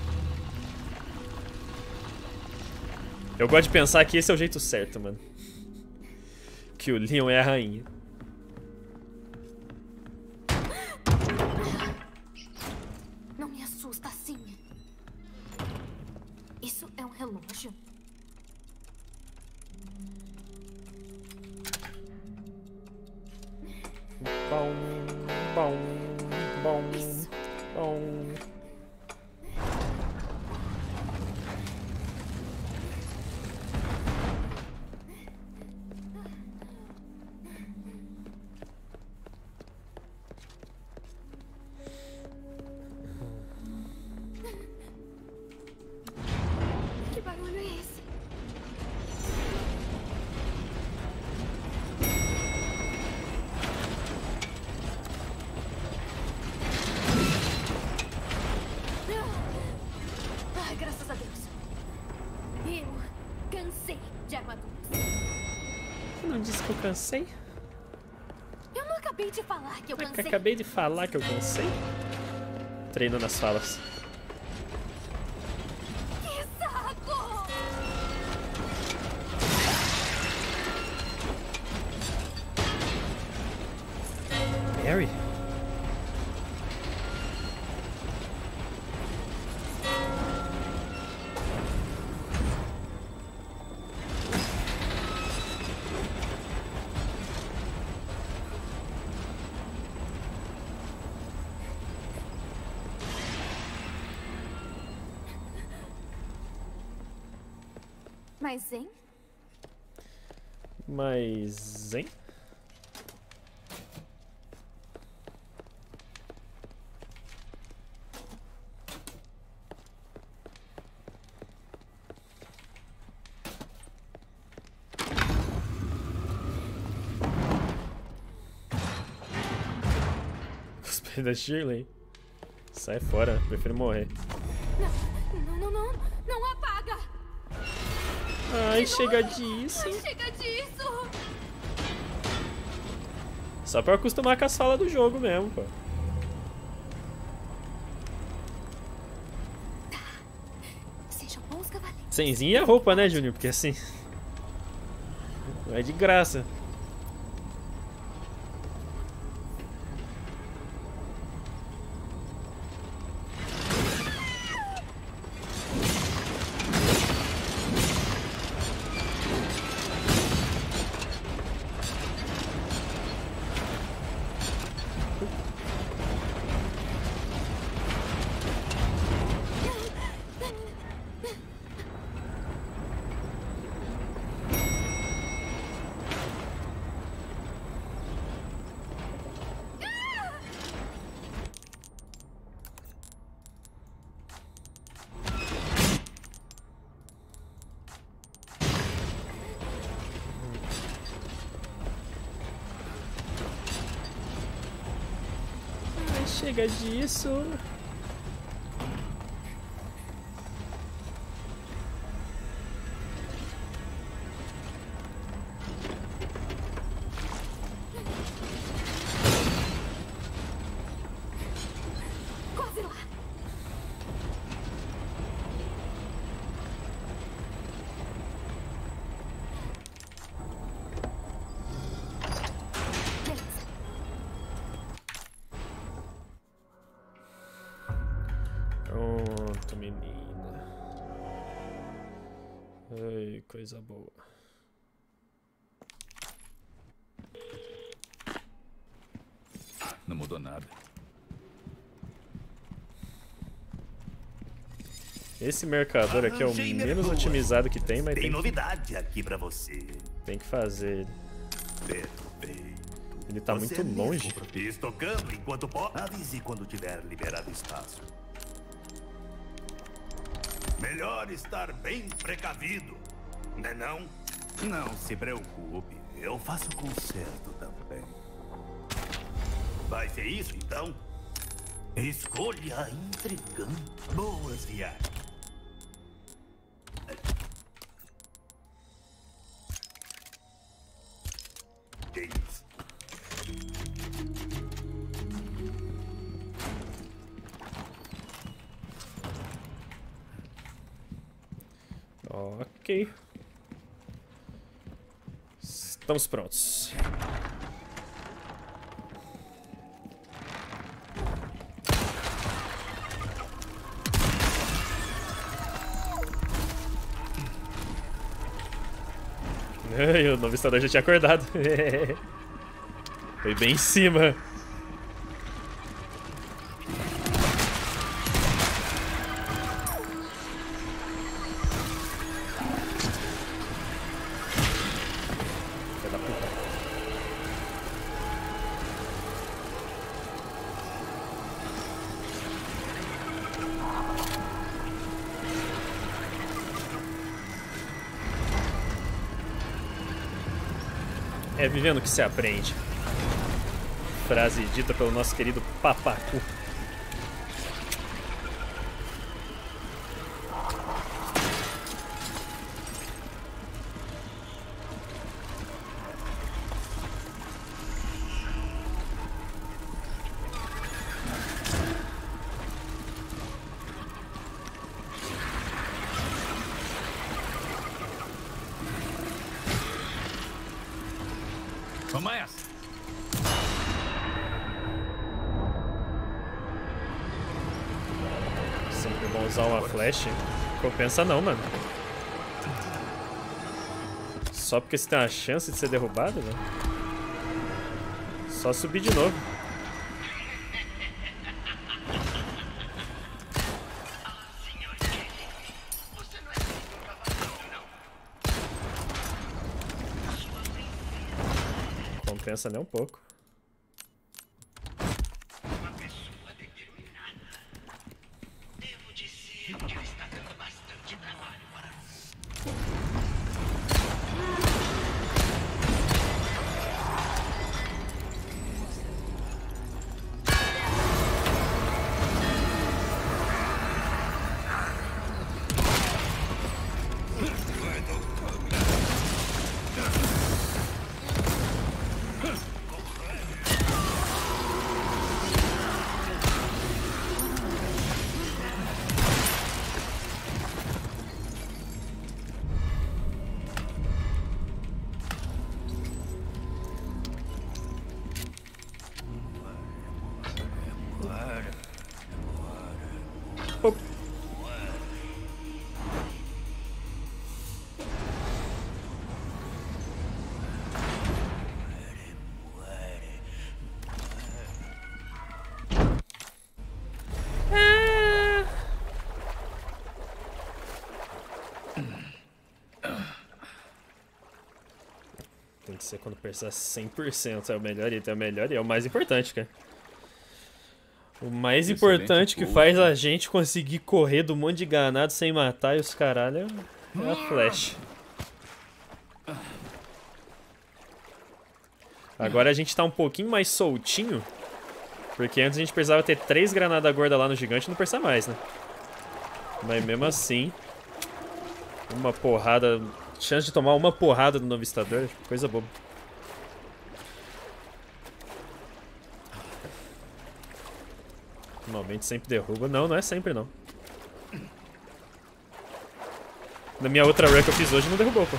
Eu gosto de pensar que esse é o jeito certo, mano. Que o Leon é a rainha. Cansei? Eu não acabei de falar que eu cansei. Acabei de falar que eu cansei. Treino nas falas. Mas, em? Mas, hein? da Shirley. Sai fora, prefiro morrer. Ai, chega disso. Chega disso. Só pra acostumar com as falas do jogo mesmo, pô. Sejam bons cavaleiros. A roupa, né, Júnior? Porque assim. É de graça. Chega disso. Esse mercador aqui é o menos otimizado que tem, mas Tem novidade aqui pra você. tem que fazer ele. Perfeito. Ele tá Você muito é longe. Estocando enquanto pode. Avise quando tiver liberado espaço. Melhor estar bem precavido, né não? Não se preocupe, eu faço conserto também. Vai ser isso então? Escolha intrigante. Boas viagens. Estamos prontos. Ai, o novistador já tinha acordado. Foi bem em cima. Vivendo que se aprende. Frase dita pelo nosso querido Papacu. Compensa não, mano. Só porque você tem uma chance de ser derrubado, velho. Só subir de novo. Compensa nem um pouco. É quando precisar 100%. É o melhor item, é o melhor e é o mais importante, cara. O mais Excelente importante que faz a gente conseguir correr do monte de ganado sem matar e os caralho é- a flash. Agora a gente tá um pouquinho mais soltinho. Porque antes a gente precisava ter três granadas gordas lá no gigante e não precisa mais, né? Mas mesmo assim, uma porrada. Chance de tomar uma porrada do novistador, coisa boba. Normalmente sempre derruba. Não, não é sempre não. Na minha outra run que eu fiz hoje não derrubou, pô.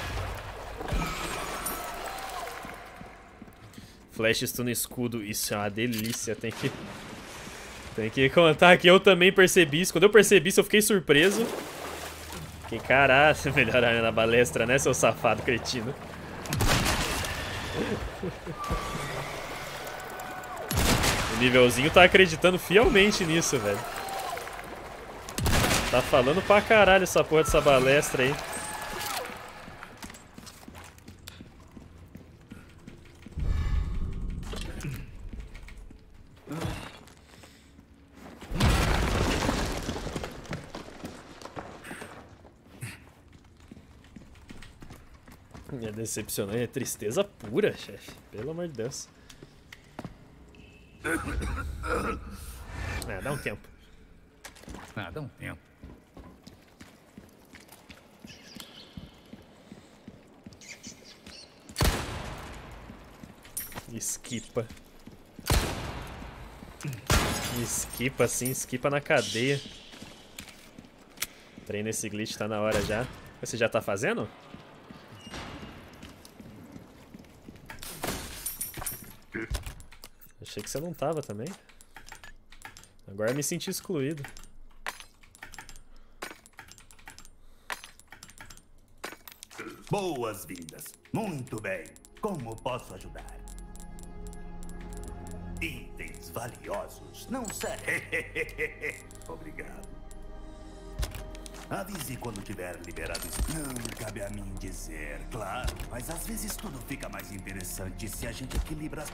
Flash stun escudo, isso é uma delícia, tem que... Tem que contar que eu também percebi isso. Quando eu percebi isso, eu fiquei surpreso. Que caralho, melhor arma na balestra, né, seu safado cretino? O nívelzinho tá acreditando fielmente nisso, velho. Tá falando pra caralho essa porra dessa balestra aí. É decepcionante, é tristeza pura, chefe. Pelo amor de Deus. É, dá um tempo. Ah, dá um tempo. Esquipa. Esquipa assim, esquipa na cadeia. Treina esse glitch, tá na hora já. Você já tá fazendo? Achei que você não tava também. Agora me senti excluído. Boas-vindas. Muito bem. Como posso ajudar? Itens valiosos, não sei. Obrigado. Avise quando tiver liberado. Não cabe a mim dizer, claro. Mas às vezes tudo fica mais interessante se a gente equilibra as.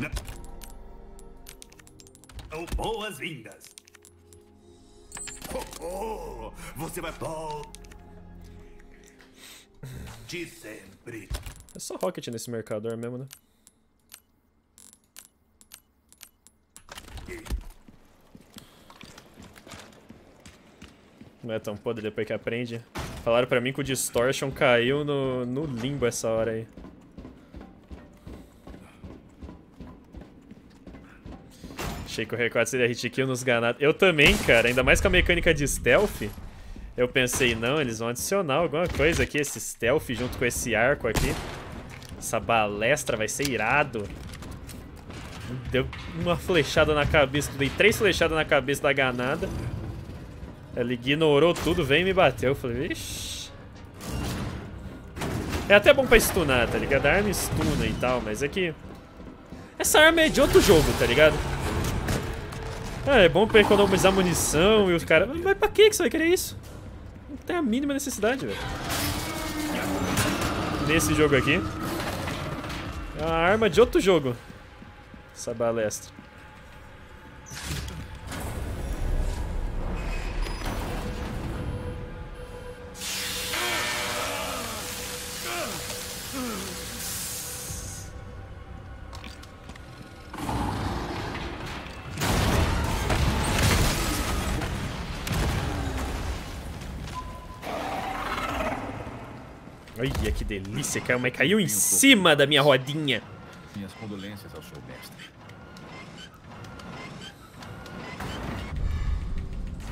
Oh, Boas-vindas. Oh, oh, você vai. Oh. De sempre. É só Rocket nesse mercador mesmo, né? Não é tão podre depois que aprende. Falaram pra mim que o Distortion caiu no, no limbo essa hora aí. Achei que o recorde seria hit kill nos ganados. Eu também, cara. Ainda mais com a mecânica de stealth. Eu pensei, não, eles vão adicionar alguma coisa aqui, esse stealth junto com esse arco aqui. Essa balestra vai ser irado. Deu uma flechada na cabeça, dei três flechadas na cabeça da ganada. Ela ignorou tudo, veio e me bateu. Eu falei, vixi. É até bom pra stunar, tá ligado? A arma stuna e tal, mas é que... Essa arma é de outro jogo, tá ligado? Ah, é bom pra economizar munição e os caras... Mas pra que que você vai querer isso? Não tem a mínima necessidade, velho. Nesse jogo aqui. É uma arma de outro jogo. Essa balestra. Delícia, caiu, mas caiu em cima da minha rodinha. Minhas condolências ao seu mestre.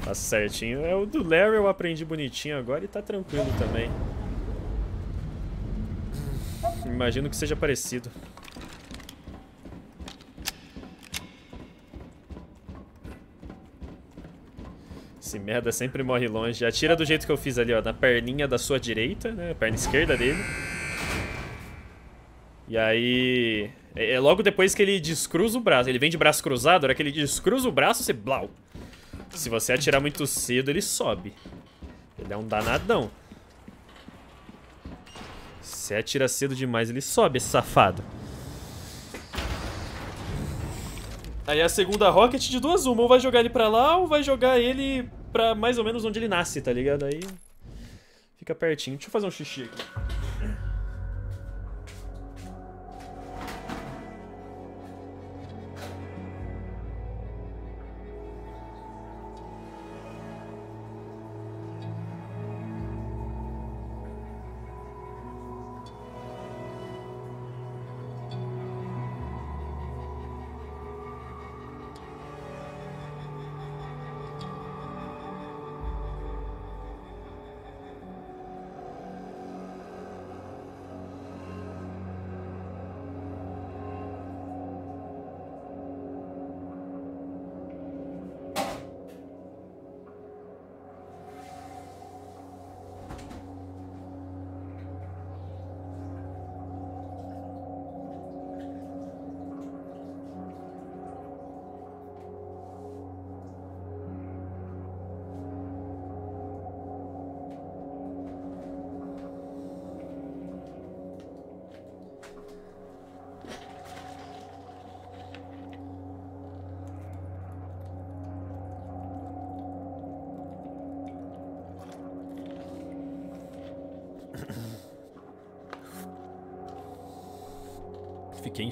Tá certinho. É o do Larry eu aprendi bonitinho agora e tá tranquilo também. Imagino que seja parecido. Esse merda sempre morre longe. Atira do jeito que eu fiz ali, ó. Na perninha da sua direita, né? Perna esquerda dele. E aí. É, é logo depois que ele descruza o braço. Ele vem de braço cruzado, era que ele descruza o braço, você. Blau! Se você atirar muito cedo, ele sobe. Ele é um danadão. Se atira cedo demais, ele sobe, esse safado. Aí a segunda rocket de duas uma. Ou vai jogar ele pra lá, ou vai jogar ele pra mais ou menos onde ele nasce, tá ligado? Aí fica pertinho. Deixa eu fazer um xixi aqui.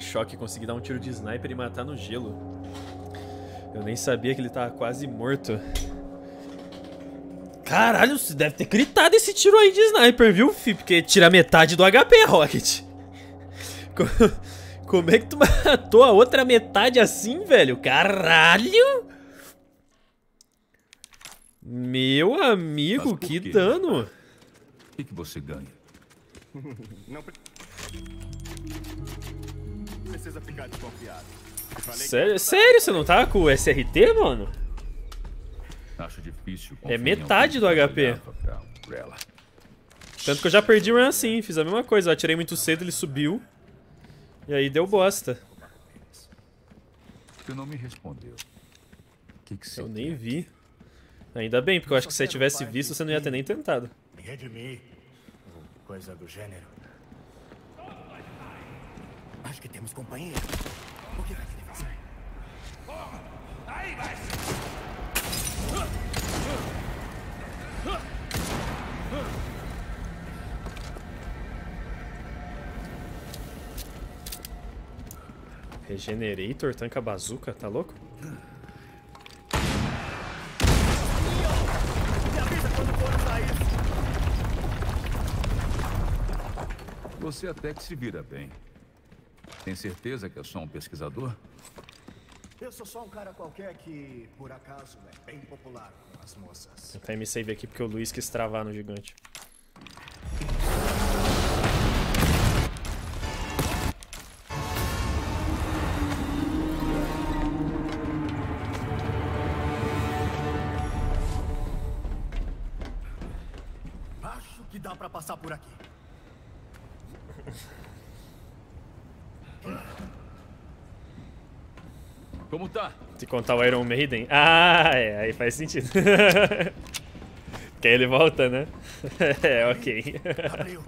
Choque, consegui dar um tiro de sniper e matar no gelo. Eu nem sabia que ele tava quase morto. Caralho, você deve ter gritado esse tiro aí de sniper, viu, fi? Porque tira metade do HP, Rocket. Co- Como é que tu matou a outra metade assim, velho? Caralho! Meu amigo, que quê? dano! O que, que você ganha? Não precisa ficar desconfiado. Falei que Sério, sério, você não tá com o SRT, mano? Acho difícil. É metade do HP. Tanto que eu já perdi run assim, fiz a mesma coisa. Eu atirei muito cedo, ele subiu. E aí deu bosta. Você não me respondeu. O que, que você Eu nem vi. Ainda bem, porque eu acho que se você tivesse visto, você não ia ter nem tentado. Coisa do gênero. Acho que temos companheiro. O que vai querer fazer? Regenerator, tanca bazuca, tá louco? Você até que se vira bem. Tem certeza que é só um pesquisador? Eu sou só um cara qualquer que, por acaso, é bem popular com as moças. Vou time save aqui porque o Luiz quis travar no gigante. Acho que dá pra passar por aqui. Como tá? Se contar o Iron Maiden. Ah, é, aí faz sentido. que aí ele volta, né? é, ok. Abriu.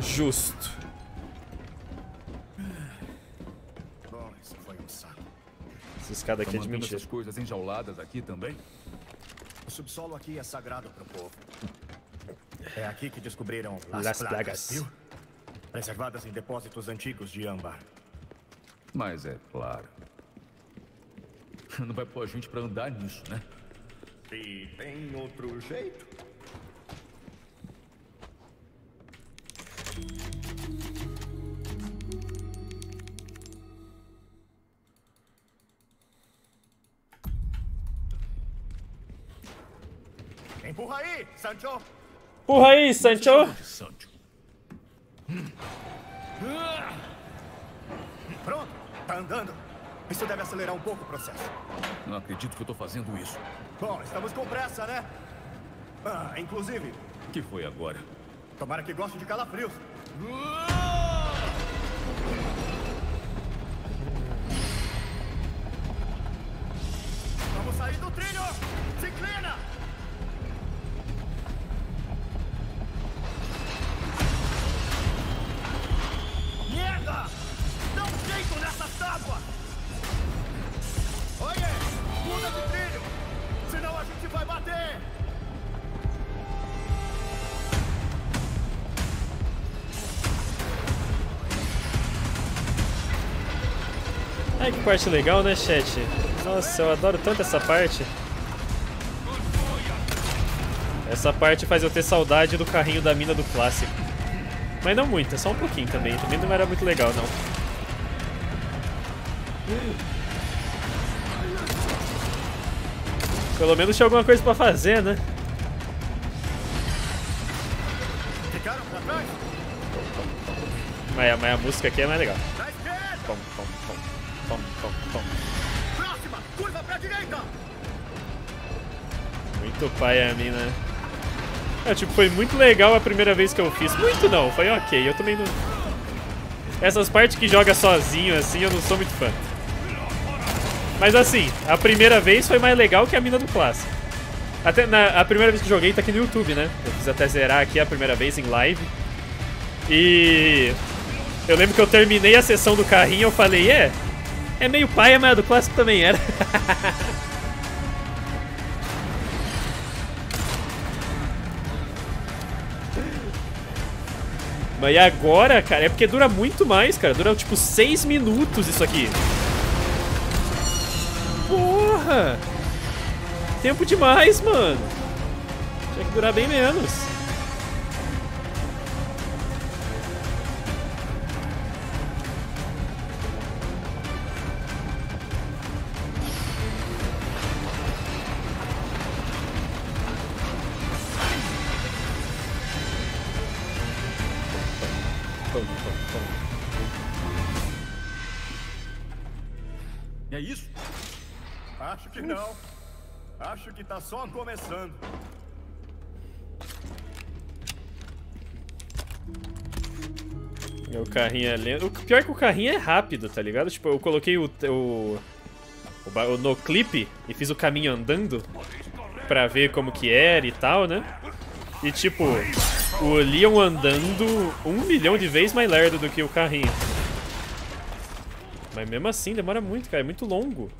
Justo. Bom, isso foi um saco. Essa escada aqui é de mentira. essas coisas enjauladas aqui também? O subsolo aqui é sagrado pro povo. É aqui que descobriram Las as, plagas. plagas, viu? Preservadas em depósitos antigos de âmbar. Mas é claro. Não vai pôr a gente pra andar nisso, né? E tem outro jeito? Empurra aí, Sancho! Porra aí, Sancho. Pronto, tá andando. Isso deve acelerar um pouco o processo. Não acredito que eu tô fazendo isso. Bom, estamos com pressa, né? Ah, inclusive, O que foi agora? tomara que goste de calafrios. Vamos sair do trilho! Se inclina! Merda! Dá um jeito nessa tábua! Oiê! Muda de trilho! Senão a gente vai bater! Ai, que parte legal, né, chat? Nossa, eu adoro tanto essa parte. Essa parte faz eu ter saudade do carrinho da mina do clássico. Mas não muito, é só um pouquinho também. Também não era muito legal, não. Pelo menos tinha alguma coisa pra fazer, né? Ficaram pra trás? Mas, a- mas a música aqui é mais legal. Na esquerda! Tom, tom, tom, tom, tom, tom. Próxima! Curva pra direita! Muito pai a mina. É, tipo, foi muito legal a primeira vez que eu fiz. Muito não, foi ok. Eu também não. Essas partes que joga sozinho, assim, eu não sou muito fã. Mas assim, a primeira vez foi mais legal que a mina do clássico. Até na, a primeira vez que joguei tá aqui no YouTube, né? Eu fiz até zerar aqui a primeira vez em live. E eu lembro que eu terminei a sessão do carrinho e eu falei, é, é meio paia, mas a do clássico também era. Mas agora, cara, é porque dura muito mais, cara. Dura tipo 6 minutos isso aqui. Tempo demais, mano. Tinha que durar bem menos. Que não. Acho que tá só começando. O carrinho é lento. O pior é que o carrinho é rápido, tá ligado? Tipo, eu coloquei o, o, o, o no clipe e fiz o caminho andando pra ver como que era e tal, né? E tipo, o Leon andando um milhão de vezes mais lerdo do que o carrinho. Mas mesmo assim, demora muito, cara. É muito longo.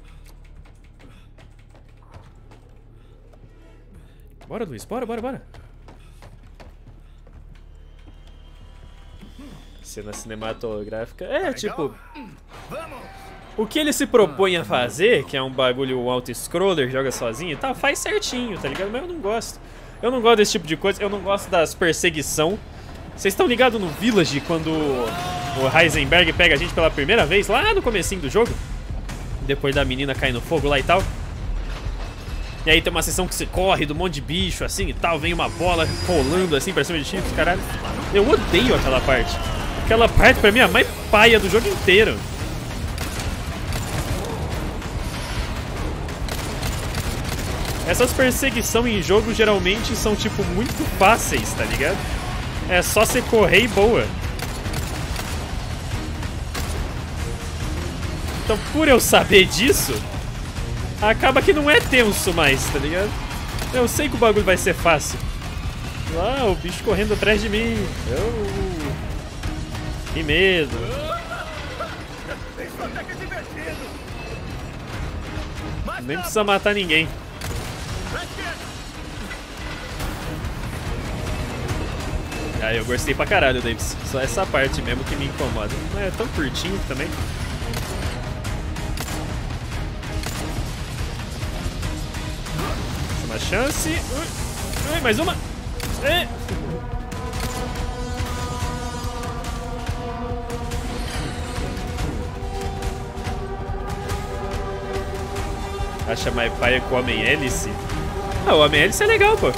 Bora, Luiz. Bora, bora, bora. Cena cinematográfica. É, tipo... O que ele se propõe a fazer, que é um bagulho auto-scroller, joga sozinho e tal, faz certinho, tá ligado? Mas eu não gosto. Eu não gosto desse tipo de coisa, eu não gosto das perseguição. Vocês estão ligados no Village, quando o Heisenberg pega a gente pela primeira vez, lá no comecinho do jogo? Depois da menina cair no fogo lá e tal. E aí tem uma sessão que você corre do monte de bicho, assim e tal, vem uma bola rolando assim pra cima de ti, caralho. Eu odeio aquela parte. Aquela parte pra mim é a mais paia do jogo inteiro. Essas perseguição em jogo geralmente são tipo muito fáceis, tá ligado? É só você correr e boa. Então, por eu saber disso, acaba que não é tenso mais, tá ligado? Eu sei que o bagulho vai ser fácil. Lá, o bicho correndo atrás de mim. Eu... Medo. Até que. Mais Nem precisa matar ninguém. Ah, eu gostei pra caralho, Davis. Só essa parte mesmo que me incomoda. Mas é tão curtinho também. Uma chance. Ui, ui, mais uma. É. Acha mais paia com o Homem Hélice? Ah, o Homem Hélice é legal, pô.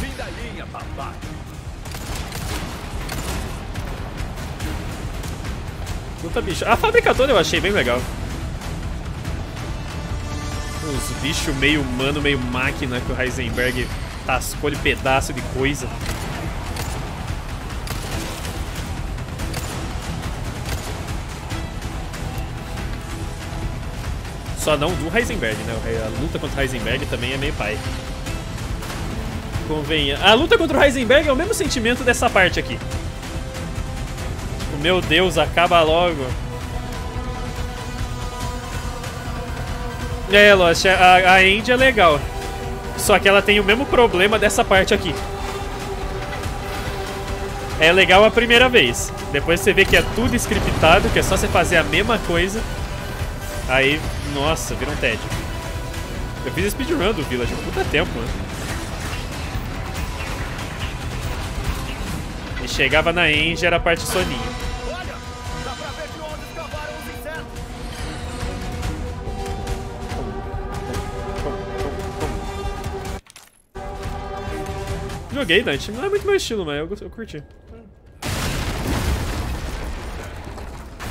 Fim da linha, papai. Puta bicho. A fábrica toda eu achei bem legal. Os bichos meio humano, meio máquina que o Heisenberg tascou de pedaço de coisa. Só não do Heisenberg, né? A luta contra o Heisenberg também é meio pai. Convenha. A luta contra o Heisenberg é o mesmo sentimento dessa parte aqui. Tipo, meu Deus, acaba logo. É, Lost, a, a Andy é legal. Só que ela tem o mesmo problema dessa parte aqui. é legal a primeira vez. Depois você vê que é tudo scriptado, que é só você fazer a mesma coisa. Aí, nossa, vira um tédio. Eu fiz speedrun do Village um puta tempo, mano. E chegava na Enge, era a parte soninho. Joguei Dante, não é muito meu estilo, mas eu, eu curti.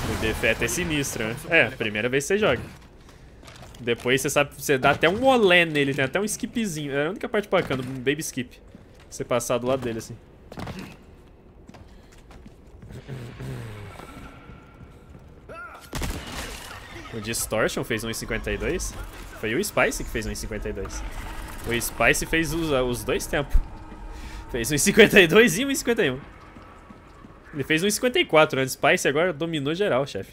O defeito é sinistro, né? É, primeira vez que você joga. Depois você sabe, você dá até um olé nele, tem até um skipzinho. É a única parte bacana, um baby skip. Você passar do lado dele assim. O Distortion fez 1,52. Foi o Spice que fez 1,52. O Spice fez os, os dois tempos. Fez 1,52 e 1,51. Ele fez 1,54 antes. Spice agora dominou geral, chefe.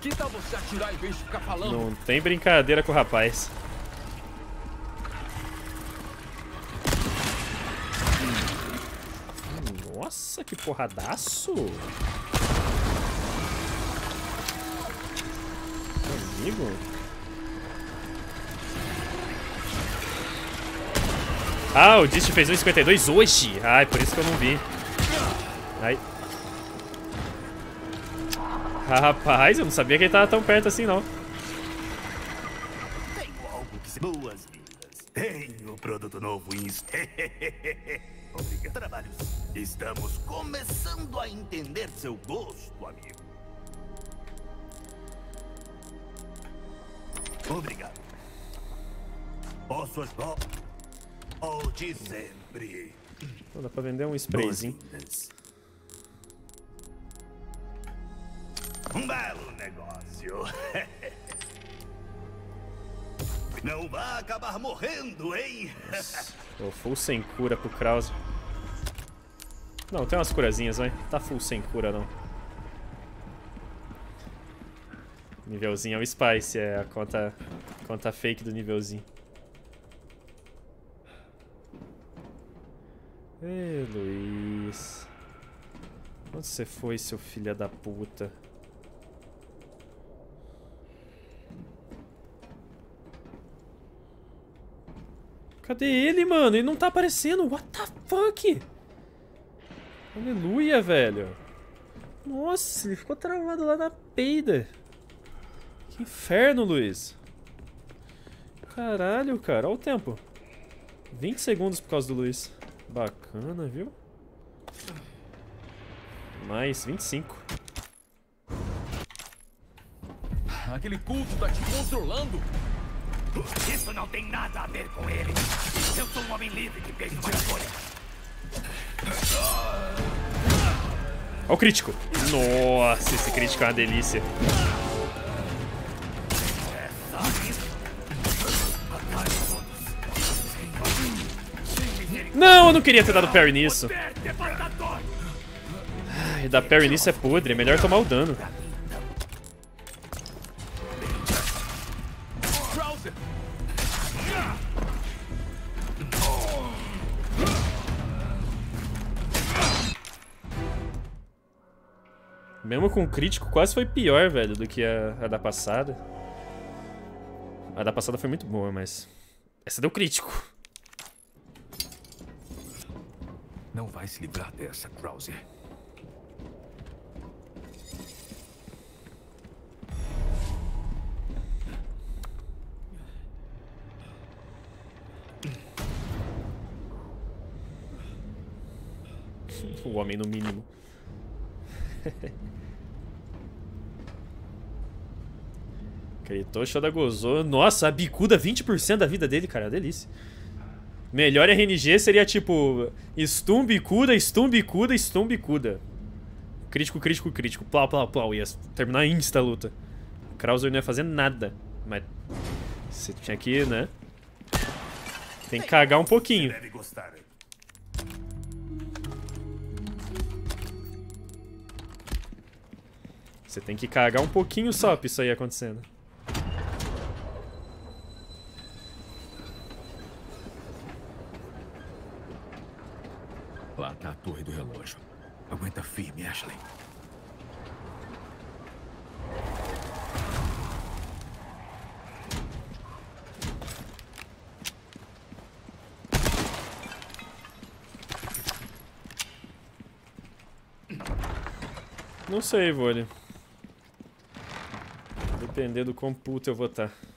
Que tal você atirar em vez de ficar falando? Não tem brincadeira com o rapaz. Nossa, que porradaço! Amigo? Ah, o Dist fez 1,52 hoje! Ai, por isso que eu não vi. Ai. Rapaz, eu não sabia que ele tava tão perto assim, não. Tenho algo que se... Boas-vindas. Tenho produto novo em... Obrigado. Trabalhos. Estamos começando a entender seu gosto, amigo. Obrigado. Posso ajudar? Volte sempre. Pô, dá pra vender um sprayzinho. Um belo negócio. Não vá acabar morrendo, hein? Tô full sem cura pro Krause. Não, tem umas curazinhas, vai. Tá full sem cura, não. Nívelzinho é o Spice, é a conta, conta fake do nívelzinho. Ê, Luiz. Onde você foi, seu filho da puta? Cadê ele, mano? Ele não tá aparecendo. What the fuck? Aleluia, velho. Nossa, ele ficou travado lá na peida. Que inferno, Luiz. Caralho, cara. Olha o tempo. 20 segundos por causa do Luiz. Bacana, viu? Mais 25. Aquele culto tá te controlando. Isso não tem nada a ver com ele. Eu sou um homem livre que fez uma escolha. Olha o crítico. Nossa, esse crítico é uma delícia. Não, eu não queria ter dado parry nisso. Ai, dar parry nisso é podre. É melhor tomar o dano. Mesmo com crítico, quase foi pior, velho, do que a, a da passada. A da passada foi muito boa, mas... Essa deu crítico. Não vai se livrar dessa, Krauser. O homem no mínimo. Gritou, Shoda gozou. Nossa, a bicuda 20% da vida dele, cara. Delícia. Melhor RNG seria tipo Stun, bicuda, stun, bicuda, stun, bicuda. Crítico, crítico, crítico. Plau, plau, plau. Ia terminar insta a luta. Krauser não ia fazer nada. Mas você tinha que, né? Tem que cagar um pouquinho. Você tem que cagar um pouquinho só pra isso aí acontecendo. Torre do relógio. Aguenta firme, Ashley. Não sei, Vole. Depender do quão puto eu vou tá. estar. Merda.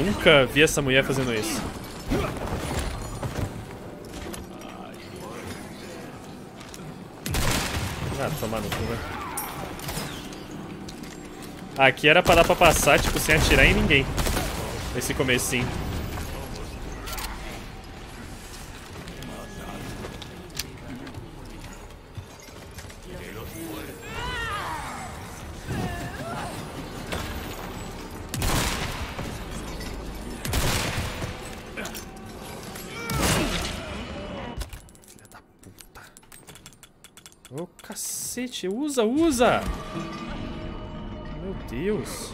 Nunca vi essa mulher fazendo isso. Ah, tomar no cu, velho. Aqui era pra dar pra passar, tipo, sem atirar em ninguém. Esse comecinho. Usa, usa! Meu Deus.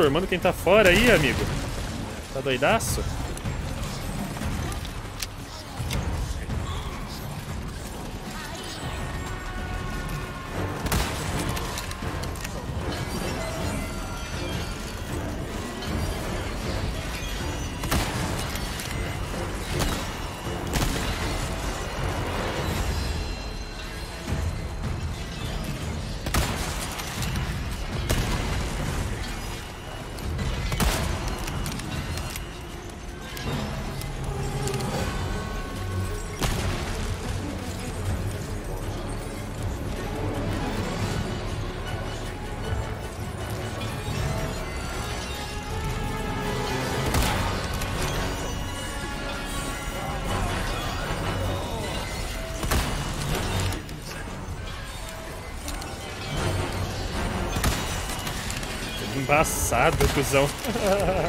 Transformando quem tá fora aí, amigo. Tá doidaço? Embaçado, cuzão.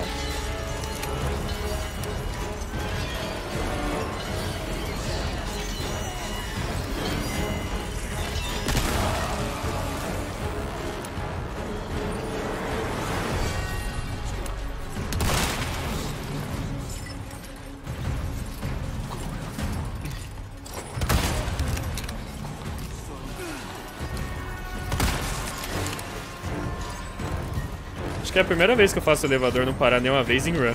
é a primeira vez que eu faço elevador não parar nenhuma vez em run.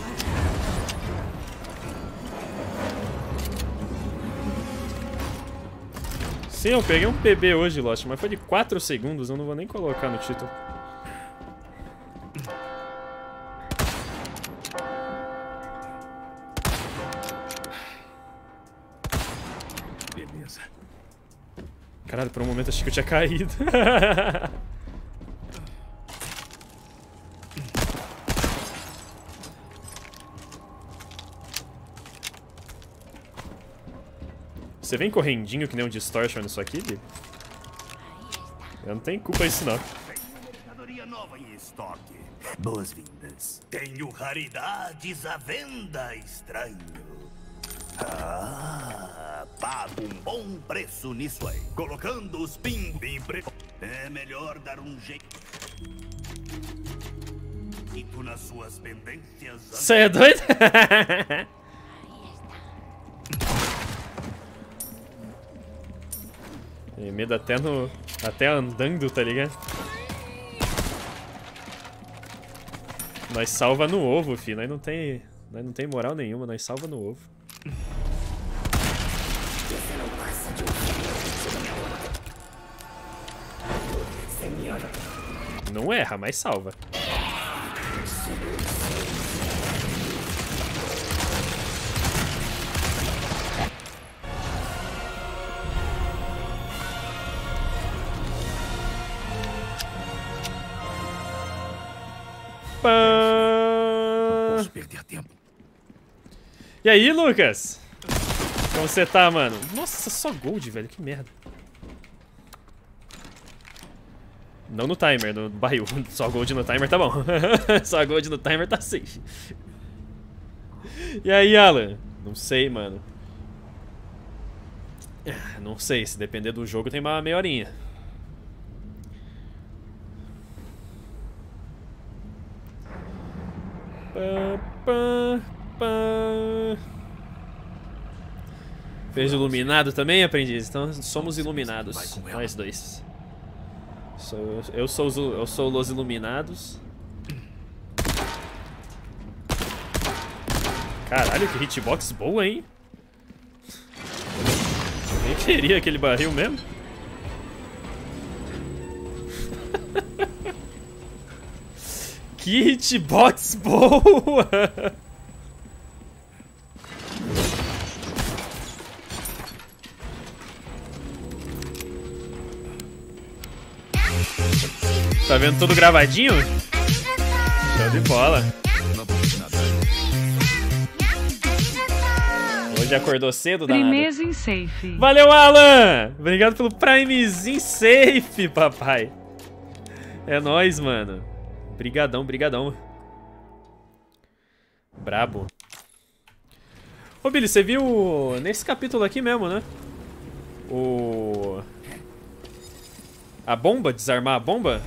Sim, eu peguei um PB hoje, Lost, mas foi de 4 segundos, eu não vou nem colocar no título. Beleza. Caralho, por um momento achei que eu tinha caído. Você vem correndinho que nem um Distortion nisso aqui, Bi? Eu não tenho culpa disso, não. Mercadoria nova em estoque. Boas-vindas. Tenho raridades à venda, estranho. Ah, pago um bom preço nisso aí. Colocando os pim bem pre... É melhor dar um jeito nas suas pendências. Você é doido? Tem medo até no. Até andando, tá ligado? Nós salva no ovo, fi. Nós não tem, nós não tem moral nenhuma, nós salva no ovo. Não erra, mas salva. E aí, Lucas? Como você tá, mano? Nossa, só gold, velho. Que merda. Não no timer, no barril. Só gold no timer tá bom. Só gold no timer tá safe. E aí, Alan? Não sei, mano. Ah, Não sei, se depender do jogo tem uma meia horinha. Pá, pá, pá. Fez iluminado também, aprendiz? Então somos iluminados. Nós dois. Sou- eu, sou os, eu sou os iluminados. Caralho, que hitbox boa, hein? Eu nem queria aquele barril mesmo. que hitbox boa! Tá vendo tudo gravadinho? Show de bola. Hoje acordou cedo, danado? Primezinho safe. Valeu, Alan! Obrigado pelo Primezinho safe, papai. É nóis, mano. Brigadão, brigadão. Brabo. Ô, Billy, você viu nesse capítulo aqui mesmo, né? O... A bomba, desarmar a bomba?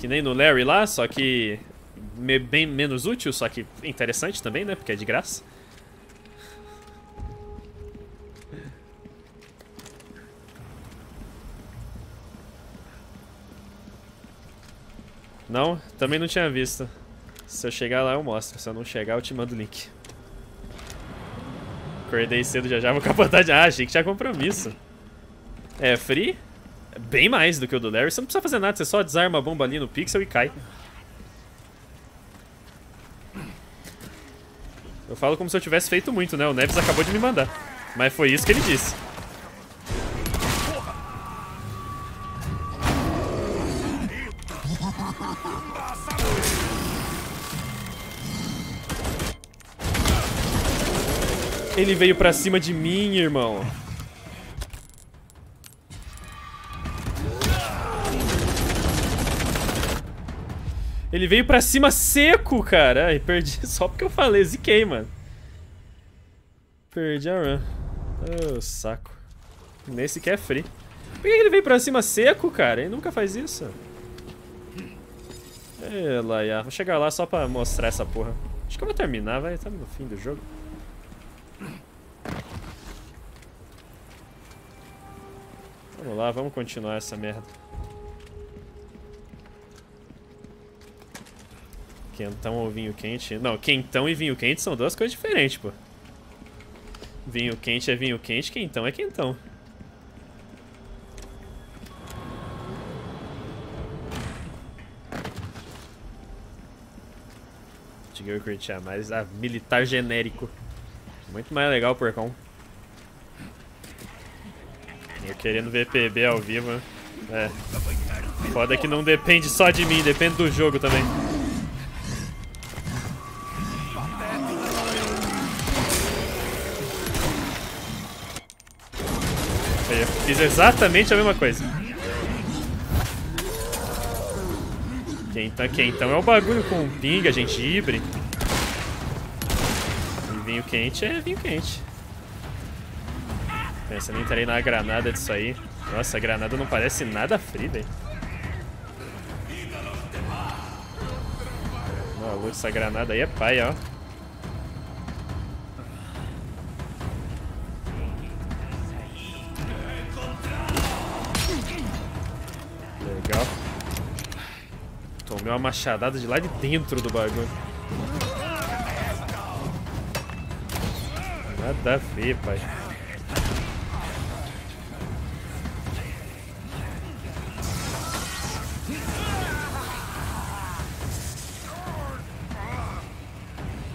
Que nem no Larry lá, só que me- bem menos útil, só que interessante também, né? Porque é de graça. Não? Também não tinha visto. Se eu chegar lá eu mostro, se eu não chegar eu te mando o link. Acordei cedo, já já vou capotar de... Ah, achei que tinha compromisso. É, free? Bem mais do que o do Larry. Você não precisa fazer nada, você só desarma a bomba ali no pixel e cai. Eu falo como se eu tivesse feito muito, né? O Neves acabou de me mandar. Mas foi isso que ele disse. Ele veio pra cima de mim, irmão. Ele veio pra cima seco, cara. Ai, perdi só porque eu falei, ziquei, mano. Perdi a run. Ô, saco. Nesse que é free. Por que ele veio pra cima seco, cara? Ele nunca faz isso. É, Laia. Vou chegar lá só pra mostrar essa porra. Acho que eu vou terminar, vai. Tá no fim do jogo. Vamos lá, vamos continuar essa merda. Quentão ou vinho quente? Não, quentão e vinho quente são duas coisas diferentes, pô. Vinho quente é vinho quente, quentão é quentão. Eu curtia mais. Ah, militar genérico. Muito mais legal, porcão. Eu querendo ver PB ao vivo. né? É. Foda que não depende só de mim, depende do jogo também. Aí, fiz exatamente a mesma coisa. Quentão, quentão é o bagulho com pinga, gengibre. E vinho quente é vinho quente. Pensa, nem entrei na granada disso aí. Nossa, a granada não parece nada free, velho. Maluco, essa granada aí é pai, ó. Legal. Tomei uma machadada de lá de dentro do bagulho. Nada a ver, pai.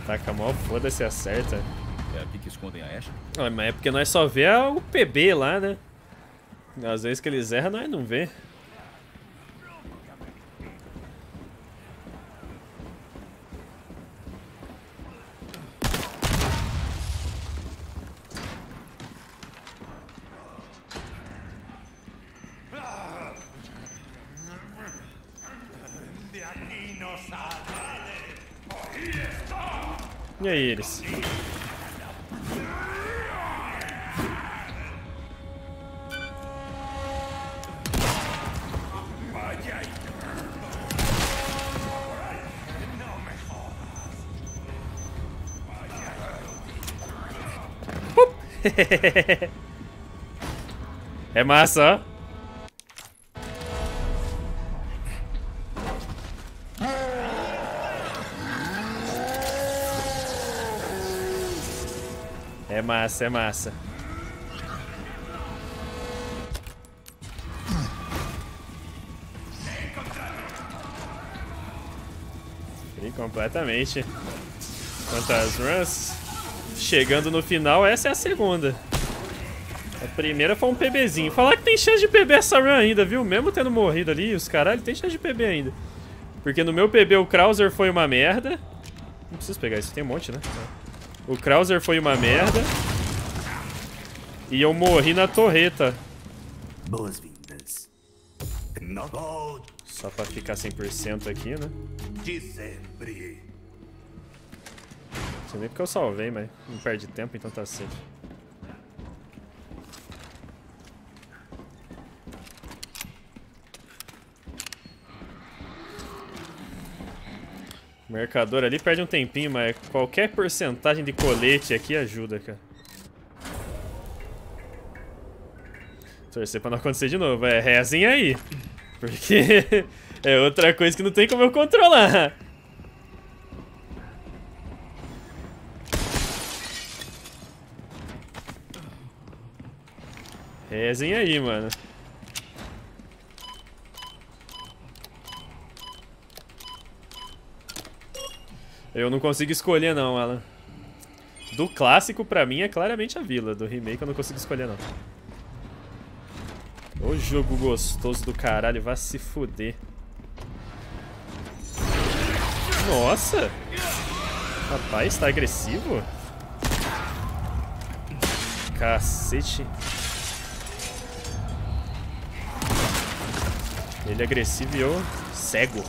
Taca mal, foda-se, acerta. É aqui que escondem a Ashe? Ah, mas é porque nós só vê o PB lá, né? Às vezes que eles erram, nós não vê. E aí, eles? É massa, ó. É massa, é massa. E completamente. Quantas runs? Chegando no final, essa é a segunda. A primeira foi um PBzinho. Falar que tem chance de PB essa run ainda, viu? Mesmo tendo morrido ali, os caralho, tem chance de PB ainda. Porque no meu PB o Krauser foi uma merda. Não preciso pegar isso, tem um monte, né? O Krauser foi uma merda. E eu morri na torreta. Boas-vindas. Só pra ficar 100% aqui, né? de sempre. Não sei nem porque eu salvei, mas não perde tempo, então tá safe. O mercador ali perde um tempinho, mas qualquer porcentagem de colete aqui ajuda, cara. Torcer pra não acontecer de novo. É, rezem aí. Porque é outra coisa que não tem como eu controlar. Rezem aí, mano. Eu não consigo escolher não, Alan. Do clássico, pra mim, é claramente a vila. Do remake eu não consigo escolher não. Ô jogo gostoso do caralho, vai se fuder. Nossa! Rapaz, tá agressivo? Cacete. Ele é agressivo e eu cego.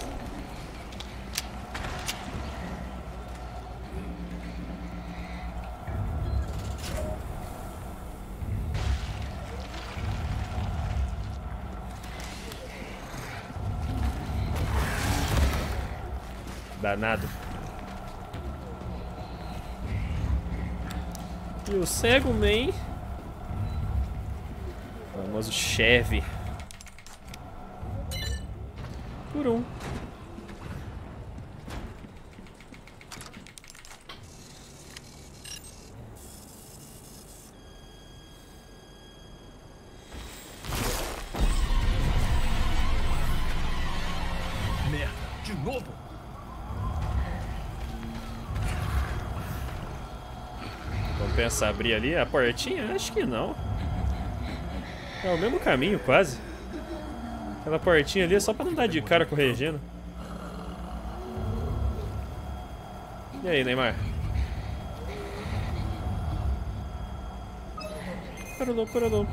Danado. E o cego man. Famoso Chevy. Por um. Compensa abrir ali a portinha? Acho que não. É o mesmo caminho, quase. Aquela portinha ali é só pra não dar de cara com o Regina. E aí, Neymar? Parolô, parolô.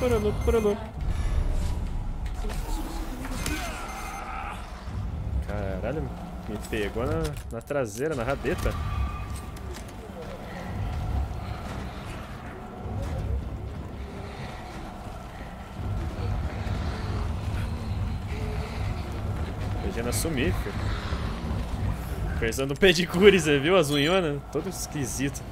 Parolô, parolô. Caralho, me pegou na, na traseira, na rabeta. Regina sumir, filho. Pensando no pedicure, você viu as unhonas? Todo esquisito.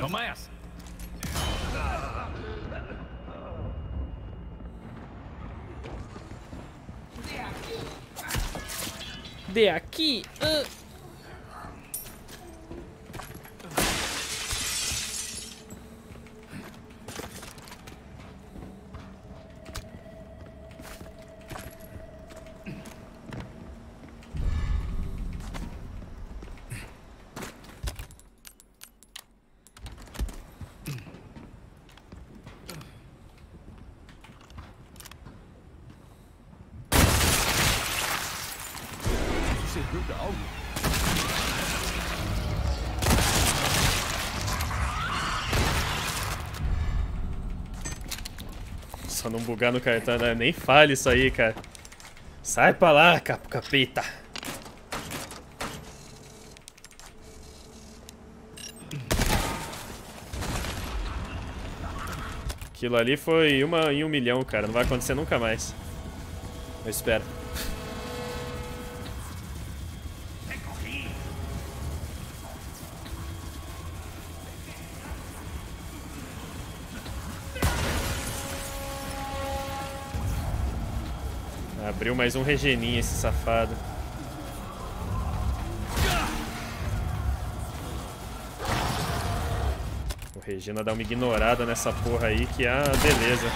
Toma essa. De aqui. Bugar no cartão, né? nem fale isso aí, cara. Sai pra lá, capo capeta. Aquilo ali foi uma em um milhão, cara. Não vai acontecer nunca mais. Eu espero. Abriu mais um regeninho esse safado. O Regina dá uma ignorada nessa porra aí que ah, beleza.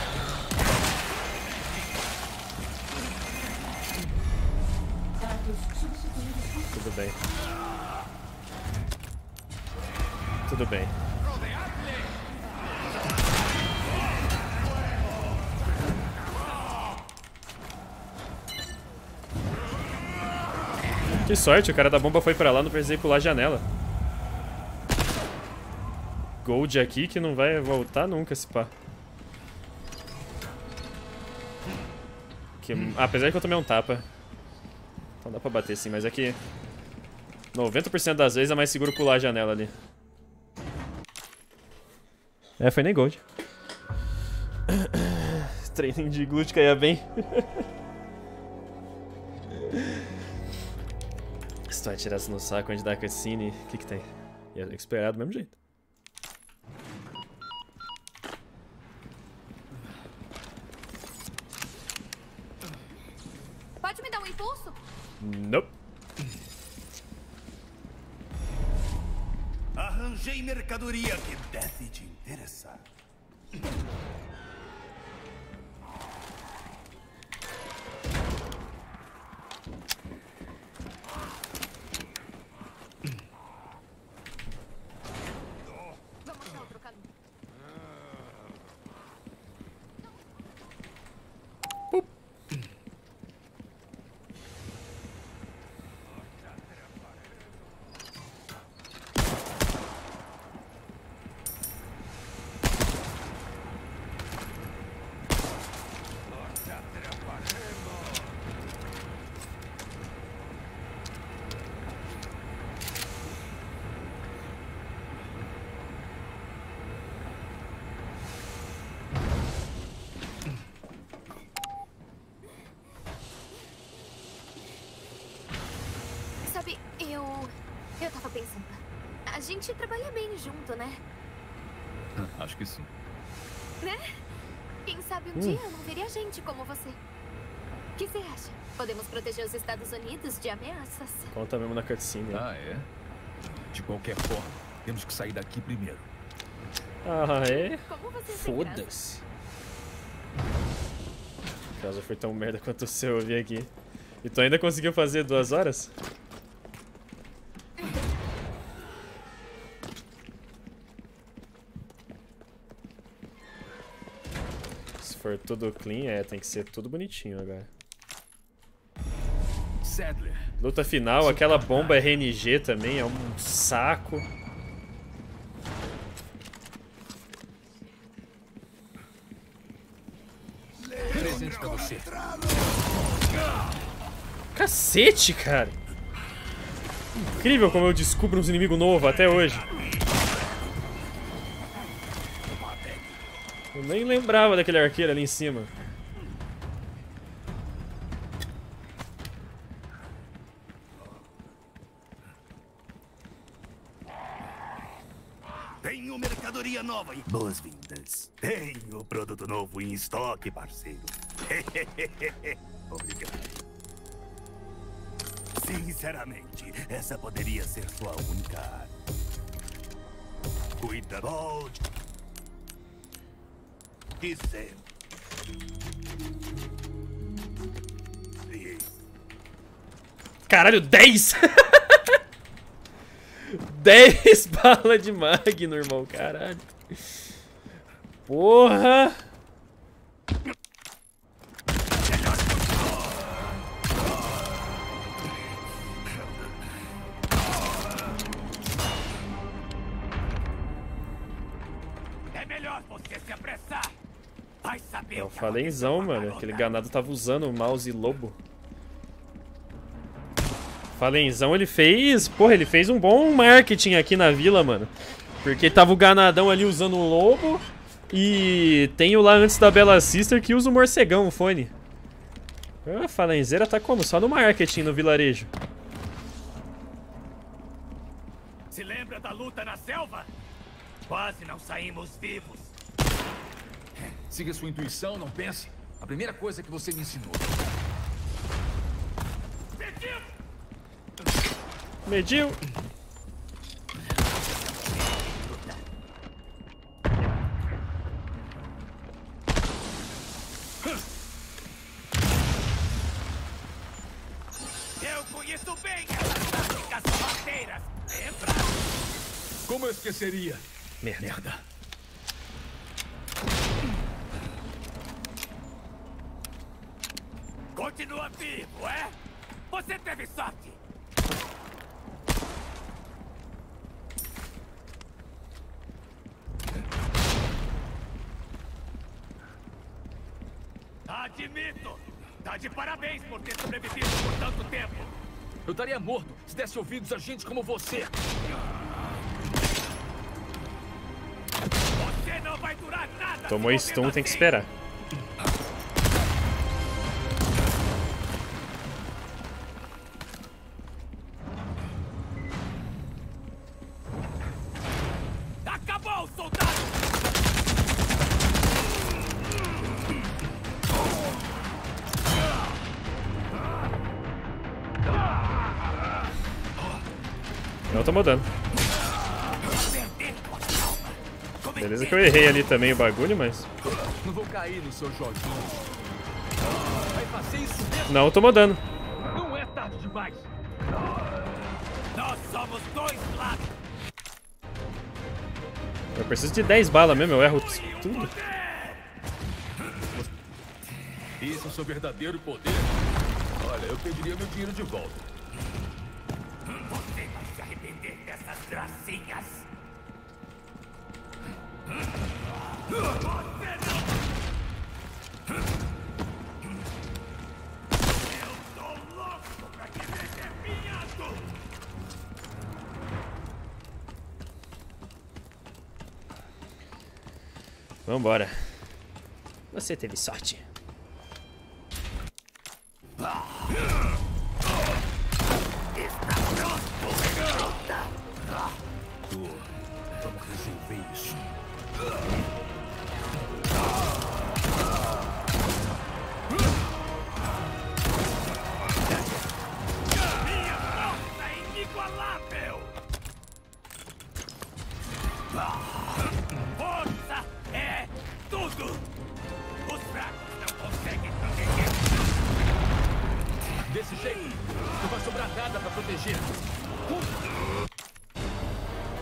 Sorte, o cara da bomba foi pra lá, não precisei pular a janela. Gold aqui que não vai voltar nunca, se pá. Que, apesar que eu tomei um tapa. Então dá pra bater sim, mas é que... 90% das vezes é mais seguro pular a janela ali. É, foi nem gold. Treininho de glúteo caía bem. Se tu atirasse no saco onde dá a cutscene, o que que tem? Ia esperar do mesmo jeito. Pode me dar um impulso? Nope. Arranjei mercadoria que deve te interessar. Vamos achar outro caminho. Sabe, eu. Eu tava pensando. A gente trabalha bem junto, né? Acho que sim. Né? Quem sabe um Hum. dia eu não veria gente como você. O que você acha? Podemos proteger os Estados Unidos de ameaças? Conta mesmo na cutscene. Ah, é? De qualquer forma, temos que sair daqui primeiro. Ah, é? É. Foda-se. O caso foi tão merda quanto o seu, eu vi aqui. E tu ainda conseguiu fazer duas horas? Tudo clean, é, tem que ser tudo bonitinho agora. Sadler, Luta final, aquela bomba RNG também é um saco. presente pra você. Cacete, cara! Incrível como eu descubro uns inimigos novos até hoje. Eu nem lembrava daquele arqueiro ali em cima. Tenho mercadoria. nova. hein? Boas-vindas. Tenho produto novo em estoque, parceiro. Obrigado. Sinceramente, essa poderia ser sua única arma. Cuida, volte. E Caralho, 10! 10 balas de Magno, irmão, caralho. Porra! Falenzão, mano. Aquele ganado tava usando o mouse lobo. Falenzão, ele fez... Porra, ele fez um bom marketing aqui na vila, mano. Porque tava o ganadão ali usando o lobo. E tem o lá antes da Bela Sister que usa o morcegão, o fone. Ah, falenzeira tá como? Só no marketing no vilarejo. Se lembra da luta na selva? Quase não saímos vivos. Siga sua intuição, não pense. A primeira coisa que você me ensinou. Mediu. Eu conheço bem essas táticas sorrateiras. Lembra? Como eu esqueceria? Merda. Continua vivo, é? Você teve sorte. Admito. Tá de parabéns por ter sobrevivido por tanto tempo. Eu estaria morto se desse ouvidos a gente como você. Você não vai durar nada. Tomou stun, tem que esperar. Tomou dano. Beleza que eu errei ali também o bagulho, mas... Não vou cair no seu joguinho. Vai fazer isso mesmo? Não tomou dano. Não é tarde demais. Nós somos dois lados. Eu preciso de 10 balas mesmo, eu erro tudo. Isso é o seu verdadeiro poder? Olha, eu pediria meu dinheiro de volta. Depinhado. Vambora. Você teve sorte.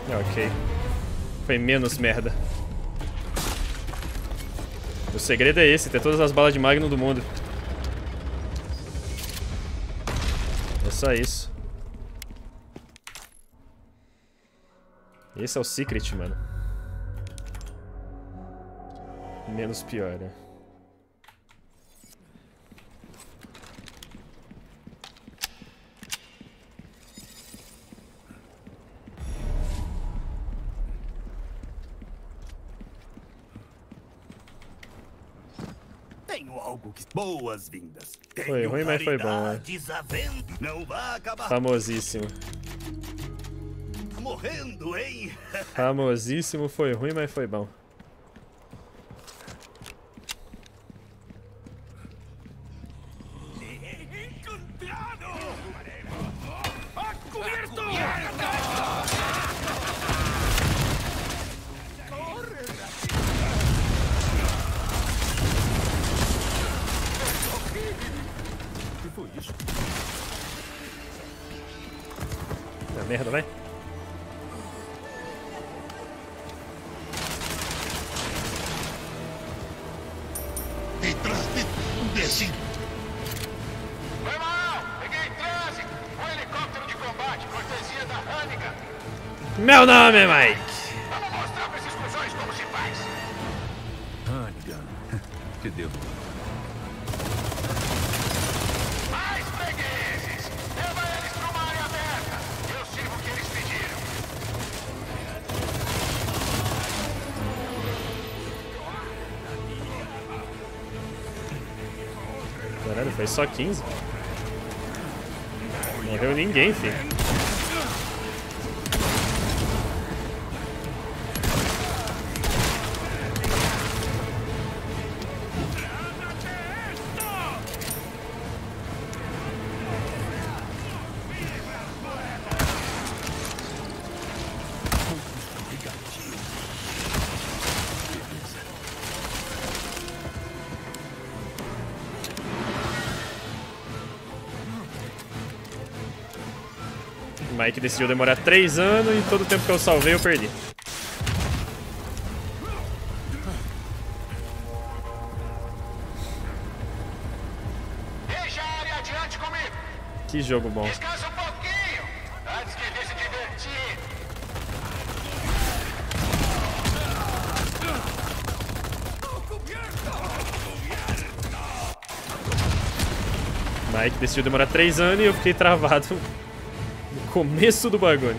Ok. Foi menos merda. O segredo é esse, ter todas as balas de Magnum do mundo. É só isso. Esse é o secret, mano. Menos pior, né? Tenho algo que. Boas-vindas. Foi ruim, mas foi bom, né? Não vai acabar. Famosíssimo. morrendo, hein? Famosíssimo foi ruim, mas foi bom. Se faz. Hannigan. Te devo. Mais fregueses! Leva eles pra uma área aberta. Eu sirvo o que eles pediram. Caralho, foi só 15. O Mike decidiu demorar 3 anos e todo o tempo que eu salvei eu perdi. Que jogo bom. Descansa um pouquinho. Antes que ele se divertir. Mike decidiu demorar 3 anos e eu fiquei travado começo do bagulho.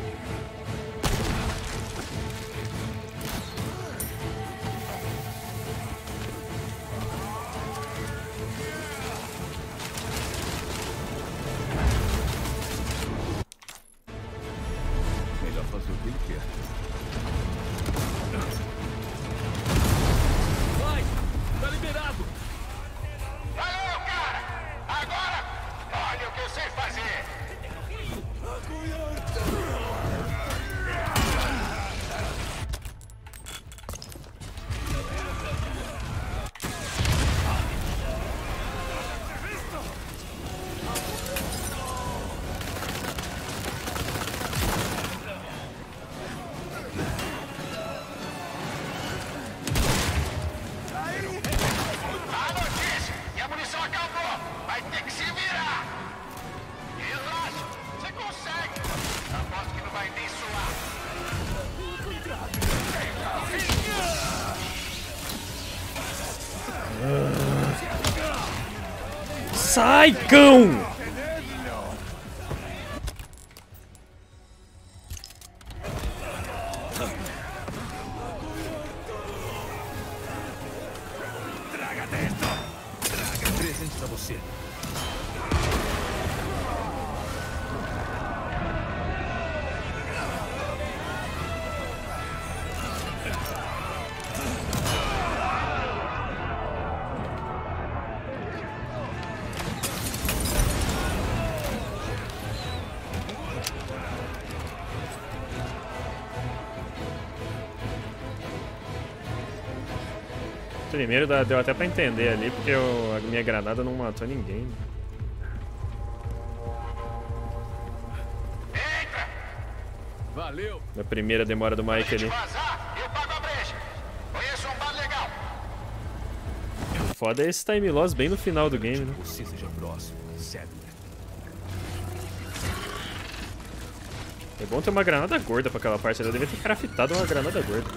Primeiro deu até pra entender ali, porque eu- a minha granada não matou ninguém. Valeu! Na primeira demora do Mike ali. Vazar, eu pago a brecha! Conheço um bar legal! O foda é esse time loss bem no final do game, né? Você seja próximo. É bom ter uma granada gorda pra aquela parte. Eu devia ter craftado uma granada gorda.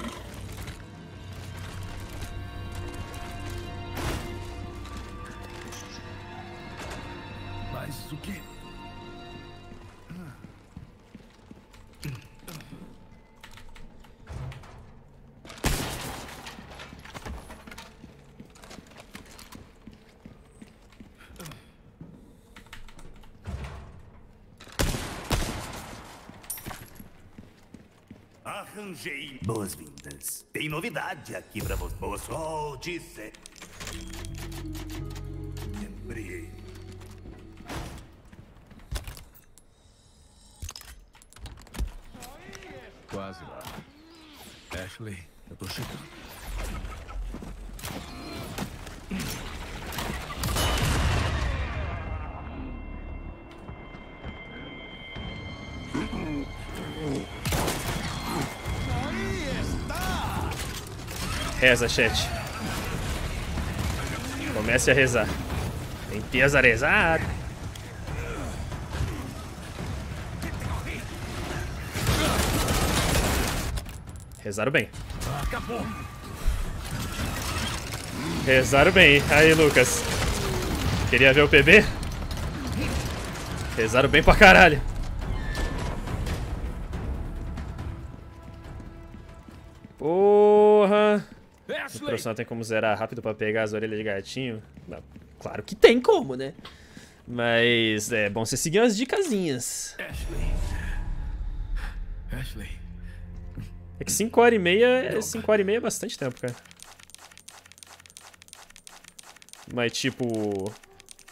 Boas-vindas. Tem novidade aqui pra você. Boa sorte. Lembrei. Reza, chat. Comece a rezar. Empieza a rezar. Rezaram bem. Rezaram bem. Aí, Lucas. Queria ver o PB? Rezaram bem pra caralho. Profissional tem como zerar rápido pra pegar as orelhas de gatinho? Não, Claro que tem como, né? Mas é bom você seguir umas dicasinhas. Ashley. Ashley. É que 5 horas e meia, 5 horas e meia é bastante tempo, cara. Mas tipo,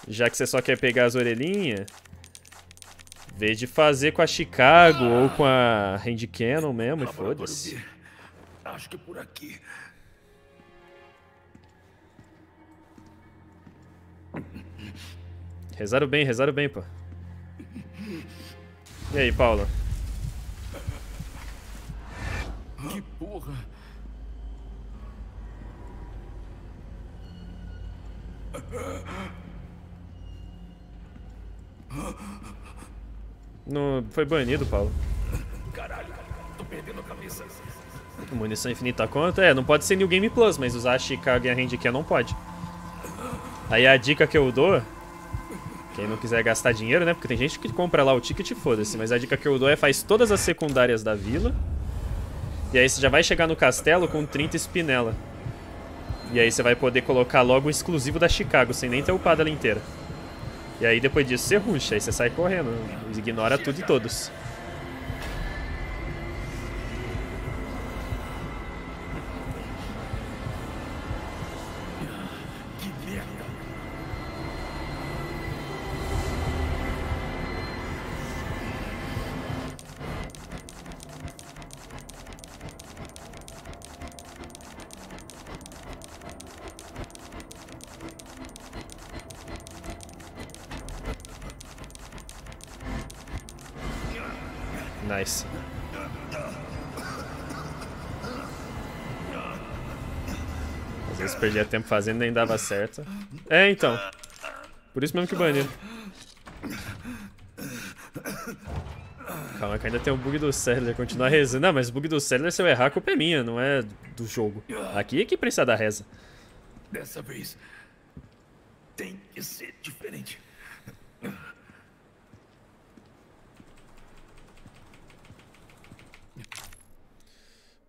já que você só quer pegar as orelhinhas, vez de fazer com a Chicago ou com a Hand Cannon mesmo, e foda-se. Acho que é por aqui. Rezaram bem, rezaram bem, pô. E aí, Paulo? Que porra. Não foi banido, Paulo. Caralho, tô perdendo a cabeça. Munição infinita conta? É, não pode ser New Game Plus, mas usar a Chicago e a Hand não pode. Aí a dica que eu dou, quem não quiser gastar dinheiro, né? Porque tem gente que compra lá o ticket e foda-se, mas a dica que eu dou é faz todas as secundárias da vila. E aí você já vai chegar no castelo com 30 espinela. E aí você vai poder colocar logo o exclusivo da Chicago, sem nem ter upado ela inteira. E aí depois disso você ruxa, aí você sai correndo, ignora tudo e todos. Perdia tempo fazendo nem dava certo. É, então. Por isso mesmo que baniram. Calma que ainda tem o bug do Settler, continuar rezando. Não, mas o bug do Settler, se eu errar, a culpa é minha, não é do jogo. Aqui é que precisa da reza. Dessa vez tem que ser diferente.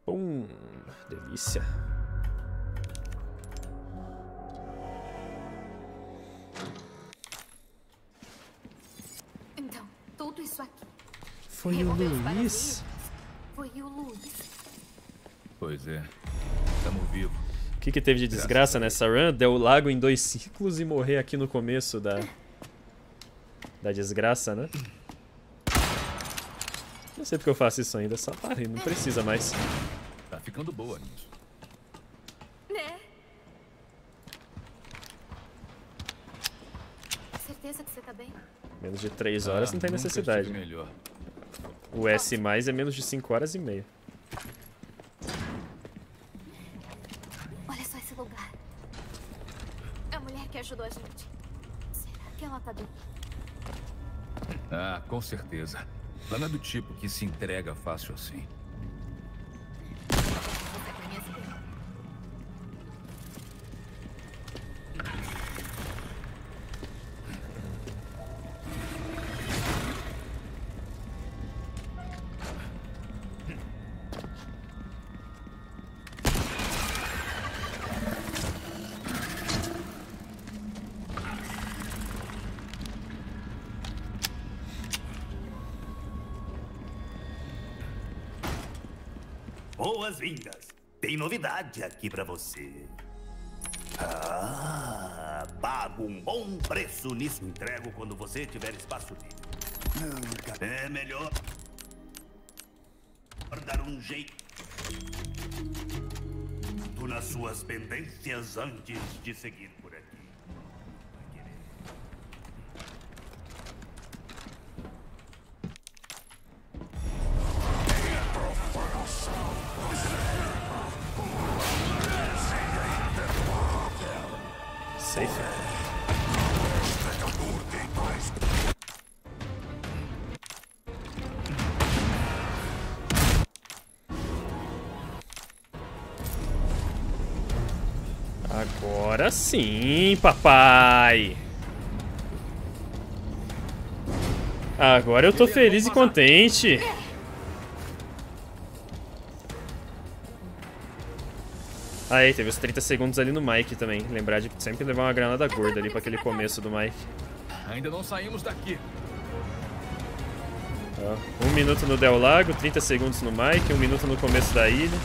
Pum, delícia. Tudo isso aqui. Foi o Luiz? Foi o Luiz. Pois é. Tamo vivo. O que, que teve de desgraça nessa run? Deu o lago em dois ciclos e morrer aqui no começo da. Da desgraça, né? Não sei porque eu faço isso ainda, só parei, não precisa mais. Tá ficando boa nisso. Né? Certeza que você tá bem? Menos de 3 horas não tem Ah, necessidade. melhor. O S mais é menos de 5 horas e meia. Olha só esse lugar. A mulher que ajudou a gente. Será que ela tá bem? Ah, com certeza. Ela não é do tipo que se entrega fácil assim. Boas-vindas. Tem novidade aqui pra você. Ah, pago um bom preço nisso. Entrego quando você tiver espaço livre. É melhor dar um jeito nas suas pendências antes de seguir sim, papai! Agora eu tô feliz e contente. Aí, teve os 30 segundos ali no Mike também. Lembrar de sempre levar uma granada gorda ali pra aquele começo do Mike. Ainda não saímos daqui. Ó, um minuto no Del Lago, 30 segundos no Mike, um minuto no começo da ilha.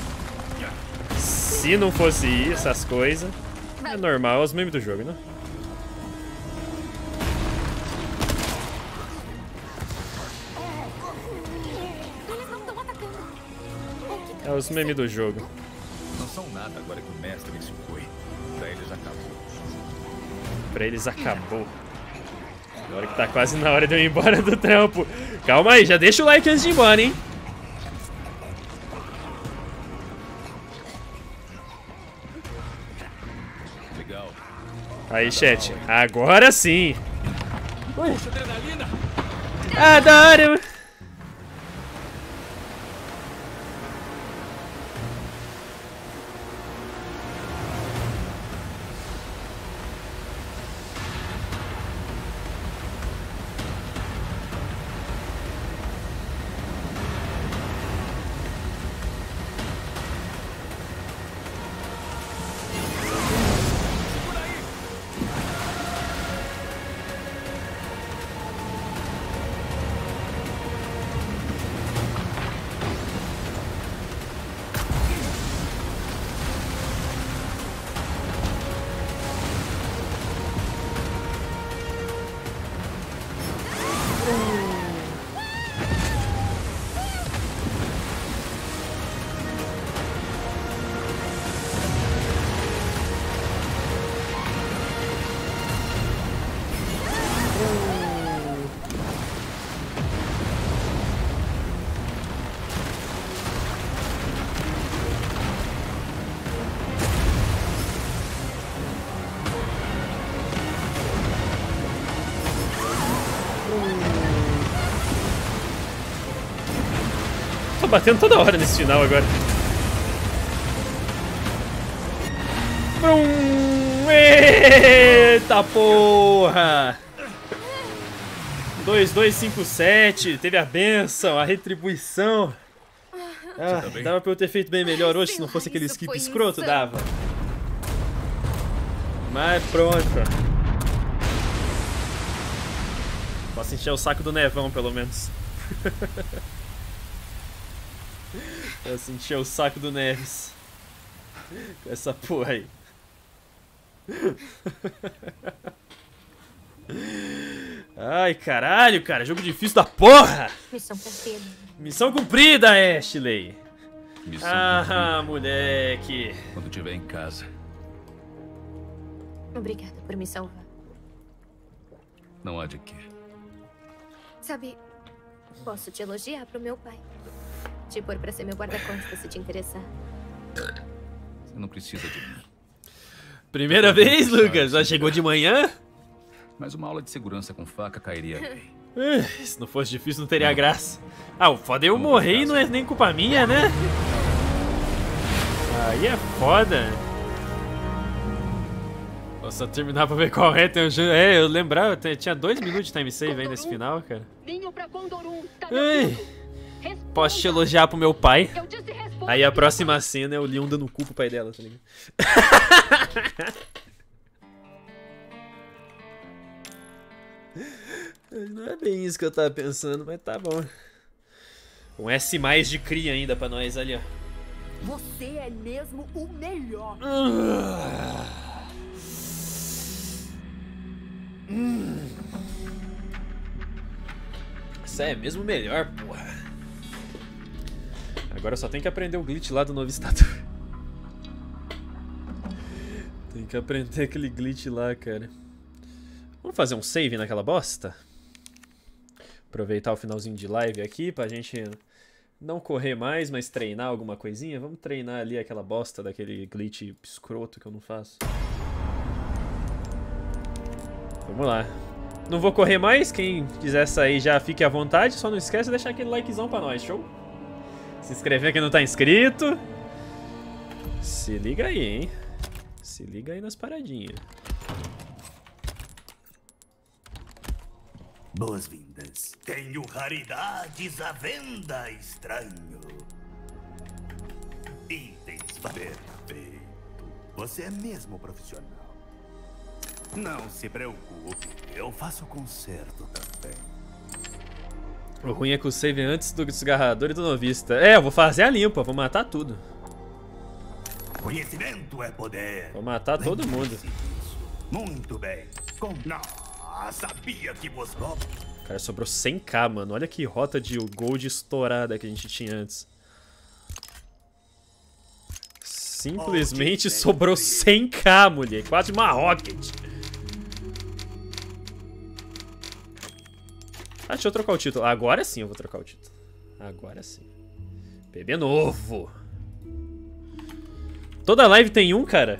Se não fosse isso, essas coisas, é normal, é os memes do jogo, né? É os memes do jogo. Não são nada agora que o mestre se foi. Pra eles acabou. Pra eles acabou. Agora que tá quase na hora de eu ir embora do trampo. Calma aí, já deixa o like antes de ir embora, hein? Aí, chat. Agora sim. Adrenalina! Adoro! Batendo toda hora nesse final agora. Brum! Eita porra! 2257, teve a benção, a retribuição. Ah, tá dava pra eu ter feito bem melhor hoje se não fosse aquele skip escroto, dava. Mas pronto. Posso encher o saco do nevão, pelo menos. Posso encher o saco do Neves. Com essa porra aí. Ai, caralho, cara. Jogo difícil da porra! Missão cumprida. Missão cumprida, Ashley! Missão Ah, cumprida. moleque. Quando estiver em casa. Obrigada por me salvar. Não há de quê. Sabe, posso te elogiar pro meu pai. Te pôr pra ser meu guarda-costas se te interessar. Você não precisa de mim. Primeira vez, Lucas? Já chegou de manhã? Mas uma aula de segurança com faca cairia bem. Ah, Se não fosse difícil, não teria graça. Ah, o foda é eu morrer e não é nem culpa minha, né? Aí é foda. Posso só terminar pra ver qual é. Tem um... É, eu lembrava, tinha dois minutos de time save aí nesse final, cara. Vinho pra Condorum, tá Ai, posso te elogiar pro meu pai. Aí a próxima cena é o Leon dando cu pro pai dela, tá ligado? Não é bem isso que eu tava pensando, mas tá bom. Um S mais de cria ainda pra nós ali, ó. Você é mesmo o melhor. Isso é mesmo melhor, porra. Agora só tem que aprender o glitch lá do novo estado. tem que aprender aquele glitch lá, cara. Vamos fazer um save naquela bosta? Aproveitar o finalzinho de live aqui pra gente não correr mais, mas treinar alguma coisinha. Vamos treinar ali aquela bosta daquele glitch escroto que eu não faço. Vamos lá. Não vou correr mais, quem quiser sair já fique à vontade, só não esquece de deixar aquele likezão pra nós, show? Se inscrever quem não tá inscrito. Se liga aí, hein? Se liga aí nas paradinhas. Boas-vindas. Tenho raridades à venda, estranho. Itens perfeito. Você é mesmo profissional. Não se preocupe, eu faço conserto também. O ruim é que o save é antes do desgarrador e do novista. É, eu vou fazer a limpa, vou matar tudo. Conhecimento é poder. Vou matar todo mundo. Muito bem. Com... Não, sabia que você... Cara, sobrou 100k, mano. Olha que rota de gold estourada que a gente tinha antes. Simplesmente sobrou 100k, mulher. Quase uma rocket. Ah, deixa eu trocar o título. Agora sim eu vou trocar o título. Agora sim. PB novo. Toda live tem um, cara.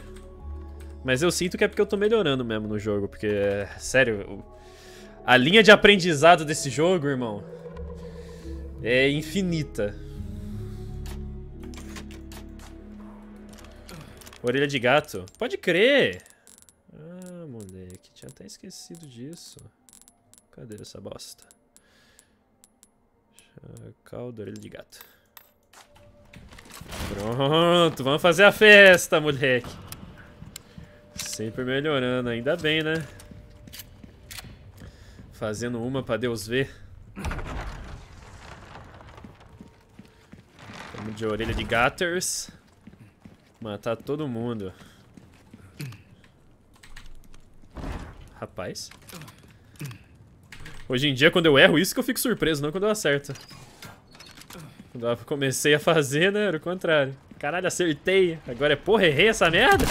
Mas eu sinto que é porque eu tô melhorando mesmo no jogo. Porque, sério, a linha de aprendizado desse jogo, irmão, é infinita. Orelha de gato. Pode crer. Ah, moleque. Tinha até esquecido disso. Cadê essa bosta? Caldo, orelha de gato. Pronto, vamos fazer a festa, moleque. Sempre melhorando, ainda bem, né? Fazendo uma pra Deus ver. Vamos de orelha de gatters. Matar todo mundo. Rapaz. Hoje em dia, quando eu erro, isso que eu fico surpreso, não quando eu acerto. Quando eu comecei a fazer, né, era o contrário. Caralho, acertei. Agora é porra, errei essa merda?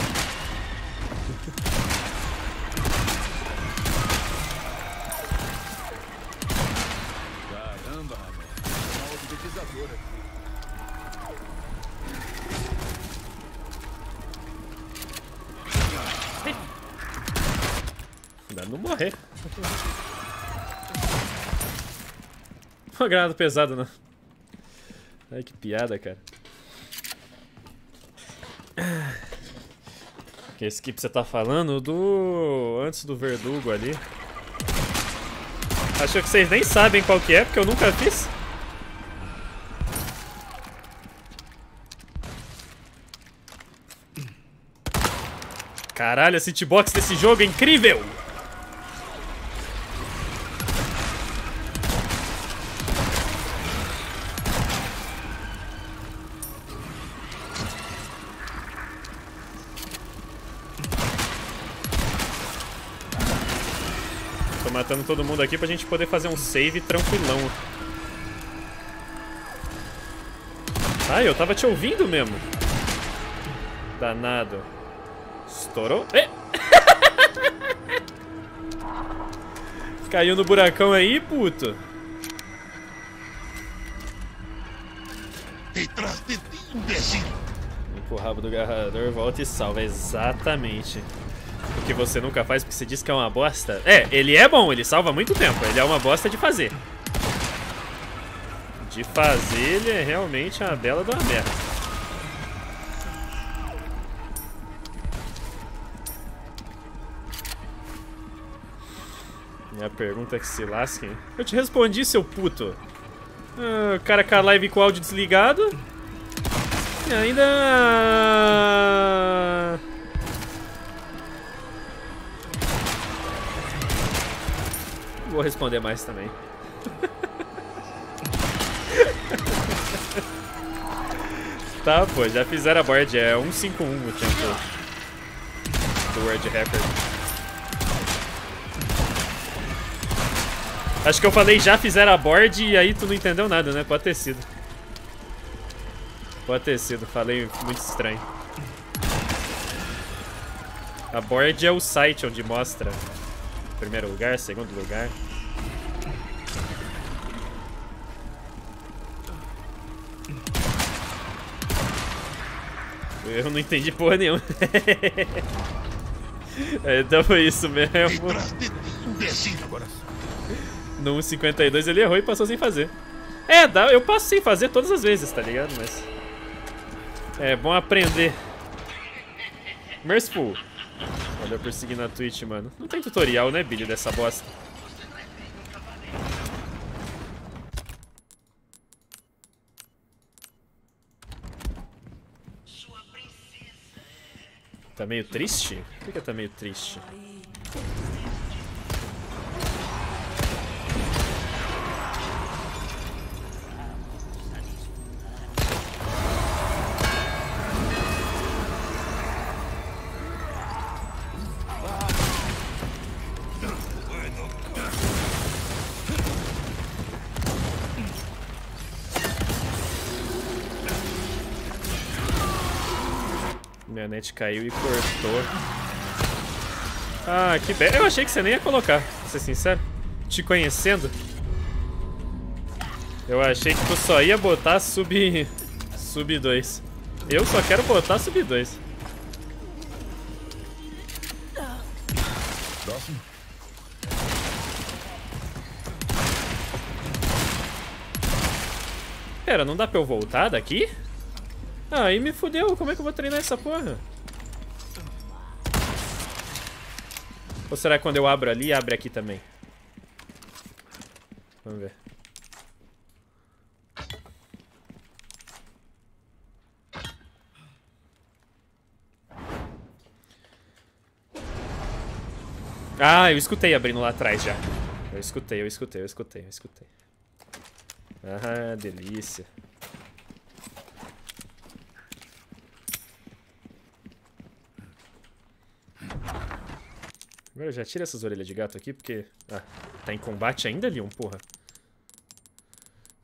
Granada pesada, não. Ai, que piada, cara. Esse que você tá falando do... Antes do verdugo ali. Acho que vocês nem sabem qual que é, porque eu nunca fiz. Caralho, a hitbox desse jogo é incrível! Tô matando todo mundo aqui pra gente poder fazer um save tranquilão. Ai, eu tava te ouvindo mesmo. Danado. Estourou. É. Caiu no buracão aí, puto. Detrás de ti, imbecil. Limpa o rabo do garrador, volta e salva. Exatamente. Que você nunca faz porque você diz que é uma bosta. É, ele é bom, ele salva muito tempo. Ele é uma bosta de fazer. De fazer, ele é realmente uma bela de uma merda. Minha pergunta é que se lasquem. Eu te respondi, seu puto. Ah, o cara com a live com o áudio desligado. E ainda... Vou responder mais também. Tá, pô, já fizeram a board. É 151 o tempo do World Record. Acho que eu falei já fizeram a board e aí tu não entendeu nada, né? Pode ter sido. Pode ter sido, falei muito estranho. A board é o site onde mostra primeiro lugar, segundo lugar. Eu não entendi porra nenhuma. é, então foi isso mesmo. No 1.52 ele errou e passou sem fazer. É, eu passo sem fazer todas as vezes, tá ligado? Mas... É bom aprender. Merciful. Olha por seguir na Twitch, mano. Não tem tutorial, né, Billy, dessa bosta. Tá meio triste? Por que tá meio triste? Net caiu e cortou. Ah, que belo. Eu achei que você nem ia colocar, pra ser sincero. Te conhecendo. Eu achei que tu só ia botar sub... Sub 2. Eu só quero botar sub 2. Próximo. Pera, não dá pra eu voltar daqui? Ah, aí me fudeu. Como é que eu vou treinar essa porra? Ou será que quando eu abro ali, abre aqui também? Vamos ver. Ah, eu escutei abrindo lá atrás já. Eu escutei, eu escutei, eu escutei, eu escutei. Ah, delícia. Agora já tira essas orelhas de gato aqui, porque... Ah, tá em combate ainda, Leon? Porra.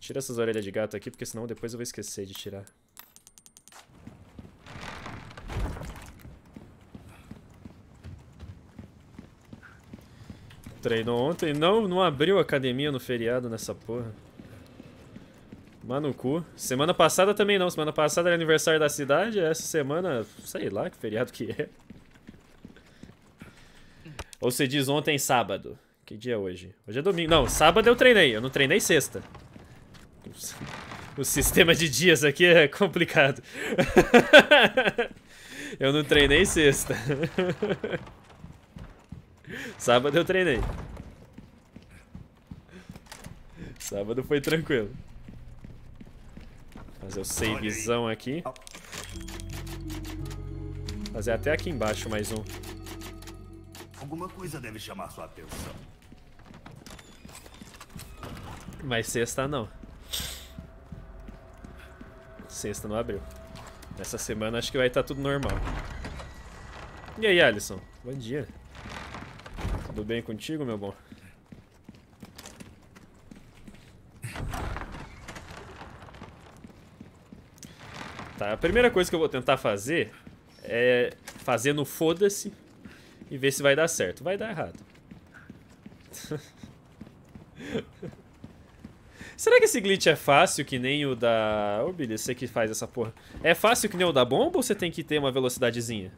Tira essas orelhas de gato aqui, porque senão depois eu vou esquecer de tirar. Treinou ontem? Não, não abriu academia no feriado nessa porra. Mano cu. Semana passada também não. Semana passada era aniversário da cidade. Essa semana, sei lá que feriado que é. Ou você diz ontem sábado. Que dia é hoje? Hoje é domingo. Não, sábado eu treinei. Eu não treinei sexta. O sistema de dias aqui é complicado. eu não treinei sexta. Sábado eu treinei. Sábado foi tranquilo. Fazer o savezão aqui. Fazer até aqui embaixo mais um. Alguma coisa deve chamar sua atenção. Mas sexta não. Sexta não abriu. Essa semana acho que vai estar tudo normal. E aí, Alisson? Bom dia. Tudo bem contigo, meu bom? Tá, a primeira coisa que eu vou tentar fazer é fazer no foda-se e ver se vai dar certo. Vai dar errado. Será que esse glitch é fácil que nem o da... Ô, Billy, você que faz essa porra. É fácil que nem o da bomba ou você tem que ter uma velocidadezinha?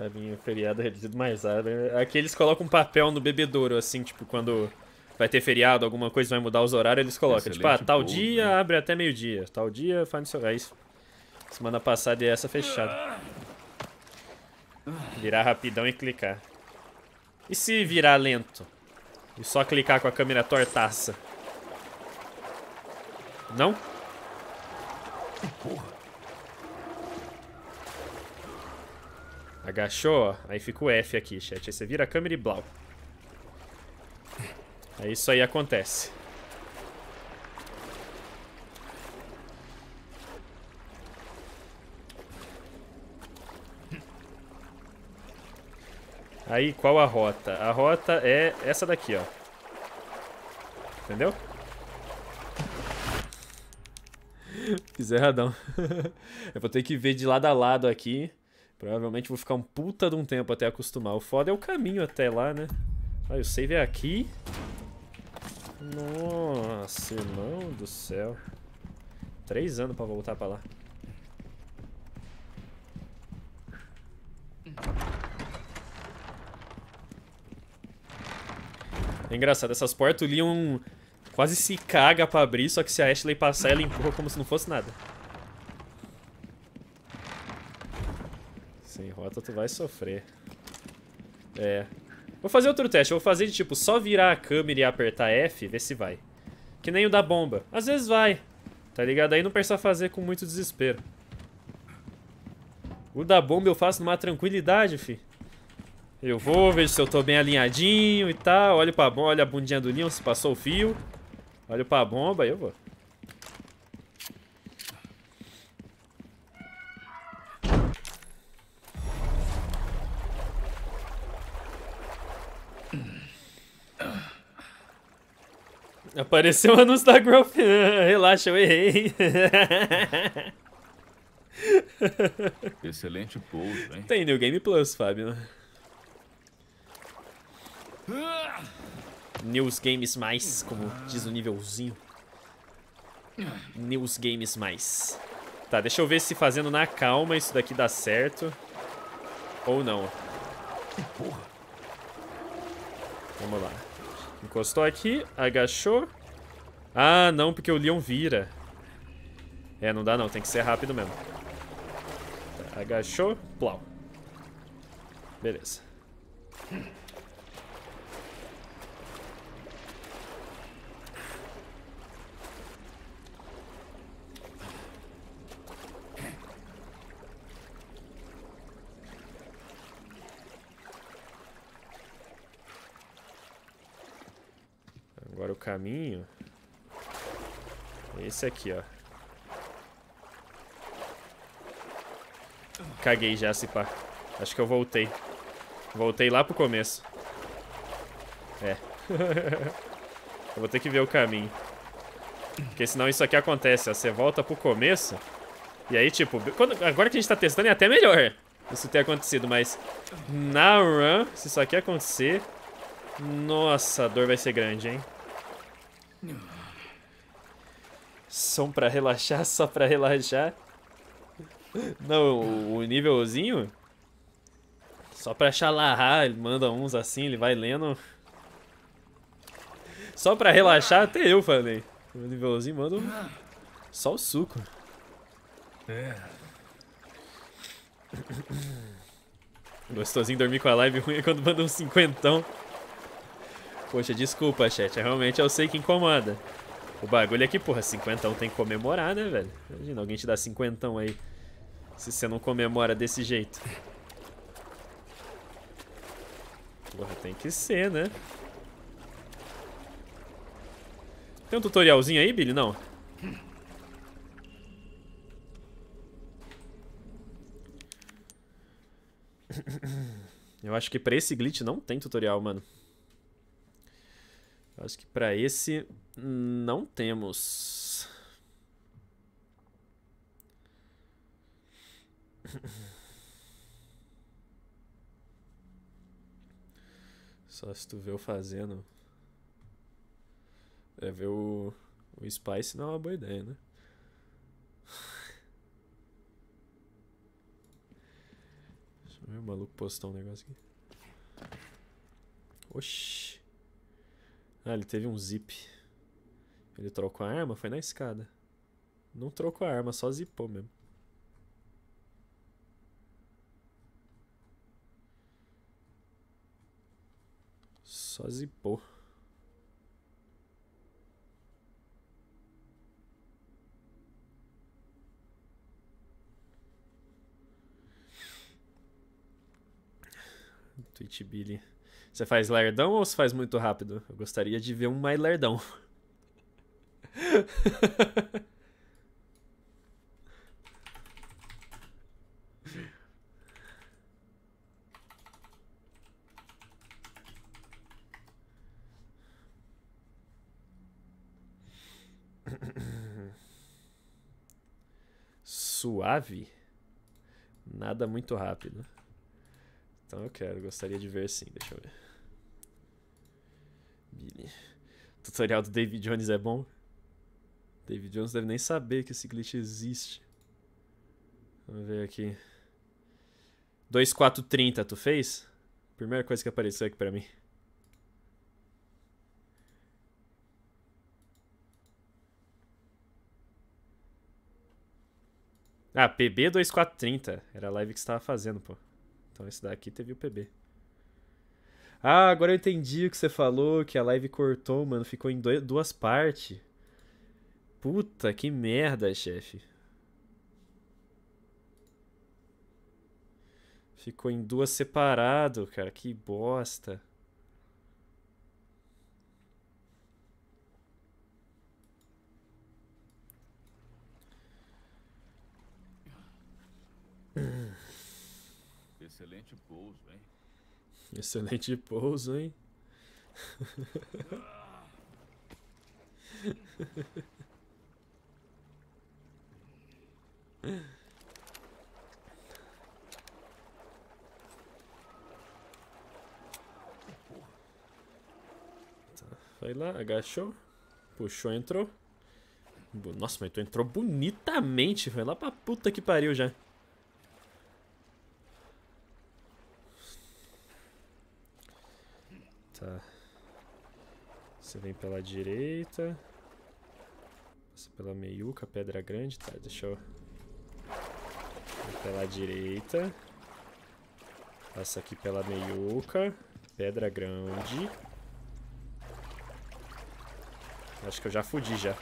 Pra mim, o feriado é reduzido mais árabe. Aqui eles colocam um papel no bebedouro, assim, tipo, quando vai ter feriado, alguma coisa vai mudar os horários, eles colocam. tipo, ah, Excelente tal dia né? abre até meio-dia, tal dia faz no seu. É isso. Semana passada é essa fechada. Virar rapidão e clicar. E se virar lento? E só clicar com a câmera tortaça? Não? Porra. Agachou, ó. Aí fica o F aqui, chat. Aí você vira a câmera e blau. Aí isso aí acontece. Aí, qual a rota? A rota é essa daqui, ó. Entendeu? Fiz erradão. Eu vou ter que ver de lado a lado aqui. Provavelmente vou ficar um puta de um tempo até acostumar. O foda é o caminho até lá, né? Olha, o save é aqui. Nossa, irmão do céu. Três anos pra voltar pra lá. É engraçado, essas portas o Leon quase se caga pra abrir, só que se a Ashley passar, ela empurra como se não fosse nada. Sem rota tu vai sofrer. É. Vou fazer outro teste, vou fazer de tipo, só virar a câmera e apertar F, ver se vai. Que nem o da bomba. Às vezes vai, tá ligado? Aí não precisa fazer com muito desespero. O da bomba eu faço numa tranquilidade, fi. Eu vou, vejo se eu tô bem alinhadinho e tal. Olho pra bomba, olha a bundinha do Leon, se passou o fio. Olho pra bomba e eu vou. Apareceu o anúncio da Growth. Relaxa, eu errei. Excelente pouso, hein? Tem New Game Plus, Fábio. News Games Mais, como diz o nívelzinho. News Games Mais. Tá, deixa eu ver se fazendo na calma isso daqui dá certo. Ou não. Vamos lá. Encostou aqui, agachou. Ah, não, porque o Leon vira. É, não dá não, tem que ser rápido mesmo. Agachou, plau. Beleza. Agora o caminho... É esse aqui, ó. Caguei já, se pá. Acho que eu voltei. Voltei lá pro começo. É. eu vou ter que ver o caminho. Porque senão isso aqui acontece, ó. Você volta pro começo. E aí, tipo, quando, agora que a gente tá testando é até melhor isso ter acontecido, mas na run, se isso aqui acontecer, nossa, a dor vai ser grande, hein? Som pra relaxar, só pra relaxar. Não, o nívelzinho. Só pra chalarrar, ele manda uns assim, ele vai lendo. Só pra relaxar, até eu falei. O nívelzinho manda só o suco. É. Gostosinho dormir com a live ruim é quando manda um cinquentão. Poxa, desculpa, chat. Realmente eu sei que incomoda. O bagulho é que, porra, cinquentão tem que comemorar, né, velho? Imagina alguém te dá cinquentão aí. Se você não comemora desse jeito. Porra, tem que ser, né? Tem um tutorialzinho aí, Billy? Não. Eu acho que pra esse glitch não tem tutorial, mano. Acho que pra esse não temos. Só se tu vê eu fazendo. É ver o, o Spice não é uma boa ideia, né? Deixa eu ver o maluco postar um negócio aqui. Oxi. Ah, ele teve um zip. Ele trocou a arma? Foi na escada. Não trocou a arma, só zipou mesmo. Só zipou. Twitch Billy. Você faz lerdão ou você faz muito rápido? Eu gostaria de ver um mais lerdão. Suave? Nada muito rápido. Então eu quero, gostaria de ver sim, deixa eu ver. Billy. Tutorial do David Jones é bom? David Jones deve nem saber que esse glitch existe. Vamos ver aqui. 2430, tu fez? Primeira coisa que apareceu aqui pra mim. Ah, PB 2430. Era a live que você tava fazendo, pô. Então esse daqui teve o PB. Ah, agora eu entendi o que você falou, que a live cortou, mano. Ficou em duas partes. Puta, que merda, chefe. Ficou em duas separado, cara. Que bosta. Excelente pouso, hein? Excelente pouso, hein? Tá, vai lá, agachou, puxou, entrou. Nossa, mas tu entrou bonitamente, foi lá pra puta que pariu já. Vem pela direita. Passa pela meiuca, pedra grande. Tá, deixa eu... Vem pela direita. Passa aqui pela meiuca. Pedra grande. Acho que eu já fudi já.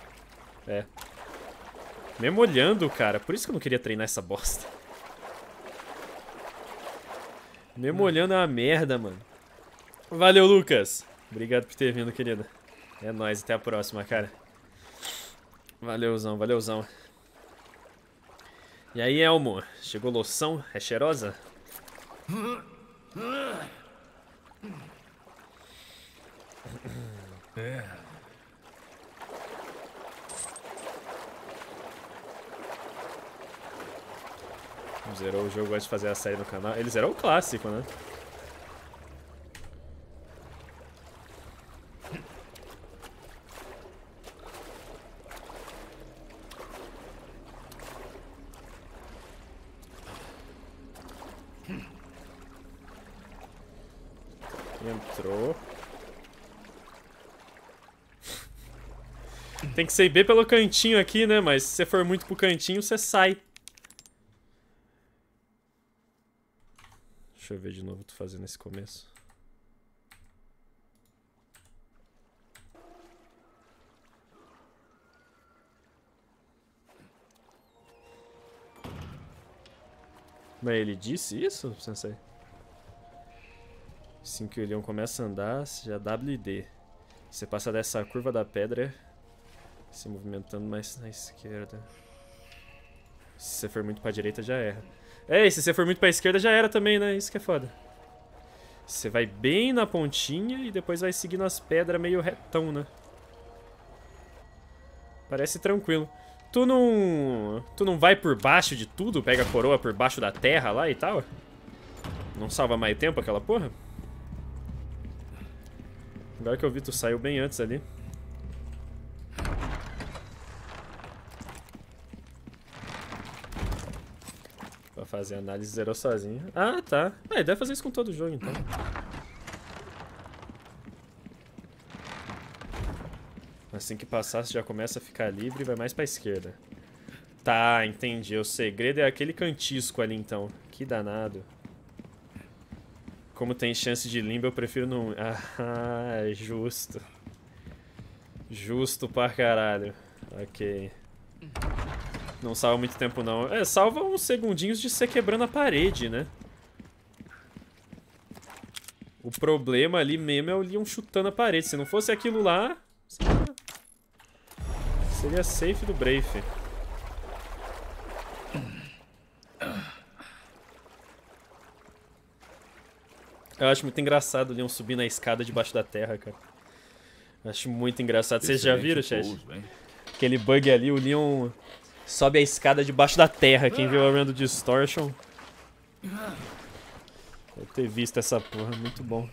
É. Mesmo olhando, cara. Por isso que eu não queria treinar essa bosta. Mesmo olhando é uma merda, mano. Valeu, Lucas. Obrigado por ter vindo, querida. É nóis, até a próxima, cara. Valeuzão, valeuzão. E aí, Elmo? Chegou loção? É cheirosa? Zerou o jogo, gosta de fazer a série no canal. Ele zerou o clássico, né? Entrou. Tem que ser B pelo cantinho aqui, né? Mas se você for muito pro cantinho, você sai. Deixa eu ver de novo tu fazendo esse começo. Mas ele disse isso, Sensei? Assim que o leão começa a andar, já WD. Você passa dessa curva da pedra, se movimentando mais na esquerda. Se você for muito pra direita, já erra. É, se você for muito pra esquerda, já era também, né? Isso que é foda. Você vai bem na pontinha e depois vai seguindo as pedras meio retão, né? Parece tranquilo. Tu não... Tu não vai por baixo de tudo? Pega a coroa por baixo da terra lá e tal? Não salva mais tempo aquela porra? Agora que eu vi, tu saiu bem antes ali. Fazer análise, zerou sozinho. Ah, tá. É, deve fazer isso com todo jogo, então. Assim que passar, você já começa a ficar livre e vai mais pra esquerda. Tá, entendi. O segredo é aquele cantisco ali, então. Que danado. Como tem chance de limbo, eu prefiro não... Ah, justo. Justo pra caralho. Ok. Não salva muito tempo, não. É, salva uns segundinhos de você quebrando a parede, né? O problema ali mesmo é o Leon chutando a parede. Se não fosse aquilo lá, seria, safe do Brave. Eu acho muito engraçado o Leon subir na escada debaixo da terra, cara. Acho muito engraçado. Vocês já viram, chat? Aquele bug ali, o Leon sobe a escada debaixo da terra. Quem viu a run do Distortion deve ter visto essa porra. Muito bom.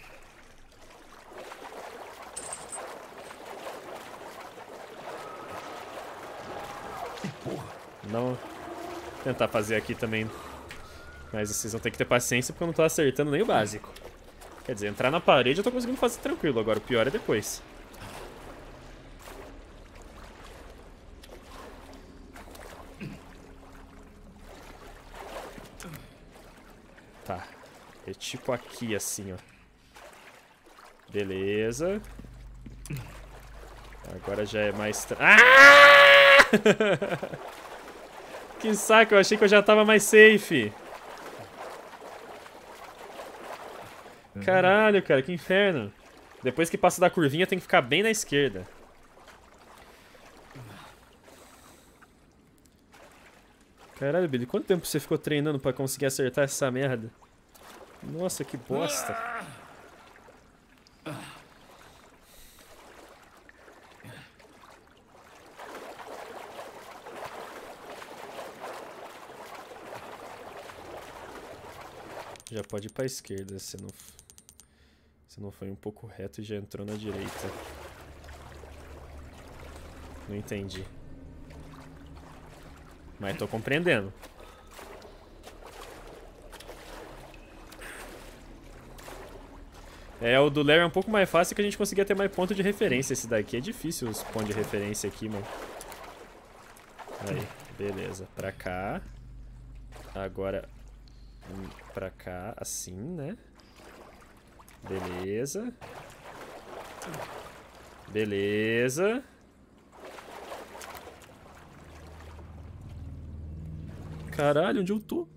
Não tentar fazer aqui também. Mas vocês vão ter que ter paciência porque eu não tô acertando nem o básico. Quer dizer, entrar na parede eu tô conseguindo fazer tranquilo. Agora o pior é depois. Tá. É tipo aqui, assim, ó. Beleza. Agora já é mais... Ah! que saco, eu achei que eu já tava mais safe. Caralho, cara, que inferno. Depois que passa da curvinha tem que ficar bem na esquerda. Caralho, Billy, quanto tempo você ficou treinando pra conseguir acertar essa merda? Nossa, que bosta. Já pode ir pra esquerda, se não, se não foi um pouco reto e já entrou na direita. Não entendi. Mas tô compreendendo. É, o do Larry é um pouco mais fácil que a gente conseguia ter mais ponto de referência. Esse daqui é difícil os pontos de referência aqui, mano. Aí, beleza. Pra cá. Agora, hum, pra cá, assim, né? Beleza. Beleza. Caralho, onde eu tô?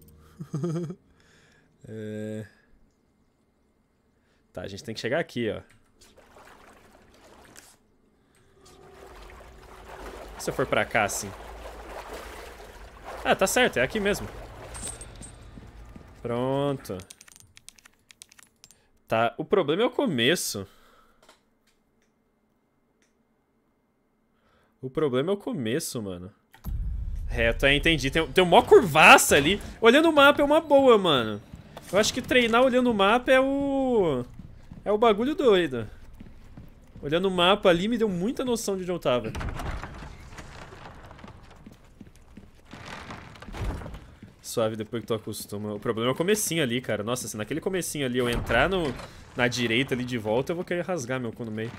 é... Tá, a gente tem que chegar aqui, ó. Se eu for pra cá, assim. Ah, tá certo, é aqui mesmo. Pronto. Tá, o problema é o começo. O problema é o começo, mano. Reto, é, entendi. Tem, tem uma curvaça ali. Olhando o mapa é uma boa, mano. Eu acho que treinar olhando o mapa é o... É o bagulho doido. Olhando o mapa ali me deu muita noção de onde eu tava. Suave depois que tu acostuma. O problema é o comecinho ali, cara. Nossa, se naquele comecinho ali eu entrar no, na direita ali de volta, eu vou querer rasgar meu cu no meio.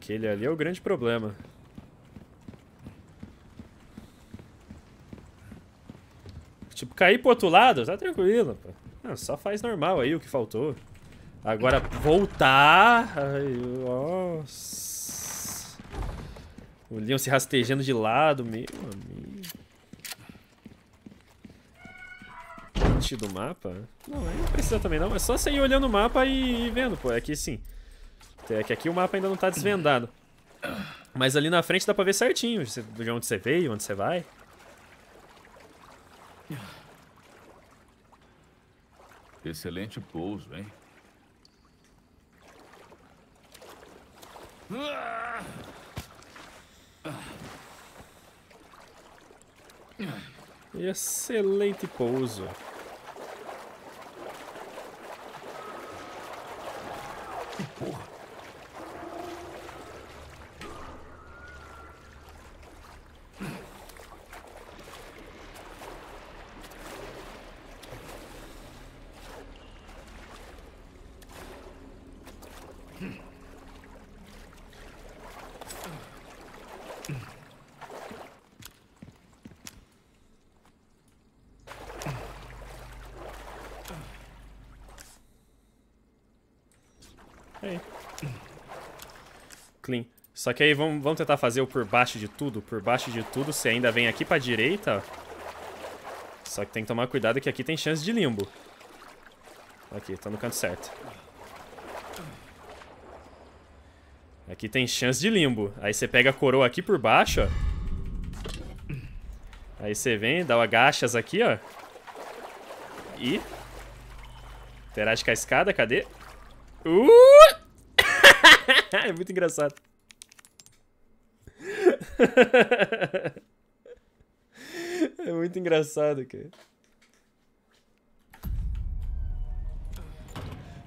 Aquele ali é o grande problema. Tipo, cair pro outro lado, tá tranquilo, pô. Não, só faz normal aí o que faltou. Agora, voltar... Ai, nossa... O Leon se rastejando de lado, meu amigo. Do mapa? Não, não precisa também não. É só você ir olhando o mapa e vendo, pô. É que sim. É que aqui o mapa ainda não tá desvendado. Mas ali na frente dá pra ver certinho de onde você veio, onde você vai. Excelente pouso, hein? Excelente pouso. Porra. Aí. Clean. Só que aí vamos, vamos tentar fazer o por baixo de tudo. Por baixo de tudo, você ainda vem aqui pra direita. Só que tem que tomar cuidado que aqui tem chance de limbo. Aqui, tá no canto certo. Aqui tem chance de limbo. Aí você pega a coroa aqui por baixo, ó. Aí você vem, dá o agachas aqui, ó. E... Interage com a escada, cadê? Uh! é muito engraçado. É muito engraçado, cara.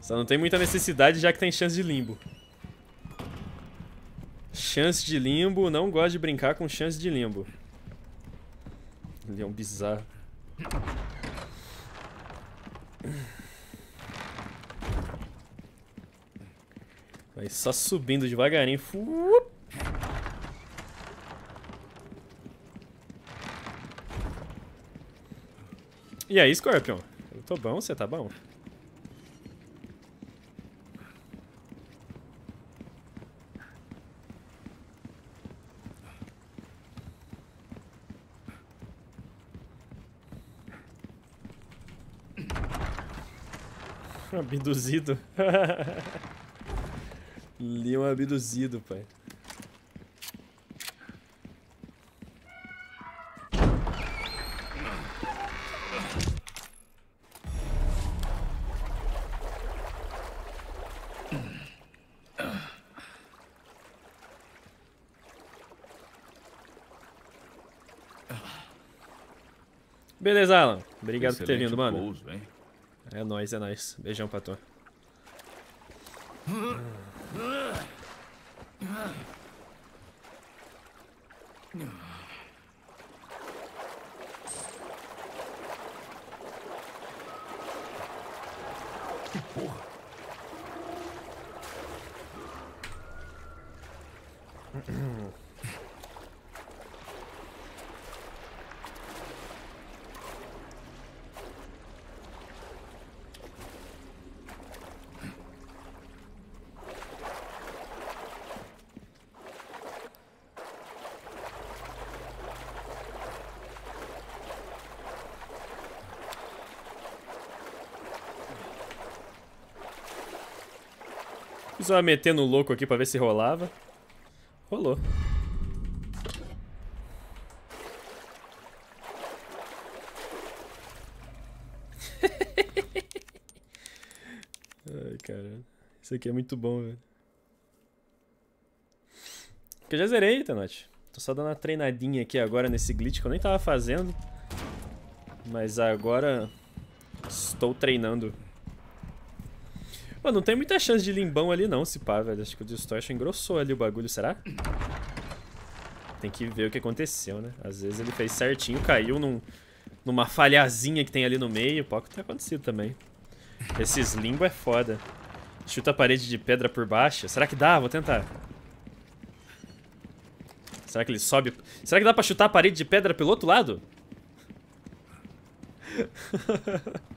Só não tem muita necessidade já que tem chance de limbo. Chance de limbo, não gosto de brincar com chance de limbo. Ele é um bizarro. Vai só subindo devagarinho. Fuuup. E aí, Scorpion? Eu tô bom, você tá bom? Abduzido. Leon abduzido, pai. Beleza, Alan. Obrigado por ter Excelente vindo, mano. pouso? É nóis, é nóis. Beijão pra tu. Só metendo o louco aqui pra ver se rolava. Rolou. Ai, caralho. Isso aqui é muito bom, velho. Que eu já zerei, Tanote. Tô só dando uma treinadinha aqui agora nesse glitch que eu nem tava fazendo. Mas agora estou treinando. Pô, não tem muita chance de limbão ali não, se pá, velho. Acho que o Distortion engrossou ali o bagulho, será? Tem que ver o que aconteceu, né? Às vezes ele fez certinho, caiu num, numa falhazinha que tem ali no meio. Pode ter acontecido também. Esses limbo é foda. Chuta a parede de pedra por baixo. Será que dá? Vou tentar. Será que ele sobe? Será que dá pra chutar a parede de pedra pelo outro lado?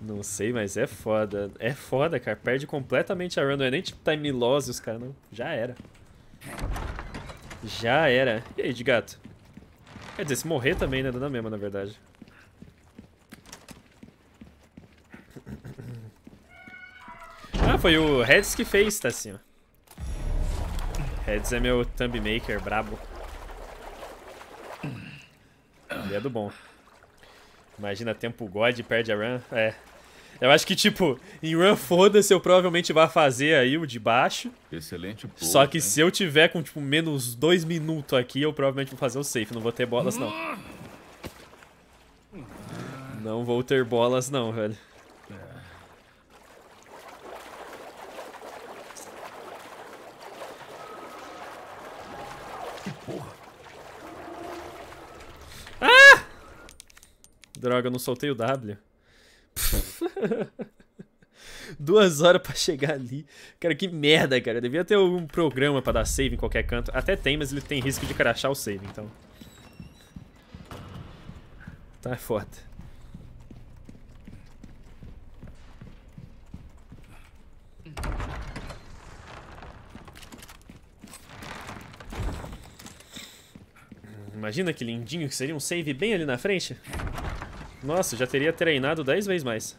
Não sei, mas é foda. É foda, cara. Perde completamente a run. Não é nem tipo time loss os caras, não. Já era. Já era. E aí, de gato? Quer dizer, se morrer também, né? Dá na mesma, na verdade. Ah, foi o Reds que fez, tá assim, ó. Reds é meu thumb maker, brabo. Ele é do bom. Imagina tempo God perde a run. É. Eu acho que, tipo, em run foda-se, eu provavelmente vai fazer aí o de baixo. Excelente Só que hein? se eu tiver com, tipo, menos dois minutos aqui, eu provavelmente vou fazer o safe. Não vou ter bolas, não. Não vou ter bolas, não, velho. Ah! Droga, eu não soltei o W. Duas horas para chegar ali. Cara, que merda, cara. Devia ter um programa para dar save em qualquer canto. Até tem, mas ele tem risco de crachar o save, então. Tá foda. Imagina que lindinho que seria um save bem ali na frente. Nossa, já teria treinado 10 vezes mais.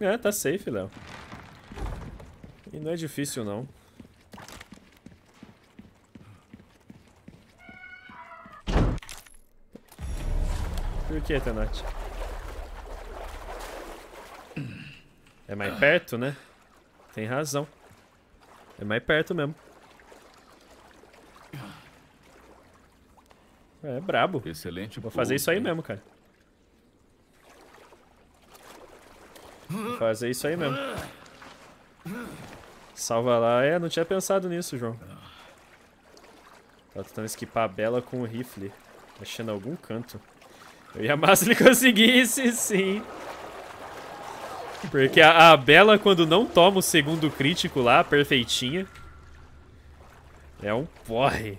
É, tá safe, Léo. E não é difícil, não. Por que, Tenat? É mais perto, né? Tem razão. É mais perto mesmo. É brabo. Excelente. Vou fazer isso aí mesmo, cara. Vou fazer isso aí mesmo. Salva lá. É, não tinha pensado nisso, João. Tava tentando esquipar a Bela com o rifle. Achando algum canto. Eu ia mais se ele conseguisse, sim. Porque a, a Bela, quando não toma o segundo crítico lá, perfeitinha, é um porre.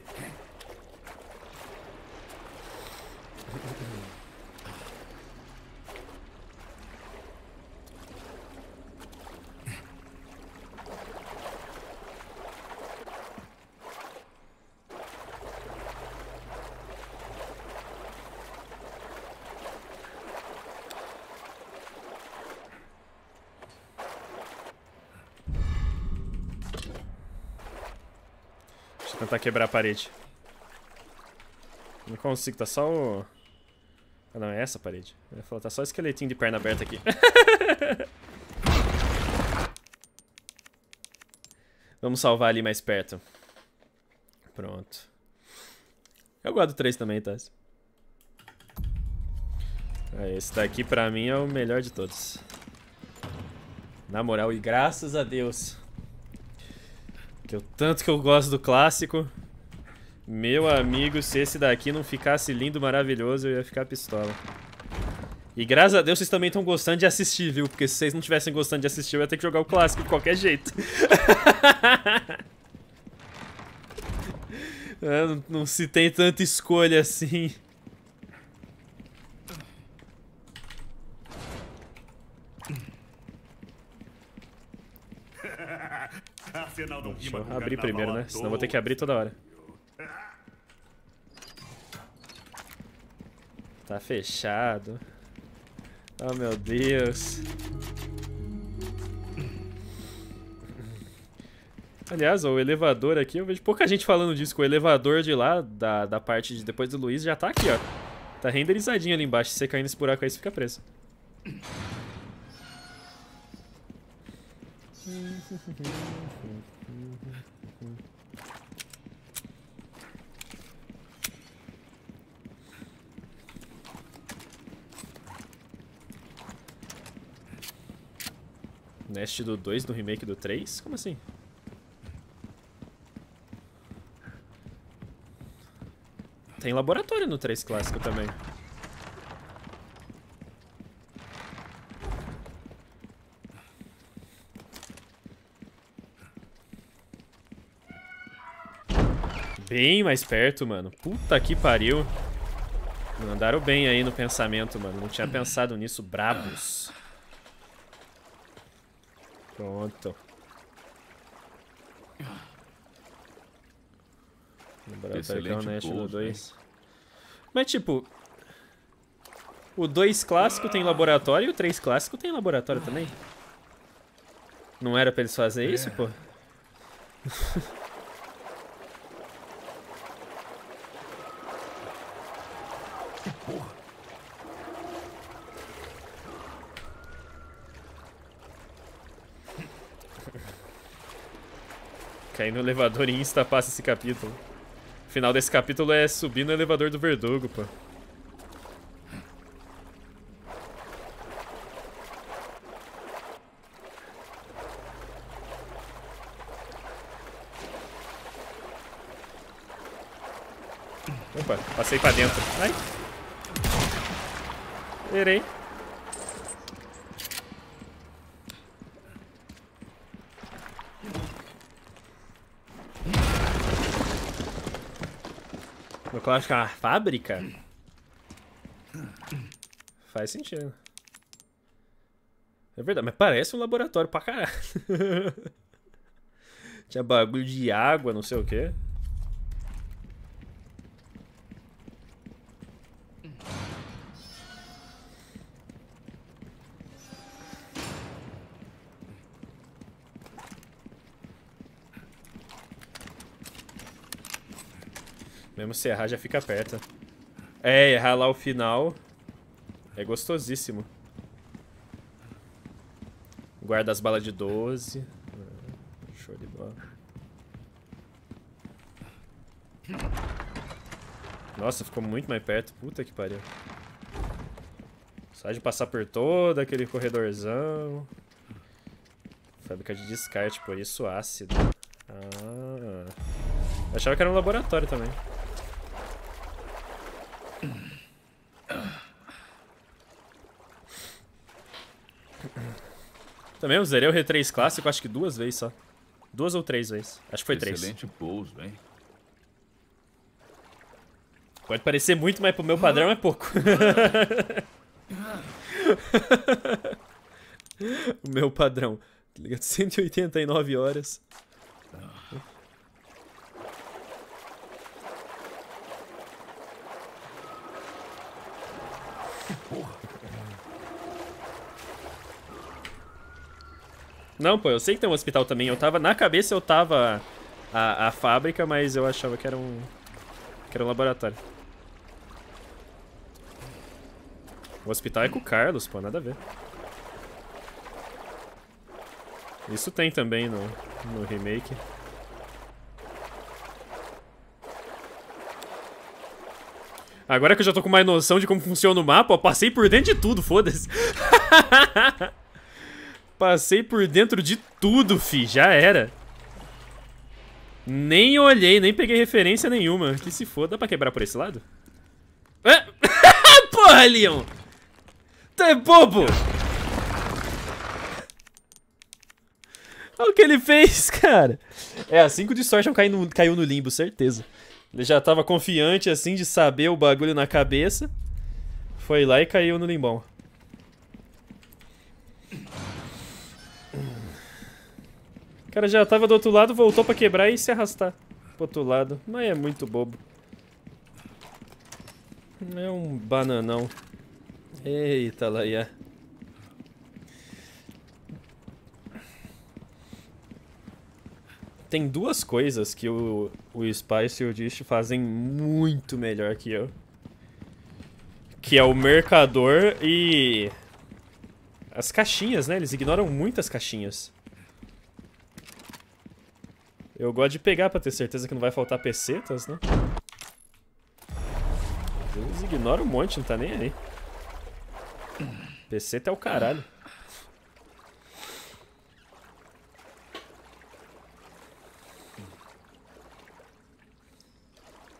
Quebrar a parede. Não consigo, tá só o... Ah, não, é essa a parede. Tá só esqueletinho de perna aberta aqui. Vamos salvar ali mais perto. Pronto. Eu gosto do 3 também, tá? Esse daqui pra mim é o melhor de todos. Na moral, e graças a Deus. Que eu, tanto que eu gosto do clássico. Meu amigo, se esse daqui não ficasse lindo, maravilhoso, eu ia ficar pistola. E graças a Deus vocês também estão gostando de assistir, viu? Porque se vocês não estivessem gostando de assistir, eu ia ter que jogar o clássico de qualquer jeito. É, não, não se tem tanta escolha assim. Afinal, não Deixa eu abrir primeiro, né? Senão vou ter que abrir toda hora. Tá fechado. Oh, meu Deus. Aliás, o elevador aqui, eu vejo pouca gente falando disso, que o elevador de lá, da, da parte de depois do Luiz, já tá aqui, ó. Tá renderizadinho ali embaixo. Se você cair nesse buraco aí, você fica preso. Nest do 2 do remake do 3? Como assim? Tem laboratório no 3 clássico também. Bem mais perto, mano. Puta que pariu. Mandaram bem aí no pensamento, mano. Não tinha pensado nisso. Brabos. Pronto. Laboratório que é o Nest do 2. Mas tipo... O 2 clássico tem laboratório e o 3 clássico tem laboratório também. Não era pra eles fazerem isso, pô? Cair no elevador e insta passa esse capítulo. O final desse capítulo é subir no elevador do Verdugo, pô. Opa, passei pra dentro. Ai. Errei. Claro que é uma fábrica? Faz sentido. É verdade, mas parece um laboratório pra caralho. Tinha bagulho de água, não sei o quê. Mesmo se errar, já fica perto. É, errar lá o final é gostosíssimo. Guarda as balas de 12. Show de bola. Nossa, ficou muito mais perto. Puta que pariu. Só de passar por todo aquele corredorzão. Fábrica de descarte, por isso ácido. Ah. Achava que era um laboratório também. Também eu zerei o R3 clássico, acho que duas vezes só. Duas ou três vezes. Acho que foi três. Excelente pouso, hein? Pode parecer muito, mas pro meu padrão é pouco. o meu padrão. Tá ligado? 189 horas. Não, pô, eu sei que tem um hospital também. Eu tava. Na cabeça eu tava a, a fábrica, mas eu achava que era um. que era um laboratório. O hospital é com o Carlos, pô, nada a ver. Isso tem também no, no remake. Agora que eu já tô com mais noção de como funciona o mapa, ó, passei por dentro de tudo, foda-se. Passei por dentro de tudo, fi. Já era. Nem olhei, nem peguei referência nenhuma. Que se for, dá pra quebrar por esse lado? É? Porra, Leon! Tu é bobo! Olha o que ele fez, cara. É, a 5 de sorte caiu no, caiu no limbo, certeza. Ele já tava confiante, assim, de saber o bagulho na cabeça. Foi lá e caiu no limbão. O cara já tava do outro lado, voltou pra quebrar e se arrastar pro outro lado. Mas é muito bobo. É um bananão. Eita, Laia. Tem duas coisas que o, o Spice e o Dish fazem muito melhor que eu. Que é o mercador e... As caixinhas, né? Eles ignoram muitas caixinhas. Eu gosto de pegar pra ter certeza que não vai faltar pesetas, né? Eles ignoram um monte, não tá nem aí. Peseta é o caralho.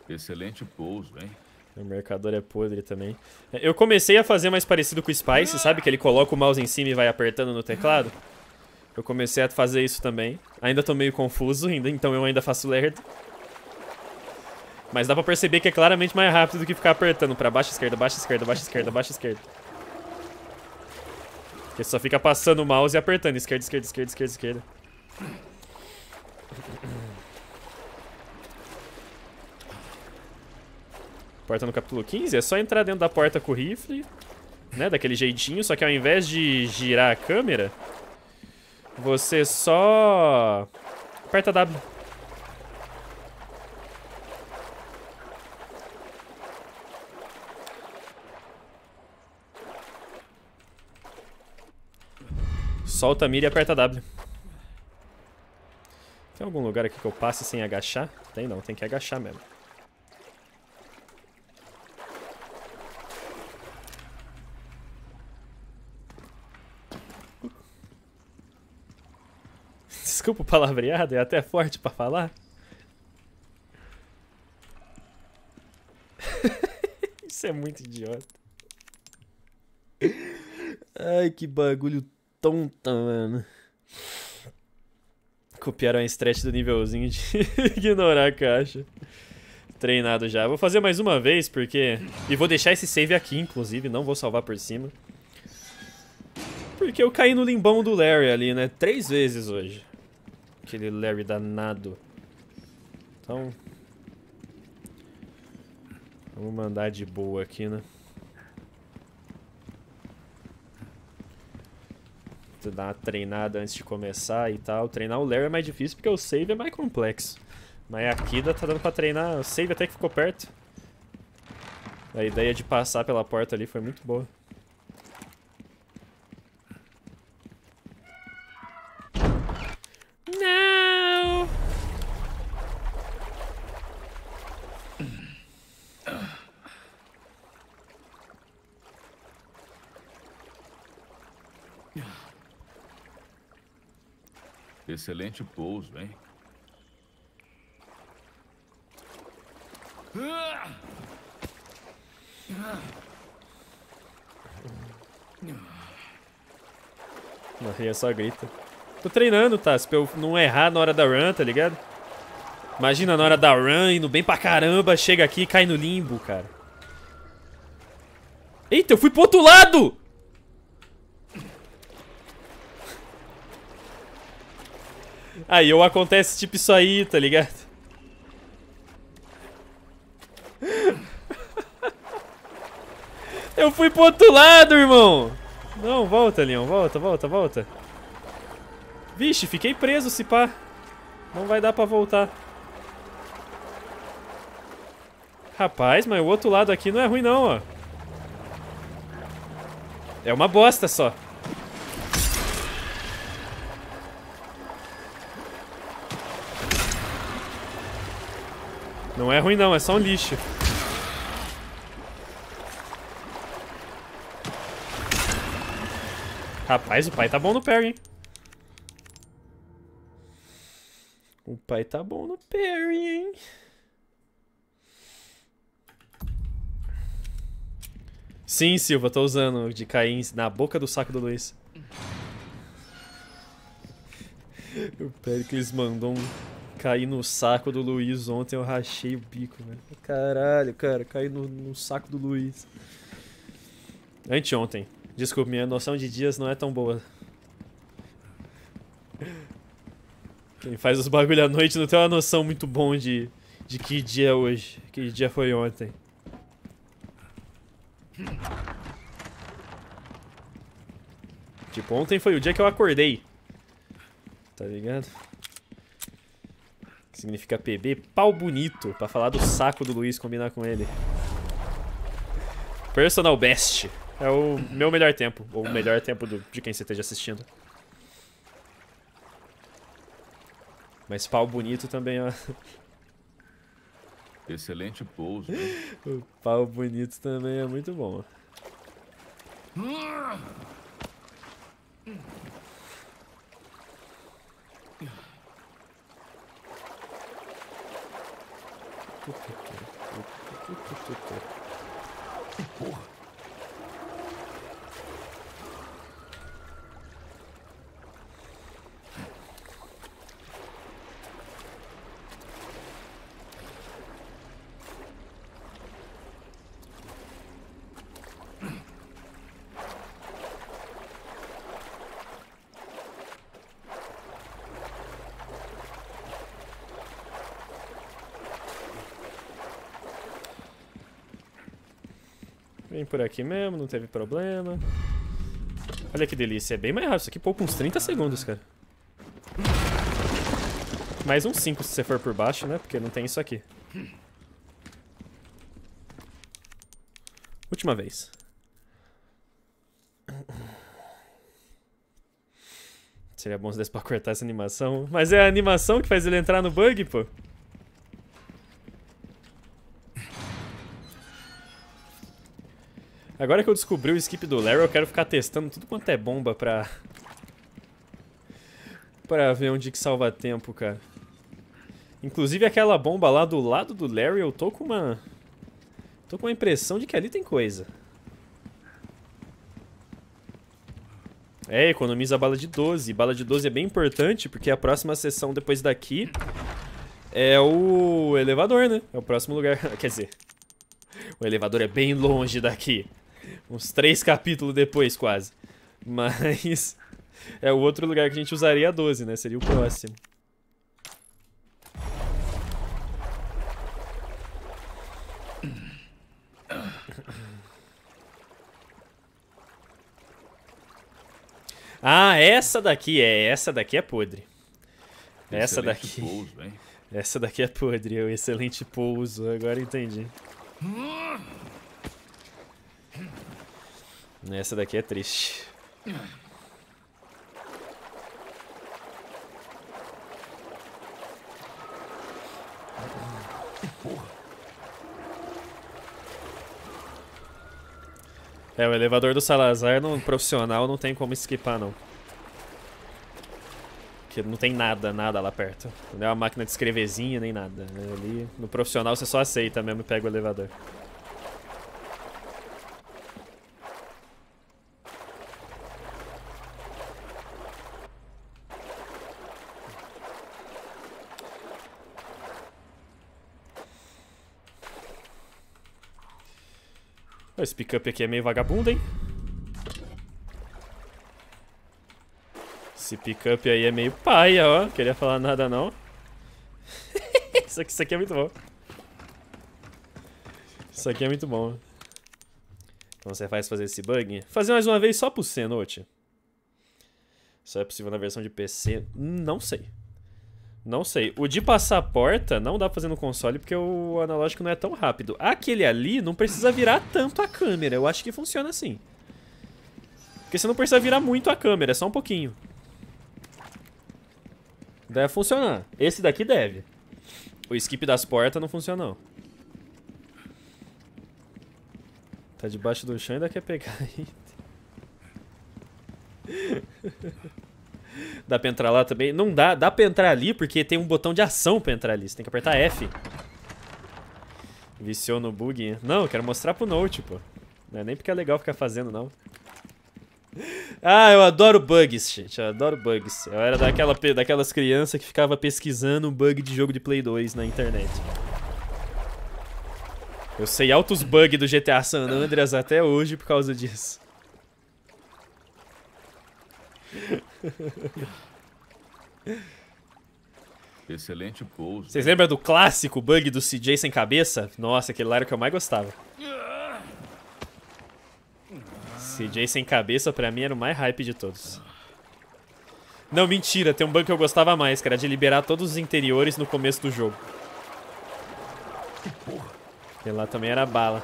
Excelente pouso, hein? O mercador é podre também. Eu comecei a fazer mais parecido com o Spice, sabe? Que ele coloca o mouse em cima e vai apertando no teclado. Eu comecei a fazer isso também. Ainda tô meio confuso, ainda, então eu ainda faço lerdo. Mas dá pra perceber que é claramente mais rápido do que ficar apertando pra baixo, esquerda, baixa, esquerda, baixa, esquerda, baixa, esquerda. Porque só fica passando o mouse e apertando esquerda, esquerda, esquerda, esquerda, esquerda. Porta no capítulo 15, é só entrar dentro da porta com o rifle, né, daquele jeitinho, só que ao invés de girar a câmera, você só aperta W. Solta a mira e aperta W. Tem algum lugar aqui que eu passe sem agachar? Tem não, tem que agachar mesmo. Desculpa o palavreado, é até forte pra falar. Isso é muito idiota. Ai, que bagulho tonta, mano. Copiaram a stretch do nívelzinho de ignorar a caixa. treinado já. Vou fazer mais uma vez, porque... E vou deixar esse save aqui, inclusive, não vou salvar por cima. Porque eu caí no limbão do Larry ali, né? Três vezes hoje. Aquele Larry danado. Então... Vamos mandar de boa aqui, né? Dar uma treinada antes de começar e tal. Treinar o Larry é mais difícil porque o save é mais complexo. Mas a Kida tá dando pra treinar. O save até que ficou perto. A ideia de passar pela porta ali foi muito boa. Não! Excelente pouso, hein? Maria só grita. Tô treinando, tá? Pra eu não errar na hora da run, tá ligado? Imagina na hora da run, indo bem pra caramba, chega aqui e cai no limbo, cara. Eita, eu fui pro outro lado! Aí, ou acontece tipo isso aí, tá ligado? Eu fui pro outro lado, irmão! Não, volta, Leão, volta, volta, volta. Vixe, fiquei preso, se pá. Não vai dar pra voltar. Rapaz, mas o outro lado aqui não é ruim não, ó. É uma bosta só. Não é ruim não, é só um lixo. Rapaz, o pai tá bom no parry, hein? O pai tá bom no parry, hein? Sim, Silva, tô usando de cair na boca do saco do Luiz. O Pericles mandou um cair no saco do Luiz ontem, eu rachei o bico, velho. Caralho, cara, caí no, no saco do Luiz. Anteontem. Desculpa, minha noção de dias não é tão boa. Quem faz os bagulho à noite não tem uma noção muito bom de, de que dia é hoje, que dia foi ontem. Tipo, ontem foi o dia que eu acordei. Tá ligado? Significa PB, pau bonito, pra falar do saco do Luiz combinar com ele. Personal best. É o meu melhor tempo, ou o melhor tempo do, de quem você esteja assistindo. Mas pau bonito também é... Excelente pouso. Né? o pau bonito também é muito bom. Porra. Por aqui mesmo, não teve problema. Olha que delícia, é bem mais rápido. Isso aqui pouco uns 30 segundos, cara. Mais uns 5 se você for por baixo, né? Porque não tem isso aqui. Última vez. Seria bom se desse pra cortar essa animação. Mas é a animação que faz ele entrar no bug, pô. Agora que eu descobri o skip do Larry, eu quero ficar testando tudo quanto é bomba pra... Pra ver onde que salva tempo, cara. Inclusive aquela bomba lá do lado do Larry, eu tô com uma... Tô com a impressão de que ali tem coisa. É, economiza bala de 12. Bala de 12 é bem importante, porque a próxima sessão depois daqui É o elevador, né? É o próximo lugar. Quer dizer, o elevador é bem longe daqui. Uns três capítulos depois, quase. Mas é o outro lugar que a gente usaria a 12, né? Seria o próximo. Ah, essa daqui é. Essa daqui é podre. Essa Excelente daqui. pouso? Essa daqui é podre, é o excelente pouso. Agora entendi. Essa daqui é triste. É, o elevador do Salazar no profissional não tem como esquipar, não. Porque não tem nada, nada lá perto. Não é uma máquina de escrevezinha nem nada. É Ali, no profissional você só aceita mesmo e pega o elevador. Esse pick-up aqui é meio vagabundo, hein? Esse pick-up aí é meio paia, ó. Queria falar nada, não. isso, aqui, isso aqui é muito bom. Isso aqui é muito bom. Como você faz fazer esse bug? Fazer mais uma vez só pro Cenote. Só é possível na versão de PC? Não sei. Não sei. O de passar a porta não dá pra fazer no console porque o analógico não é tão rápido. Aquele ali não precisa virar tanto a câmera. Eu acho que funciona assim. Porque você não precisa virar muito a câmera, é só um pouquinho. Deve funcionar. Esse daqui deve. O skip das portas não funciona. Tá debaixo do chão e ainda quer pegar. Dá pra entrar lá também? Não dá, dá pra entrar ali porque tem um botão de ação pra entrar ali. Você tem que apertar F. Viciou no bug. Não, eu quero mostrar pro Note, pô. Não é nem porque é legal ficar fazendo, não. Ah, eu adoro bugs, gente. Eu adoro bugs. Eu era daquela, daquelas crianças que ficava pesquisando bug de jogo de Play 2 na internet. Eu sei altos bugs do GTA San Andreas até hoje por causa disso. Excelente pouso. Vocês lembram do clássico bug do CJ sem cabeça? Nossa, aquele lá era o que eu mais gostava. CJ sem cabeça pra mim era o mais hype de todos. Não, mentira, tem um bug que eu gostava mais, que era de liberar todos os interiores no começo do jogo. Aquele lá também era bala.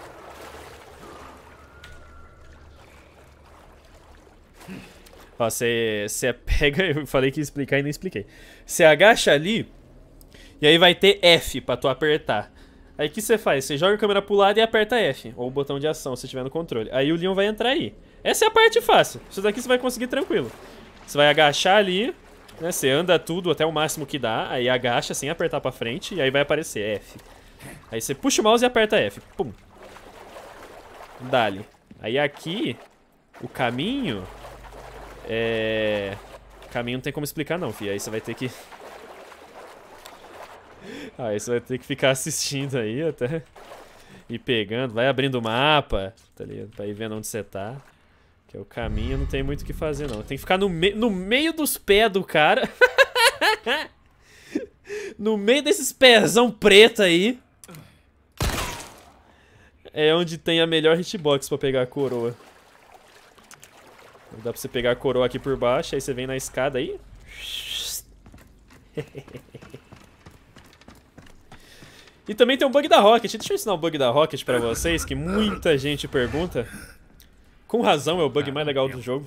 Ó, você pega, eu falei que ia explicar e nem expliquei. Você agacha ali, e aí vai ter F pra tu apertar. Aí o que você faz? Você joga a câmera pro lado e aperta F, ou o botão de ação se tiver no controle. Aí o Leon vai entrar aí. Essa é a parte fácil. Isso daqui você vai conseguir tranquilo. Você vai agachar ali, né? Você anda tudo até o máximo que dá, aí agacha sem apertar pra frente, e aí vai aparecer F. Aí você puxa o mouse e aperta F. Pum. Dali. Aí aqui, o caminho... É... Caminho não tem como explicar não, fi. Aí você vai ter que... Aí você vai ter que ficar assistindo aí até... Ir pegando, vai abrindo o mapa, tá ligado? Pra ir vendo onde você tá. Que é o caminho, não tem muito o que fazer não. Tem que ficar no, me no meio dos pés do cara. no meio desses pezão preto aí. É onde tem a melhor hitbox pra pegar a coroa. Dá pra você pegar a coroa aqui por baixo, aí você vem na escada aí. E também tem um bug da Rocket. Deixa eu ensinar o bug da Rocket pra vocês, que muita gente pergunta. Com razão, é o bug mais legal do jogo.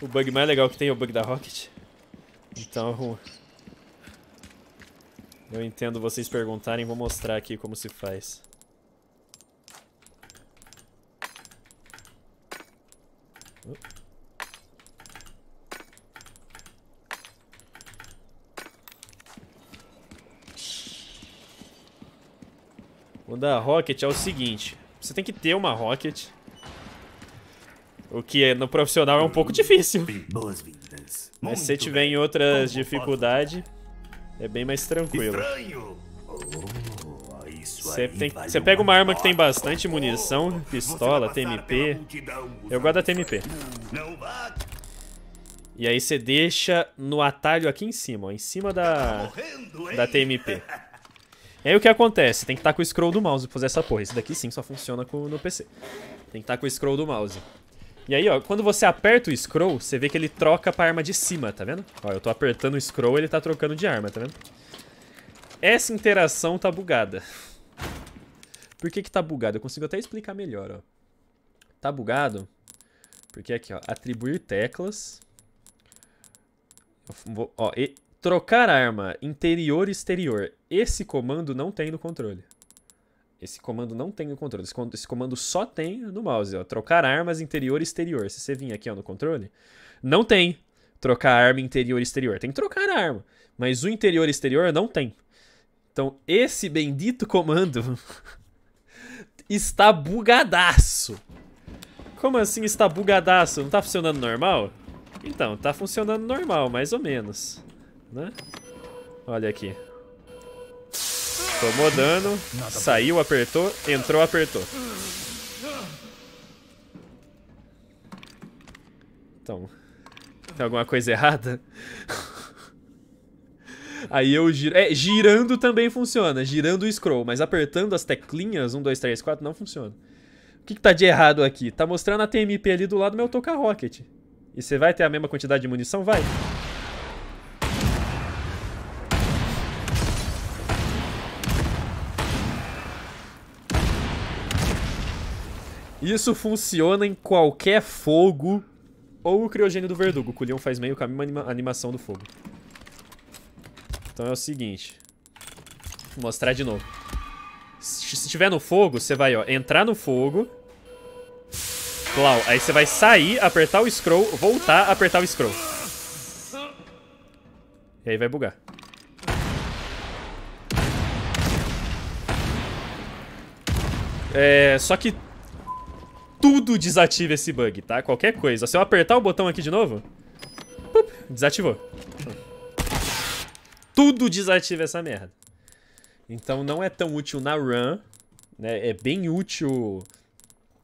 O bug mais legal que tem é o bug da Rocket. Então... Eu entendo vocês perguntarem, vou mostrar aqui como se faz. O da Rocket é o seguinte: você tem que ter uma Rocket. O que é, no profissional é um pouco difícil. Boas-vindas. Mas se você tiver em outras dificuldades. É bem mais tranquilo. Estranho. Oh, isso Você tem- você pega uma arma que tem bastante munição, pistola, TMP. Eu gosto da TMP. E aí você deixa no atalho aqui em cima, ó, em cima da, da TMP. E aí o que acontece? Tem que estar com o scroll do mouse pra fazer essa porra. Esse daqui sim só funciona com, no PC. Tem que estar com o scroll do mouse. E aí, ó, quando você aperta o scroll, você vê que ele troca pra arma de cima, tá vendo? Ó, eu tô apertando o scroll, ele tá trocando de arma, tá vendo? Essa interação tá bugada. Por que que tá bugado? Eu consigo até explicar melhor, ó. Tá bugado porque aqui, ó, atribuir teclas. Vou- Ó, e- trocar arma interior e exterior. Esse comando não tem no controle. Esse comando não tem no controle. Esse comando só tem no mouse, ó. Trocar armas interior e exterior. Se você vir aqui, ó, no controle, não tem trocar arma interior e exterior. Tem que trocar a arma. Mas o interior e exterior não tem. Então, esse bendito comando está bugadaço. Como assim está bugadaço? Não tá funcionando normal? Então, tá funcionando normal, mais ou menos. Né? Olha aqui. Tomou dano, saiu, apertou, entrou, apertou. Então, tem alguma coisa errada? Aí eu giro. É, girando também funciona, girando o scroll, mas apertando as teclinhas 1, 2, 3, 4 não funciona. O que, que tá de errado aqui? Tá mostrando a TMP ali do lado do meu Toca Rocket. E você vai ter a mesma quantidade de munição? Vai. Isso funciona em qualquer fogo ou o criogênio do verdugo. O Culion faz meio caminho anima animação do fogo. Então é o seguinte. Vou mostrar de novo. Se se tiver no fogo, você vai, ó, entrar no fogo. Plau. Aí você vai sair, apertar o scroll, voltar, apertar o scroll. E aí vai bugar. É, só que tudo desativa esse bug, tá? Qualquer coisa. Se eu apertar o botão aqui de novo, pup, desativou. Tudo desativa essa merda. Então não é tão útil na run, né? É bem útil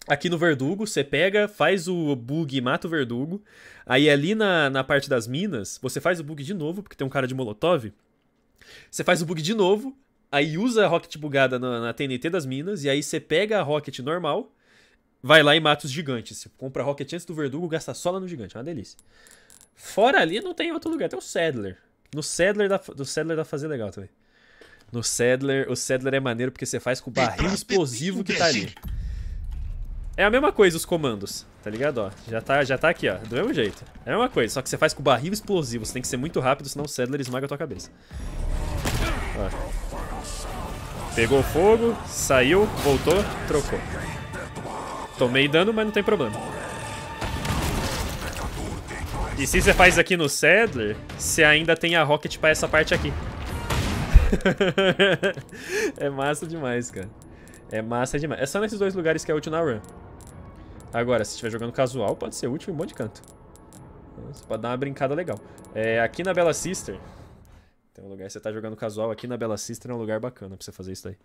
aqui no verdugo. Você pega, faz o bug e mata o verdugo. Aí ali na, na parte das minas, você faz o bug de novo, porque tem um cara de molotov. Você faz o bug de novo, aí usa a rocket bugada na, na TNT das minas, e aí você pega a rocket normal, vai lá e mata os gigantes. Você compra a rocket antes do verdugo, gasta só lá no gigante. É uma delícia. Fora ali, não tem outro lugar. Tem o Sadler. No Sadler dá, do Sadler dá pra fazer legal também. No Sadler, o Sadler é maneiro porque você faz com o barril explosivo que tá ali. É a mesma coisa os comandos, tá ligado? Ó, já tá, já tá aqui, ó, do mesmo jeito. É a mesma coisa, só que você faz com o barril explosivo. Você tem que ser muito rápido, senão o Sadler esmaga a tua cabeça. Ó. Pegou fogo, saiu, voltou, trocou. Tomei dano, mas não tem problema. E se você faz aqui no Sadler, você ainda tem a Rocket pra essa parte aqui. é massa demais, cara. É massa demais. É só nesses dois lugares que é útil na run. Agora, se estiver jogando casual, pode ser útil em um monte de canto. Você pode dar uma brincada legal. É, aqui na Bella Sister, tem um lugar você tá jogando casual. Aqui na Bella Sister é um lugar bacana pra você fazer isso daí.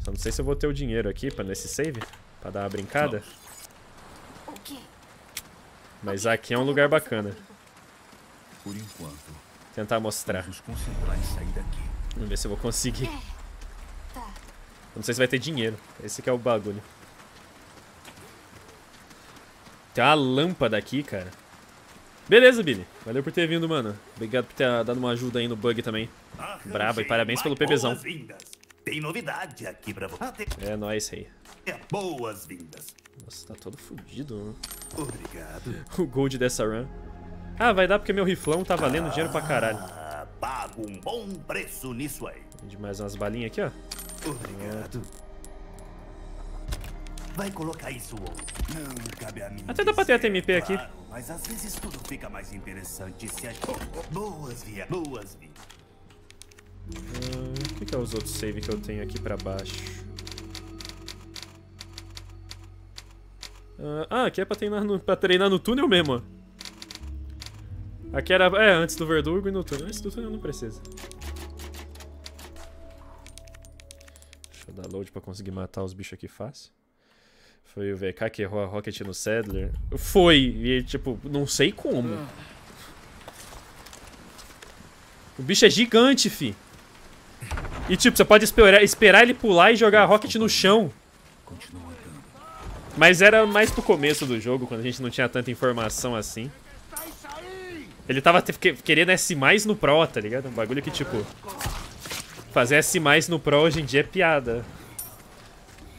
Só não sei se eu vou ter o dinheiro aqui pra nesse save, pra dar uma brincada. O quê? Mas aqui é um lugar bacana. Por enquanto, Tentar mostrar. vamos nos concentrar em sair daqui. Vamos ver se eu vou conseguir. Tá. Eu não sei se vai ter dinheiro. Esse que é o bagulho. Tem uma lâmpada aqui, cara. Beleza, Billy. Valeu por ter vindo, mano. Obrigado por ter dado uma ajuda aí no bug também. Braba e parabéns pelo PBzão. Tem novidade aqui pra você. É nóis, rei. Boas-vindas. Nossa, tá todo fudido. né? Obrigado. O gold dessa run. Ah, vai dar porque meu riflão tá valendo dinheiro pra caralho. Ah, pago um bom preço nisso aí. De mais umas balinhas aqui, ó. Obrigado. Vai colocar isso? Não cabe a mim. Até dá pra ter a TMP aqui. claro, Mas às vezes tudo fica mais interessante se a Boas via. Boas via. Ah, O que, é os outros save que eu tenho aqui pra baixo? Ah, Ah, aqui é pra treinar no, pra treinar no túnel mesmo. Aqui era. É, antes do verdugo e no túnel. Antes do túnel não precisa. Deixa eu dar load pra conseguir matar os bichos aqui fácil. Foi o VK que errou a Rocket no Sadler. Foi! E tipo, não sei como. O bicho é gigante, fi. E tipo, você pode esperar, esperar ele pular e jogar a Rocket no chão. Mas era mais pro começo do jogo, quando a gente não tinha tanta informação assim. Ele tava que- querendo S mais no Pro, tá ligado? Um bagulho que, tipo... Fazer S mais no Pro hoje em dia é piada.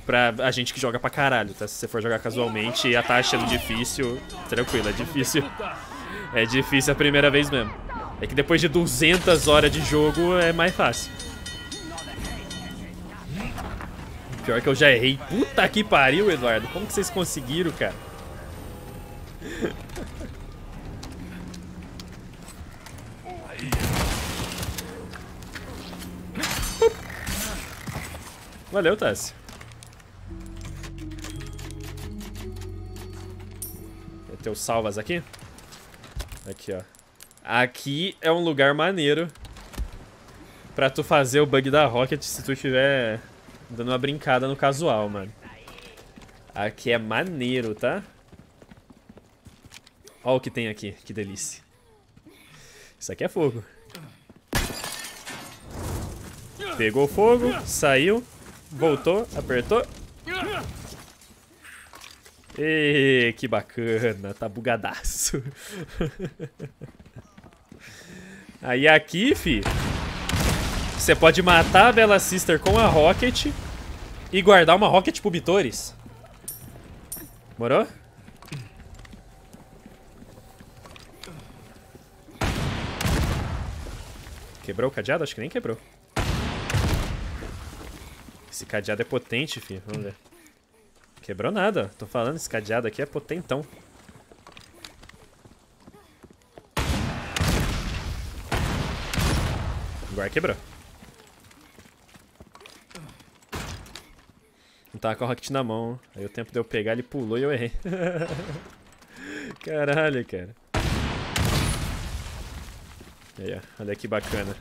Pra a gente que joga pra caralho, tá? Se você for jogar casualmente e a tá achando difícil, tranquilo, é difícil. É difícil a primeira vez mesmo. É que depois de 200 horas de jogo é mais fácil. Pior que eu já errei. Puta que pariu, Eduardo. Como que vocês conseguiram, cara? Valeu, Tassi. Ter os salvas aqui? Aqui, ó. Aqui é um lugar maneiro pra tu fazer o bug da Rocket se tu estiver dando uma brincada no casual, mano. Aqui é maneiro, tá? Ó o que tem aqui, que delícia. Isso aqui é fogo. Pegou fogo, saiu, voltou, apertou. Ê, que bacana, tá bugadaço. Aí aqui, fi, você pode matar a Bella Sister com a Rocket e guardar uma Rocket pro Bitores. Morou? Quebrou o cadeado? Acho que nem quebrou. Esse cadeado é potente, filho. Vamos ver. Quebrou nada. Tô falando, esse cadeado aqui é potentão. Agora quebrou. Não tava com a Rocket na mão. Aí o tempo de eu pegar, ele pulou e eu errei. Caralho, cara. Aí, ó. Olha que bacana.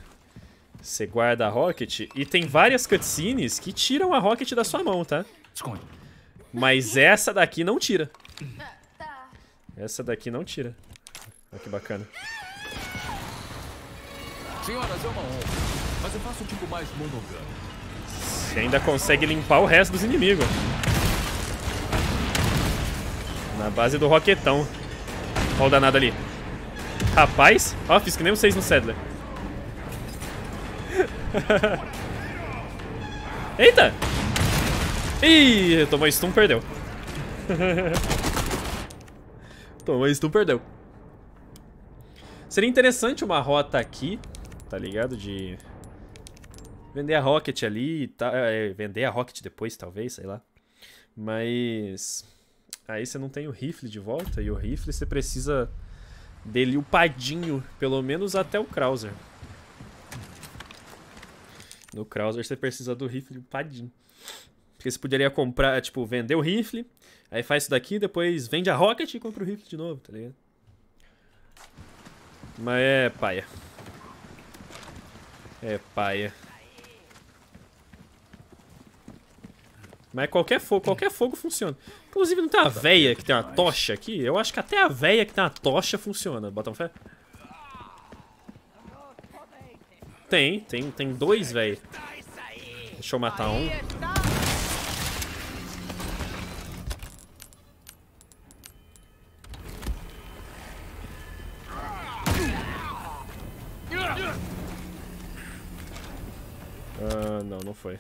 Você guarda a Rocket e tem várias cutscenes que tiram a Rocket da sua mão, tá? Esconde. Mas essa daqui não tira. Essa daqui não tira. Olha que bacana. Senhoras, é uma honra. Mas eu faço um tipo mais monogâmico. Você ainda consegue limpar o resto dos inimigos. Na base do roquetão. Olha o danado ali. Rapaz, ó, fiz que nem vocês no Sadler. Eita! Ih, tomou stun, perdeu. tomou stun, perdeu. Seria interessante uma rota aqui, tá ligado? De vender a Rocket ali e tal. É, vender a Rocket depois, talvez, sei lá. Mas aí você não tem o rifle de volta e o rifle você precisa dele upadinho, pelo menos até o Krauser. No Krauser você precisa do rifle upadinho. Porque você poderia comprar, tipo, vender o rifle, aí faz isso daqui, depois vende a Rocket e compra o rifle de novo, tá ligado? Mas é paia. É paia. Mas qualquer fogo, qualquer fogo funciona. Inclusive não tem uma véia que tem uma tocha aqui? Eu acho que até a véia que tem uma tocha funciona. Botam fé? Tem, tem, tem dois, velho. Deixa eu matar um. Ah, não, não foi.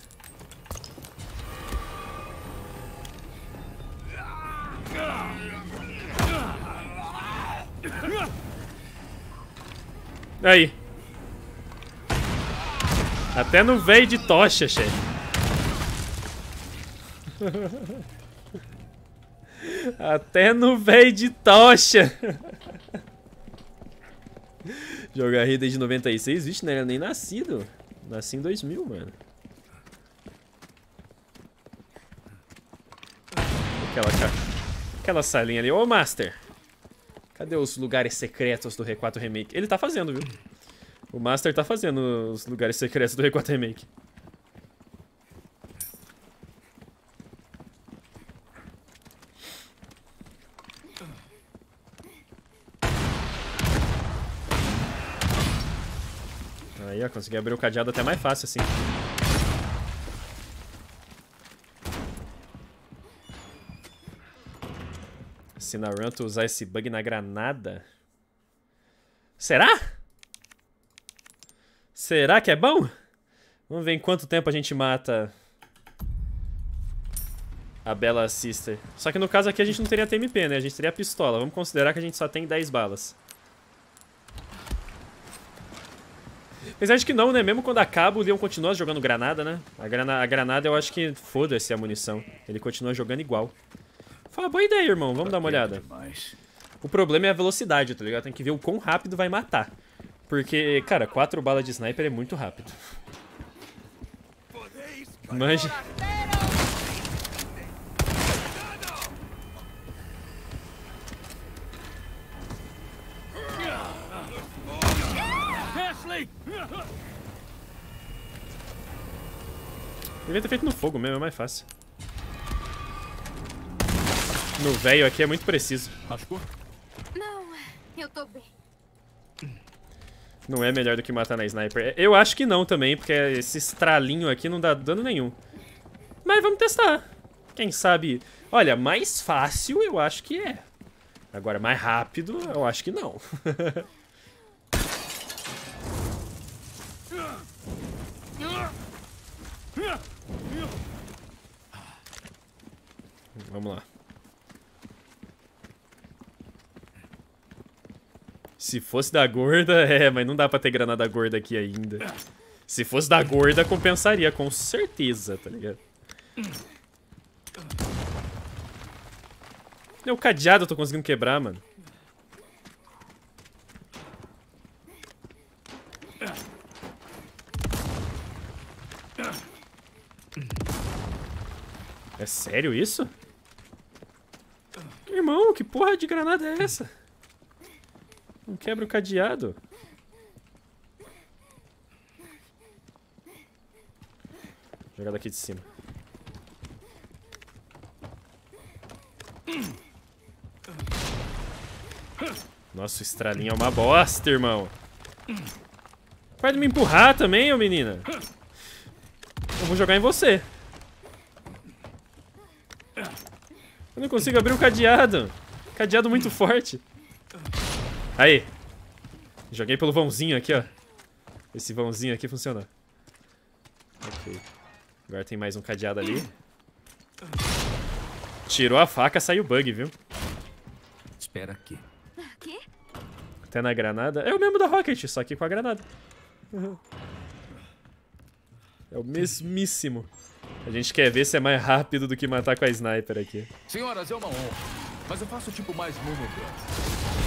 Aí. Até no veio de tocha, chefe. Até no veio de tocha. Jogar Rio desde 96, vixe, não era nem nascido. Nasci em 2000, mano. Aquela, ca- aquela salinha ali. Ô, Master. Cadê os lugares secretos do R4 Remake? Ele tá fazendo, viu? O Master tá fazendo os lugares secretos do R4 Remake. Aí, ó, consegui abrir o cadeado até mais fácil, assim. Se na run usar esse bug na granada... Será? Será que é bom? Vamos ver em quanto tempo a gente mata a Bela Sister. Só que no caso aqui a gente não teria TMP, né? A gente teria pistola. Vamos considerar que a gente só tem 10 balas. Apesar de que não, né? Mesmo quando acaba, o Leon continua jogando granada, né? A, grana a granada eu acho que foda-se a munição. Ele continua jogando igual. Fala, boa ideia, irmão. Vamos dar uma olhada. O problema é a velocidade, tá ligado? Tem que ver o quão rápido vai matar. Porque, cara, 4 balas de sniper é muito rápido. Manja. Devia ter feito no fogo mesmo, é mais fácil. No velho aqui é muito preciso. Machucou? Não, eu tô bem. Não é melhor do que matar na sniper. Eu acho que não também, porque esse estralinho aqui não dá dano nenhum. Mas vamos testar. Quem sabe... Olha, mais fácil eu acho que é. Agora, mais rápido eu acho que não. Vamos lá. Se fosse da gorda, é, mas não dá pra ter granada gorda aqui ainda. Se fosse da gorda, compensaria, com certeza, tá ligado? O cadeado eu tô conseguindo quebrar, mano. É sério isso? Irmão, que porra de granada é essa? Não quebra o cadeado. Jogar daqui de cima. Nossa, o estralinho é uma bosta, irmão. Pode me empurrar também, ô menina. Eu vou jogar em você. Eu não consigo abrir o cadeado. Cadeado muito forte. Aí. Joguei pelo vãozinho aqui, ó. Esse vãozinho aqui funcionou. Ok. Agora tem mais um cadeado ali. Tirou a faca, saiu bug, viu? Espera aqui. Até na granada. É o mesmo da Rocket, só que com a granada. É o mesmíssimo. A gente quer ver se é mais rápido do que matar com a sniper aqui. Senhoras, é uma honra. Mas eu faço tipo mais monograma.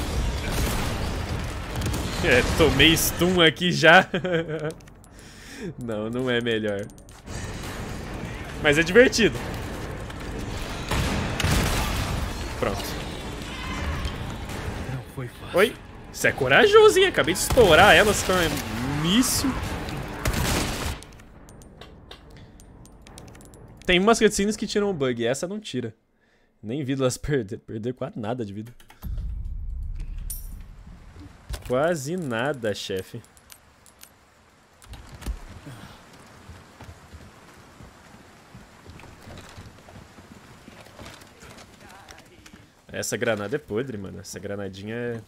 É, tomei stun aqui já. não, não é melhor. Mas é divertido. Pronto. Não foi fácil. Oi? Você é corajoso, hein? Acabei de estourar elas com um míssil. Tem umas cutscenes que tiram o bug, essa não tira. Nem vida elas perder. Perder quase nada de vida. Quase nada, chefe. Essa granada é podre, mano. Essa granadinha é...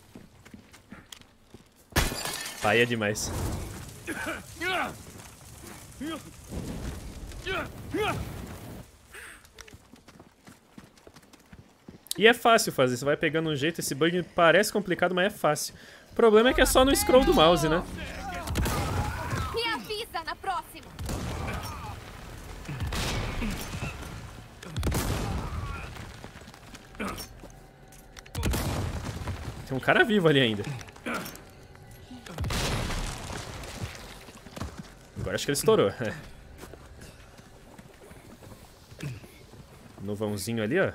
Paia demais. E é fácil fazer, você vai pegando um jeito, esse bug parece complicado, mas é fácil. O problema é que é só no scroll do mouse, né? Me avisa na próxima. Tem um cara vivo ali ainda. Agora acho que ele estourou. é. No vãozinho ali, ó.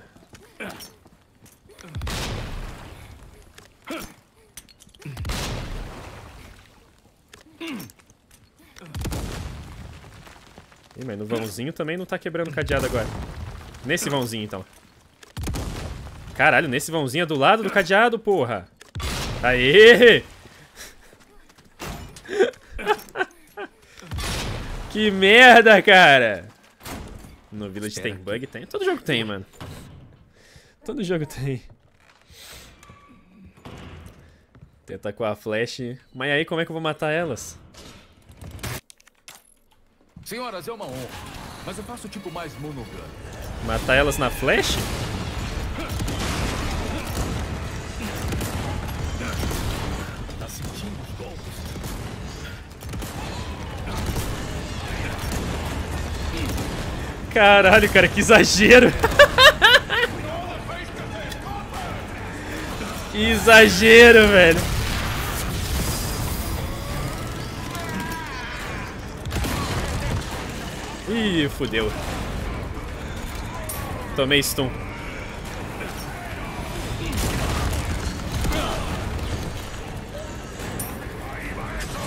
Mas no vãozinho também não tá quebrando cadeado agora. Nesse vãozinho, então. Caralho, nesse vãozinho é do lado do cadeado, porra. Aê! que merda, cara! No Village tem bug? Tem. Todo jogo tem, mano. Todo jogo tem. Tenta com a flash. Mas aí como é que eu vou matar elas? Senhoras, é uma honra. Mas eu faço tipo mais monogâmico. Matar elas na flash? Tá sentindo os golpes? Caralho, cara, que exagero. que exagero, velho. Ih, fudeu. Tomei stun.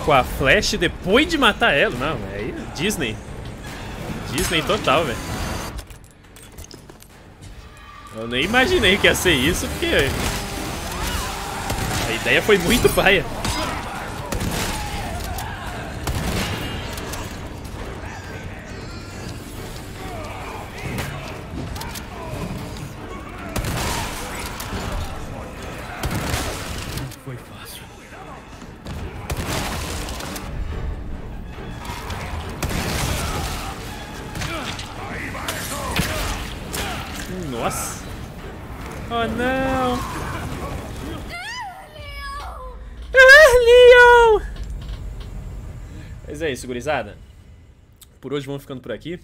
Com a flash depois de matar ela? Não, é Disney. Disney total, velho. Eu nem imaginei que ia ser isso, porque... A ideia foi muito paia. Isso, gurizada. Por hoje vamos ficando por aqui.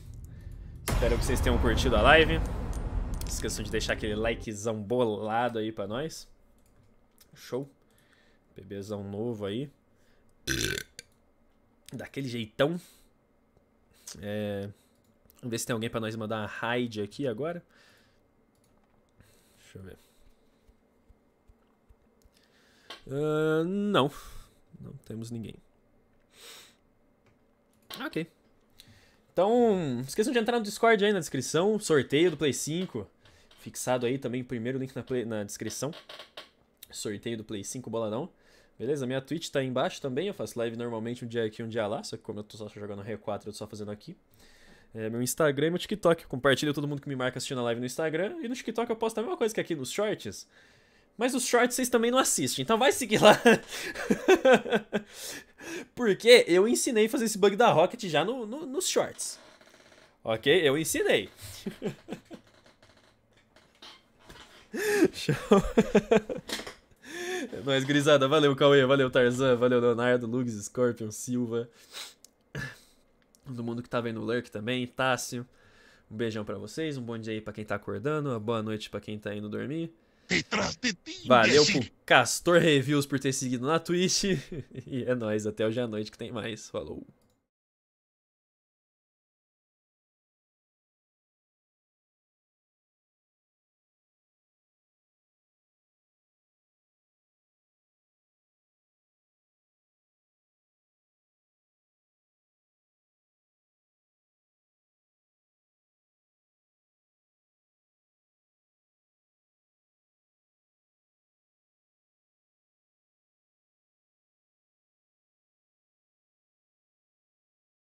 Espero que vocês tenham curtido a live. Não esqueçam de deixar aquele likezão bolado aí pra nós. Show. Bebezão novo aí. Daquele jeitão. É... Vamos ver se tem alguém pra nós mandar uma raid aqui agora. Deixa eu ver. Uh, não. Não temos ninguém. Ok. Então, esqueçam de entrar no Discord aí na descrição. Sorteio do Play 5. Fixado aí também, primeiro link na, play, na descrição. Sorteio do Play 5 boladão. Beleza? Minha Twitch tá aí embaixo também. Eu faço live normalmente um dia aqui, um dia lá. Só que como eu tô só jogando R4, eu tô só fazendo aqui. É, meu Instagram e meu TikTok. Compartilho todo mundo que me marca assistindo a live no Instagram. E no TikTok eu posto a mesma coisa que aqui nos shorts. Mas os shorts vocês também não assistem. Então vai seguir lá. Porque eu ensinei a fazer esse bug da Rocket já no, no, nos shorts. Ok? Eu ensinei. Show. É nóis, grisada. Valeu, Cauê. Valeu, Tarzan. Valeu, Leonardo, Lux, Scorpion, Silva. Todo mundo que tá vendo o Lurk também. Tássio. Um beijão pra vocês. Um bom dia aí pra quem tá acordando. Uma boa noite pra quem tá indo dormir. Valeu pro Castor Reviews por ter seguido na Twitch. E é nóis. Até hoje à noite que tem mais. Falou.